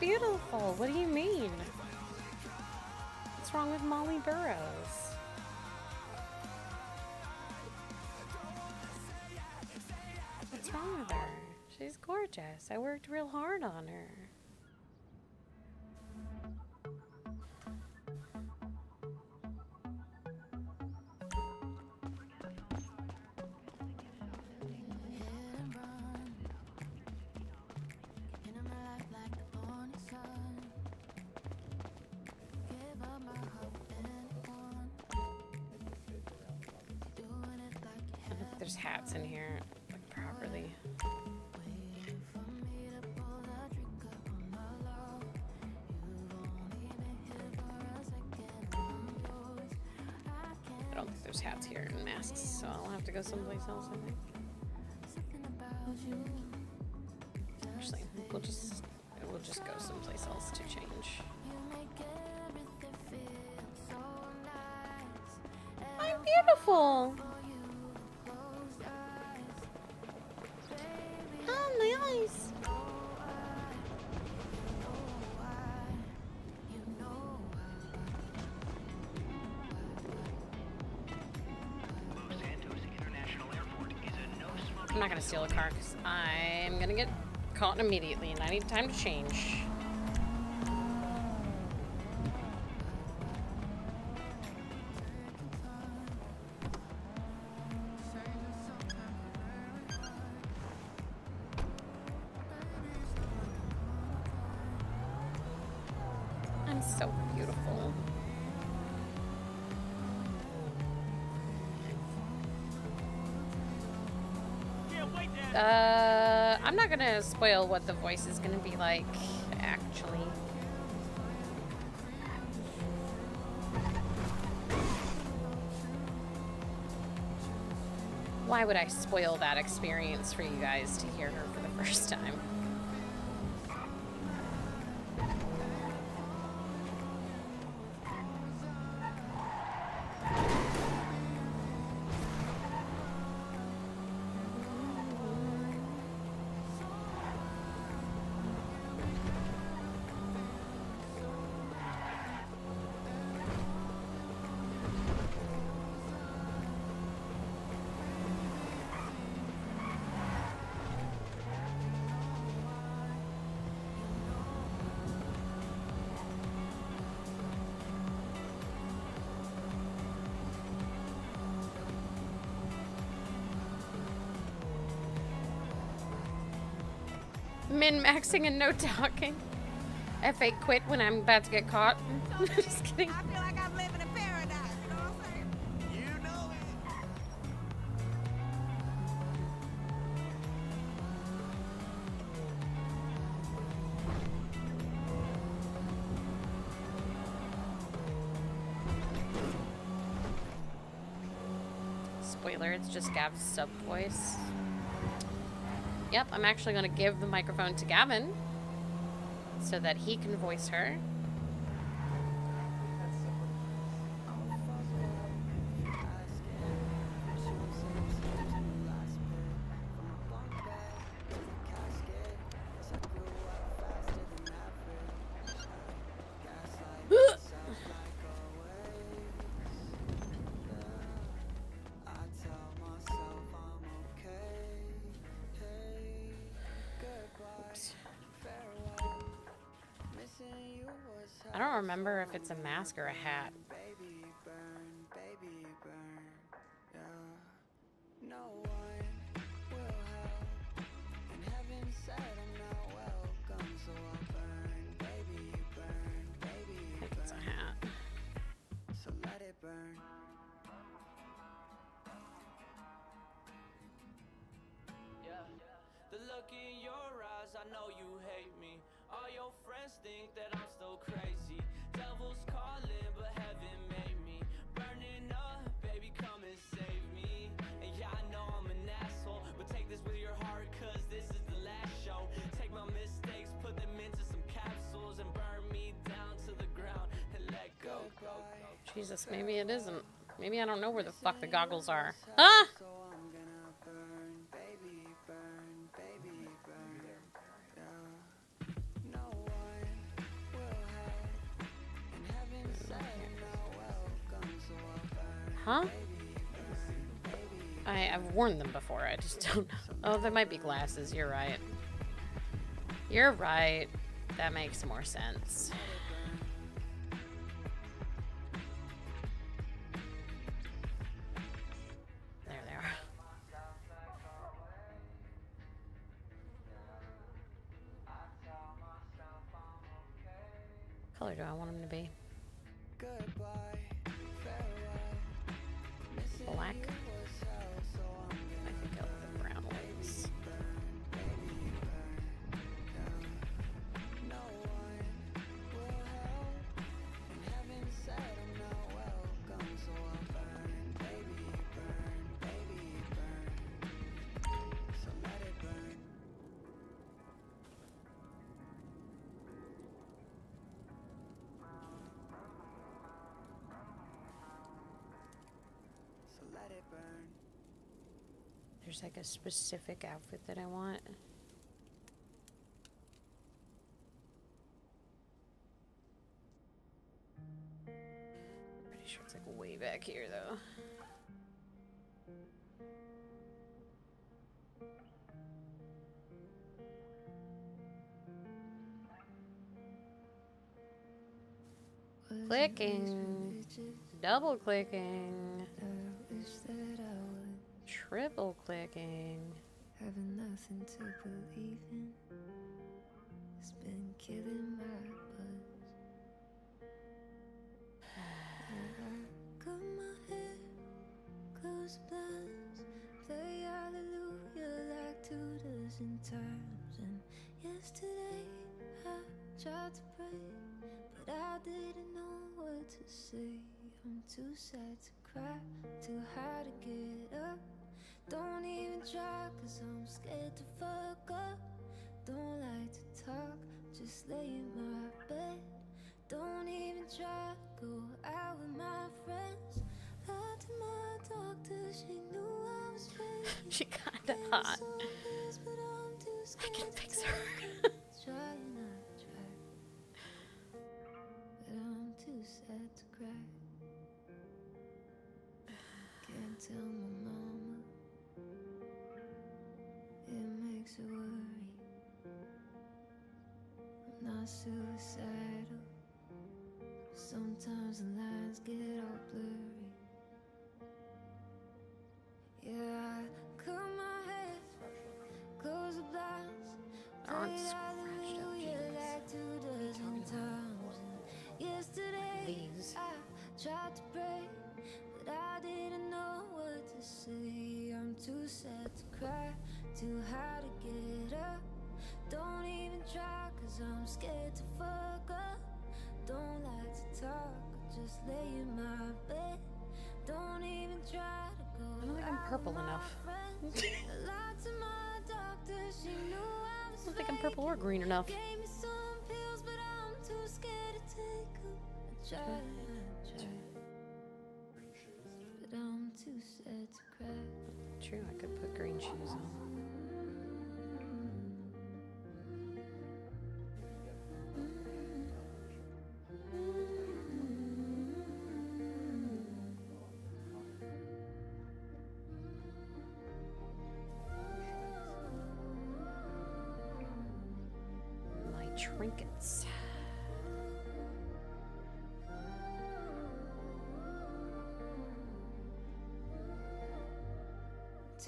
Beautiful. What do you mean? What's wrong with Molly Burrows? What's wrong with her? She's gorgeous. I worked real hard on her. Hats in here like properly. I don't think there's hats here and masks, so I'll have to go someplace else, I think. Actually, we'll just we'll just go someplace else to change. I'm beautiful. Gonna steal a car because I'm gonna get caught immediately and I need time to change. What the voice is gonna be like, actually. Why would I spoil that experience for you guys to hear her for the first time? Min maxing and no talking. F8 quit when I'm about to get caught. *laughs* Just kidding. I feel like I'm living in paradise. You know what I'm saying? You know it. Spoiler, it's just Gav's sub voice. Yep, I'm actually going to give the microphone to Gavin so that he can voice her. If it's a mask or a hat. Maybe I don't know where the fuck the goggles are. Ah! Huh? I, I've worn them before, I just *laughs* don't know. Oh, there might be glasses, you're right. You're right. That makes more sense. A specific outfit that I want. Pretty sure it's like way back here though. Clicking. Double clicking. Triple clicking. Having nothing to believe in. It's been killing my buzz. I cut my hair, close blinds, play hallelujah like two dozen times. And yesterday I tried to pray, but I didn't know what to say. I'm too sad to cry, too high to get up. Don't even try, cause I'm scared to fuck up. Don't like to talk, just lay in my bed. Don't even try, go out with my friends. Lied to my doctor, she knew I was fake. *laughs* She kinda hot. I can fix her. *laughs* Try and I try, but I'm too sad to cry. Can't tell my mama, makes her worry. I'm not suicidal. Sometimes the lines get all blurry. Yeah, I cut my hair, close the blinds, play scratched out hallelujah like two dozen times. And yesterday. I tried to pray, but I didn't know what to say. I'm too sad to cry, too high to get up. Don't even try, cause I'm scared to fuck up. Don't like to talk, just lay in my bed. Don't even try to go. I don't think I'm purple enough. Lied to my doctor, she knew I don't think I'm purple or green enough. Gave me some pills, but I'm too scared to take 'em. I try, I try, True, I could put green shoes on.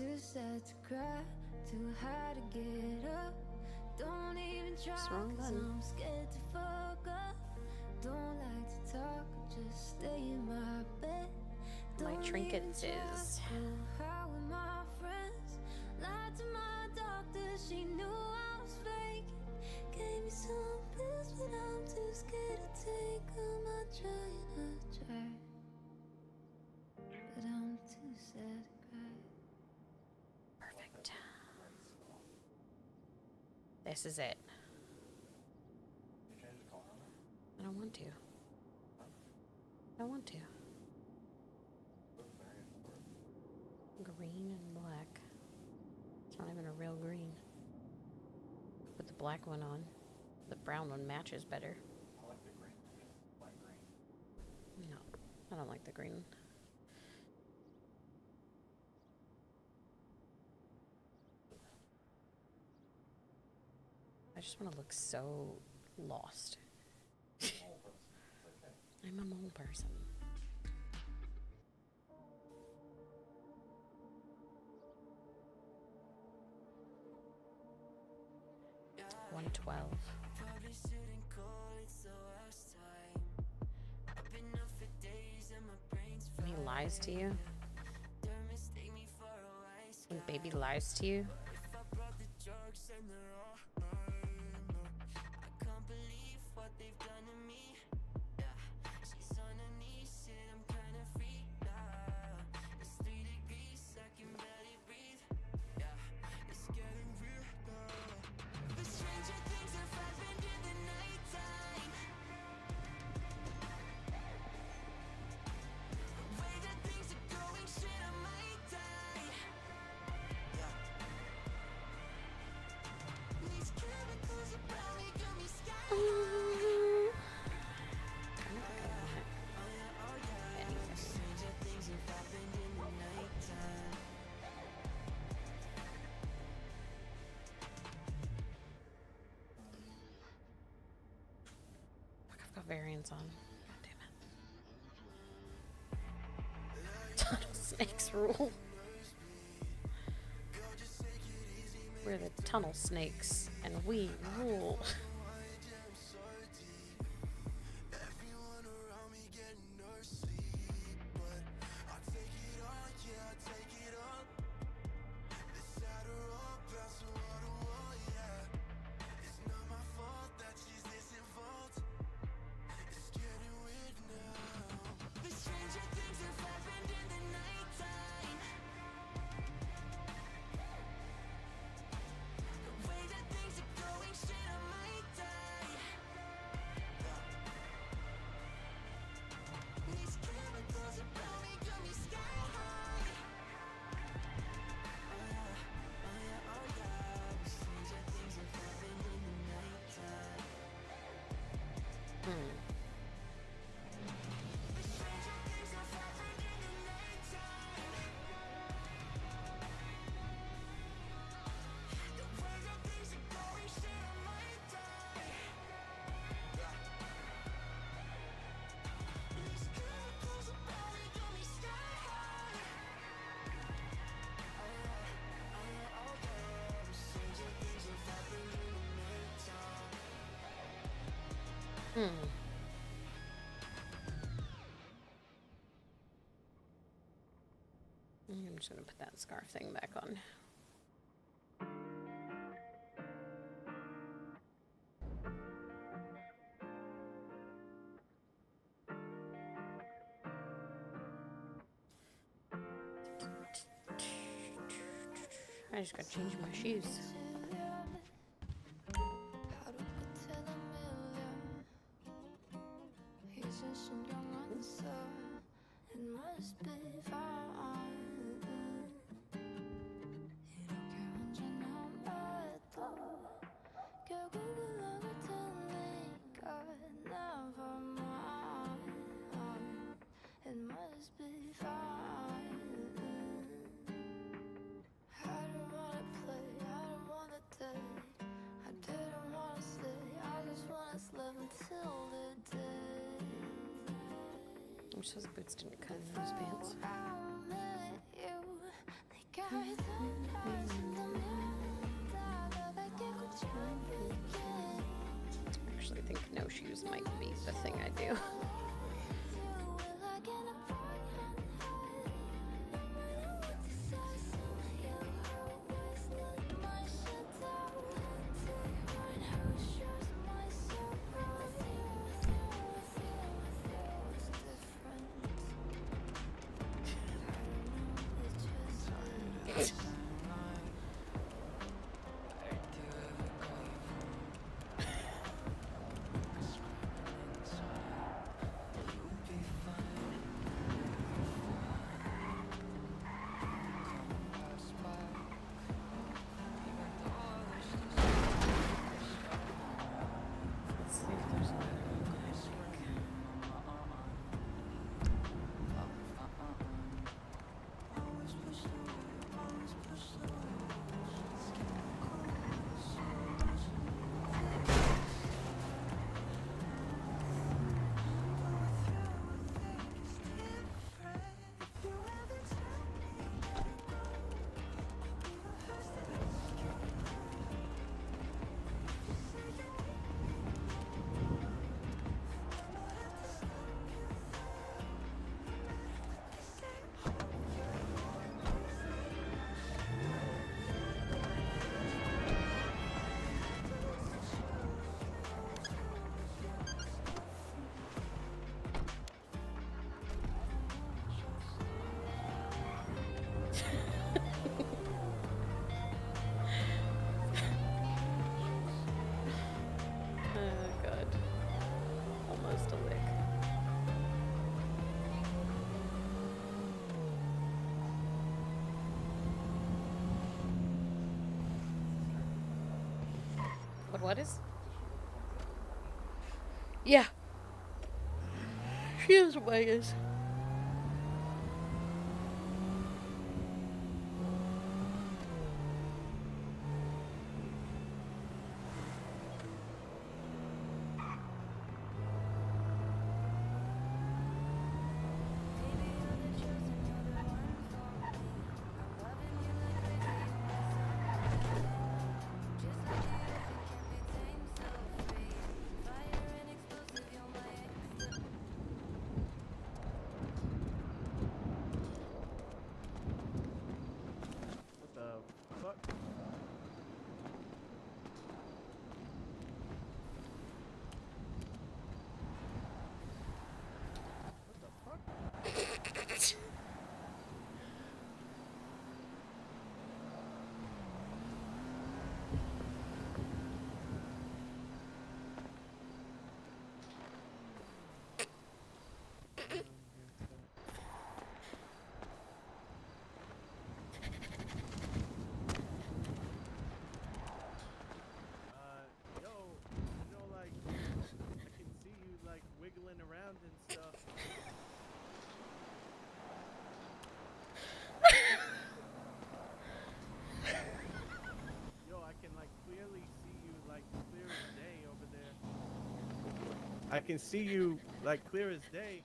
Too sad to cry, too high to get up. Don't even try, 'cause? I'm scared to fuck up. Don't like to talk, just stay in my bed. My Don't trinkets even try, is- go out with my friends. Lied to my doctor, she knew I was fake. Gave me some pills, but I'm too scared to take 'em. I try and I try, but I'm too sad to cry. Perfect. This is it. I don't want to. I don't want to. Green and black. It's not even a real green. Put the black one on. The brown one matches better. No, I don't like the green. I just want to look so lost. I'm a mole person. One twelve. He lies to you. When baby lies to you. I've got variants on. God damn it. Tunnel *laughs* snakes rule. We're the tunnel snakes, and we rule. *laughs* Hmm. I'm just gonna put that scarf thing back on. I just gotta change my shoes. Must I'm just those boots didn't cut in those pants. What is? Yeah. She is. What I can see you, like, clear as day.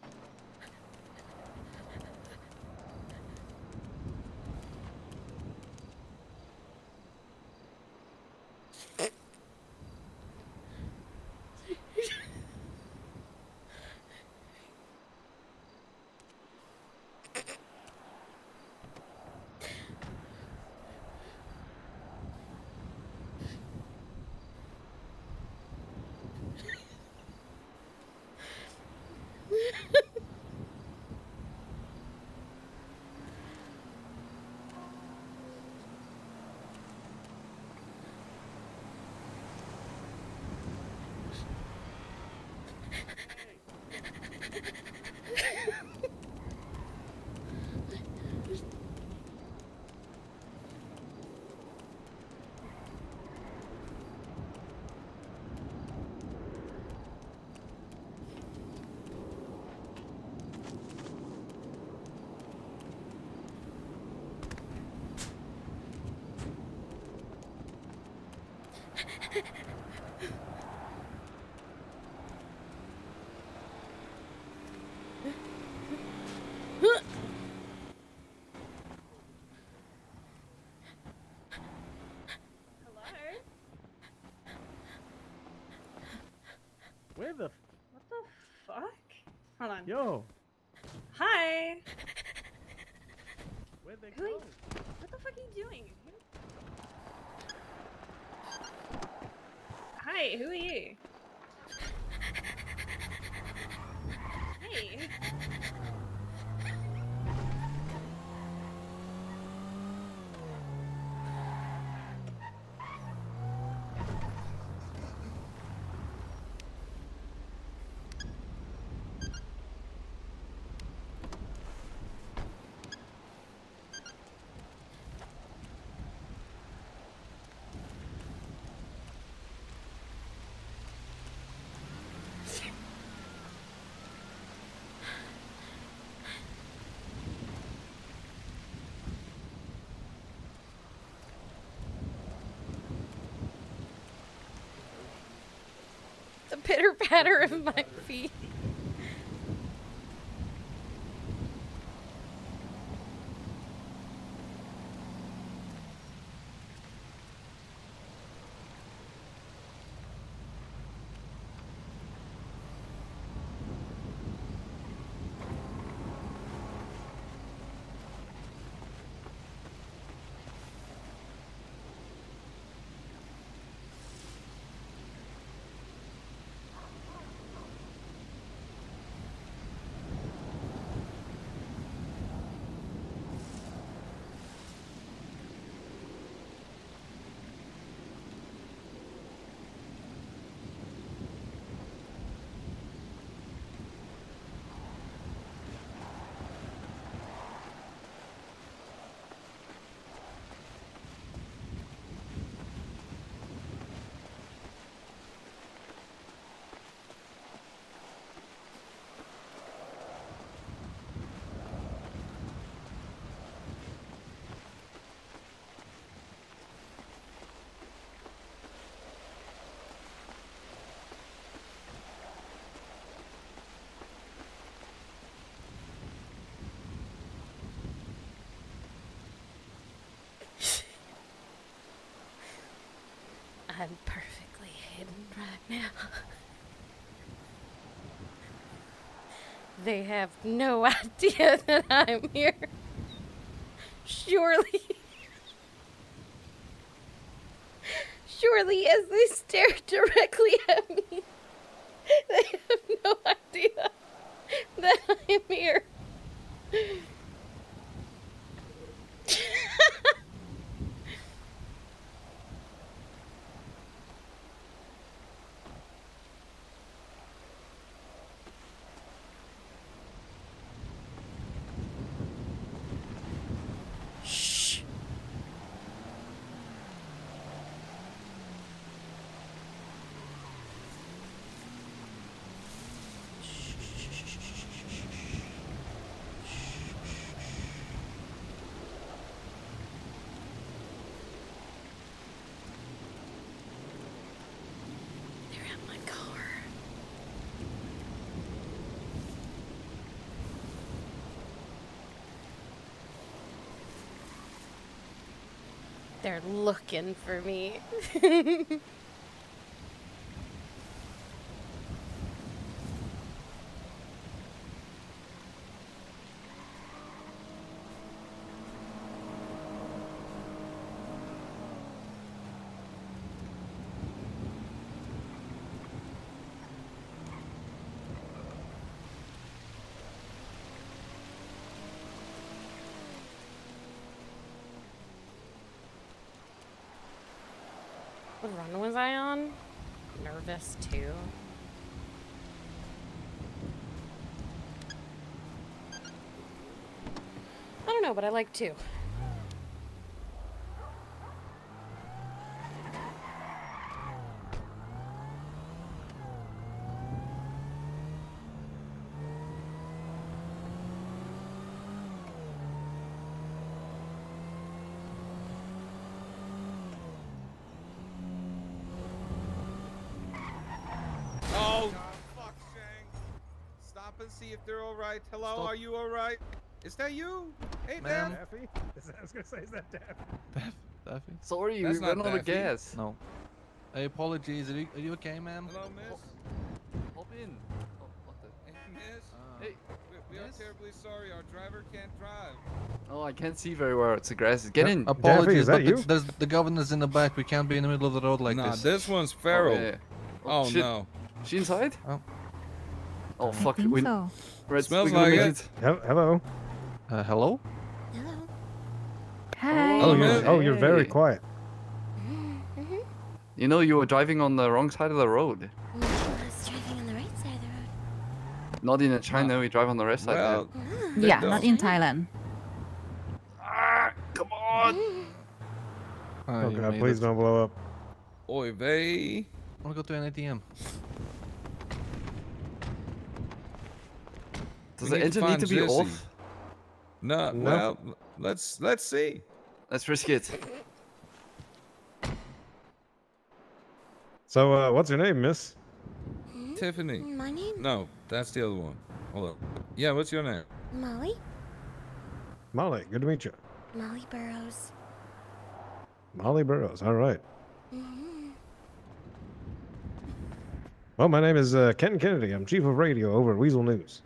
Where the fuck? Hold on. Yo. Hi. Where'd they Who go? what the fuck are you doing? Hi, who are you? Hey. The pitter patter of my feet. I'm perfectly hidden right now. They have no *laughs* idea that I'm here. Surely. Surely, as they stare directly at me, they have no idea that I'm here. Shh. They're at my car. They're looking for me. *laughs* what run was I on? Nervous too. I don't know, but I like two. Oh, fuck, Shang. Stop and see if they're all right. Hello, Stop. are you all right? Is that you? Hey, Ma'am. ma'am. Daffy? Is *laughs* that, I was gonna say, is that Daffy? Daff, Daffy. Sorry, That's we ran out of gas. No. Hey, apologies. Are you, are you okay, ma'am? Hello, miss. Hop in. Oh, what the? Hey, miss. Ah. Hey. We are terribly sorry. Our driver can't drive. Oh, I can't see very well. It's aggressive. Get uh, in. Apologies, that but you? there's the governor's in the back. We can't be in the middle of the road like Nah, this. this one's feral. Oh, yeah. Oh, shit. no. She inside? Oh. Oh fuck. think we... so. Reds, Smells like make it. Hello. Uh, hello. Hi. Oh, you're- oh, you're very quiet. Mm-hmm. You know you were driving on the wrong side of the road. I was driving on the right side of the road. Not in China, we drive on the right side. Well, there. Yeah, not in Thailand. Come on. Oh god, please don't blow up. Oy vey. I want to go to an ATM. Does We the need to engine need find to be Jesse. off? No, No. well, let's let's see. Let's risk it. So, uh, what's your name, miss? Tiffany. My name? No, that's the other one. Hold up. Yeah, what's your name? Molly? Molly, good to meet you. Molly Burrows. Molly Burrows, all right. Mhm. Well, my name is uh, Ken Kennedy. I'm chief of radio over at Weazel News.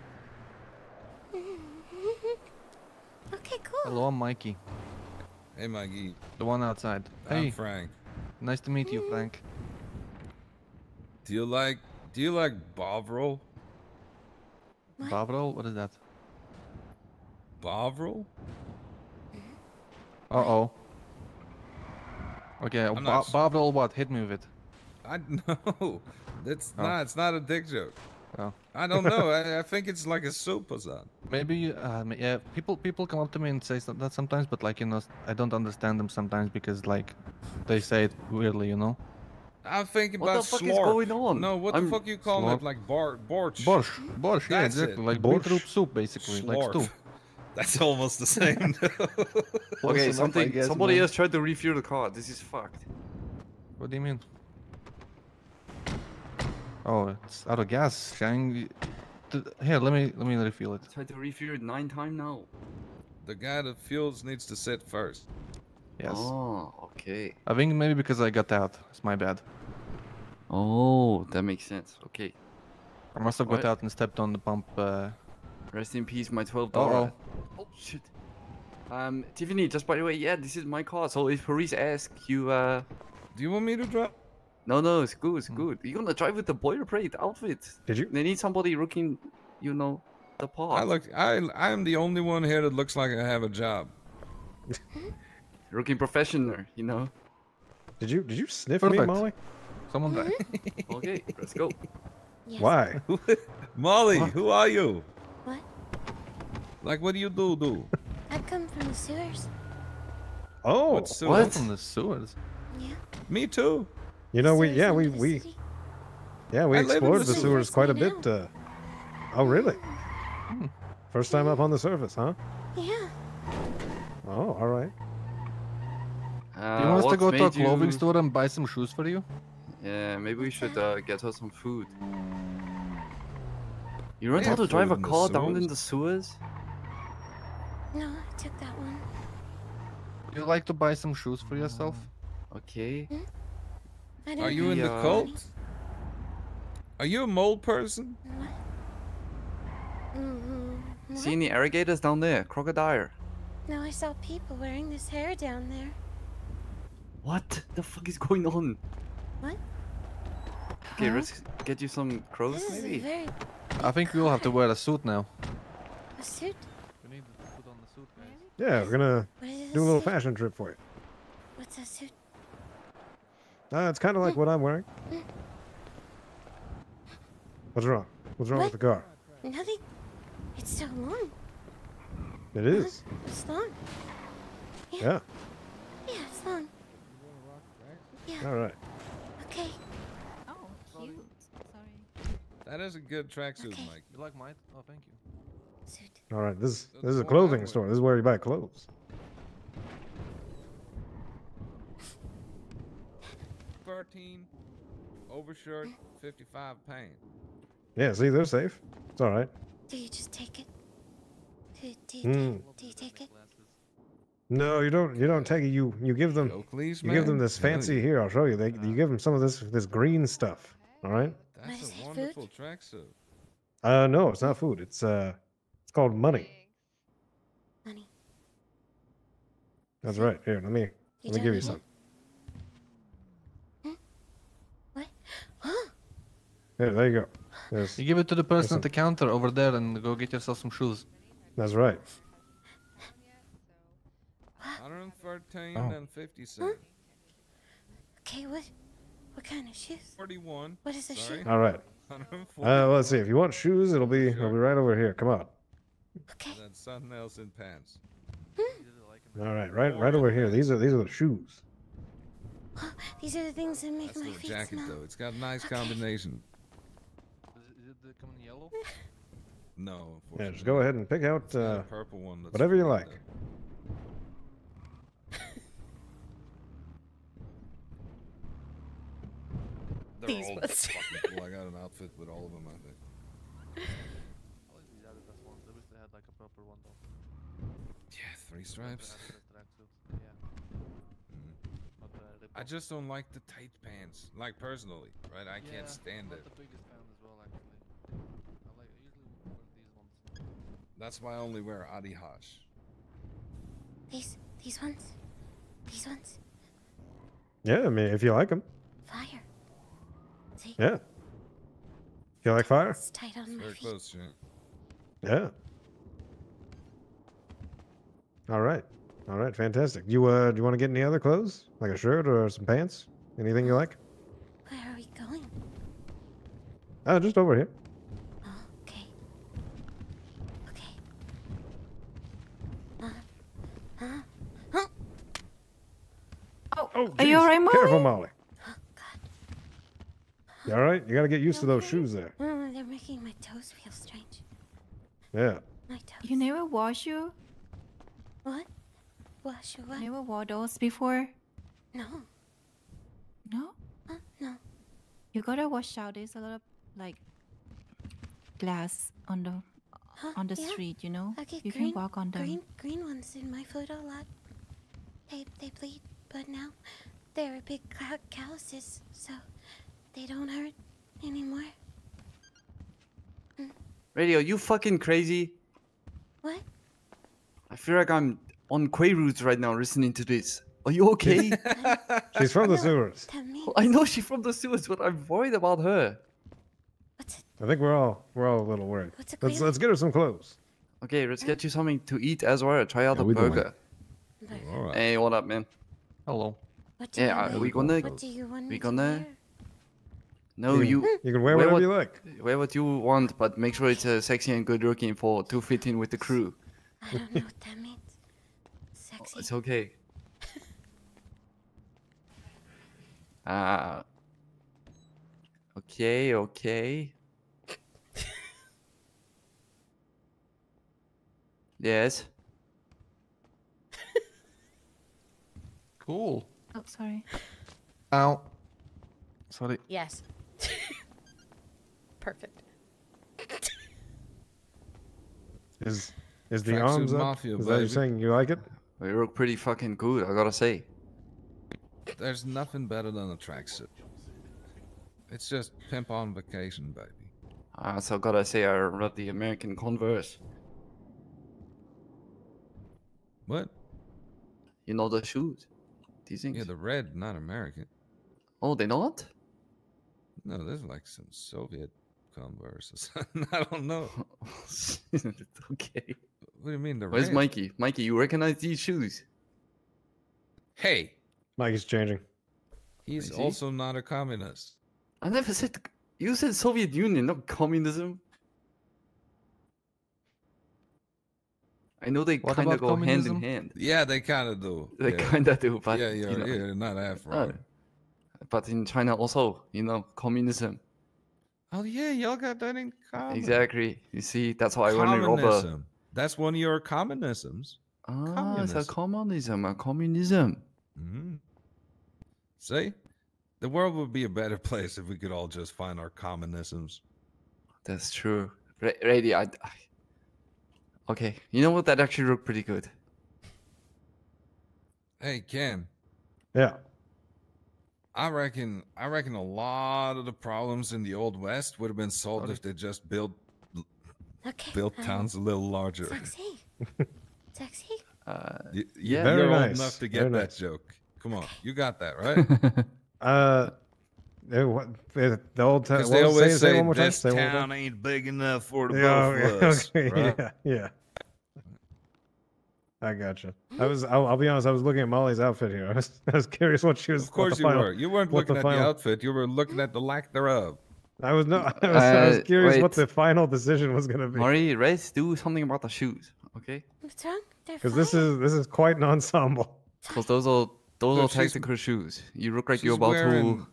Okay, cool. Hello, I'm Mikey. Hey, Mikey. The one outside. I'm Hey, Frank. nice to meet you, Frank. Do you like Do you like Bovril? Bovril? What is that? Bovril? Uh oh. Okay, I'm Bo- Bovril, what? Hit me with it. I *laughs* know. That's Oh. not. It's not a dick joke. Oh. I don't know. I, I think it's like a soup or something. Maybe, uh, m- yeah. People, people come up to me and say some- that sometimes, but like you know, I don't understand them sometimes because like they say it weirdly, you know. I'm thinking What about the fuck is going on? No, what I'm- the fuck you call Slorp? it? Like bar borscht. Borscht, borscht, yeah, That's exactly, it. like beetroot soup, basically, like Slorp. stew. *laughs* That's almost the same. *laughs* Okay, something. guess, somebody man. else tried to refuel the car. This is fucked. What do you mean? Oh, it's out of gas. Shang. Here, let me let me refuel it. Tried to refuel it nine times now. the guy that fuels needs to sit first. Yes. Oh, okay. I think maybe because I got out. It's my bad. Oh, that makes sense. Okay. I must have got What? out and stepped on the pump. Uh... Rest in peace, my twelve Uh-oh. Oh shit. Um, Tiffany, just by the way, yeah, this is my car. So if police ask you, uh, do you want me to drive? No, no, it's good, it's hmm. good. You're gonna drive with the boilerplate outfit. Did you? They need somebody looking, you know, the part. I look. I I'm the only one here that looks like I have a job. *laughs* looking professional, you know. Did you did you sniff me, Molly? Someone died. Mm-hmm. *laughs* okay, let's go. Yes. Why? *laughs* Molly, who are you? What? Like, what do you do? Do? I come from the sewers. Oh, What sewers? From the sewers. Yeah. Me too. You know, we yeah we we yeah we I live in explored the the sewers sewers quite a bit. Uh, oh, really? First time up on the surface, huh? Yeah. Oh, all right. Uh, Do you want us to go to a clothing you- store and buy some shoes for you? Yeah, maybe we should uh, get her some food. You learned They how to drive a car down in the sewers? No, I took that one. You like to buy some shoes for yourself? Okay. I Are don't you have in the cult? Are you a mole person? What? Mm-hmm. See any alligators down there? Crocodile. No, I saw people wearing this hair down there. What the fuck is going on? What? Okay, Huh? let's get you some crows This maybe. very I think we all have to wear a suit now. a suit. We need to put on the suit, guys. Yeah, we're gonna do a a little suit? fashion trip for you. What's a suit? Uh, it's kind of like what I'm wearing. What's wrong? What's wrong with the car? Nothing. It's so long. It is. It's long. Yeah. Yeah, it's long. Yeah. All right. Okay. Oh, cute. Sorry. That is a good tracksuit, Okay. Mike. You like mine? Oh, thank you. Suit. All right. This this is a clothing store. This is where you buy clothes. Thirteen, overshirt, fifty-five pain. Yeah. See, they're safe. It's all right. Do you just take it? Do, do, you, take, do you take it? No, you don't. You don't take it. You you give them. Oakley's, You give them this fancy yeah. here. I'll show you. They you give them some of this this green stuff. All right. That's is a it, food? wonderful tracksuit. Uh, no, it's not food. It's uh, It's called money. Money. That's right. Here, let me You let me give you some. What? Here, there you go. There's, You give it to the person some- at the counter over there and go get yourself some shoes. that's right. 113 Oh. and 50 cents. Okay, what? What kind of shoes? 41. What is the Sorry. shoe? All right. 140. Uh, let's see. If you want shoes, it'll be it'll be right over here. Come on. Okay. And then something else in pants. All right, right right over here. These are these are the shoes. These are the things that make That's my the feet jacket smell. though. It's got a nice combination. Is it the coming yellow? *laughs* No, Yeah, just go ahead and pick out got uh, purple one that's whatever you like. These all ones. *laughs* cool. I got an outfit with all of them. I think. *laughs* These Adidas ones. I wish they had like a proper one though. Yeah, three stripes. Adidas tracksuits. Yeah. Not the rip I just don't like the tight pants. Like personally, right? I Yeah, can't stand not it. the biggest fan as well, actually. I like. I usually wear these ones. That's why I only wear Adi Hash. These these ones? These ones? Yeah, I mean, if you like them. Fire. See? Yeah. You like fire? It's tight on my Very feet. close, yeah. Yeah. All right. All right. Fantastic. You uh, do you want to get any other clothes, like a shirt or some pants? Anything you like? Where are we going? Oh, just over here. Okay. Okay. Uh, huh? Huh? Oh, are you alright, Molly? Careful, Molly. Oh, you all right? You got to get used to those shoes there. Oh, they're making my toes feel strange. Yeah. My toes. You never wash you? What? Wash your what? Never wore those before? No. No? Huh? No. You gotta wash out. There's a lot of like glass on the Huh? on the Yeah. street. You know, Okay, you green, can walk on them. Green, green ones in my foot a lot. They, they bleed, but now they're a big cloud calluses, so they don't hurt anymore. Hmm. Radio, you fucking crazy? What? I feel like I'm on Quaaludes right now listening to this. Are you okay? *laughs* She's from the sewers. Oh, I know she's from the sewers, but I'm worried about her. I think we're all we're all a little worried. What's a Let's let's get her some clothes. Okay, let's get you something to eat as well. Try out Yeah, the we doing? burger. Hey, what up, man? Hello. What do Yeah, you are we gonna? What do you want we me to gonna? No, You can- you. you can wear whatever what, you like. Wear what you want, but make sure it's uh, sexy and good looking for to fit in with the crew. I don't know what that means. Sexy. It's okay. Ah. *laughs* okay, okay. *laughs* yes. Cool. Oh, sorry. Ow. Sorry. Yes. *laughs* Perfect. *laughs* Is is the Tracksuit arms up? Mafia, is that you baby. saying you like it? We look pretty fucking good, I gotta say. There's nothing better than a tracksuit. It's just pimp on vacation, baby. I so gotta say I love the American Converse. What? You know the shoes? These things? Yeah, the red, not American. Oh, they not? No, there's like some Soviet Converse or *laughs* something. I don't know. *laughs* okay. What do you mean the Where's red? Mikey? Mikey, you recognize these shoes? Hey, Mikey's changing. he's he? also not a communist. I never said. You said Soviet Union, not communism. I know they What kind of about go hand in hand. Yeah, they kind of do. *laughs* They yeah. kind of do, but yeah, you're, you know, you're not that uh, but in China also, you know, communism. Oh yeah, y'all got that in common. Exactly. You see, that's why when we rob a Communism. That's one of your communisms. ah, it's a communism, a communism. hmm See, the world would be a better *laughs* place if we could all just find our communisms. That's true. Ra- Rady, I, I. Okay, you know what? That actually looked pretty good. Hey, Ken. Yeah. I reckon. I reckon a lot of the problems in the old west would have been solved if they just built Okay. Built um, town's a little larger. Sexy. *laughs* Sexy. Uh, Y- yeah. Very you're old enough to get very that nice. joke. Come on, you got that right. *laughs* Uh, what, the old town. They always say, say, one more time. this Say one more town time. ain't big enough for the Yeah, both of *laughs* us. okay, right? yeah, yeah. I gotcha. I was. I'll, I'll be honest. I was looking at Molly's outfit here. *laughs* I was. I was curious what she was. Of course you final- were. You weren't what looking at final- the outfit. You were looking at the lack thereof. I was no. *laughs* I was, I was Uh, curious what the final decision was going to be. Mari, let's do something about the shoes, okay? What's wrong? They're Because this is this is quite an ensemble. Because those are those Look, are tactical shoes. You look like you're about wearing- to.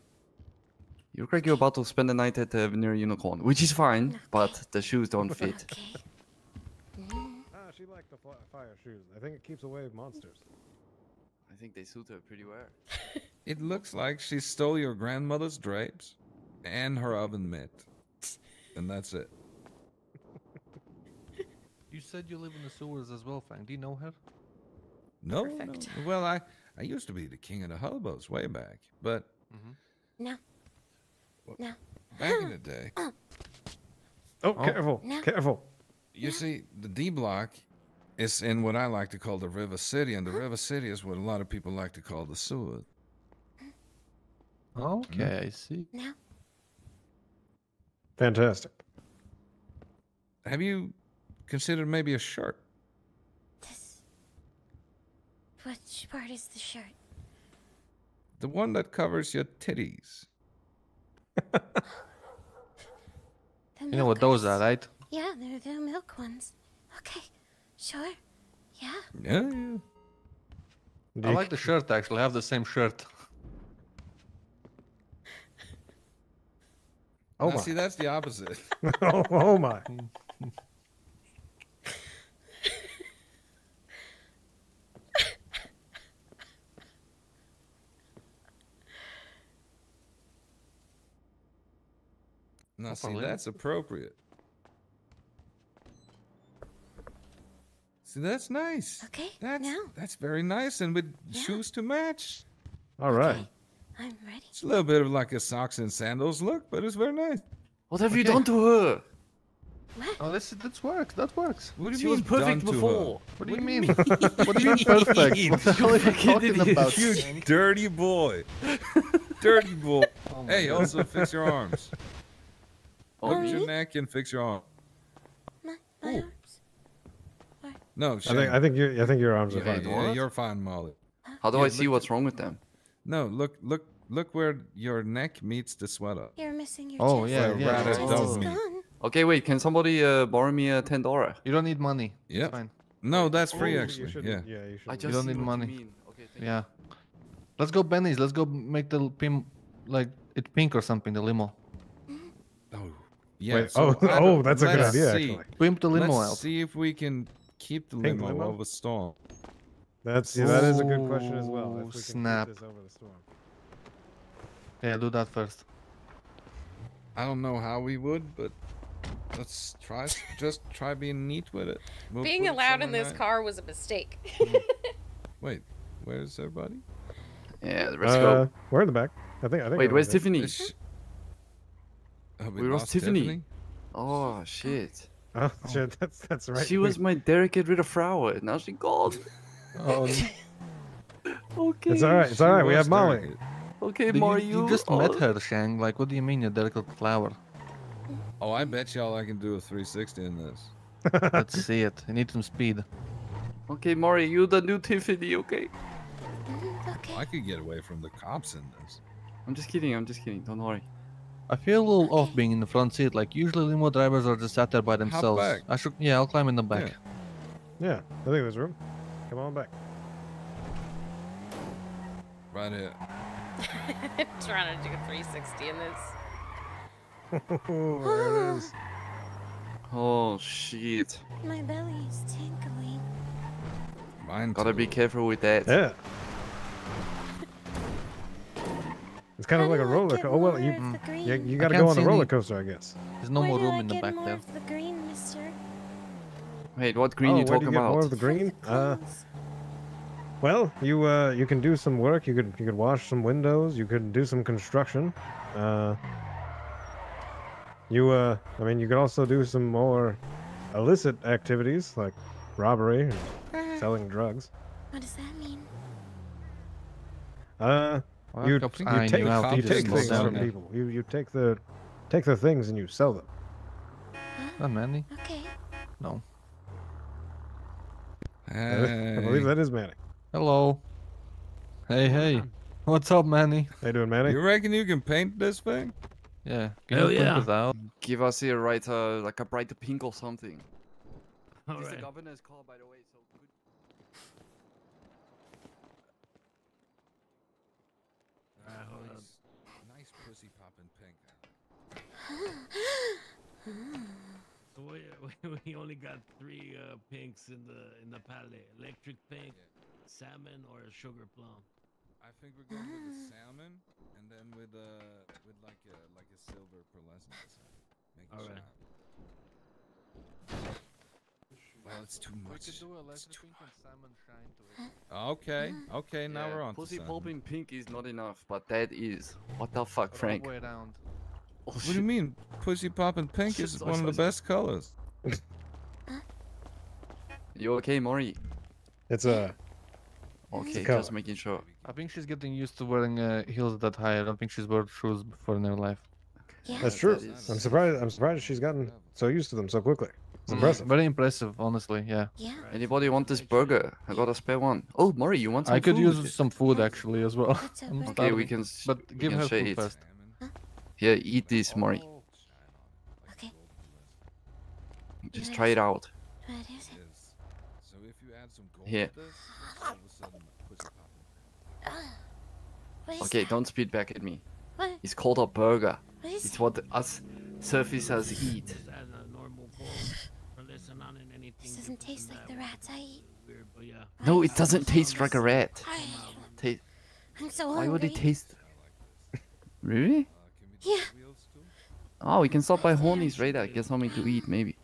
You look like you're about to spend the night at the Vanilla Unicorn, which is fine, but the shoes don't fit. She liked the fire shoes. I think it keeps away monsters. I think they suit her pretty well. *laughs* It looks like she stole your grandmother's drapes and her oven mitt. And that's it. *laughs* You said you live in the sewers as well, Frank. Do you know her? No, no. Well, I, I used to be the king of the hobos way back, but mm-hmm. No. No. back in the day, *gasps* oh, oh, careful, No. careful. you see, the D block is in what I like to call the River City, and the River City is what a lot of people like to call the sewer. Okay, mm-hmm. I see. Now. Fantastic. Have you considered maybe a shirt? This... Which part is the shirt? The one that covers your titties. *laughs* You know what those are, right? Yeah, they're the milk ones. Okay. Sure. Yeah. Yeah, yeah. I like the shirt actually. I have the same shirt. *laughs* Oh Now, my. see, that's the opposite. *laughs* *laughs* oh, oh my. Now, see, that's appropriate. That's nice. Okay. That's now that's very nice, and with shoes to match. All right. I'm ready. It's a little bit of like a socks and sandals look, but it's very nice. What have you done to her? What? Oh, this that works. That works. What do you She mean was perfect done to her? before. What do you mean? what do you mean perfect? What the hell are you *laughs* talking about? You Frank? dirty boy. *laughs* dirty boy. Oh hey, God. also fix your arms. Oh, Look at your me? neck and fix your arm. My, my oh. arms. No, I think I think your I think your arms are Yeah, fine. yeah, you're fine, Molly. How do Yeah, I see look what's wrong with them? No, look, look, look where your neck meets the sweater. You're missing your Oh chest. yeah, Where yeah. rabbit oh. Gone. Okay, wait. Can somebody uh, borrow me a ten dollar? You don't need money. Yeah. Fine. No, that's Oh, free you actually. shouldn't- Yeah. Yeah, you should. I You just don't need money. Okay, thank Yeah. Let's go Benny's. Let's go make the pim like it pink or something. The limo. Oh, yeah. Wait, so oh, *laughs* oh, that's a good idea, see. actually. Pimp the limo Let's out. see if we can keep the Pink limo, limo? over storm. That's yeah, that is a good question as well. If Oh, we can keep snap. this over the storm. Yeah, do that first. I don't know how we would, but let's try. Just try being neat with it. We'll Being allowed in this nice. car was a mistake. *laughs* Wait, where's everybody? Yeah, let's uh, go. We're in the back. I think. I think. Wait, where's Tiffany? Is she- Oh, we We lost lost Tiffany. Oh shit. In. Oh shit, that's that's right. She was my delicate little flower. Now she gone. Oh, *laughs* okay. It's all right. It's all right. We have Molly. Okay, you, Mario. you just uh, met her, Shang. Like, what do you mean, you delicate flower? Oh, I bet y'all I can do a 360 in this. *laughs* Let's see it. I need some speed. Okay, Mario, you the new Tiffany. Okay. I could get away from the cops in this. I'm just kidding. I'm just kidding. Don't worry. I feel a little off being in the front seat. Like usually limo drivers are just sat there by themselves. back. I should. Yeah, I'll climb in the back. Yeah, I think there's room. Come on back. Right here. *laughs* Trying to do a 360 in this. *laughs* there it is. *gasps* Oh shit. My belly is tingling. Mine Gotta be careful with that. Yeah. It's kind of like a roller coaster. Oh well, you of the green? you, you got to go on the see roller any- coaster, I guess. There's no Where more room I in the back more there. of the green, mister? Wait, what green oh, you where do talking you get about? more of the green? Uh, well, you uh, you can do some work. You could you could wash some windows. You could do some construction. Uh, you uh, I mean, you could also do some more illicit activities like robbery and Uh, selling drugs. What does that mean? Uh, Well, you, you take, you out, you take things from there. people. You you take the take the things and you sell them. Not Manny. Okay. No. Hey. I believe that is Manny. Hello. Hey, hey. What's up, Manny? How you doing, Manny? You reckon you can paint this thing? Yeah. Hell you yeah. this out? Give us a right, uh, like a bright pink or something. All This is right. the governor's call, by the way. So good. Nice, nice pussy popping pink. So we, *laughs* we, we only got three uh, pinks in the in the palette: electric pink, salmon, or a sugar plum. I think we're going with the salmon, and then with uh with like a like a silver pearlescent. or something. Make All right. shine. Well, it's too We much. could do It's electric too pink and salmon shine to it. Okay, okay, now Yeah, we're on. to Pussy something. popping pink is not enough, but that is. What the fuck, Other Frank? way around. Oh, What do you mean? Pussy popping pink Shit, is one of the best colors. *laughs* You okay, Mori? It's a. Okay, color. just making sure. I think she's getting used to wearing uh, heels that high. I don't think she's worn shoes before in her life. Yeah. That's true. I'm surprised. I'm surprised she's gotten so used to them so quickly. It's impressive. Very impressive, honestly. Yeah. Yeah. Anybody want this burger? I got a spare one. Oh, Mori, you want some I could food? use some food actually as well. *laughs* Okay, we can. But we give can her share food it. first. Here, eat this, Mori. Okay. Just try it out. What is it? So if you add some gold Here. this, all of a sudden pussy popping. What is Okay, that? don't spit back at me. What? It's called a burger. What is It's what us surfacers eat. Just add a normal bowl or listen on in anything. This doesn't taste like the rats I eat. Weird, but yeah. No, it doesn't taste like a rat. Ta- I'm so hungry. Why would it taste? *laughs* Really? Yeah. Oh, we can stop by Hornies, right? I get something to eat, maybe.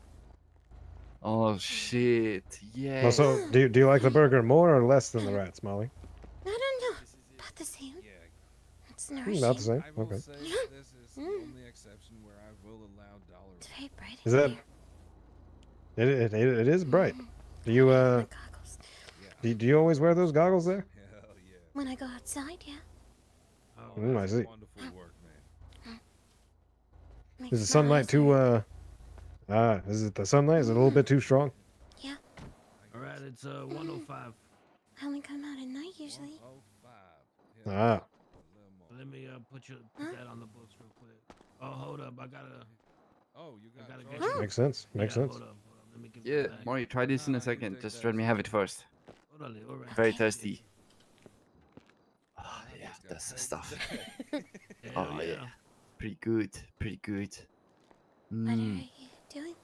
Oh shit! Yeah. Well, so, do you, do you like the burger more or less than the rats, Molly? I don't know. About the same. It's Hmm, nourishing. About the same. Okay. say this is the only exception where I will allow dollar. It's very bright. Is that? It, it, it, it is bright. Do you uh? Do, you- do you always wear those goggles there? *laughs* When I go outside, yeah. Mm, I see. Wonderful. Makes Is the sunlight too uh? Ah, is it the sunlight? Is it a little bit too strong? Yeah. All right, it's uh 105. I only come out at night usually. Ah. Let me uh put you put that on the books real quick. Oh, hold up, I gotta. Oh, you I gotta charge get you. Makes sense. Makes Yeah, sense. Hold up, hold up. Let me give Yeah, it back. Mori, try this in a second. Just let me have it first. Hold on, all right. Very thirsty. Oh, yeah, that's the stuff. *laughs* oh Hell yeah, yeah. Pretty good, pretty good. What are Mm. you doing?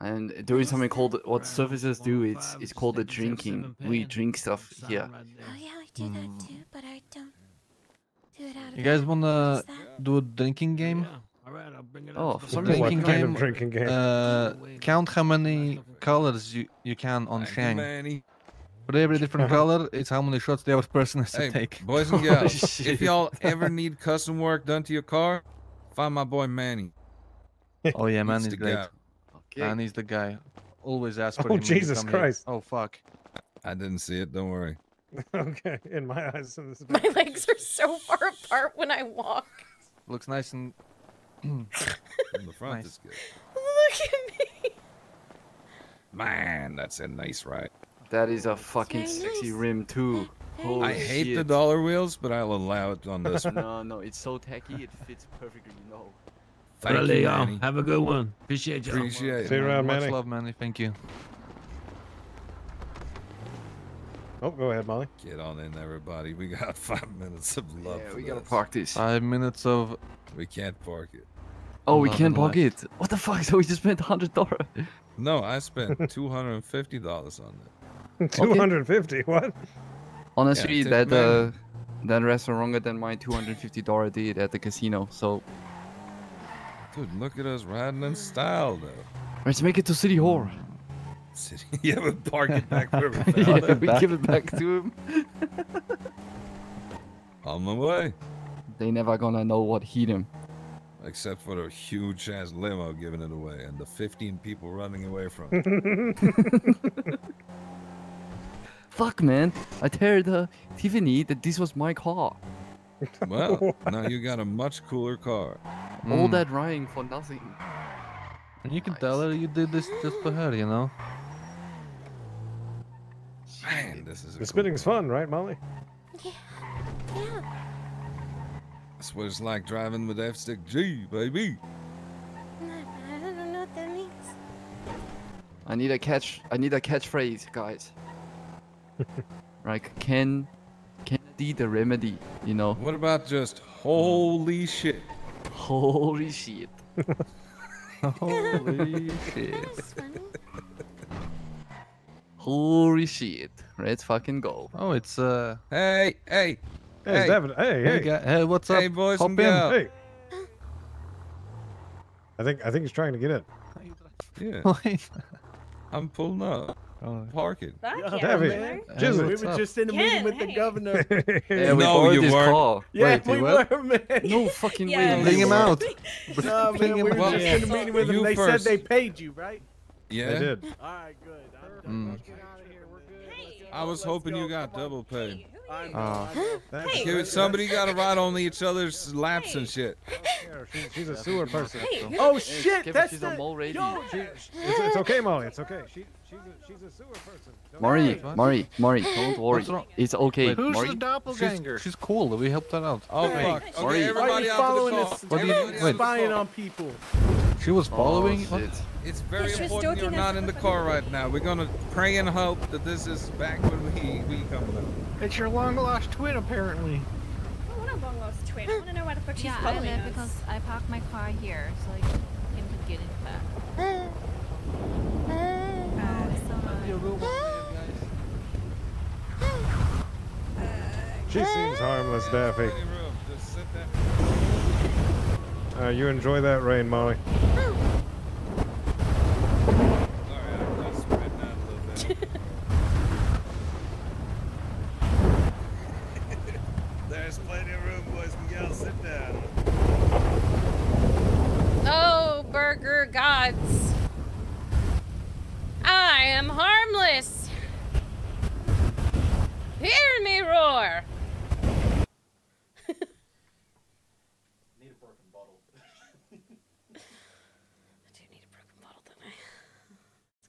And doing something called what services do. It's it's called the drinking. We drink stuff here. Oh yeah, I do that too, but I don't do it out of You guys wanna What's do a drinking game? All right, I'll bring it Oh, up. for some Drinking What kind of game. drinking game? Uh, count how many colors you you can on Thank you, Shang. Manny. For every different uh-huh. color, it's how many shots the other person has to Hey, take. boys and girls, *laughs* if y'all *laughs* ever need custom work done to your car, find my boy Manny. Oh yeah, man, He's he's the great. guy. Okay. Man, he's the guy. Always ask for Oh, him. when you Jesus come here. Christ. Oh fuck. I didn't see it. Don't worry. *laughs* okay. In my eyes, this is My legs are so far apart when I walk. Looks nice and. From the front, Nice. it's good. Look at me. Man, that's a nice ride. That is a fucking sexy rim too. Holy I hate the dollar wheels, but I'll allow it on this *laughs* one. No, no, it's so tacky. It fits perfectly. No. Thank Well, you, y'all. Uh, Manny. Have a good one. Appreciate you. Appreciate See you it. around, Much love, Manny. Thank you. Oh, go ahead, Molly. Get on in, everybody. We got *laughs* five minutes of love. Yeah, for we gotta this. park this. Five minutes of. We can't park it. Oh, we can't park it. What the fuck? *laughs* So we just spent hundred dollar. No, I spent two hundred and fifty dollars on it. *laughs* Two hundred fifty. What? Honestly, tip that Manny. uh, that restaurant longer than my two hundred fifty dollar did at the casino. So Dude, look at us riding in style, though. let's make it to City Hall. City, *laughs* yeah, but park it back where we found yeah, it. we give it back to him. *laughs* On my way. They never gonna know what hit him. Except for the huge ass limo giving it away and the 15 people running away from it. Fuck, man. I told the Tiffany that this was my car. well, *laughs* now you got a much cooler car. All Mm. that rying for nothing. And you can tell her you did this just for her, you know? Man, this is a The cool spitting's fun, right, Molly? Yeah. Yeah. That's what it's like driving with F-Stick G, baby. I don't know what that means. I need a catch. I need a catchphrase, guys. *laughs* like can, Kennedy the remedy. You know. What about just holy shit? Holy shit. *laughs* Holy shit. Holy shit. Let's fucking go. Oh, it's uh. Hey, hey. Hey, it's Devin. Hey, hey. guy- hey, what's up? Hey, boys Hop and in. girls. Hey. I think I think he's trying to get in. Yeah. *laughs* I'm pulling up. Parking. Yo, Davey, man. Jizzle. we were up? just in a meeting with the governor. *laughs* Yeah, we No, you weren't. car. Yeah, Wait, we you were? were, man. No fucking Yeah, way. Bring him out. *laughs* No, man, we were Well, just in a meeting with them. you They first. said they paid you, right? Yeah. They did. All right, good. I'm done. Mm. I was hoping you got double pay. I know, Oh. I Dude, somebody got to ride on each other's laps and shit. She- she's a sewer person. Oh shit, Skip, that's she's the. a mole lady. It's, it's okay, Molly. It's okay. She she's a she's a sewer person. Don't Mari, worry. Mari, Mari, don't worry. It's okay. Who's Mari, the doppelganger? She's, she's cool. We helped her out. Oh, Hey. fuck. Sorry. Okay, why are you following the this? What do you- wait. Spying on people. She was following. Oh, shit. It's very she was important you're not in the the car right now. We're gonna pray and hope that this is back when we we come out. It's your long lost twin, apparently. Oh, what a long lost twin. I want to know why the fuck she's Yeah, I following live us. because I parked my car here so I can get it back. *laughs* Oh, it's so She seems harmless, Daffy. Any room, just sit there. Uh, you enjoy that rain, Molly. Sorry, I'm just spitting out a little bit. There's plenty of room, boys and girls. Sit down. Oh, burger gods. I am harmless. Hear me roar. Need a broken bottle. I do need a broken bottle, don't I? That's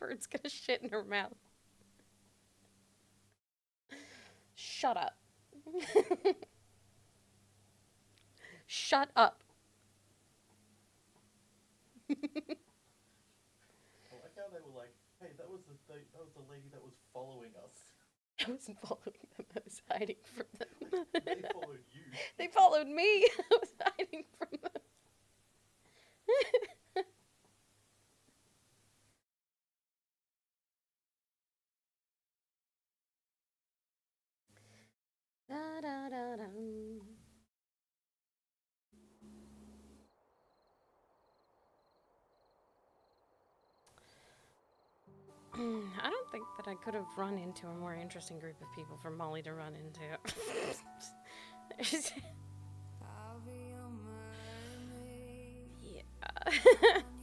great. Bird's gonna shit in her mouth. Shut up. Shut up. I like how they were like, "Hey, that was the th- that was the lady that was following us." I wasn't following them. I was hiding from them. They followed you. They followed me. *laughs* I was hiding from them. *laughs* da, da, da, dum. I don't think that I could have run into a more interesting group of people for Molly to run into. *laughs* Yeah. *laughs*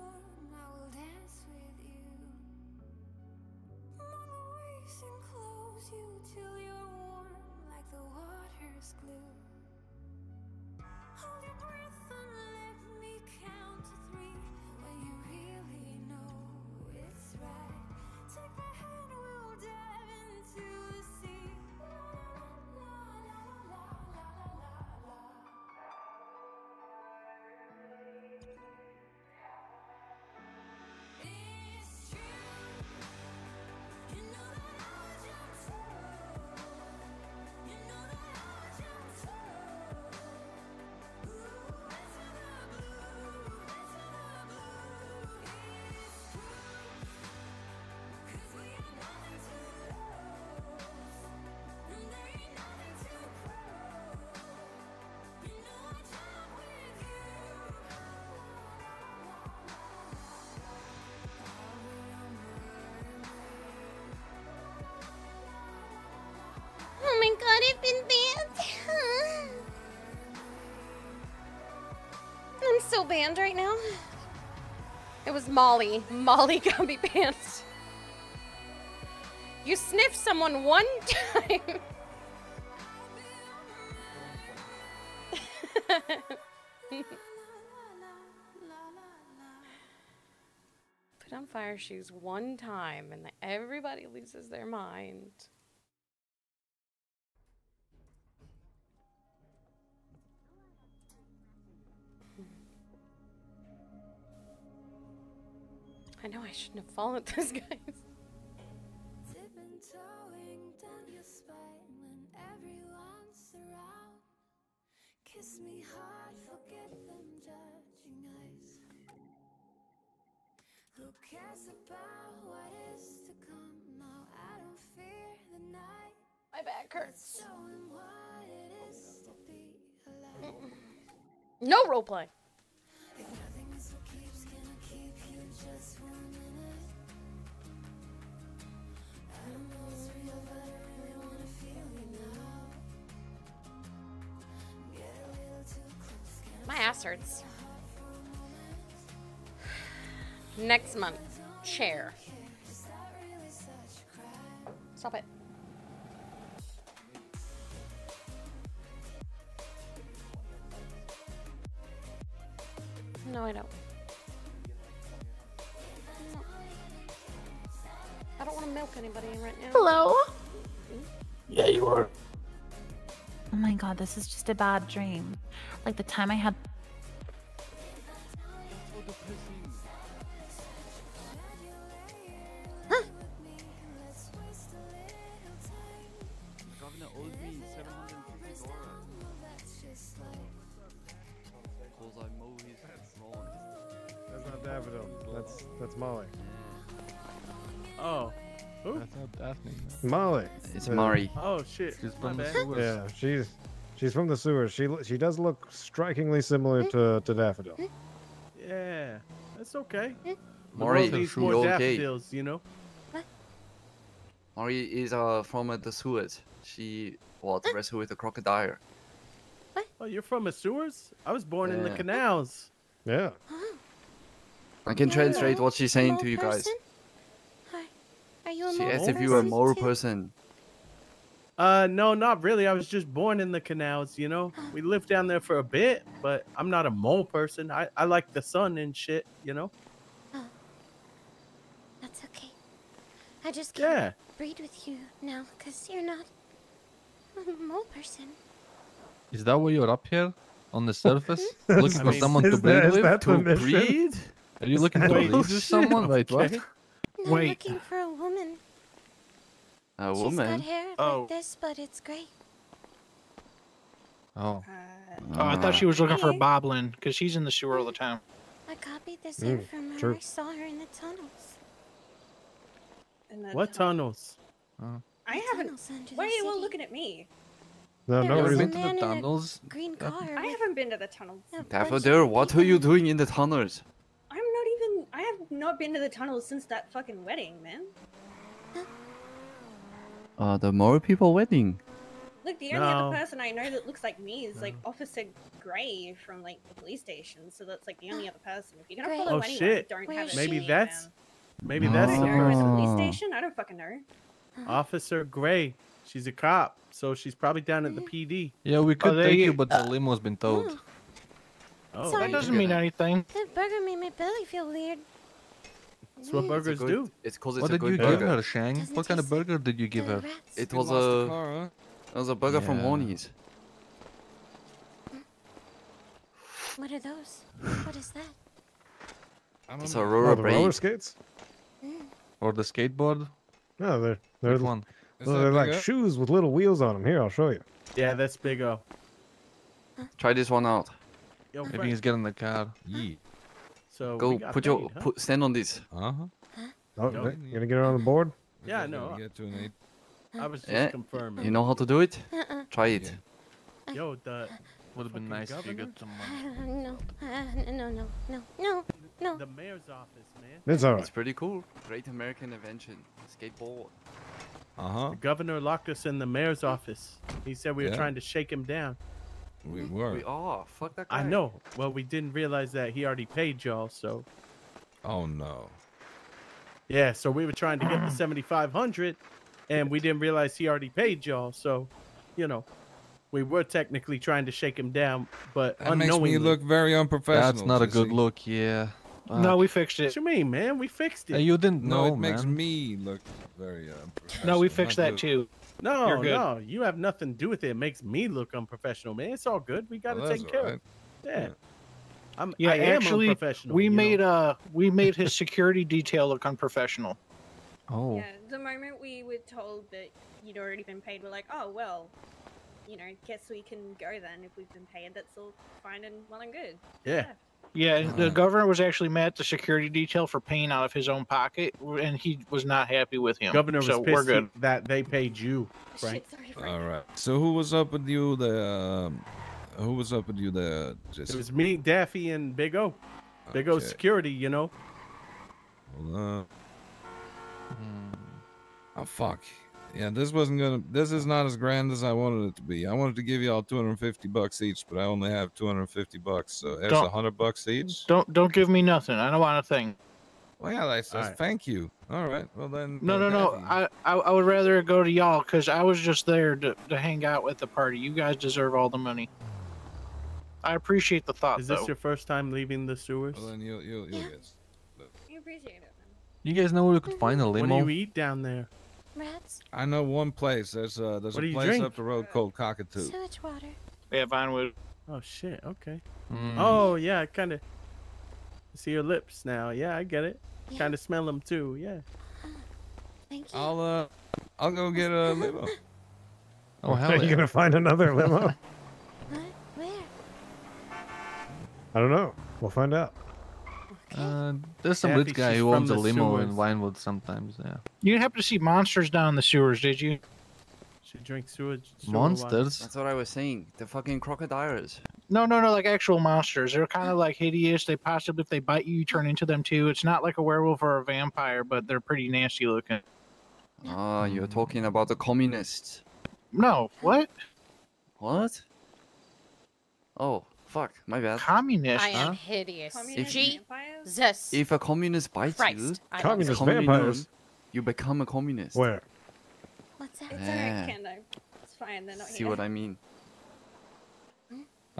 I will dance with you. Among the waves and close you. Banned right now? It was Molly. Molly *laughs* gummy pants. You sniffed someone one time. *laughs* Put on fire shoes one time and everybody loses their mind. I shouldn't those guys. Tiptoeing down your spine when everyone's around. Kiss me hard, forget them judging eyes. Who cares about what is to come? Now I don't fear the night. My back hurts. Showing what it is to be alive. *laughs* No roleplay. Can My ass hurts. Next month, chair. Is that really such a crime? Stop it. No, I don't. No. I don't want to milk anybody right now. Hello? Yeah, you are. Oh my god, this is just a bad dream. Like the time I had. Oh shit. She's My from the sewers. Yeah, she's she's from the sewers. She she does look strikingly similar to to Daffodil. Yeah, that's okay. The Mari, needs you more okay? daffodils, you know. Mari is uh, from uh, the sewers. She was wrestled with a crocodile. Oh, you're from the sewers? I was born in the canals. Yeah. I can translate what she's saying to you guys. Are you a She mole asked if you were a person mole too? person. Uh, no, not really. I was just born in the canals, you know. *gasps* We lived down there for a bit, but I'm not a mole person. I, I like the sun and shit, you know. *gasps* That's okay. I just can't Yeah. breed with you now because you're not a mole person. Is that why you're up here on the surface, *laughs* looking I for mean, someone to breed that- is with? that To mission? breed? Are you looking to Wait, breed with shit, someone? Wait, what? okay. No, I'm looking for a woman. A She's woman? got hair Oh. like this, but it's gray. Oh. Oh, I thought she was looking for Hey. Boblin because she's in the sewer all the time. I copied this Mm, in from her. true. I saw her in the tunnels. In the What tunnels? I haven't. Why are you all looking at me? No, There no was a reason. man in a tunnels? Green car. I haven't been to the tunnels. Daffodil, what are you doing in the tunnels? I'm not even. I have not been to the tunnels since that fucking wedding, man. Uh, the more people wedding. Look, the only other person I know that looks like me is like Officer Gray from like the police station. So that's like the only other person. If you're gonna Gray. follow Oh anyone, shit. don't have a Maybe name, that's man. maybe I that's don't the know her the police station. I don't fucking know. *gasps* Officer Gray. She's a cop, so she's probably down at the PD. Yeah, we could they take you, but the limo's been towed. Oh, that doesn't mean anything. That burger made my belly feel weird. That's what burgers good- do. It's cause it's What a did you give her, Shang? What kind of burger did you give her? It was a car, huh? it was a burger from Yeah. Moni's. What are those? What is that? I don't It's a Aurora Oh, the roller Brave. skates? Hmm. Or the skateboard? No, they're they're, Which one? Is well, they're like bigger? shoes with little wheels on them. Here, I'll show you. Yeah, that's Big O. Try this one out. Yo, Maybe Frank, he's getting the car. Yeah. So Go we got put your paid, huh? put stand on this. Uh huh. Oh, Yo. you gonna get it on the board? Yeah, no. Get to an eight. I was just Yeah. confirming. You know how to do it? Uh-uh. Try it. Yo, the Would have been fucking nice if you governor? got some Uh, money. no, uh, no, no, no, no, no. The mayor's office, man. It's all It's pretty cool. Great American invention. Skateboard. Uh huh. The governor locked us in the mayor's office. He said we were trying to shake him down. We were. We are. Fuck that guy. I know. Well, we didn't realize that he already paid y'all, so Oh no. yeah. So we were trying to get the seventy five hundred, and we didn't realize he already paid y'all. So, you know, we were technically trying to shake him down, but That makes unknowingly. me look very unprofessional. That's not a good Jesse. look. Yeah. No, we fixed it. What you mean, man? We fixed Uh, it. you didn't No, know, it makes me look very uh, unprofessional. No, we not fixed that good. too. No, no, you have nothing to do with it. It makes me look unprofessional, man. It's all good. We got Well, to that's take care all of. Yeah. I'm, Yeah, I am actually, unprofessional. we you know? made uh we *laughs* made his security detail look unprofessional. Oh. Yeah, the moment we were told that you'd already been paid, we're like, oh well, you know, guess we can go then if we've been paid. That's all fine and well and good. Yeah. Yeah, the governor was actually mad at the security detail for paying out of his own pocket, and he was not happy with him. Governor was so pissed we're good. that they paid you, Frank. All right. So who was up with you? The um, who was up with you? The just It was me, Daffy, and Big O. Big O security, you know. Hold on. Oh fuck. Yeah, this wasn't gonna. This is not as grand as I wanted it to be. I wanted to give y'all 250 bucks each, but I only have 250 bucks. So there's Don't- a hundred bucks each. Don't don't give me nothing. I don't want a thing. Well, I said Alright. thank you. All right. Well then. No, no, no. Daffy. I, I I would rather go to y'all because I was just there to, to hang out with the party. You guys deserve all the money. I appreciate the thought, Is this though. your first time leaving the sewers? Well then you'll you'll, you'll get. We appreciate it. You guys know where we could find a limo? What limo? do you eat down there? Rats, I know one place. There's a there's What a place drink? up the road called Cockatoo. sewage water. Yeah, Vinewood. Oh shit. Okay. Mm. Oh yeah, I kind of. See your lips now. Yeah, I get it. Yeah. Kind of smell them too. Yeah. Thank you. I'll uh I'll go get a limo. *laughs* Oh hell Are *laughs* you yeah. gonna find another limo? What? Where? I don't know. We'll find out. Uh, there's some Daffy, rich guy who owns a the limo in sewers. Vinewood sometimes. Yeah. You didn't happen to see monsters down in the sewers, did you? She drinks sewage. sewer Monsters. That's what I was saying. The fucking crocodiles. No, no, no, like actual monsters. They're kind of like hideous. They possibly, if they bite you, you turn into them too. It's not like a werewolf or a vampire, but they're pretty nasty looking. Ah, you're talking about the communists. No, what? What? Oh, fuck. My bad. Communist? I am hideous. Communist G. vampires? If a communist bites you, Christ. I love Communist vampires. you become a communist. Where? What's that? It's Yeah. alright, Kendo. It's fine. They're not See here. what I mean?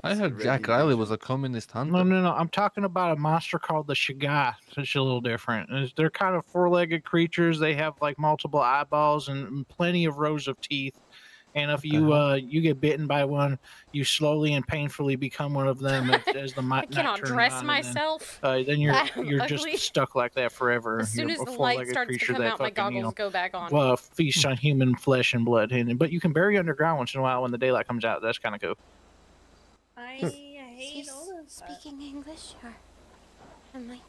I heard Jack Riley was a communist hunter. No, no, no. I'm talking about a monster called the Shaga. It's a little different. They're kind of four-legged creatures. They have like multiple eyeballs and plenty of rows of teeth. And if you uh you get bitten by one, you slowly and painfully become one of them as, *laughs* as the I night cannot turns dress on, and myself. Then, uh, then you're *laughs* I'm you're ugly. just stuck like that forever. As soon You're as the light starts to come that out, my fucking, you goggles know, go back on. Well, feasts *laughs* on human flesh and blood, and but you can bury underground once in a while when the daylight comes out. That's kind of cool. I hate all of that. speaking English or am I?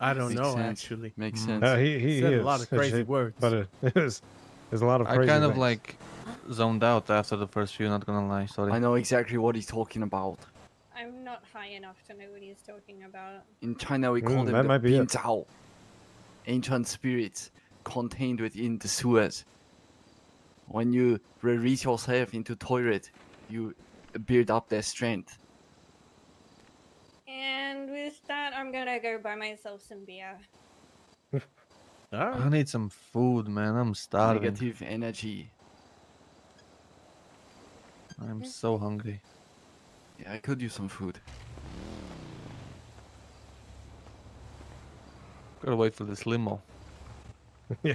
I don't Makes know sense. actually. Makes Mm. sense. Uh, he he, Said he a lot of crazy It- words. But it is. There's a lot of I kind of things. like zoned out after the first few. Not gonna lie. Sorry. I know exactly what he's talking about. I'm not high enough to know what he's talking about. In China, we call Mm, them the might be it. Binzhao, ancient spirits contained within the sewers. When you release yourself into toilet, you build up their strength. And with that, I'm gonna go buy myself some beer. All *laughs* I need some food, man. I'm starving. Negative energy. I'm so hungry. Yeah, I could use some food. Gotta wait for this limo. *laughs* yeah.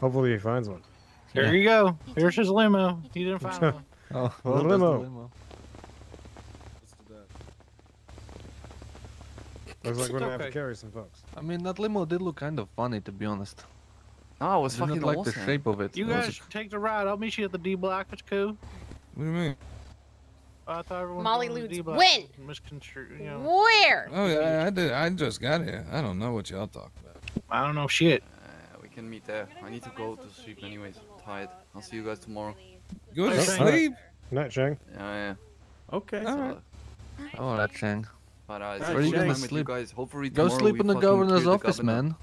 Hopefully he finds one. There Yeah. you go. Here's his limo. He didn't *laughs* find one. Oh, The well, that's limo. Looks like we're gonna have to carry some folks. I mean, that limo did look kind of funny, to be honest. Oh, it was I did fucking not like awesome. the shape of it. You It was guys take the ride. I'll meet you at the D block. It's cool. What do you mean? I thought everyone Molly was Ludes when? Misconstrued. You know. Where? Oh yeah, I did. I just got here. I don't know what y'all talking about. I don't know shit. Uh, we can meet there. I need to go to sleep anyways. I'm tired. I'll see you guys tomorrow. Go to sleep. Night, Shang. Yeah, yeah. Okay. All right. Oh, that Chang. But uh, it's Where are you gonna time with sleep? you guys. Hopefully Go sleep in the governor's clear the office, governor. man.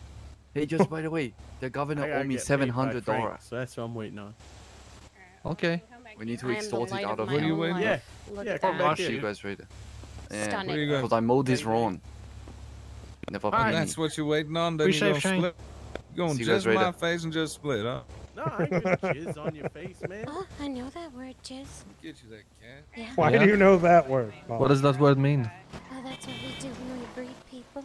Hey, just by the way, the governor I owed me get paid by seven hundred Frank, dollars. So that's what I'm waiting on. Okay. We need to am extort it out of of my him. own. Yeah, Look yeah, at come that. back here. you guys later. Yeah, Stunning. Where you going? because I mowed this wrong. Never And that's what you're waiting on. Then Be you're gonna Shane. split. You're gonna you guys jizz in my face and just split, huh? No, I ain't gonna jizz on your face, man. Oh, I know that word, Jizz. Get you that cat. Yeah. Why Yeah. do you know that word? What does that word mean? Oh, that's what we do when we breed people.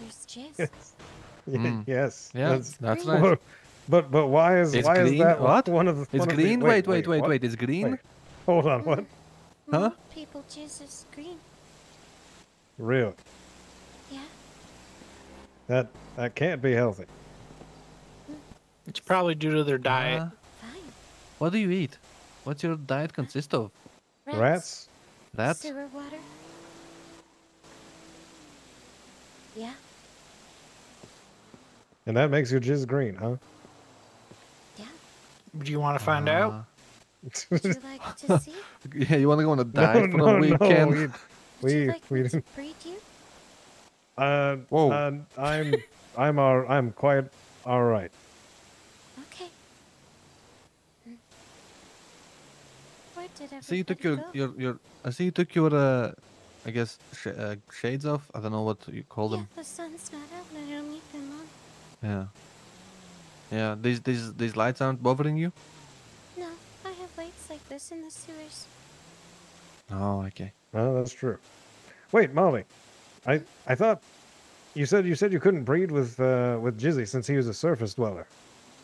There's Jizz. *laughs* Ye- Mm. Yes. Yeah, that's green. nice. But but why is It's why green. is that what? one of the? It's one of the- green. wait, wait, wait, wait. It's green. Wait, *laughs* Hold on. What? Huh? People Jizz is green. Really? Yeah. That that can't be healthy. It's probably due to their diet. Uh, what do you eat? What's your diet consist of? Rats? Rats? Sewer water. Yeah. And that makes your jizz green, huh? Do you want to find out? Would you like to *laughs* see? Yeah, you want to go on a No, diet for no, a no. weekend? We, Would we, like we me to didn't. breed you? Uh, Whoa. uh, I'm I'm all, I'm quite all right. Okay. Hmm. Where did I see you took everybody your, go? your your. I see you took your uh, I guess sh- uh, shades off. I don't know what you call them. The sun's not out and I don't need them on. Yeah. Yeah. These these these lights aren't bothering you. No, I have lights like this in the sewers. Oh, okay. Oh, that's true. Wait, Molly, I I thought you said you said you couldn't breed with uh, with Jizzy since he was a surface dweller.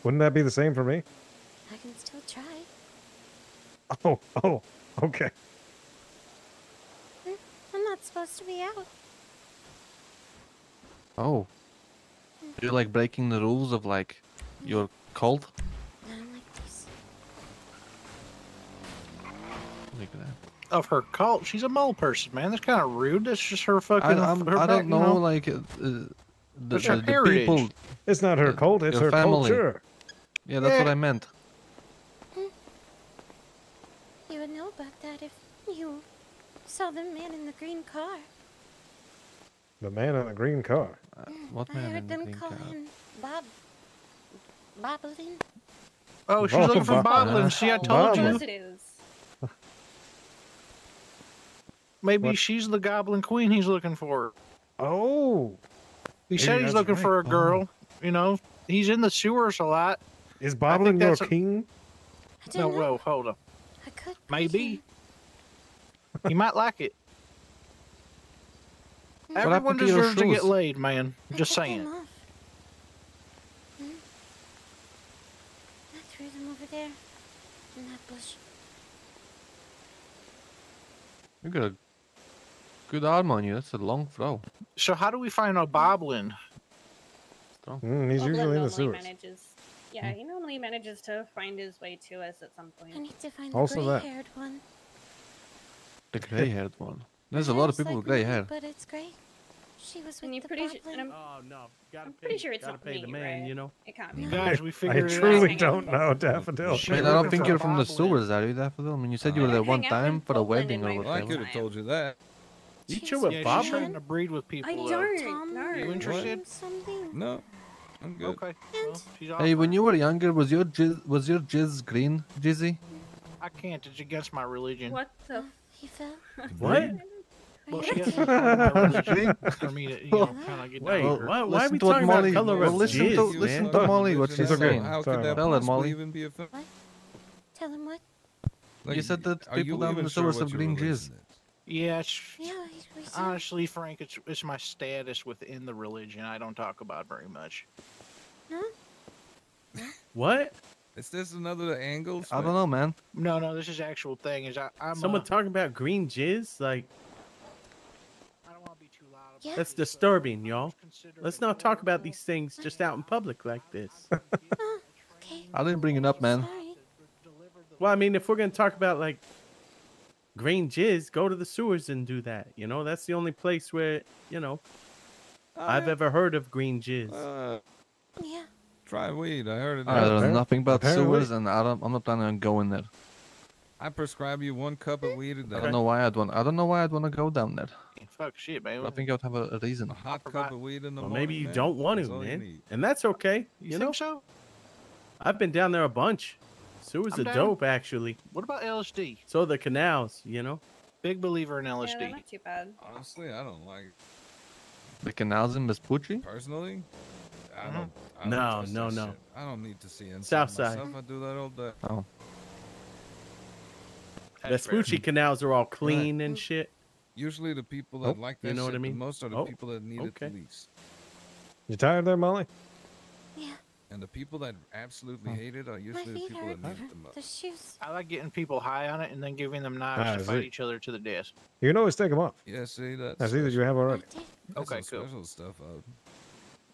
Wouldn't that be the same for me? I can still try. Oh, oh, okay. I'm not supposed to be out. Oh. You're like breaking the rules of like your cult. Not like this. Look at that. Of her cult, she's a mole person, man. That's kind of rude. That's just her fucking. I, her I back, don't you know, like uh, uh, the, That's the, her the people. It's not her cult, it's her family. culture. Yeah, that's what I meant. You would know about that if you saw the man in the green car. The man in the green car. what I heard them call him Bob. Bobolin. Oh, she's Oh, looking for Bob- Boblin. Uh, See, I told Of you. Uh, course it is. *laughs* Maybe she's the Goblin Queen he's looking for. Oh. He said he's that's looking for a right. girl. Oh. You know, he's in the sewers a lot. Is I Boblin think your that's a- king? I No, don't know. whoa, hold up. I could. Maybe. he might like it. *laughs* What Everyone happened to deserves to get laid, man. I Just took saying. them off. Hmm? I threw them over there in that bush. You got a good arm on you. That's a long throw. So how do we find our Boblin? Mm, he's Boblin usually in the sewers. manages. Yeah, he normally manages to find his way to us at some point. I need to find the Also that. gray-haired one. The gray-haired one. There's a lot of hair's people with gray mine, hair. But it's gray. She was with And you're the pretty sure. And I'm, Oh no, gotta I'm pay. pretty sure it's gotta not pay me, the man. right? You know. It can't be. No. Guys, we I figured it truly out. don't know, Daffodil. She's Man, I don't think you're from the sewers, are you, Daffodil? I mean, you said you were there one time for a wedding or my Well, I could have told you that. You She's chill with Yeah, she's Boblin? trying to breed with people. I though. don't. Tom, No. You interested? Something. No, I'm good. Okay. Well, she's. Hey, when you were younger, was your jizz, was your jizz green, Jizzy? I can't. It's against my religion. What the? He fell. What? *laughs* Well, she has to find my religion for me to, you know, kind of get Wait, down with her. Why are we talking Molly- about color well, of listen to- jizz, listen to Molly, what she's okay. saying. How could that Tell her, possibly Molly. even be a fa- Tell him what? Like, You said that people down in the sure sewers what have your green jizz. Yeah, it's, Yeah, we, we said. honestly, Frank, it's it's my status within the religion. I don't talk about very much. Huh? What? Is this another angle? I don't know, man. No, no, this is actual thing. Is I, I'm Someone uh, talking about green jizz? Like I don't want to be too loud. About Yeah. that's disturbing, y'all. Let's not talk about these things just out in public like this. Okay. *laughs* I didn't bring it up, man. Sorry. Well, I mean, if we're gonna talk about like green jizz, go to the sewers and do that. You know, that's the only place where you know I've ever heard of green jizz. Uh, Yeah. try weed. I heard it. I know nothing about apparently. sewers, and I don't, I'm not planning on going there. I prescribe you one cup of weed a day. I don't know why I'd want. I don't know why I'd want to go down there. Fuck shit, man. I think I'd have a, a reason. A hot cup of weed in the Well, morning. maybe you man. don't want That's to, all you man, need. and that's okay. You, You, think know, so? I've been down there a bunch, Sewers I'm are dope, actually. What about LSD? So the canals, you know. Big believer in LSD. they're not too bad. Honestly, I don't like The canals in Vespucci? personally. I Mm-hmm. don't. I don't No, no, no. shit. I don't need to see inside Southside. myself. I do that all day. Oh. Vespucci canals are all clean and shit. Usually, the people that Oh, like that you know what shit I the mean? most are the Oh, people that need it the least. You tired there, Molly? Yeah. And the people that absolutely hate it are usually the people hurt that need from it the most. the shoes. I like getting people high on it and then giving them knives Ah, to fight it- each other to the death. You can always take them off. Yeah, see that's. I see that you have already. That's Okay, some cool. Special stuff out.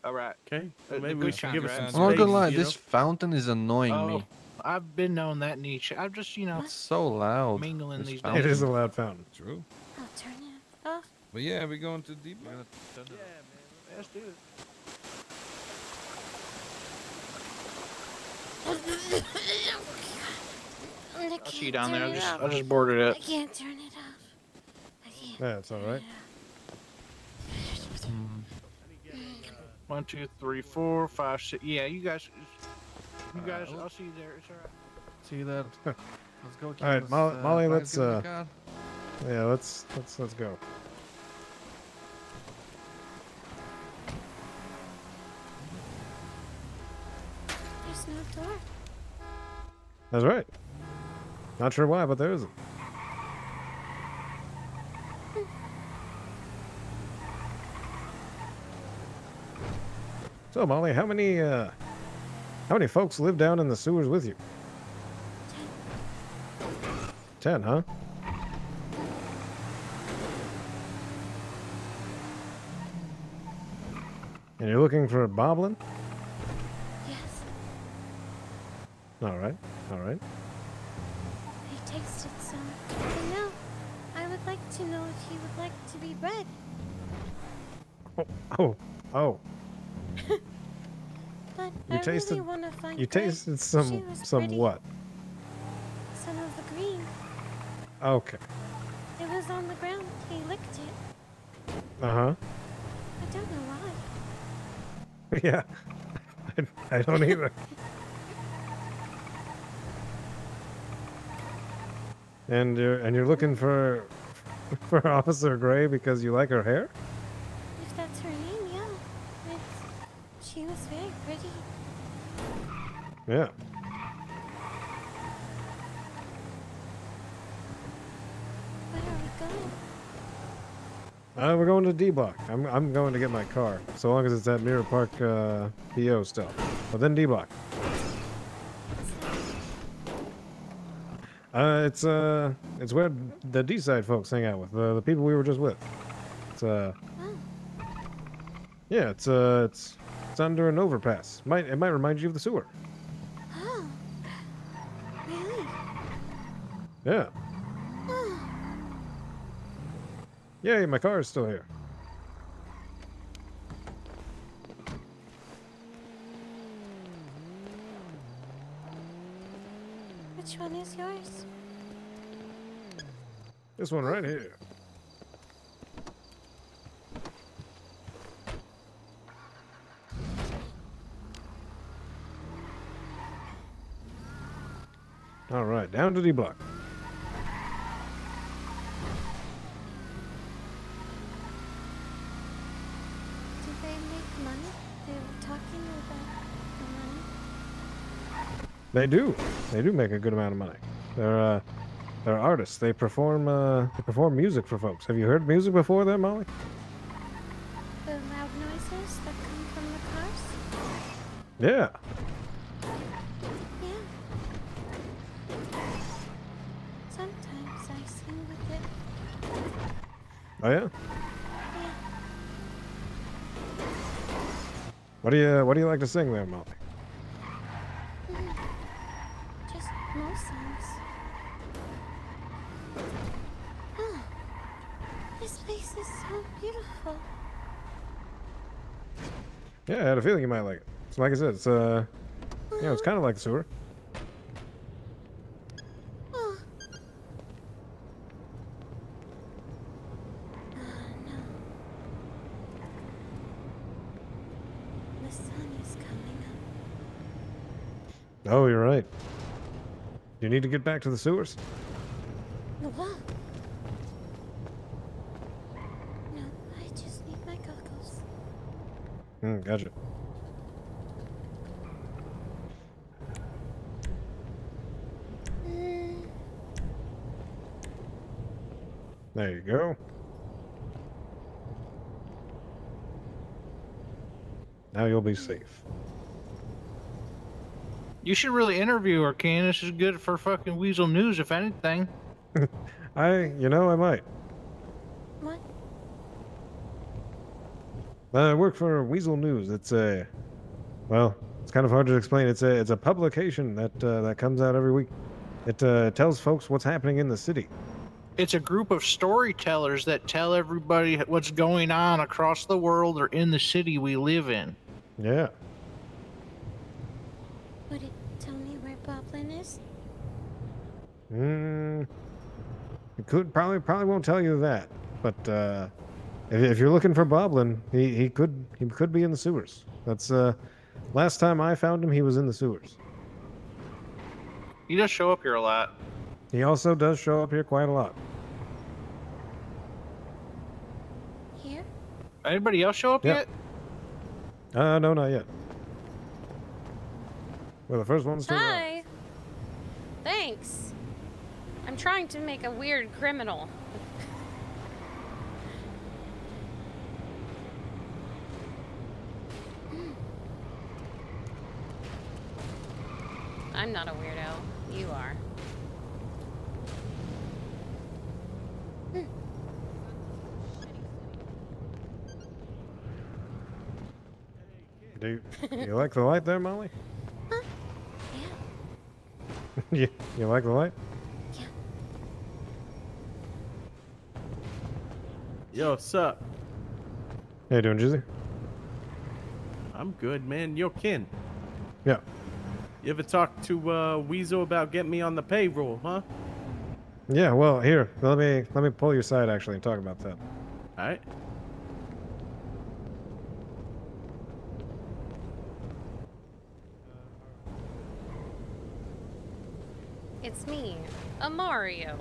All right. Okay. Uh, Well, maybe we good should give kind, it right? some I'm not gonna lie, this know? fountain is annoying Oh, me. I've been knowing that niche. I've just, you know, It's so loud. mingling this these fountain. It is a loud fountain. True. I'll turn it off. But yeah, we going to deep. Yeah, man. Let's do it. I I'll see you down there. I'll turn it just, off. I'll just board it I can't turn it off. I can't. Yeah, it's all right. One, two, three, four, five, six. Yeah, you guys. You guys, I'll see you there. It's all right. See that? *laughs* Let's go. All right, Let's, Molly. uh, Molly let's. give it a Uh, yeah, let's let's let's go. There's no door. That's right. Not sure why, but there isn't. So, Molly, how many uh, how many folks live down in the sewers with you? Ten, huh? And you're looking for a boblin? Yes. All right, all right. I tasted some. And now, I would like to know if he would like to be bred. Oh, Oh, oh. But You I tasted. really want to find you Greg. tasted some some pretty. what? Some of the green. Okay. It was on the ground. He licked it. Uh huh. I don't know why. *laughs* Yeah. I, I don't either. *laughs* and you're and you're looking for for Officer Gray because you like her hair? If that's her name, yeah. It's, she was very pretty. Yeah. Where are we going? Uh, we're going to D Block. I'm I'm going to get my car, so long as it's at Mirror Park uh, PO still. But then D Block. Uh, it's uh, it's where the D side folks hang out with the the people we were just with. It's uh, yeah, it's uh, it's it's under an overpass. Might it might remind you of the sewer. Oh. Really? Yeah. Yay, my car is still here. Which one is yours? This one right here. All right, down to the block. Do they make money? They were talking about the money. They do. They do make a good amount of money. They're uh, they're artists. They perform uh, they perform music for folks. Have you heard music before then, Molly? The loud noises that come from the cars? Yeah. Yeah. Sometimes I sing with it. Oh yeah. What do you What do you like to sing there, Molly? Mm. Just most songs. Oh, this place is so beautiful. Yeah, I had a feeling you might like it. So like I said, it's uh, you know, it's kind of like the sewer. Oh, you're right. You need to get back to the sewers? What? No, I just need my goggles. Hmm, gotcha. There you go. Now you'll be safe. You should really interview her, Ken. This is good for fucking Weazel News, if anything. *laughs* I, you know, I might. What? I work for Weazel News. It's a, well, it's kind of hard to explain. It's a, it's a publication that uh, that comes out every week. It uh, tells folks what's happening in the city. It's a group of storytellers that tell everybody what's going on across the world or in the city we live in. Yeah. would it tell me where Boblin is? Mm, it could probably probably won't tell you that, but uh, if, if you're looking for Boblin, he, he could he could be in the sewers. That's uh, last time I found him, he was in the sewers. He does show up here a lot. He also does show up here quite a lot. Here? Anybody else show up Yeah. yet? Uh, no, not yet. We're the first ones to arrive. Hi. Thanks. I'm trying to make a weird criminal. I'm not a weirdo. You are. Do you, you like the light there, Molly? Yeah. *laughs* you, you like the light? Yeah. Yo, what's up? How you doing, Jizzy? I'm good, man. Yo, Ken. Yeah. You ever talk to uh, Weazel about getting me on the payroll, huh? Yeah. Well, here, let me let me pull your side actually and talk about that. All right. It's me, a Mario.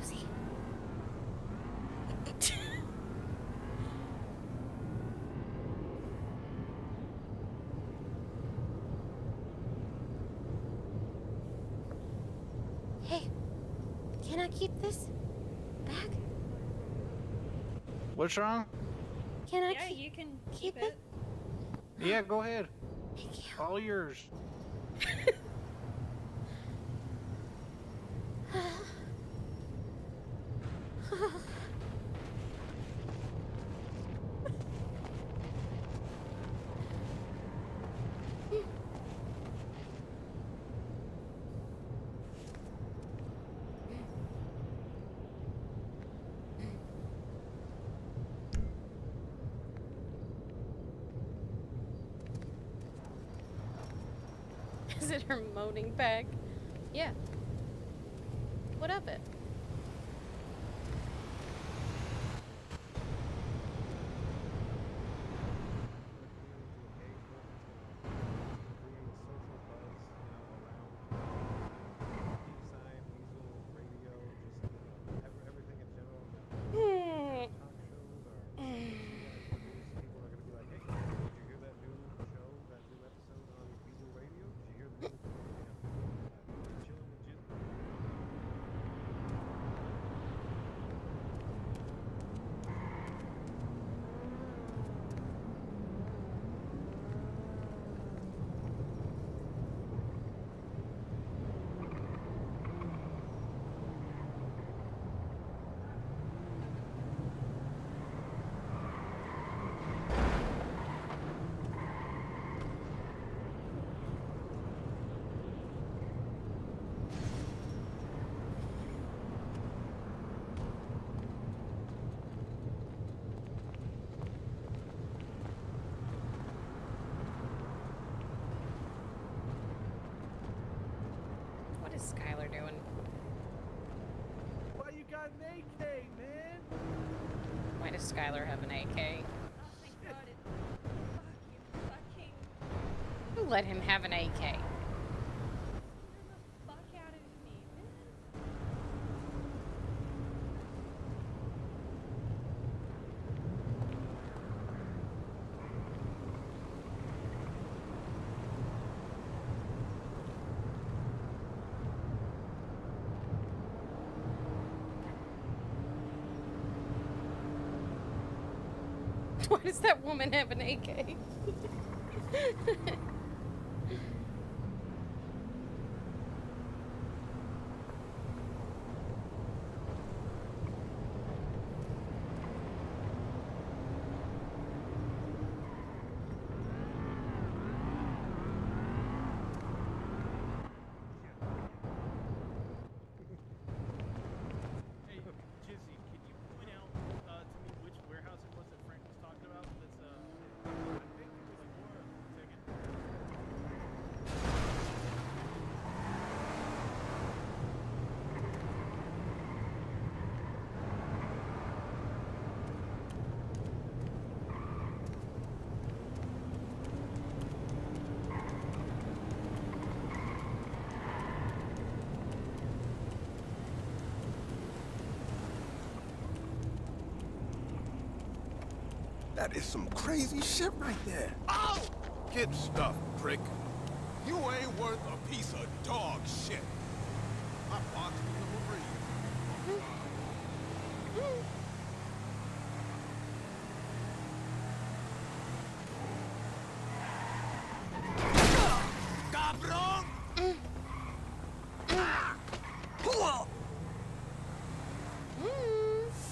Cozy. hey, can I keep this back? What's wrong? Can I Yeah, keep, you can keep keep it? Yeah, go ahead. Thank you. All yours. Is it her Skylar have an AK. Who let him have an AK? Why does that woman have an AK? *laughs* Hey, Jizzy, can you point out uh, to me which warehouse it was that Frank was talking about? That's uh, I think it was Aurora ticket. That is some crazy shit right there. Get stuffed, prick. You ain't worth a piece of dog shit. I boxed in the Marine. Cabrón!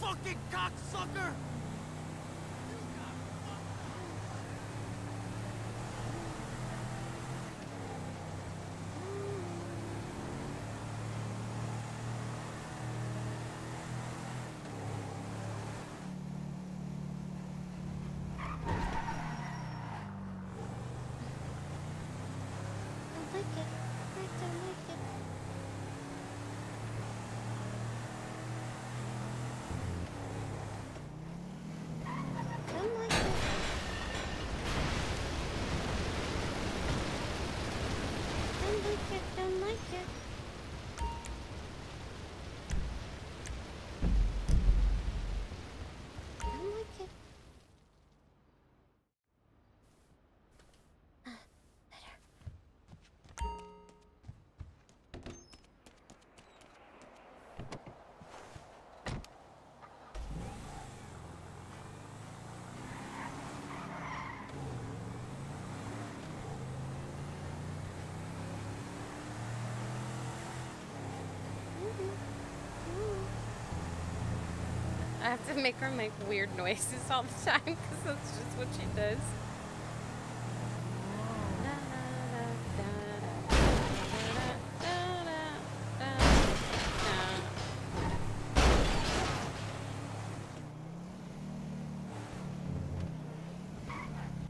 Fucking cocksucker! I like it. I don't like it. Don't like it. Don't like it. Don't like it. Don't like it. I have to make her make weird noises all the time because that's just what she does.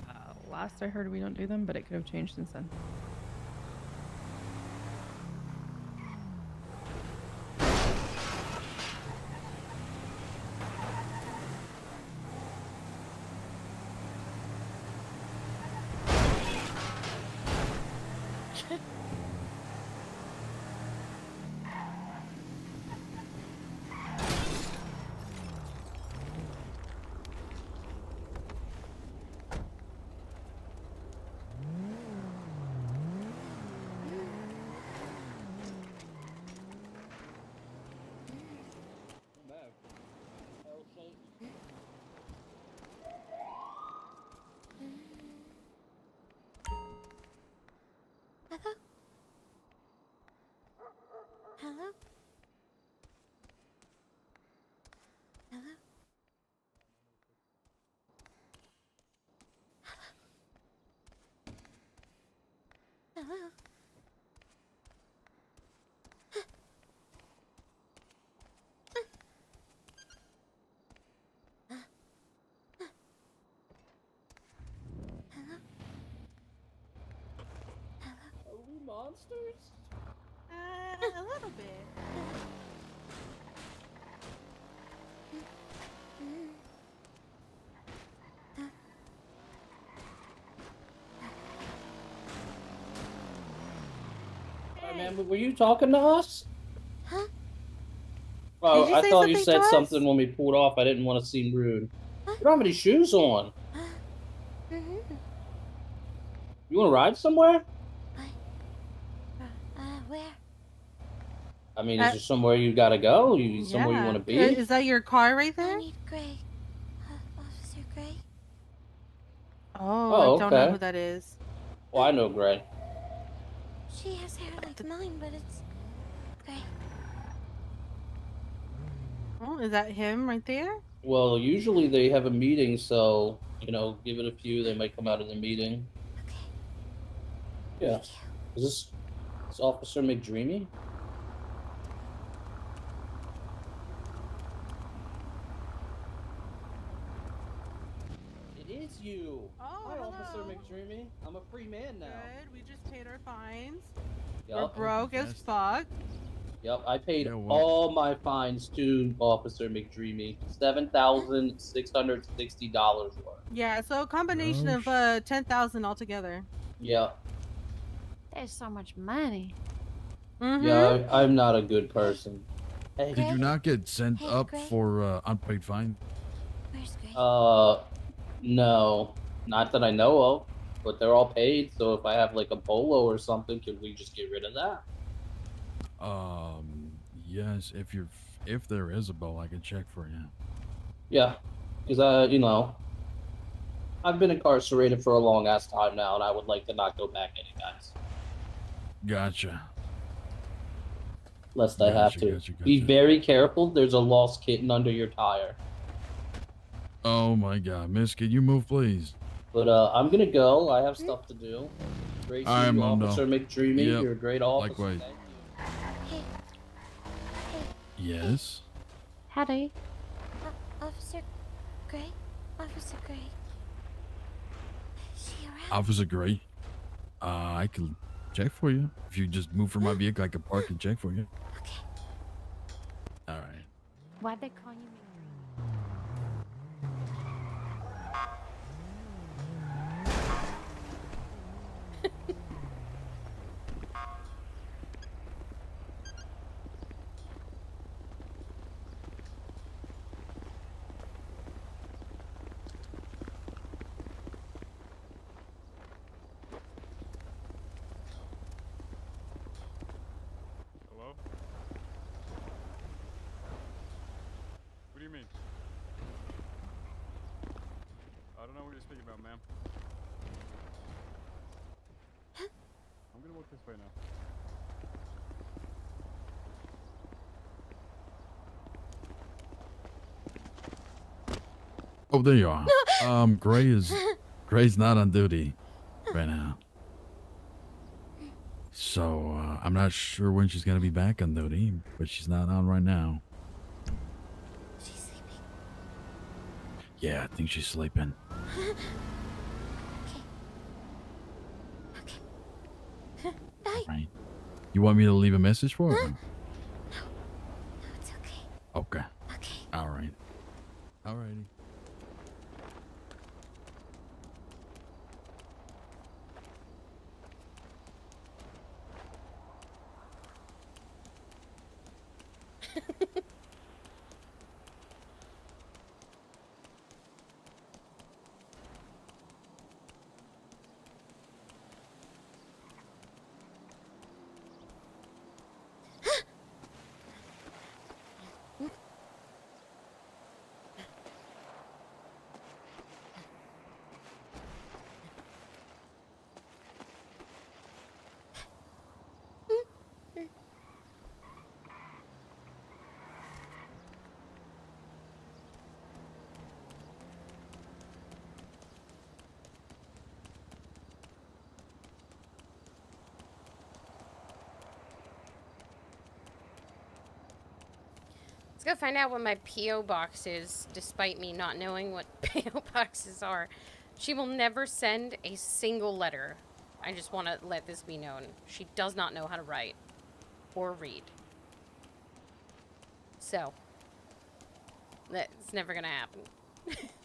Uh, last I heard, we don't do them, but it could have changed since then. monsters? Uh, a little bit. Were you talking to us? Huh? Oh, I thought you said something when we pulled off. I didn't want to seem rude. Huh? You don't have any shoes on. Mm -hmm. You want to ride somewhere? Mean, Uh, is there somewhere you gotta go? You somewhere you want to be? Uh, Is that your car right there? I need Gray. Uh, Officer Gray. Oh, Oh, I don't know who that is. Well, I know Gray. She has hair like mine, but it's gray. Oh, is that him right there? Well, usually they have a meeting, so you know, give it a few. They might come out of the meeting. Okay. Yeah. Is this, is Officer McDreamy? It is you. Oh, Hi, hello. Officer McDreamy. I'm a free man now. Good. We just paid our fines. We're broke as fuck. Yep, I paid well- all my fines to Officer McDreamy. Seven thousand six hundred sixty dollars worth. Yeah, so a combination Oh, of uh ten thousand altogether. Yeah. There's so much money. Mm-hmm. Yeah, I, I'm not a good person. Did you not get sent Hey, up Greg. for uh, unpaid fine? Where's Gray? Uh, no, not that I know of. But they're all paid, so if I have like a polo or something, can we just get rid of that? Um, yes. If you're, if there is a bow, I can check for you. Yeah, because uh, you know, I've been incarcerated for a long ass time now, and I would like to not go back any guys, Gotcha. lest I have to. gotcha, Be very careful. There's a lost kitten under your tire. Oh my God, Miss, can you move, please? But uh, I'm gonna go. I have stuff to do. Great I seeing am you, Mondo. Officer McDreamy. Yep, You're a great officer. likewise. Thank you. Yes. Howdy. Uh, Officer Gray? Officer Gray. Is she around? Officer Gray. Uh, I can check for you. If you just move from my vehicle, I can park and check for you. Okay. All right. Why'd they call you? Hello? What do you mean? I don't know what you're speaking about, ma'am. I'm gonna walk this way now. Oh, there you are. um, Gray is Gray's not on duty right now. So uh, I'm not sure when she's gonna be back on duty, but she's not on right now. She's sleeping. Yeah, I think she's sleeping. okay. Okay. Bye. Right. You want me to leave a message for her? No, it's okay. Okay. Okay. All right. All righty. Let's go find out what my P.O. box is, despite me not knowing what *laughs* P.O. boxes are. She will never send a single letter. I just want to let this be known. She does not know how to write or read. So, that's never going to happen. *laughs*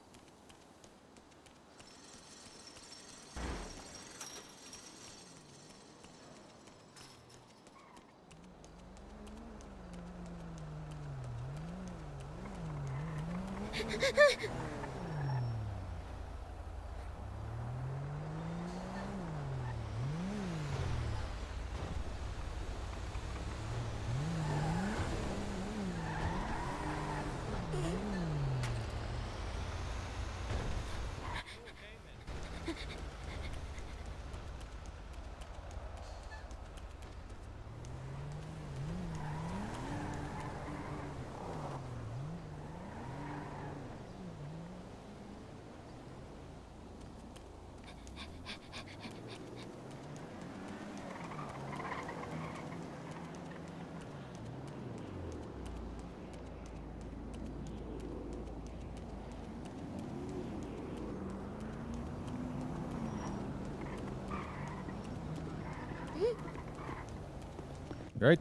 Right?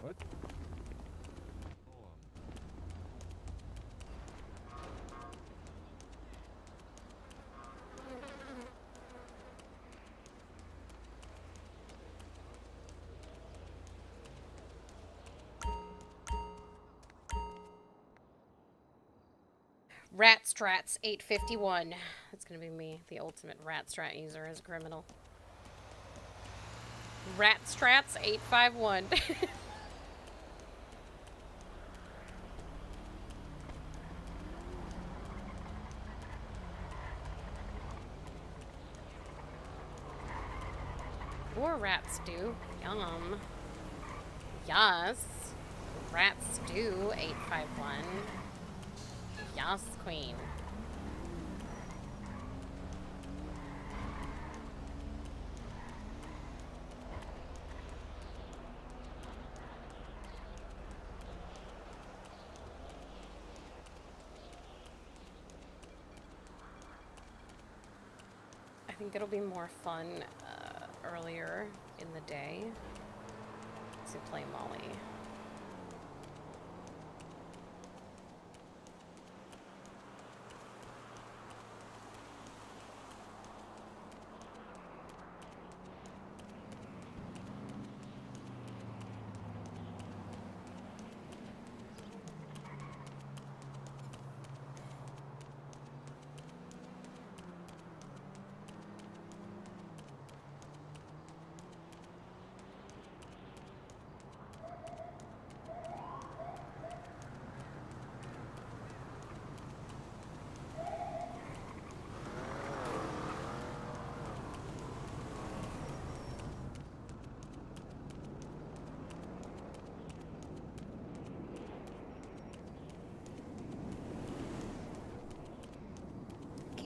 What? Rat Strats 851. That's gonna be me, the ultimate Rat Strat user as a criminal. Rat Strats 851. *laughs* or rat stew. Yum. Yes. Rat stew 851. Yes, queen. I think it'll be more fun uh, earlier in the day to play Molly.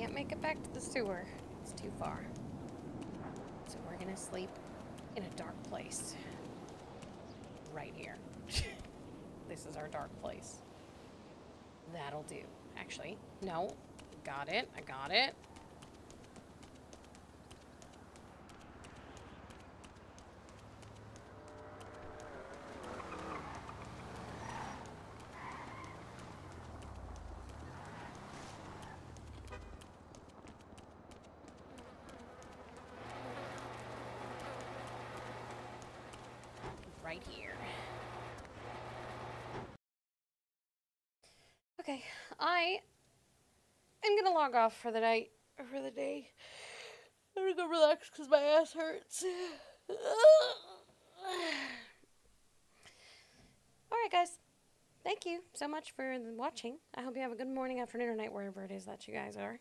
Can't make it back to the sewer. It's too far. So we're gonna sleep in a dark place. Right here. *laughs* this is our dark place. That'll do. Actually, no. Got it. I got it. Right here. Okay, I am gonna log off for the night or for the day. I'm gonna go relax because my ass hurts. *sighs* Alright, guys. Thank you so much for watching. I hope you have a good morning, afternoon, or night, wherever it is that you guys are.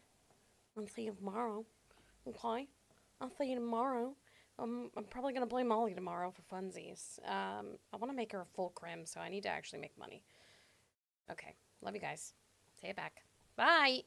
I'll see you tomorrow. Okay? I'll see you tomorrow. Um, I'm probably gonna play Molly tomorrow for funsies. Um, I want to make her a full crim, so I need to actually make money. Okay, love you guys. Say it back. Bye.